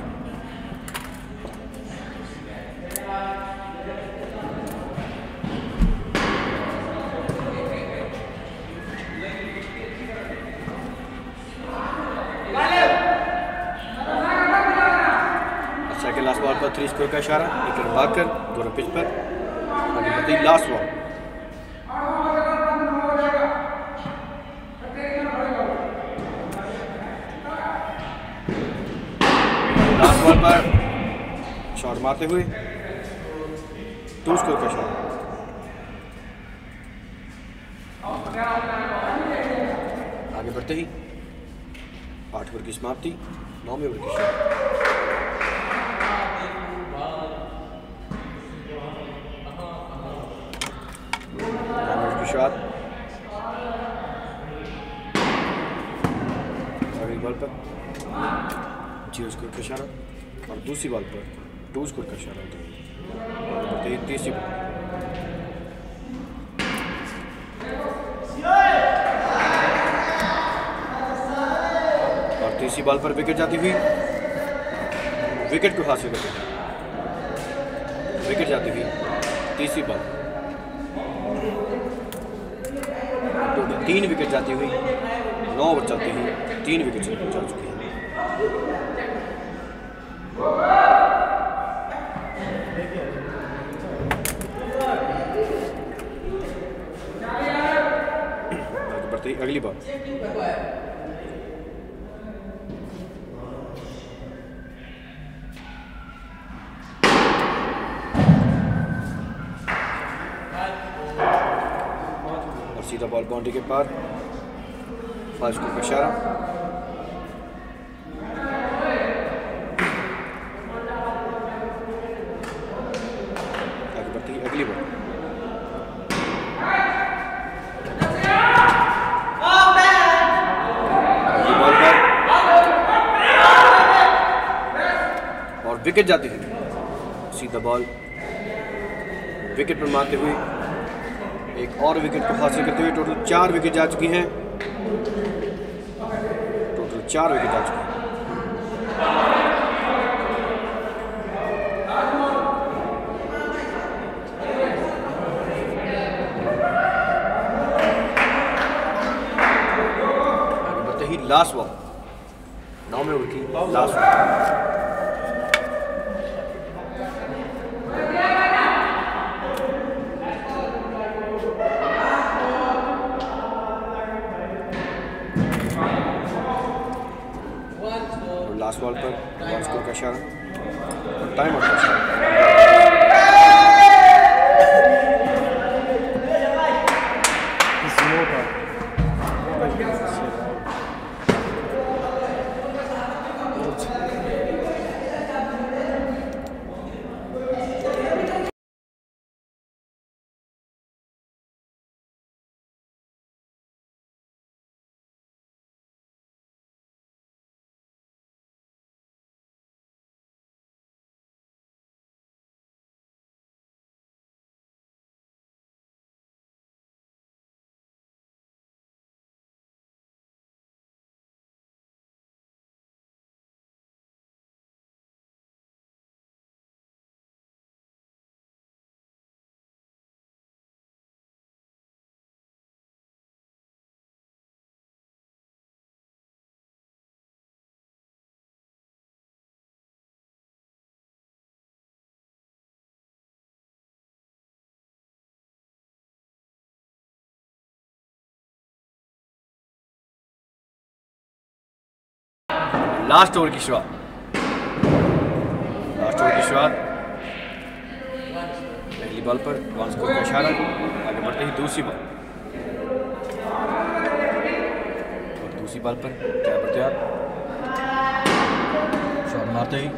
S1: last ball पर थ्री स्कोर का इशारा एक रन भाग कर दोनों पिच पर लास्ट बॉल जाते हुए टू स्कोर का शॉट आगे बढ़ते ही आठ ओवर की समाप्ति नौवें ओवर की शॉट बॉल पर जी उसको इशारा और दूसरी बॉल पर Doğuz kurkaşlar oldu. De değişik. और तीसरी बॉल पर विकेट जाती हुई विकेट को हासिल करते विकेट जाती हुई तीसरी बॉल तो तीन विकेट जाती हुई नौ ओवर चलती हुई तीन विकेट चल चुकी है और सीधा बॉल बाउंड्री के पार फास्ट को इशारा विकेट को तो हासिल करते हुए टोटल चार विकेट जा चुकी हैं टोटल चार विकेट जा चुकी हैं लास्ट वॉक नौ में उठी लास्ट वॉक बॉल पर स्कोर का इशारा टाइम आउट लास्ट ओवर की शुरुआत लास्ट ओवर की शुरुआत पहली बॉल पर वन स्कोर का इशारा आगे बढ़ते ही दूसरी बॉल और दूसरी बॉल पर क्या बढ़ते
S3: आप
S1: शॉट मारते ही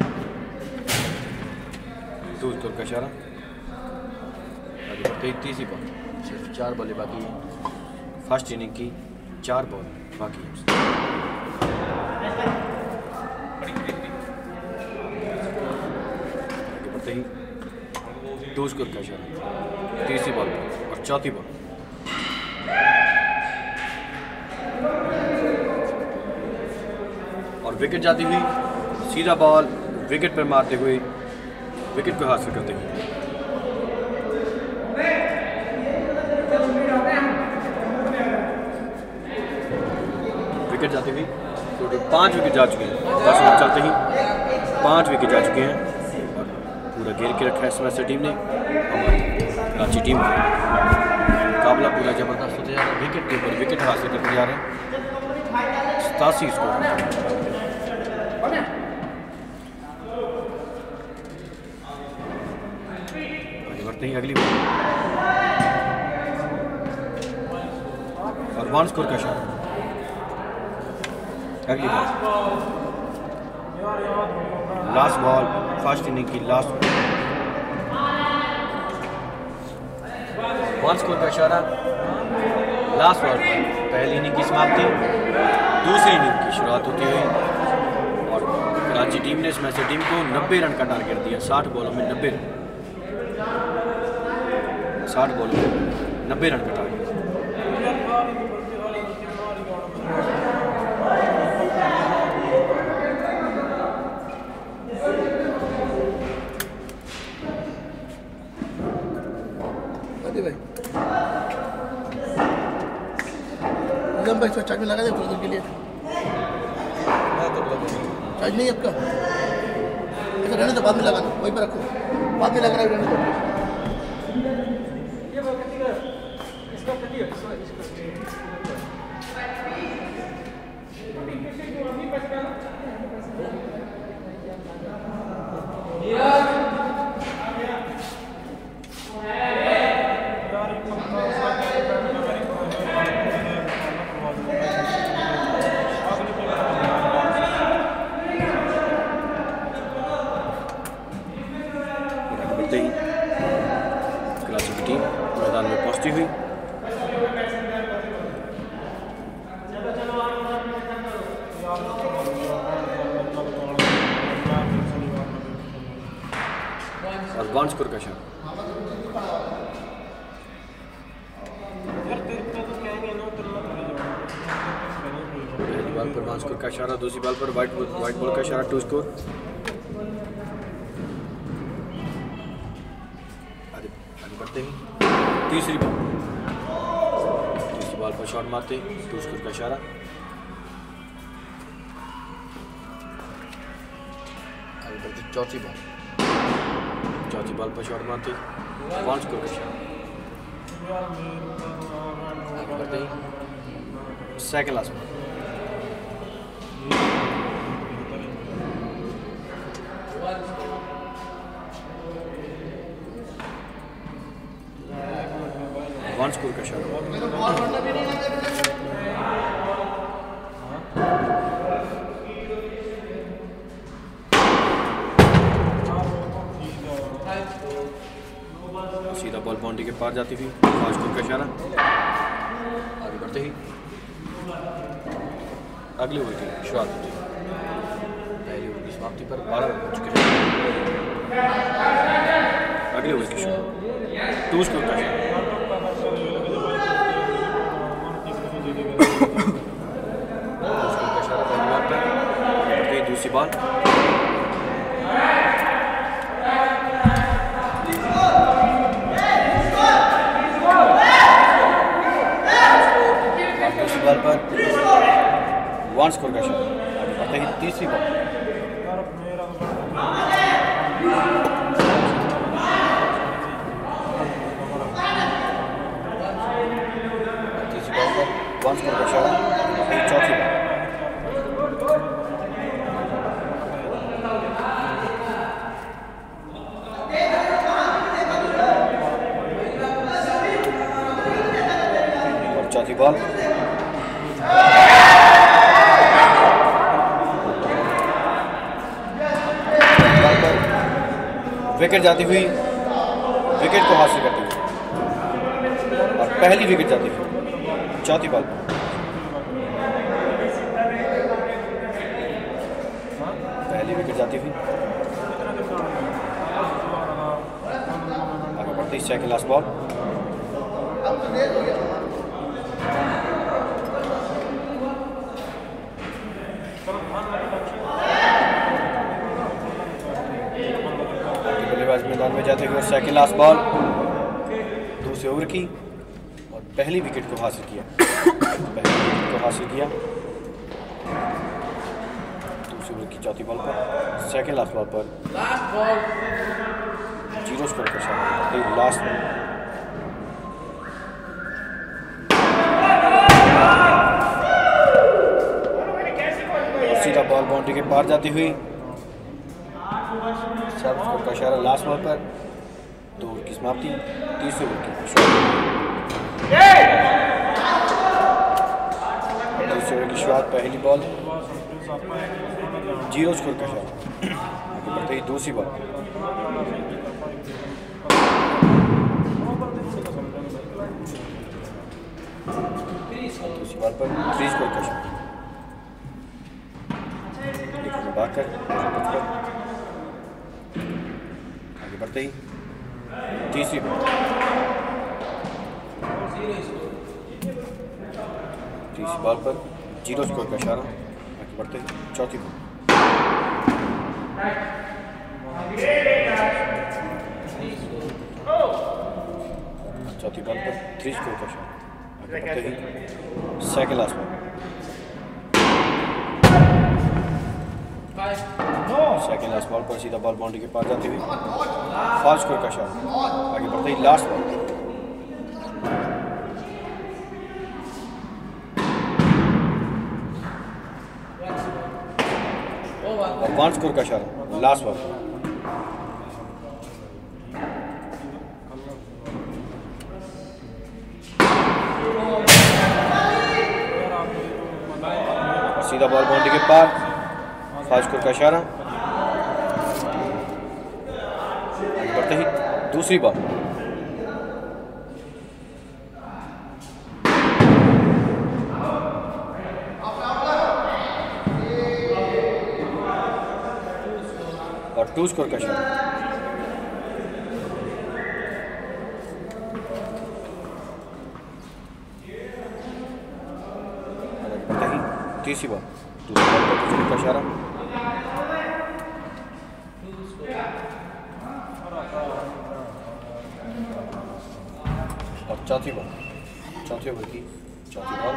S1: दूसरी स्कोर का इशारा आगे बढ़ते ही तीसरी बॉल सिर्फ चार बॉलें बाकी हैं फर्स्ट इनिंग की चार बॉल बाकी हैं करते ही टू स्कोर का इशारा तीसरी बॉल पर और चौथी बॉल और विकेट जाती हुई सीधा बॉल विकेट पर मारते हुए विकेट को हासिल करते हुए विकेट जाते हुए टोटल पांच विकेट जा चुके हैं दस ओवर चलते ही पांच विकेट जा चुके हैं पूरा घेर के रखा है सरासर टीम ने हमारी कराची टीम मुकाबला पूरा ज़बरदस्त होते जा रहा है विकेट के ऊपर विकेट हासिल करते जा रहे हैं सतासी स्कोर करते हैं अगली बॉल और वन स्कोर का शॉट अगली बार लास्ट बॉल फर्स्ट इनिंग की लास्ट वन स्कोर का इशारा लास्ट ओवर पहली इनिंग की समाप्ति दूसरी इनिंग की शुरुआत होती हुई और कराची टीम ने इस मैच टीम को 90 रन का टारगेट दिया 60 बॉलों में 90 रन 60 बॉलों में 90 रन चौथी बॉल चौथी बॉल पर शॉट मारती पांच को सेकंड लास्ट बॉल बाहर जाती थी आज टूर का इशारा आगे बढ़ते ही अगली ओवर की शुरुआत होती है पहली ओवर की समाप्ति पर बारह रन हो चुके हैं अगले ओवर की शुरुआत टू स्कोर जाती हुई विकेट
S4: को हासिल करती हुई
S1: और पहली विकेट जाती हुई चौथी बॉल पहली विकेट जाती हुई आगे बढ़ती इस चाय की लास्ट बॉल लास्ट बॉल दूसरे ओवर की और पहली विकेट को हासिल किया पहली विकेट को हासिल किया दूसरे ओवर की चौथी बॉल पर सेकेंड लास्ट बॉल पर जीरो स्कोर के साथ लास्ट बॉल सीधा बॉल बाउंड्री के पार जाती हुई का इशारा लास्ट बॉल पर समाप्ति तीस ओवर की तीस ओवर की शुरुआत पहली बॉल जीरो स्कोर का शायद बढ़ते ही दूसरी बॉल पर थ्री स्कोर बाकर आगे बढ़ते ही तीसरी तीसरी बॉल पर जीरो स्कोर का इशारा आगे बढ़ते हैं चौथी बॉल चौथी बॉल पर थ्री स्कोर का इशारा आगे बढ़ते हैं सेकेंड लास्ट बॉल बॉल पर सीधा बॉल बाउंड्री के पास जाते हुए फास्ट कोर का शॉट आगे बढ़ते ही लास्ट बॉल पांच स्कोर का शॉट लास्ट बॉल सीधा बॉल बाउंड्री के पार फाइव स्कोर का इशारा दूसरी बार और टू स्कोर का शॉट तीसरी बार दूसरी बार का इशारा चौथी बॉल चौथी बॉल की चौथी बॉल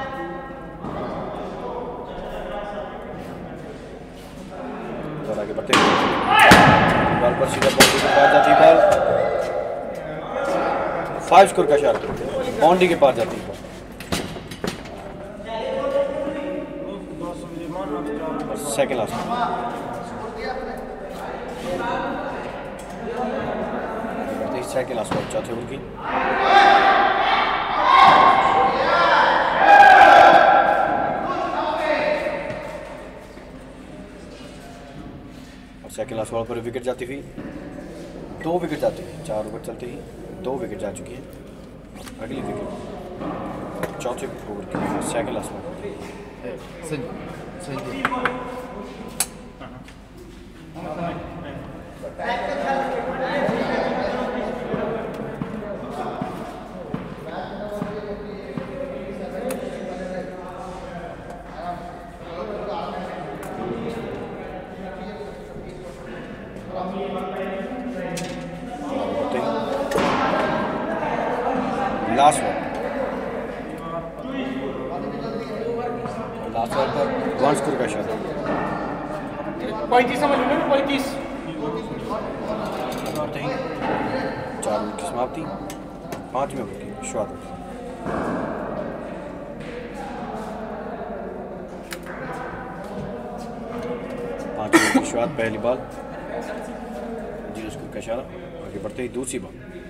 S1: आगे बढ़ते बॉल पर सीधा बाउंड्री के पास जाती है फाइव स्कोर का शॉट बाउंड्री के पास जाती है second last second last ball चौथे बॉल की सेकेंड लास्ट बॉल पर विकेट जाती हुई दो विकेट जाती हैं चार ओवर चलते ही दो विकेट जा चुकी है अगली विकेट चौथे ओवर की सेकेंड लास्ट बॉल पहली बॉल जी उसको कशारा आगे बढ़ते ही दूसरी बॉल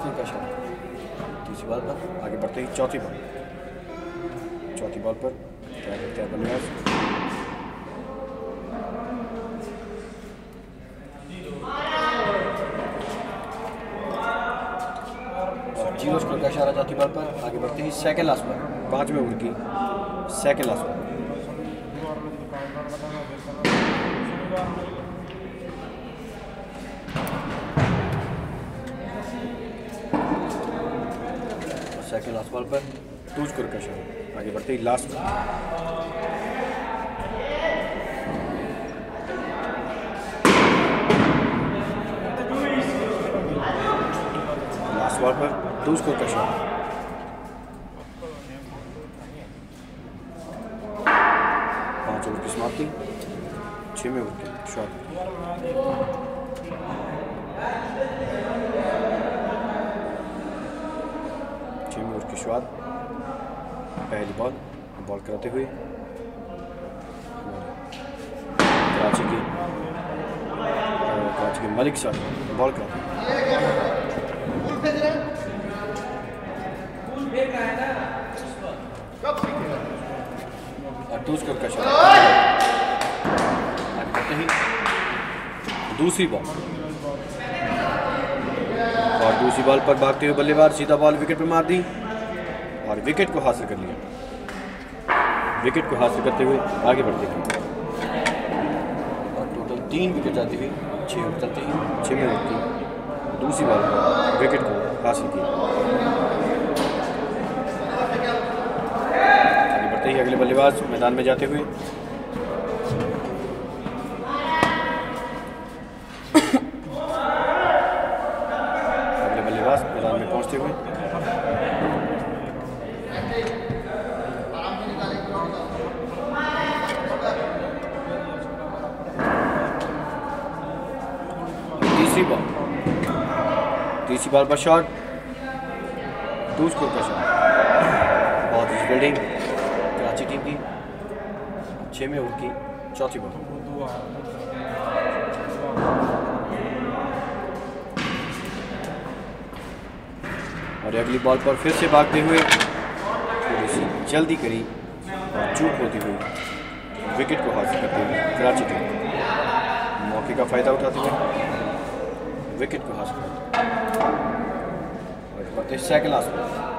S1: स्टील का शॉट तीसरी बॉल पर आगे बढ़ते ही चौथी बॉल चौथी बॉल पर क्या करते हैं बल्लेबाज जीरो स्कोर का इशारा चौथी बॉल पर आगे बढ़ते ही सेकंड लास्ट पर पांचवें ओवर की सेकंड लास्ट पर सेकंड लास्ट बॉल पर टूज करके शॉट आगे बढ़ते ही लास्ट लास्ट बॉल पर टूज करके शॉट पाँच ओवर की समाप्ति छः में ओवर की शॉट बाद पहली बॉल बॉल कराते हुए कराची की कराची के मलिक शाह बॉल कराते टू का शॉट दूसरी बॉल और दूसरी बॉल पर भागते हुए बल्लेबाज सीधा बॉल विकेट पर मार दी और विकेट को हासिल कर लिया विकेट को हासिल करते हुए आगे बढ़ते हैं और टोटल तीन विकेट जाती हुई छः ओवर चलते हैं छः में उठती दूसरी बार विकेट को हासिल किया आगे बढ़ते ही अगले बल्लेबाज मैदान में जाते हुए पर शॉट टू स्कोर का शॉट बहुत फील्डिंग कराची टीम की छः में उठ की चौथी बॉल और अगली बॉल पर फिर से भागते हुए थोड़ी सी जल्दी करी और चूक होती हुई विकेट को हासिल करते हुए कराची टीम मौके का फ़ायदा उठाते हुए the second last one.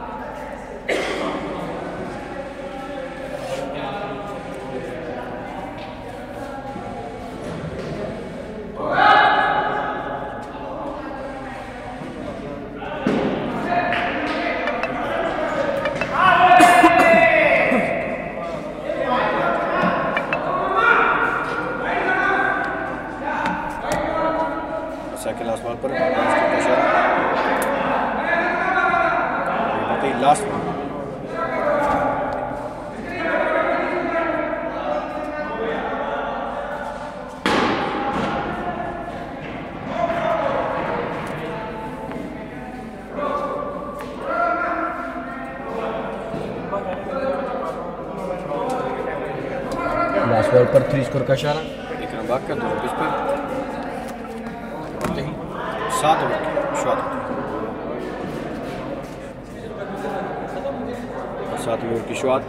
S1: तरीजकुर का इशारा इकराम बाग का दो पिच पर सात ओवर की शुरुआत सात ओवर की शुरुआत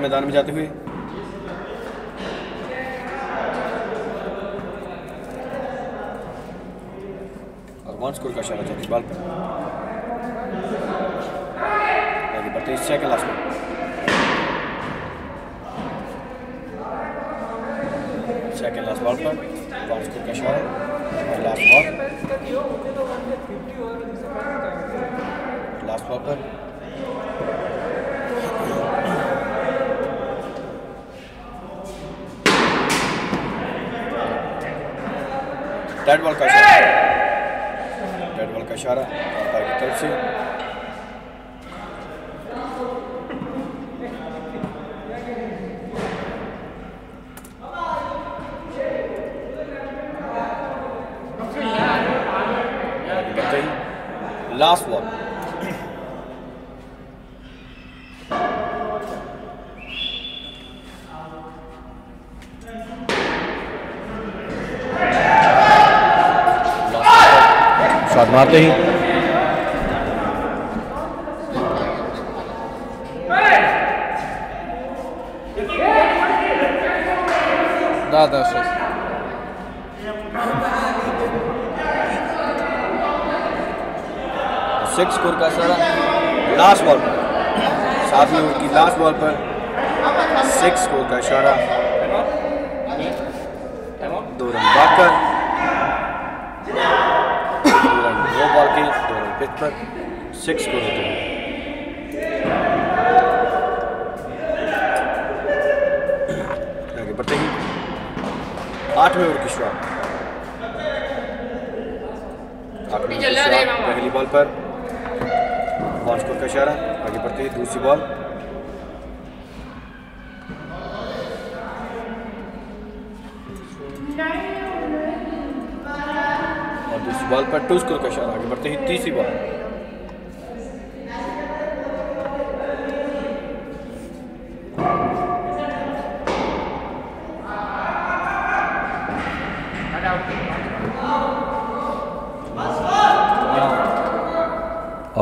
S1: मैदान में जाते हुए ontem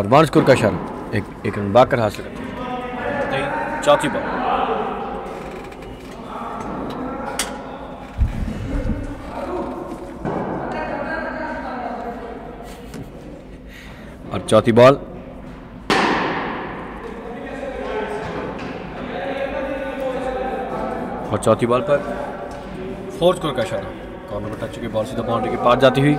S1: एडवांस स्कोर का शर एक एक रन बाकर हासिल करते चौथी बॉल और चौथी बॉल और चौथी बॉल पर फोर्थ स्कोर का शर कॉर्नर पर टच के बॉल सीधा बाउंड्री के पास जाती हुई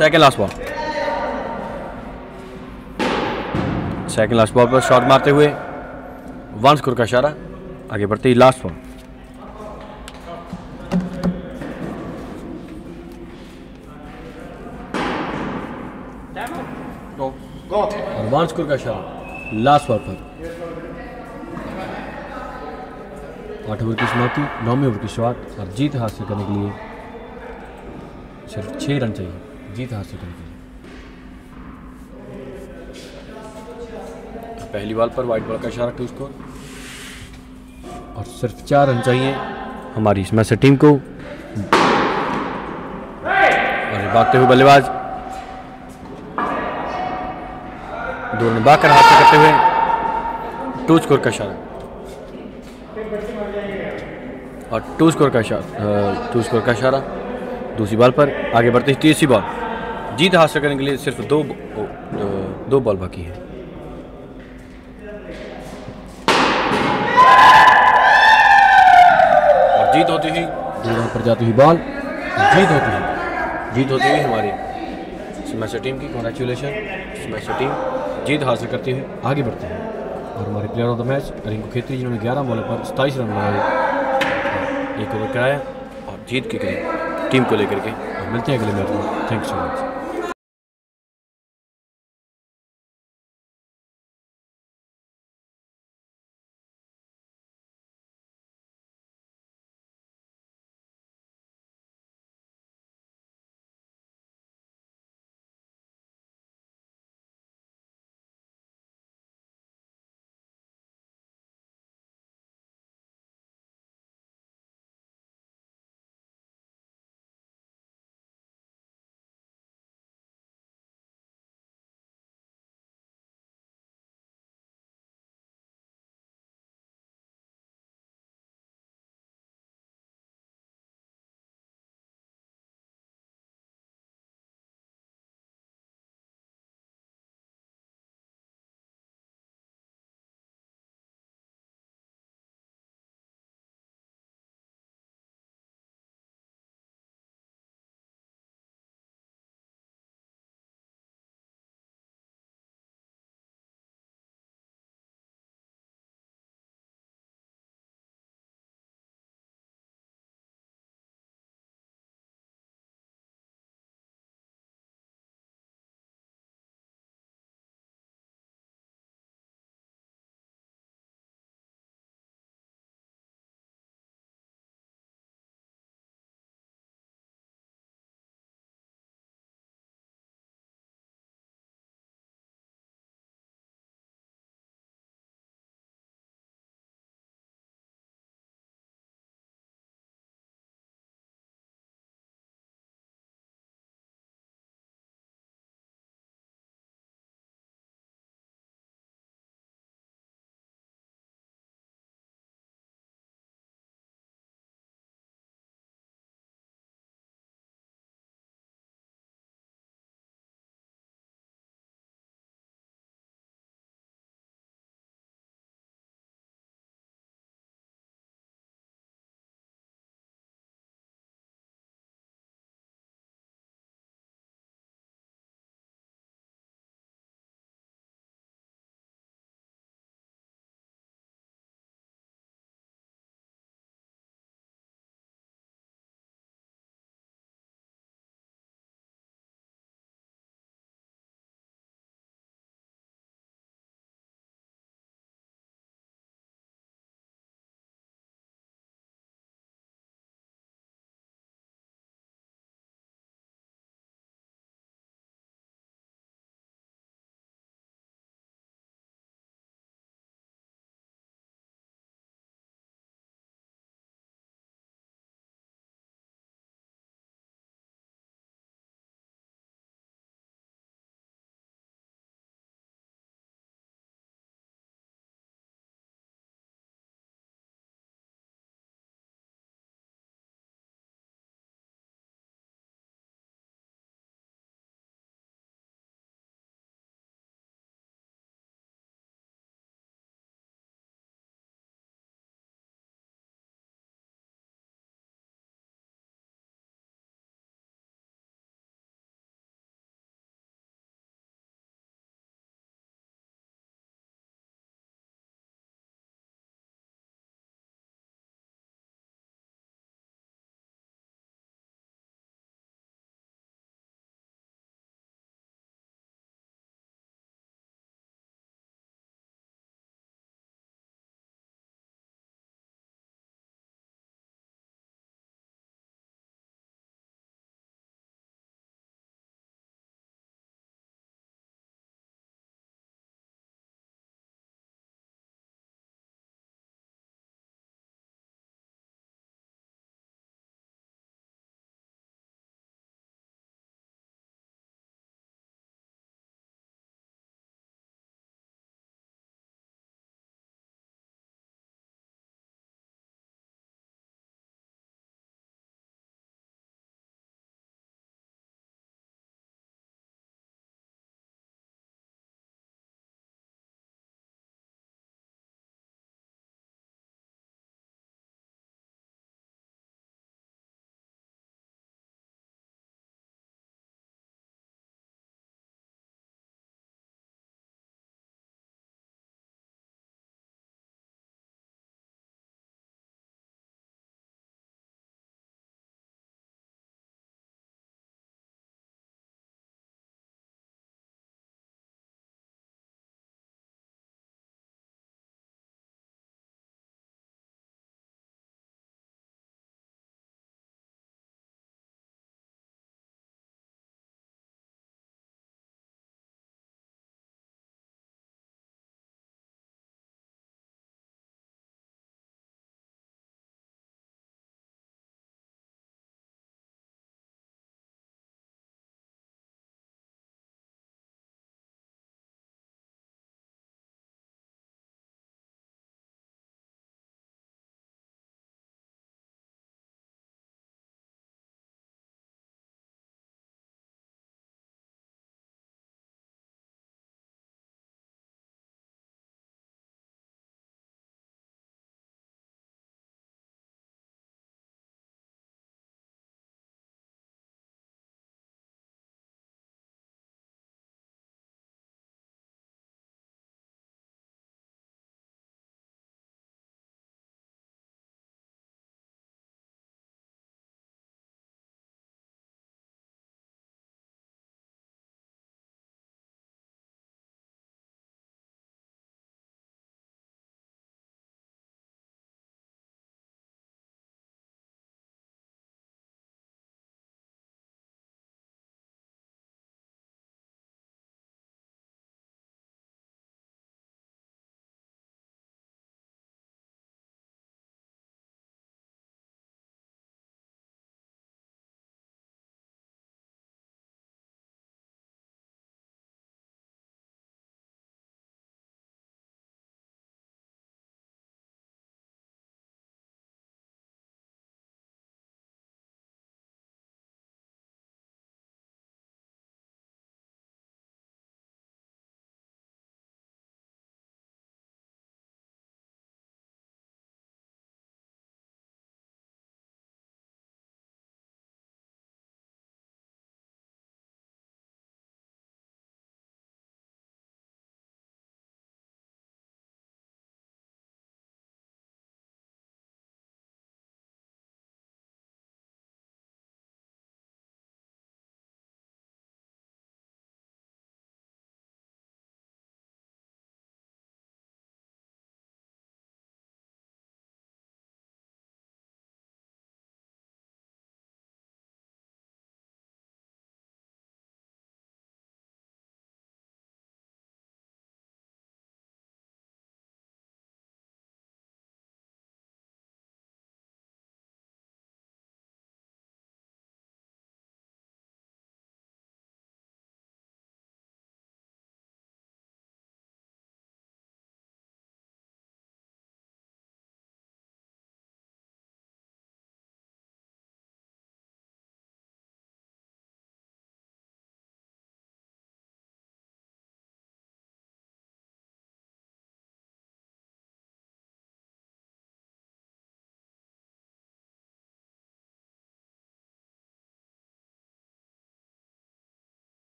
S1: second last ball second last ball पर शॉट मारते हुए वन स्कोर का इशारा आगे बढ़ते ही लास्ट बॉल वन स्कोर का इशारा लास्ट बॉल पर आठ ओवर की समाप्ति नौवीं ओवर की शुरुआत और जीत हासिल करने के लिए सिर्फ छह रन चाहिए जीत हासिल दी तो पहली बॉल पर वाइट बॉल का इशारा टू स्कोर और सिर्फ चार रन चाहिए हमारी इस मैच टीम को और भागते हुए बल्लेबाज दो रन बाकर हाथ करते हुए टू स्कोर का इशारा और टू स्कोर का इशारा टू स्कोर का इशारा दूसरी बॉल पर आगे बढ़ते तीसरी बॉल जीत हासिल करने के लिए सिर्फ दो दो बॉल बाकी है और जीत होती हुई दूर पर जाती हुई बॉल जीत होती है जीत होती हुई हमारी स्मैशर टीम की कॉन्ग्रेचुलेशन स्मैशर टीम जीत हासिल करती है आगे बढ़ते हैं और हमारे player of the match Rinku Khetri जिन्होंने ग्यारह बॉलों पर सताईस रन बनाए एक ओवर कराया और जीत के करीब टीम को लेकर के और मिलते हैं अगले मैच में थैंक यू सो मच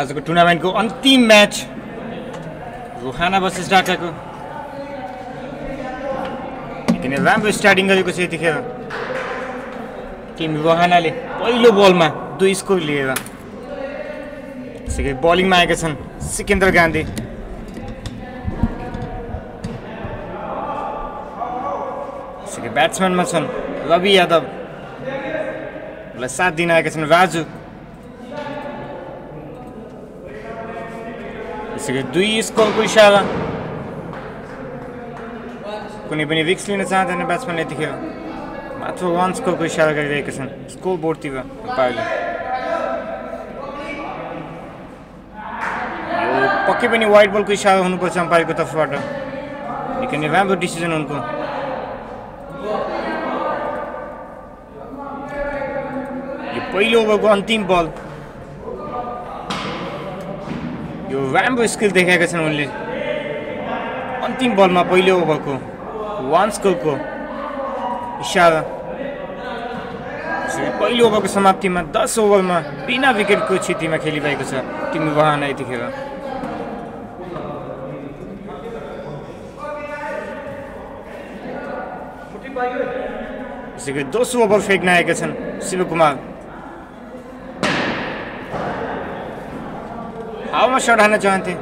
S4: आजको टुर्नामेन्टको अन्तिम म्याच रोहाना बसेस डाटाको किन राम्रो स्टार्टिङ गरेको छ यतिखेर टिम रुहानाले पहिलो बलमा दुई स्कोर लिएर त्यसै बलिङमा आएका छन् सिकेन्द्र गान्धी ब्याट्सम्यानमा छन् रवि यादव उसलाई साथ दिन आएका छन् राजु सके दुई स्कोरको इसारा कुनै पनि रिक्स लिन चाहँदैन ब्याट्सम्यान यतिखेर मात्र वान स्कोरको इसारा गरिरहेका छन् स्कोर बोर्डतिर पाइले पक्कै पनि वाइट बलको इसारा हुनुपर्छ अम्पायरको तर्फबाट निकै नै राम्रो डिसिजन उनको यो पहिलो ओभरको अन्तिम बल यो राम्रो स्किल देखाएका छन् उनले अन्तिम बलमा पहिलो ओभरको वान स्कुलको इसारा पहिलो ओभरको समाप्तिमा दस ओभरमा बिना विकेटको क्षतिमा खेलिरहेको छ टिम वाहन यतिखेर दोस्रो ओभर फेक्न आएका छन् शिवकुमार हावामा सर्ट हान्न चाहन्थेँ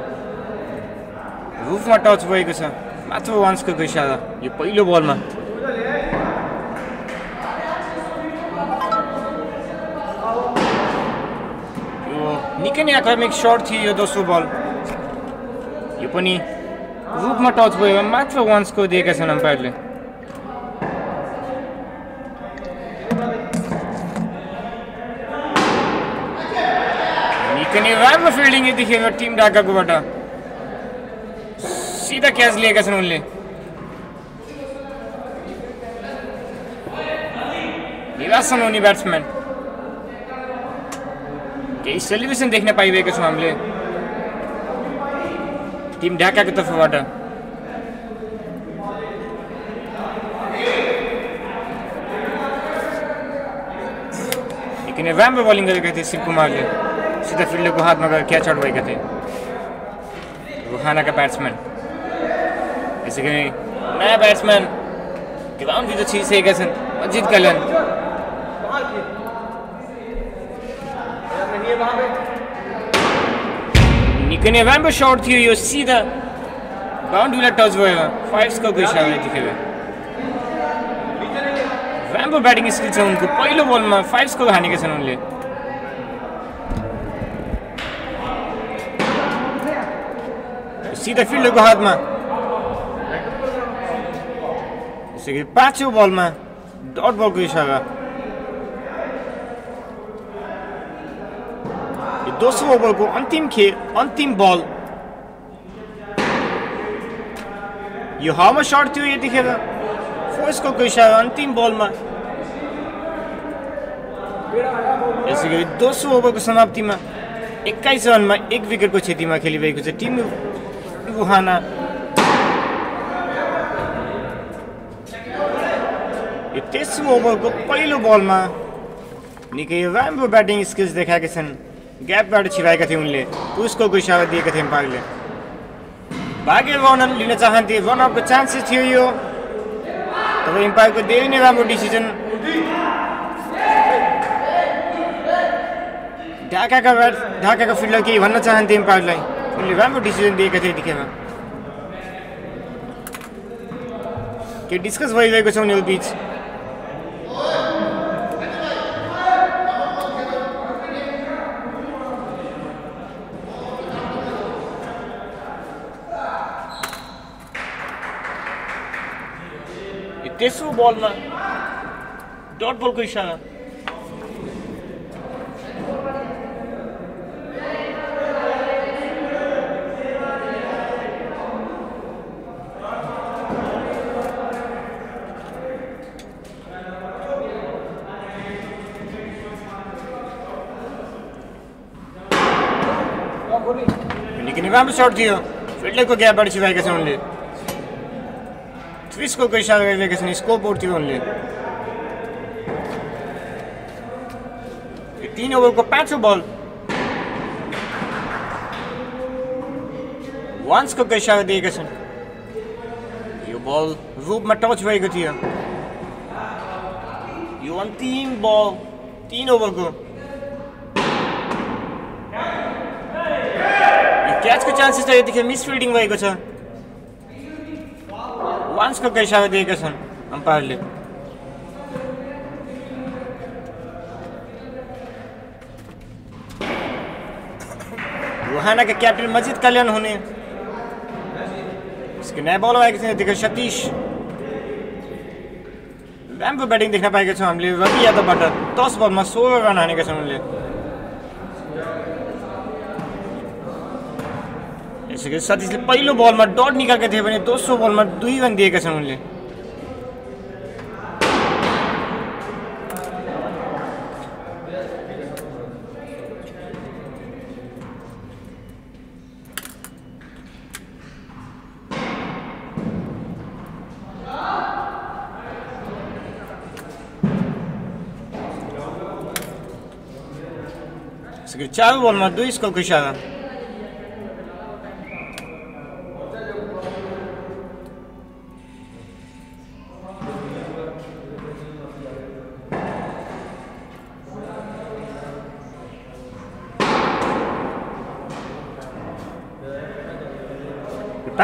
S4: रुफमा टच भएको छ माथो वान्सको गइसक्यो यो पहिलो बलमा यो निकै नै एकाडेमिक सर्ट थियो यो दोस्रो बल यो पनि रुफमा टच भयो मात्र वान्सको दिएका छन् अम्पायरले ಕನಿವಾರ್ಲ ಫೀಲ್ಡಿಂಗ್ ಇದ್ದಿಗೆ ಟೀಮ್ ಡಾಕಾಗು ಬಟ ಸೀದಾ ಕ್ಯಾಚ್ ಲೇ ಕಸನ ಉನ್ಲೆ निवासन होनी बैट्समैन इस सेलिब्रेशन देखने पाई वे कुछ मामले टीम ढाका की तरफ वाटा लेकिन वैम बॉलिंग करके थे शिव कुमार के सीधा फील्ड को हाथ मगर क्या चढ़ वही कहते रुहाना का बैट्समैन ऐसे कि नया बैट्समैन ग्राउंड की तो चीज है कैसे मस्जिद कलन निकने वैम्ब शॉट थी यो सीधा बाउंड्री ला टच भयो फाइभ स्कोरको हिसाबले यतिखेर राम्रो बैटिंग स्किल्स हैं उनको पहले बॉल में फाइभ स्कोर हानेका छन् उनले सीधा सिधा फिल्डरको हातमा यसै गरी पाँचौँ बलमा डट इशारा दोसों ओवर को अंतिम खेल अंतिम बल यो हावामा सर्ट थियो यतिखेर फोर्सको इसारा अन्तिम दोसों ओवर को समाप्ति में समाप्तिमा रन में एक विकेट विकेटको क्षतिमा खेलिरहेको छ टीम Wuhana. यो तेस्रो ओभरको पहिलो बलमा निकै राम्रो ब्याटिङ स्किल्स देखाएका छन् ग्यापबाट छिराएका थिए उनले उसको इसारा दिएका थिए पार्कले भाग्य लिन चाहन्थे अफ द चान्सेस थियो यो तर इम्पायरको धेरै नै राम्रो डिसिजन ढाकाका ढाकाको फिल्डर केही भन्न चाहन्थे इम्पायरलाई उनले राम्रो डिसिजन दिएको थियो यतिखेर के डिस्कस भइरहेको छ उनीहरू बिच तेस्रो बलमा डट बलको इसारा राम्रो सर्ट थियो फिल्डको ग्यापबाट छिपाएका छन् उनले थ्री स्कोरको इसारा कैसे नहीं स्कोप और थी बोर्ड तीन ओवर को पांच बॉल वंस को कोई इसारा दिएका कैसे यो बॉल बल रूपमा टच भएको थी यो बॉल तीन ओवर को चांसेस ये ट्रान्सिस्टर यतिखेर मिसरिडिङ भएको छ वान्सको हिसाबले दिएका छन् अम्पायरले वहाना के कैप्टन मजिद कल्याण होने इसके नए बॉल आएगा किसने देखा सतीश रैम पर बैटिंग देखना पाएगा छो हमले रवि यादव बटर दस बॉल में सोलह रन हाने का उनले सके साथ इसलिए यसले पहिलो बलमा डट निकालेको थियो भने बॉल में दुई रन दिएका छन् उनले चार बलमा दुई स्कोरको इसारा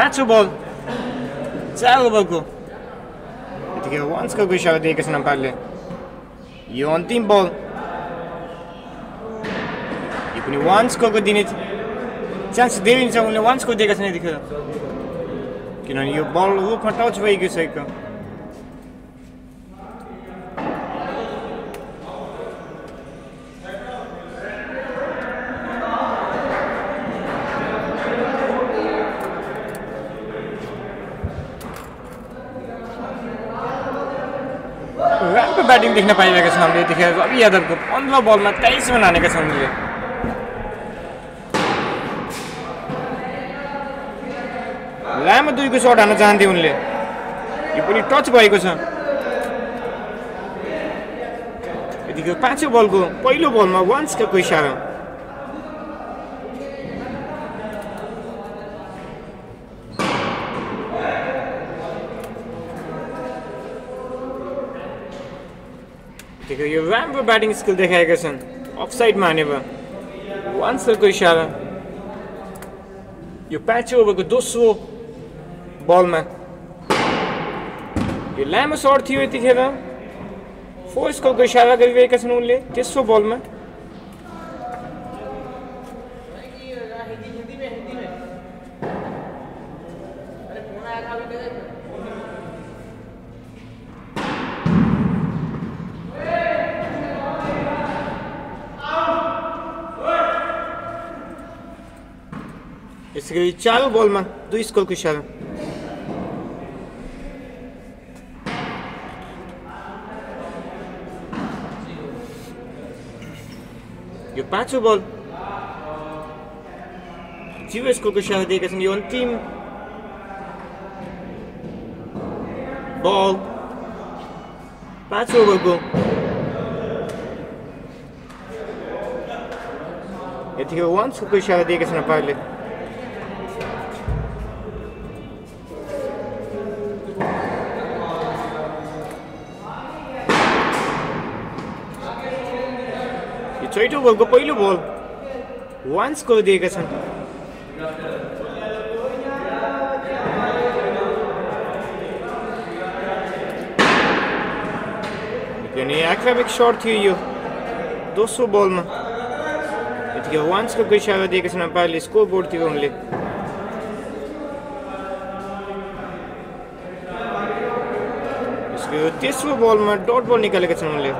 S4: Calciopol! Calciopolku! Takiego łąckogo işaret yakasını amparlı. Yontin bol. यो पनि वान्सको दिने चान्स धेरै हुन्छ उसले वान्सको दिएको छैन यतिखेर किनभने यो बल रूपमा टच भइगयो सकेको ब्याटिङ देख्न पाइरहेका छौँ हामीले यतिखेर रवि यादवको पन्ध्र बलमा तेइस रन हानेका छौँ हामीले लामो दुईको सर्ट हान्न चाहन्थे उनले यो पनि टच भएको छ यतिखेर पाँचौँ बलको पहिलो बलमा वान्सका कोही साह्रो देखो ये वैम पर बैटिंग स्किल देखा है सन ऑफ साइड में आने पर वन सर को इशारा ये पैच ओवर को दो सौ बॉल में ये लैम शॉट थी हुई थी खेला फोर स्कोर को इशारा करी हुई कसम उनले तीस सौ बॉल में Sredičar golman, do iskol košara. Jo pacu gol. Cijelo iskol košara dega sam i on tim. Ball. Pacu gol gol. Я тебе ланску куча, а дегас на парлик. बैठो बॉलको पहिलो बॉल वान स्कोर दिएका छन् एक्राबिक सर्ट थियो यो दोस्रो बलमा यतिखेर वान स्कोरको इसारा दिएका छन् नेपालले स्कोर बोर्ड बोर्डतिर उनले बल में डट बल निकालेका छन् उनले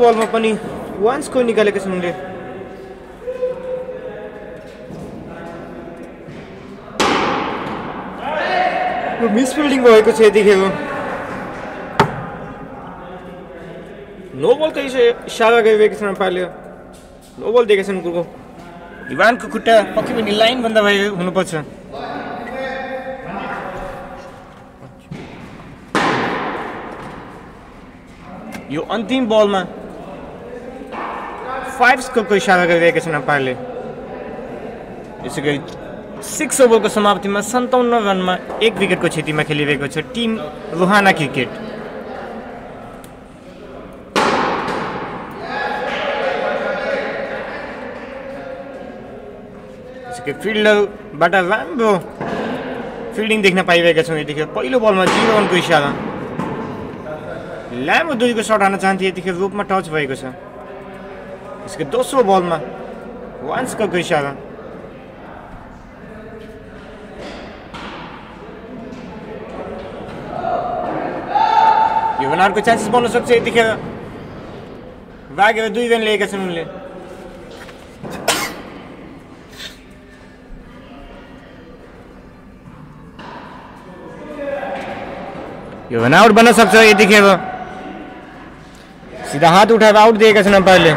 S4: बलमा पनि वान स्कोर निकालेको छ उनले मिसफिल्डिङ भएको छ यतिखेर नो बल बलकै इसारा गरिरहेको छ नेपालले नो बल दिएका छन् कुरो इभानको खुट्टा पक्कै पनि लाइनभन्दा भए हुनुपर्छ यो अन्तिम बलमा स्कोरको इसारा गरिरहेको छ नेपालले यसै गरी सिक्स ओभरको समाप्तिमा सन्ताउन्न रनमा एक विकेटको क्षतिमा खेलिरहेको छ टिम रुहाना क्रिकेट फिल्डरबाट राम्रो फिल्डिङ देख्न पाइरहेका छौँ यतिखेर पहिलो बलमा जिरो रनको इसारा लामो दुईको सट हान्न चाहन्थे यतिखेर रूपमा टच भएको छ इसके दूसरे बॉल में वंस का इशारा युवनार को चान्सेस पाउन सक्छ यतिखेर भागेर दुई रन लिएका छन् उनले यो रन आउट बन्न सक्छ यतिखेर सीधा हाथ उठाएर आउट देगा सुना पहले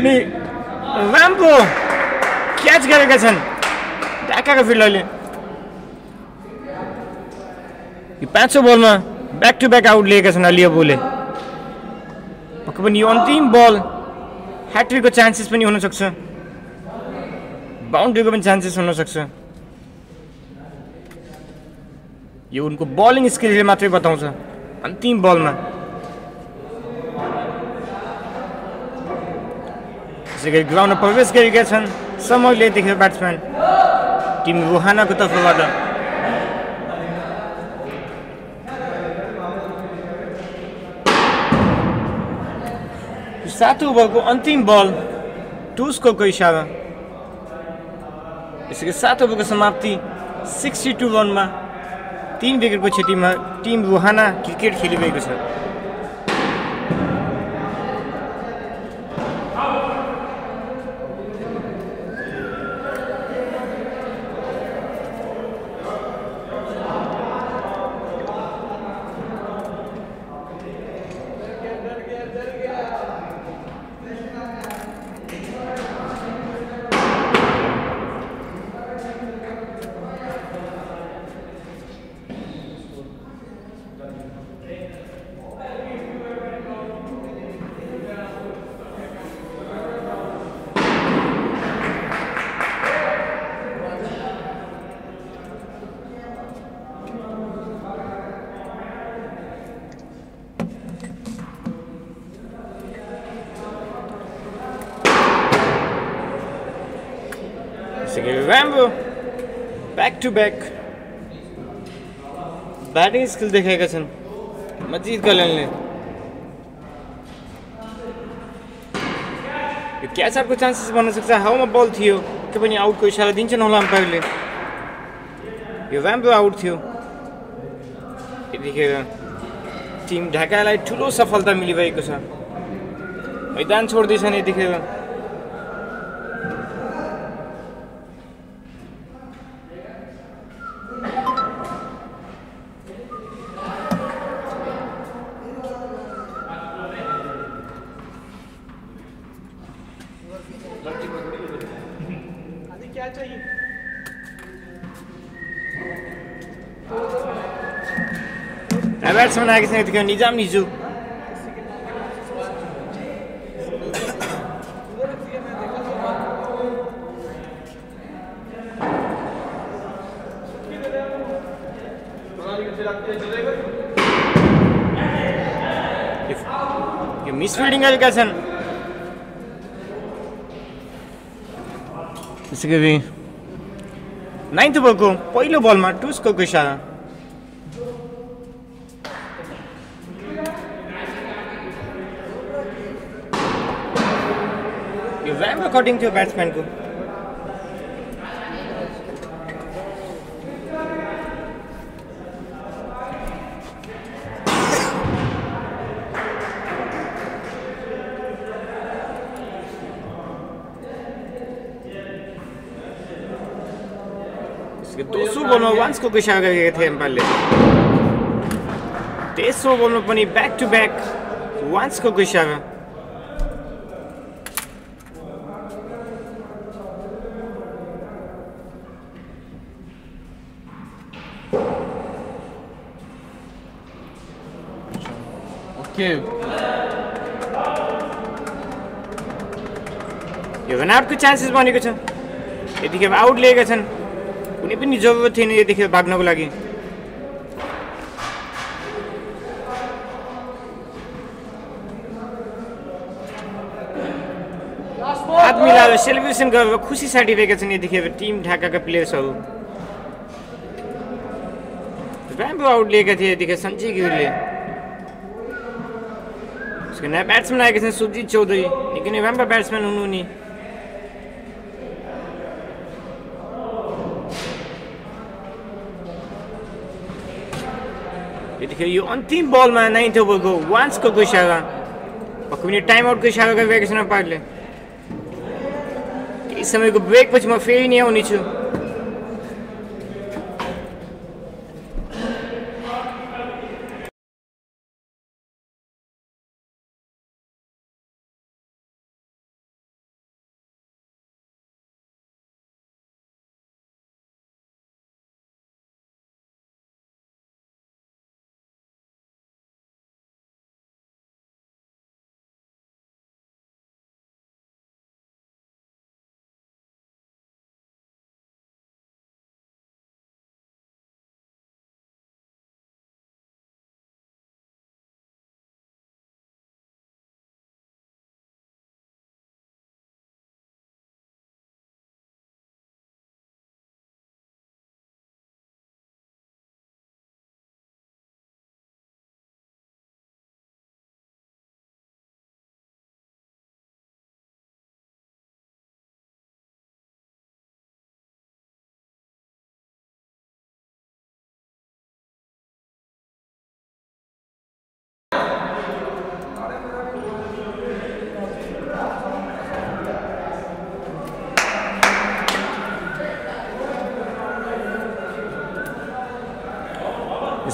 S4: पनि राम्रो क्याच गरेका छन् ढाकाको फिल्डरले यो पाँच सौ बलमा ब्याक टु ब्याक आउट लिएका छन् अलि बोले पक्कै पनि यो अन्तिम बल ह्याट्रिकको चान्सेस पनि हुनसक्छ बााउन्ड्रीको पनि चान्सेस हुनसक्छ यो उनको बलिङ स्किलले मात्रै बताउँछ अन्तिम बलमा सिक्री ग्राउन्डमा प्रवेश गरेका छन् समयले देख्यो ब्याट्सम्यान टिम रुहानाको तर्फबाट सात ओभरको अन्तिम बल टुसको इसारा यसरी सात ओभरको समाप्ति सिक्सटी टू रनमा तिन विकेटको क्षतिमा टिम रुहाना क्रिकेट खेलिरहेको छ टु ब्याक ब्याटिङ स्किल देखाएका छन् मजिद कल्याणले यो क्याच अपको चान्सेस भन्न सक्छ हाउमा बल थियो के पनि आउटको इसारा दिन्छन् होला अम्पायरले यो राम्रो आउट थियो यतिखेर टिम ढाकालाई ठुलो सफलता मिलिरहेको छ मैदान छोड्दैछन् यतिखेर Edgar Nizam Nizu. ये मिसफीडिंग तो इसके भी नाइन्थ बॉल को पहले बॉल में बलमा टु स्कोरको इसारा रहा है अकॉर्डिंग टू बैट्समैन को को दोसो बोल्नु वान्सको कुसा गरेको थिएँ नेपालले त्यसो बोल्नु पनि ब्याक टु ब्याक को कुसा give. यो घनाटको चान्सेस बनेको छ यतिखेर आउट लिएका छन् कुनै पनि जरुरत थिएन यतिखेर भाग्नको लागि आदमीलाई सेलिब्रेसन गरेर खुसी साटिरहेका छन् यतिखेर टिम ढाकाका प्लेयर्सहरू राम्रो आउट लिएका थिए यतिखेर सञ्जय गिरीले उसके नए बैट्समैन आए किसी सुजीत चौधरी लेकिन नवम्बर बैट्समैन उन्होंने ये देखिए ये अंतिम बॉल में नाइन्थ ओवर को वांस को कोई शागा और कुछ टाइम आउट को शागा करके किसने पार्ले इस समय को ब्रेक पच पछि म नहीं होनी चाहिए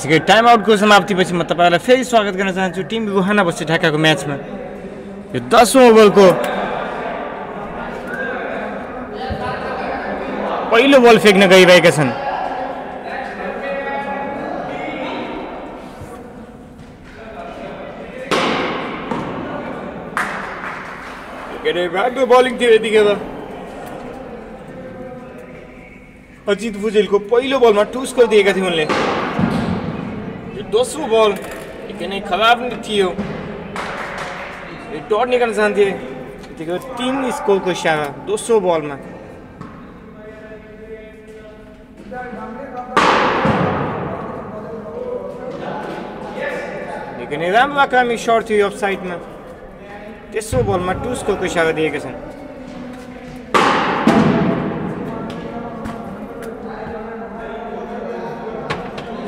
S4: भइसक्यो टाइम आउटको समाप्तिपछि म तपाईँलाई फेरि स्वागत गर्न चाहन्छु टिम बुहाना बस्ती ढाकाको म्याचमा यो दसौँ ओभरको पहिलो बल फेक्न गइरहेका छन् बलिङ थियो यतिखेर अजित भुजेलको पहिलो बलमा स्कोर दिएका थिए उनले दोस्तों बॉल लेकिन एक ख़राब थी टॉट निकल सान थे देखो तीन स्कोर को इशारा दो सौ बॉल में लेकिन राम वाकरा में थी ऑफ साइड में दो बॉल में टू स्कोर को इशारा दिए किसान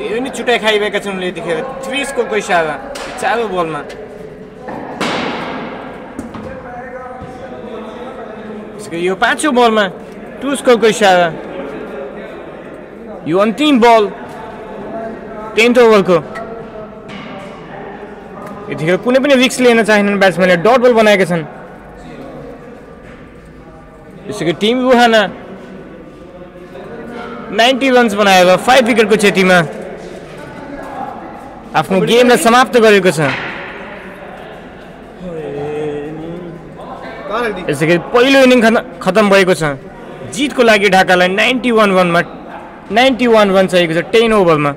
S4: यो नि छुट्टाइ खाइरहेका छन् उनले यतिखेर थ्री स्कोरको इसारा चारो बलमा यो पाँचौँ बलमा टुसको स्कोरको इसारा यो अन्तिम बल टेन्थ ओभरको यतिखेर कुनै पनि रिक्स लिन चाहेनन् ब्याट्सम्यानले डट बल बनाएका छन् त्यसै गरी टिम रुहाना नाइन्टी रन्स बनाएर फाइभ विकेटको क्षतिमा आफ्नो गेमलाई समाप्त गरेको छ यसै गरी पहिलो इनिङ खतम भएको छ जितको लागि ढाकालाई नाइन्टी वान वानमा नाइन्टी वान वान चाहिएको छ टेन ओभरमा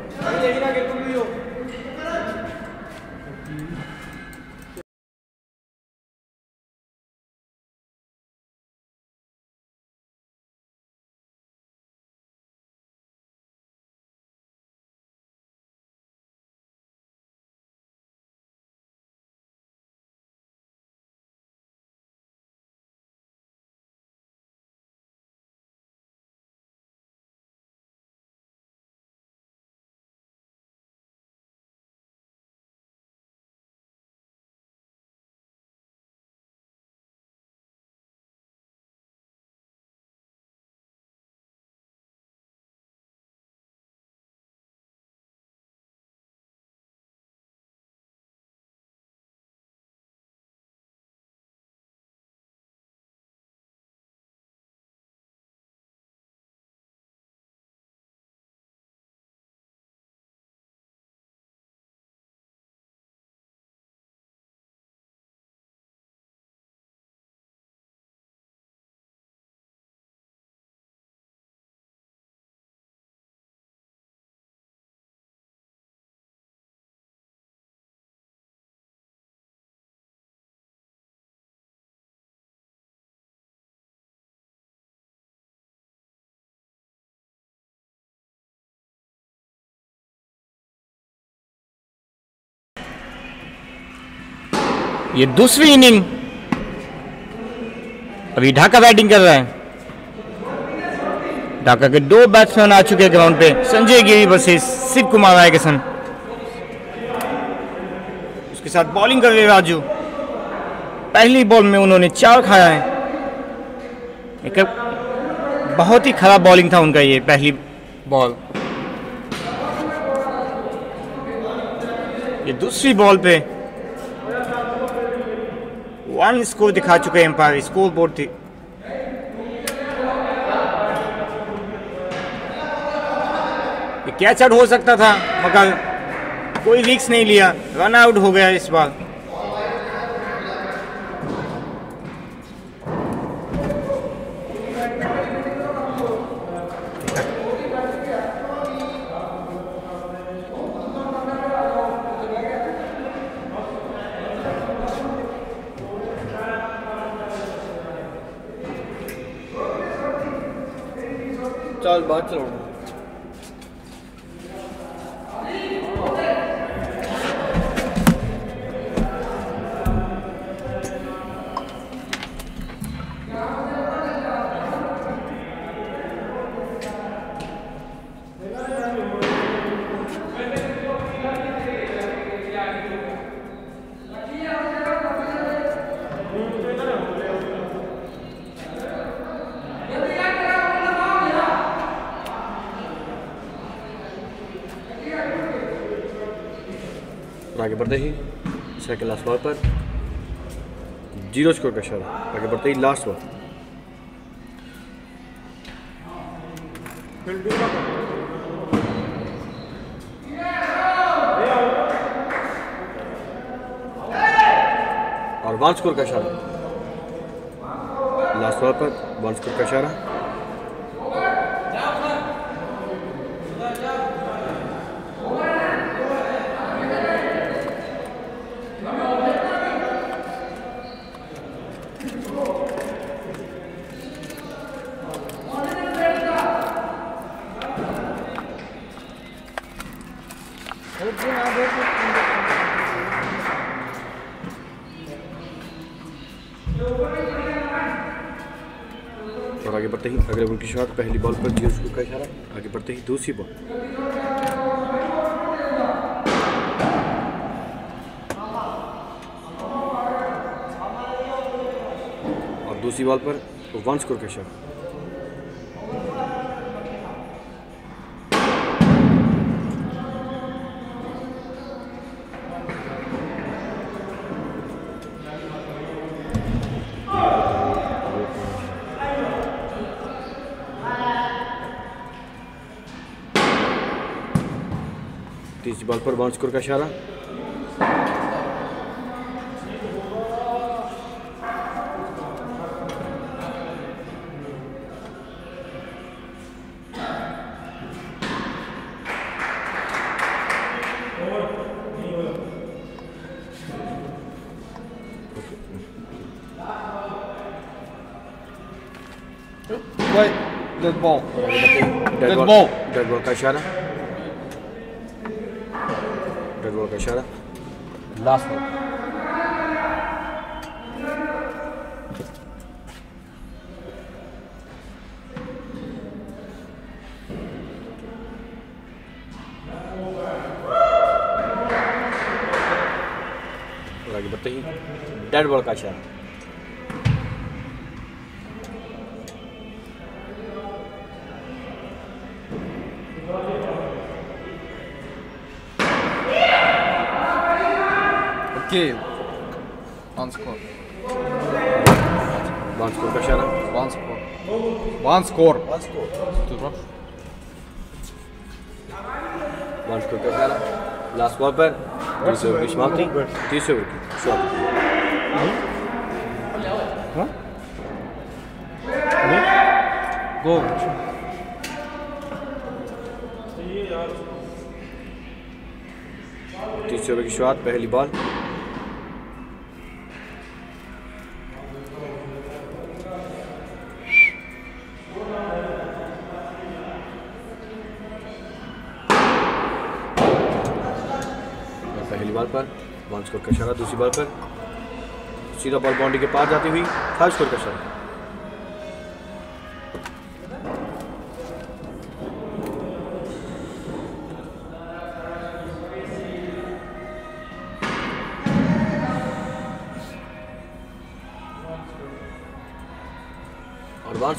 S4: ये दूसरी इनिंग अभी ढाका बैटिंग कर रहा है ढाका के दो बैट्समैन आ चुके हैं ग्राउंड पे संजय गिरी वर्सेस शिव कुमार राय किशन उसके साथ बॉलिंग कर रहे राजू पहली बॉल में उन्होंने चार खाया है एक बहुत ही खराब बॉलिंग था उनका ये पहली बॉल ये दूसरी बॉल पे वन स्कोर दिखा चुके हैं umpire score board catch out हो सकता था मगर कोई रिक्स नहीं लिया रन आउट हो गया इस बार
S1: Barcelona. ही इसका लास्ट बॉल पर जीरो स्कोर का इशारा आगे बढ़ते ही लास्ट बॉल और वन स्कोर का इशारा लास्ट बॉल पर वन स्कोर का इशारा शॉट पहली बॉल पर जियो का इशारा आगे बढ़ते ही दूसरी बॉल और दूसरी बॉल पर वन स्कोर का इशारा पिच बॉल पर bounce score Vai, dead ball. Dead, dead ball. Dead ball Vikas हो डेड बॉल का शहर One score. One score. Toothbrush. One score Kakala. Last one burn. Two which mounting. Two silver. So. Huh? Go. तीसरे की शुरुआत पहली ball score का इशारा दूसरी बॉल पर सीधा बॉल बाउंड्री के पास जाती हुई फाइव स्कोर का इशारा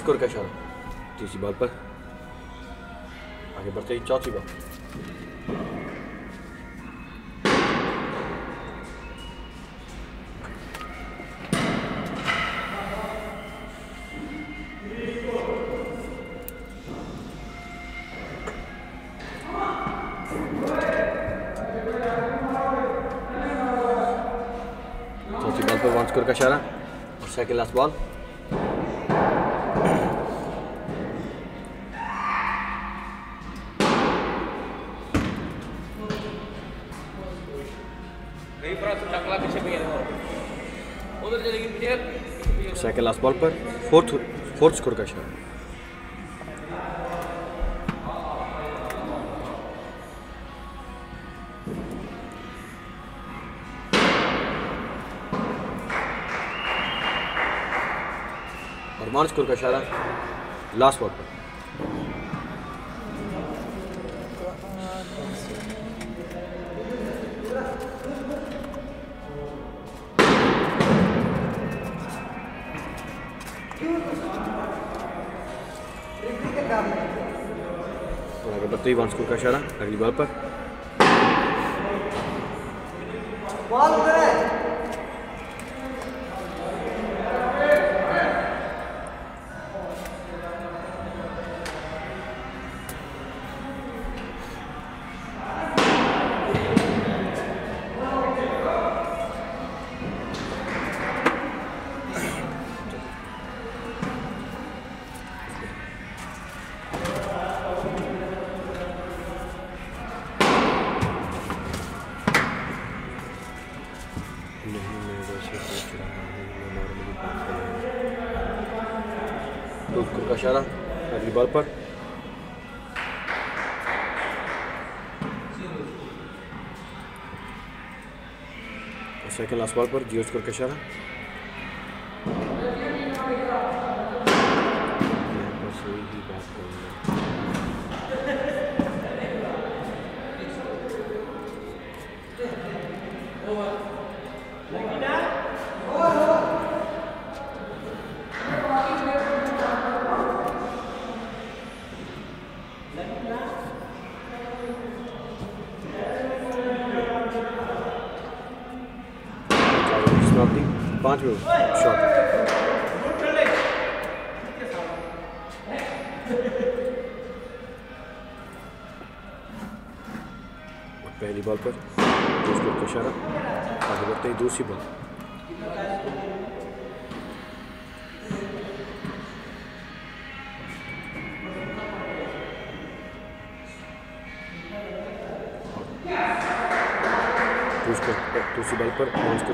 S1: स्कोर का इशारा तीसरी बॉल पर आगे बढ़ते ही चौथी बॉल फोर्थ फोर्थ स्कोर का इशारा और मान स्कोर का शारा लास्ट बॉल पर आपका इशारा अगली बॉल पर सवाल पर जियो स्कोर का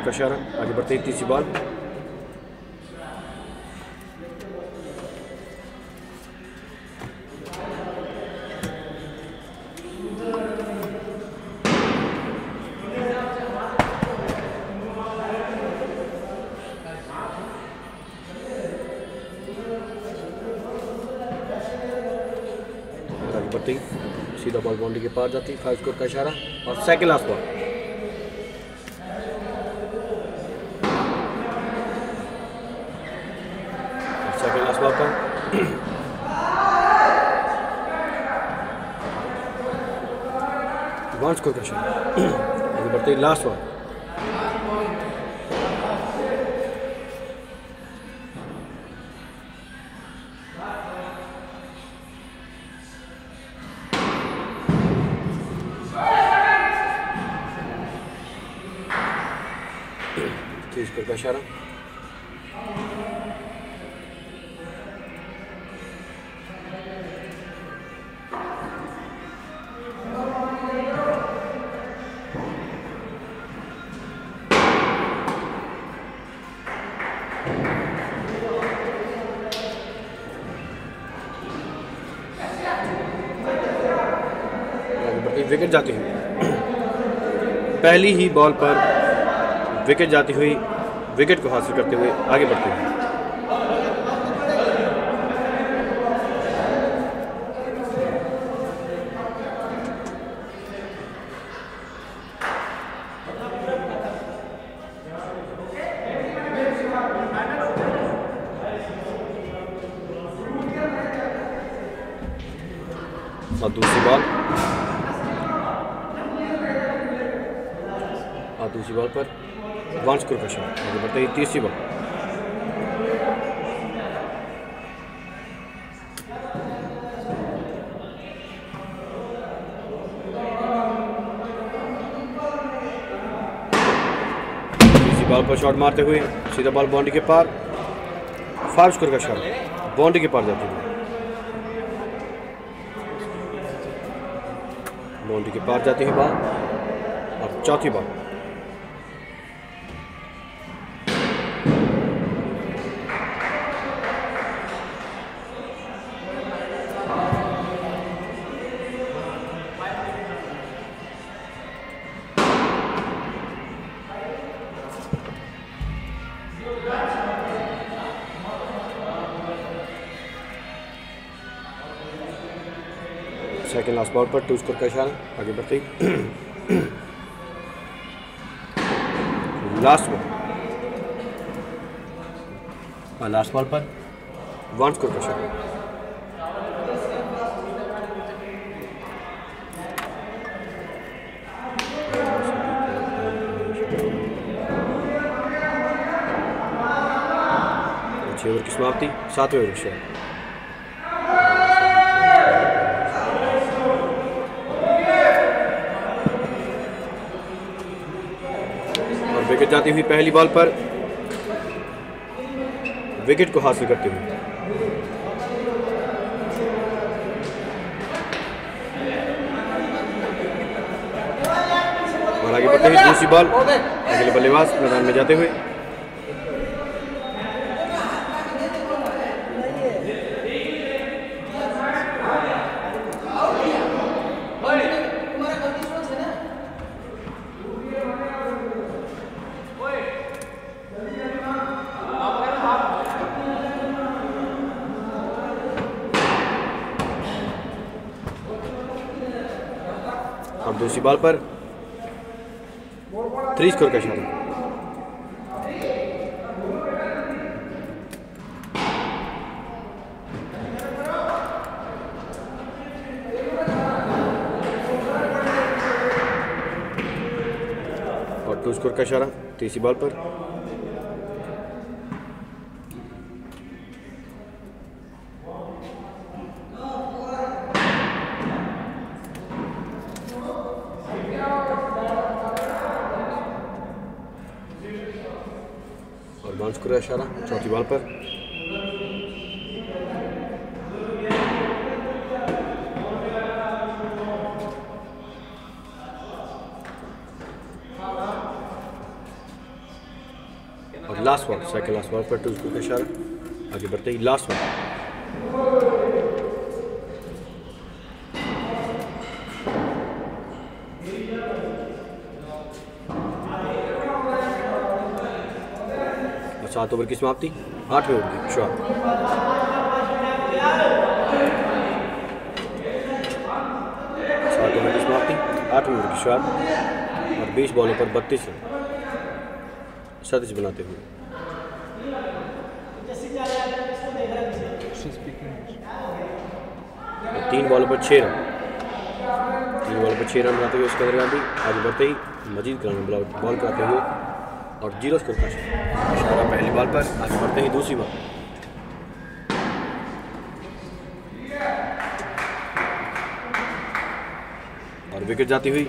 S1: कशर आगे बढ़ते हैं तीसरी बॉल बढ़ती सीधा बॉल बाउंड्री के पार जाती फाइव स्कोर का इशारा और second last ball last one. पहली ही बॉल पर विकेट जाती हुई विकेट को हासिल करते हुए आगे बढ़ते हैं irreducible. बॉल पर शॉट मारते हुए सीधा बॉल बाउंड्री के पार फाइव स्कोर का शॉट बाउंड्री के पार जाती हुए बाउंड्री के पार जाती है बॉल और चौथी बॉल लास्ट बॉल पर टू स्कोर का इशारा आगे बढ़ते ही लास्ट बॉल और लास्ट बॉल पर वन स्कोर का इशारा छः ओवर की समाप्ति सातवें ओवर की शुरुआत जाती हुई पहली बॉल पर विकेट को हासिल करते हुए आगे बढ़ते हुए दूसरी बॉल अगले बल्लेबाज मैदान में जाते हुए बॉल पर थ्री स्कोर का इशारा और टू स्कोर का इशारा तीसरी बॉल पर second last one four two two के इशारा आगे बढ़ते ही लास्ट वन सात ओवर की समाप्ति आठवें ओवर की शुरुआत सात ओवर की समाप्ति आठवें ओवर की शुरुआत और बीस बॉलों पर बत्तीस रन सदस्य बनाते हुए तीन बॉल पर छः रन तीन बॉल पर छः रन बनाते हुए उसके अंदर गांधी आगे बढ़ते ही मजीद ग्राउंड बॉल कराते हुए और जीरो स्कोर का इशारा पहली बॉल पर आगे बढ़ते ही दूसरी बॉल और विकेट जाती हुई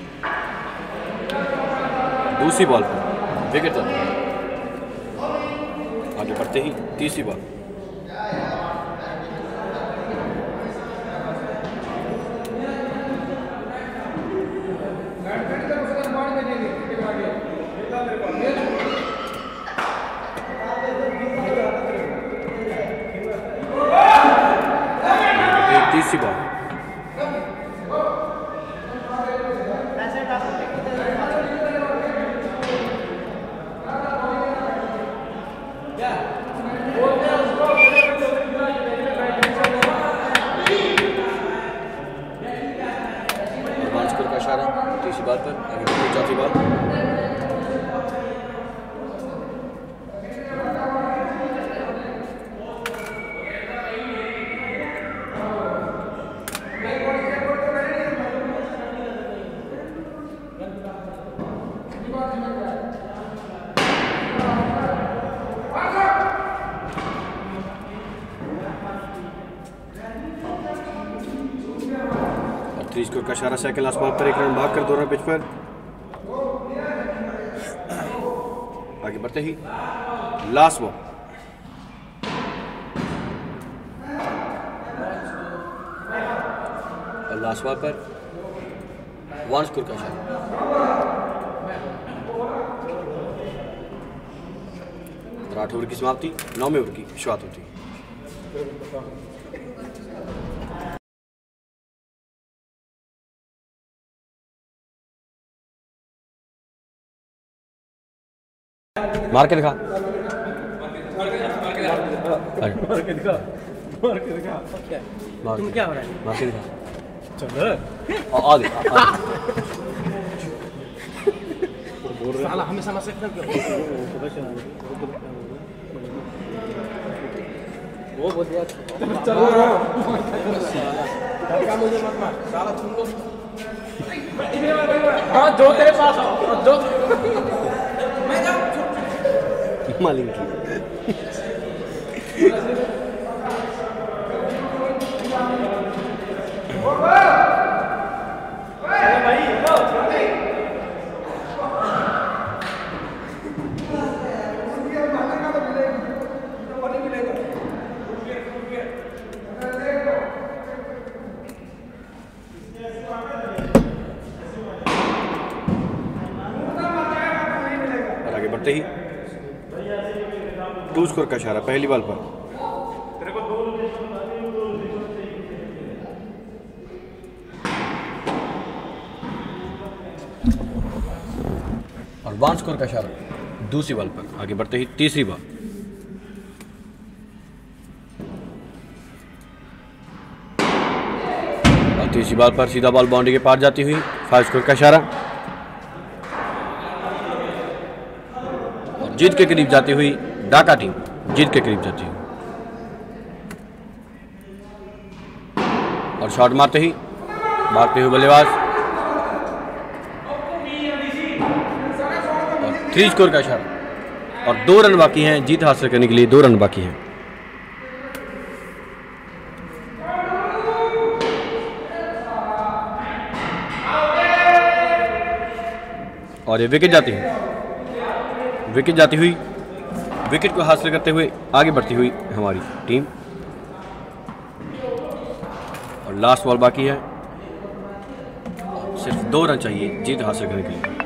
S1: दूसरी बॉल पर विकेट जाती हुई आगे बढ़ते ही तीसरी बॉल सेकंड लास्ट आसमान पर एक रन भाग कर दो रन पिच पर आगे बढ़ते ही लास्ट बॉल लास्ट बॉल पर वन स्कोर का शॉट आठ ओवर की समाप्ति नौवें ओवर की शुरुआत होती है मार के दिखा
S3: मार
S1: के दिखा मार के दिखा क्या हो रहा है मार के दिखा साला हमें समझ सकते वो बोल दिया चलो मुझे मत मार
S4: साला तुम लोग हाँ, जो तेरे पास आओ जो
S1: मालिंग की दिखा रहा पहली बॉल पर और वन स्कोर का इशारा दूसरी बॉल पर आगे बढ़ते ही तीसरी बॉल और तीसरी बॉल पर सीधा बॉल बाउंड्री के पार जाती हुई फाइव स्कोर का इशारा और जीत के करीब जाती हुई डाका टीम जीत के करीब जाती है और शॉट मारते ही मारते हुए बल्लेबाज और थ्री स्कोर का इशारा और दो रन बाकी हैं जीत हासिल करने के लिए दो रन बाकी हैं और ये विकेट जाती है विकेट जाती हुई विकेट को हासिल करते हुए आगे बढ़ती हुई हमारी टीम और लास्ट बॉल बाकी है सिर्फ दो रन चाहिए जीत हासिल करने के लिए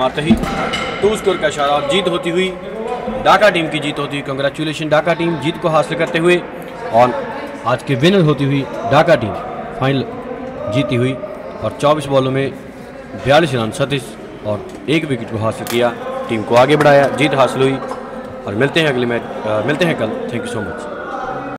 S1: मारते ही टू स्कोर का इशारा और जीत होती हुई ढाका टीम की जीत होती हुई कंग्रेचुलेशन ढाका टीम जीत को हासिल करते हुए और आज की विनर होती हुई ढाका टीम फाइनल जीती हुई और 24 बॉलों में बयालीस रन सतीस और एक विकेट को हासिल किया टीम को आगे बढ़ाया जीत हासिल हुई और मिलते हैं अगले मैच मिलते हैं कल थैंक यू सो मच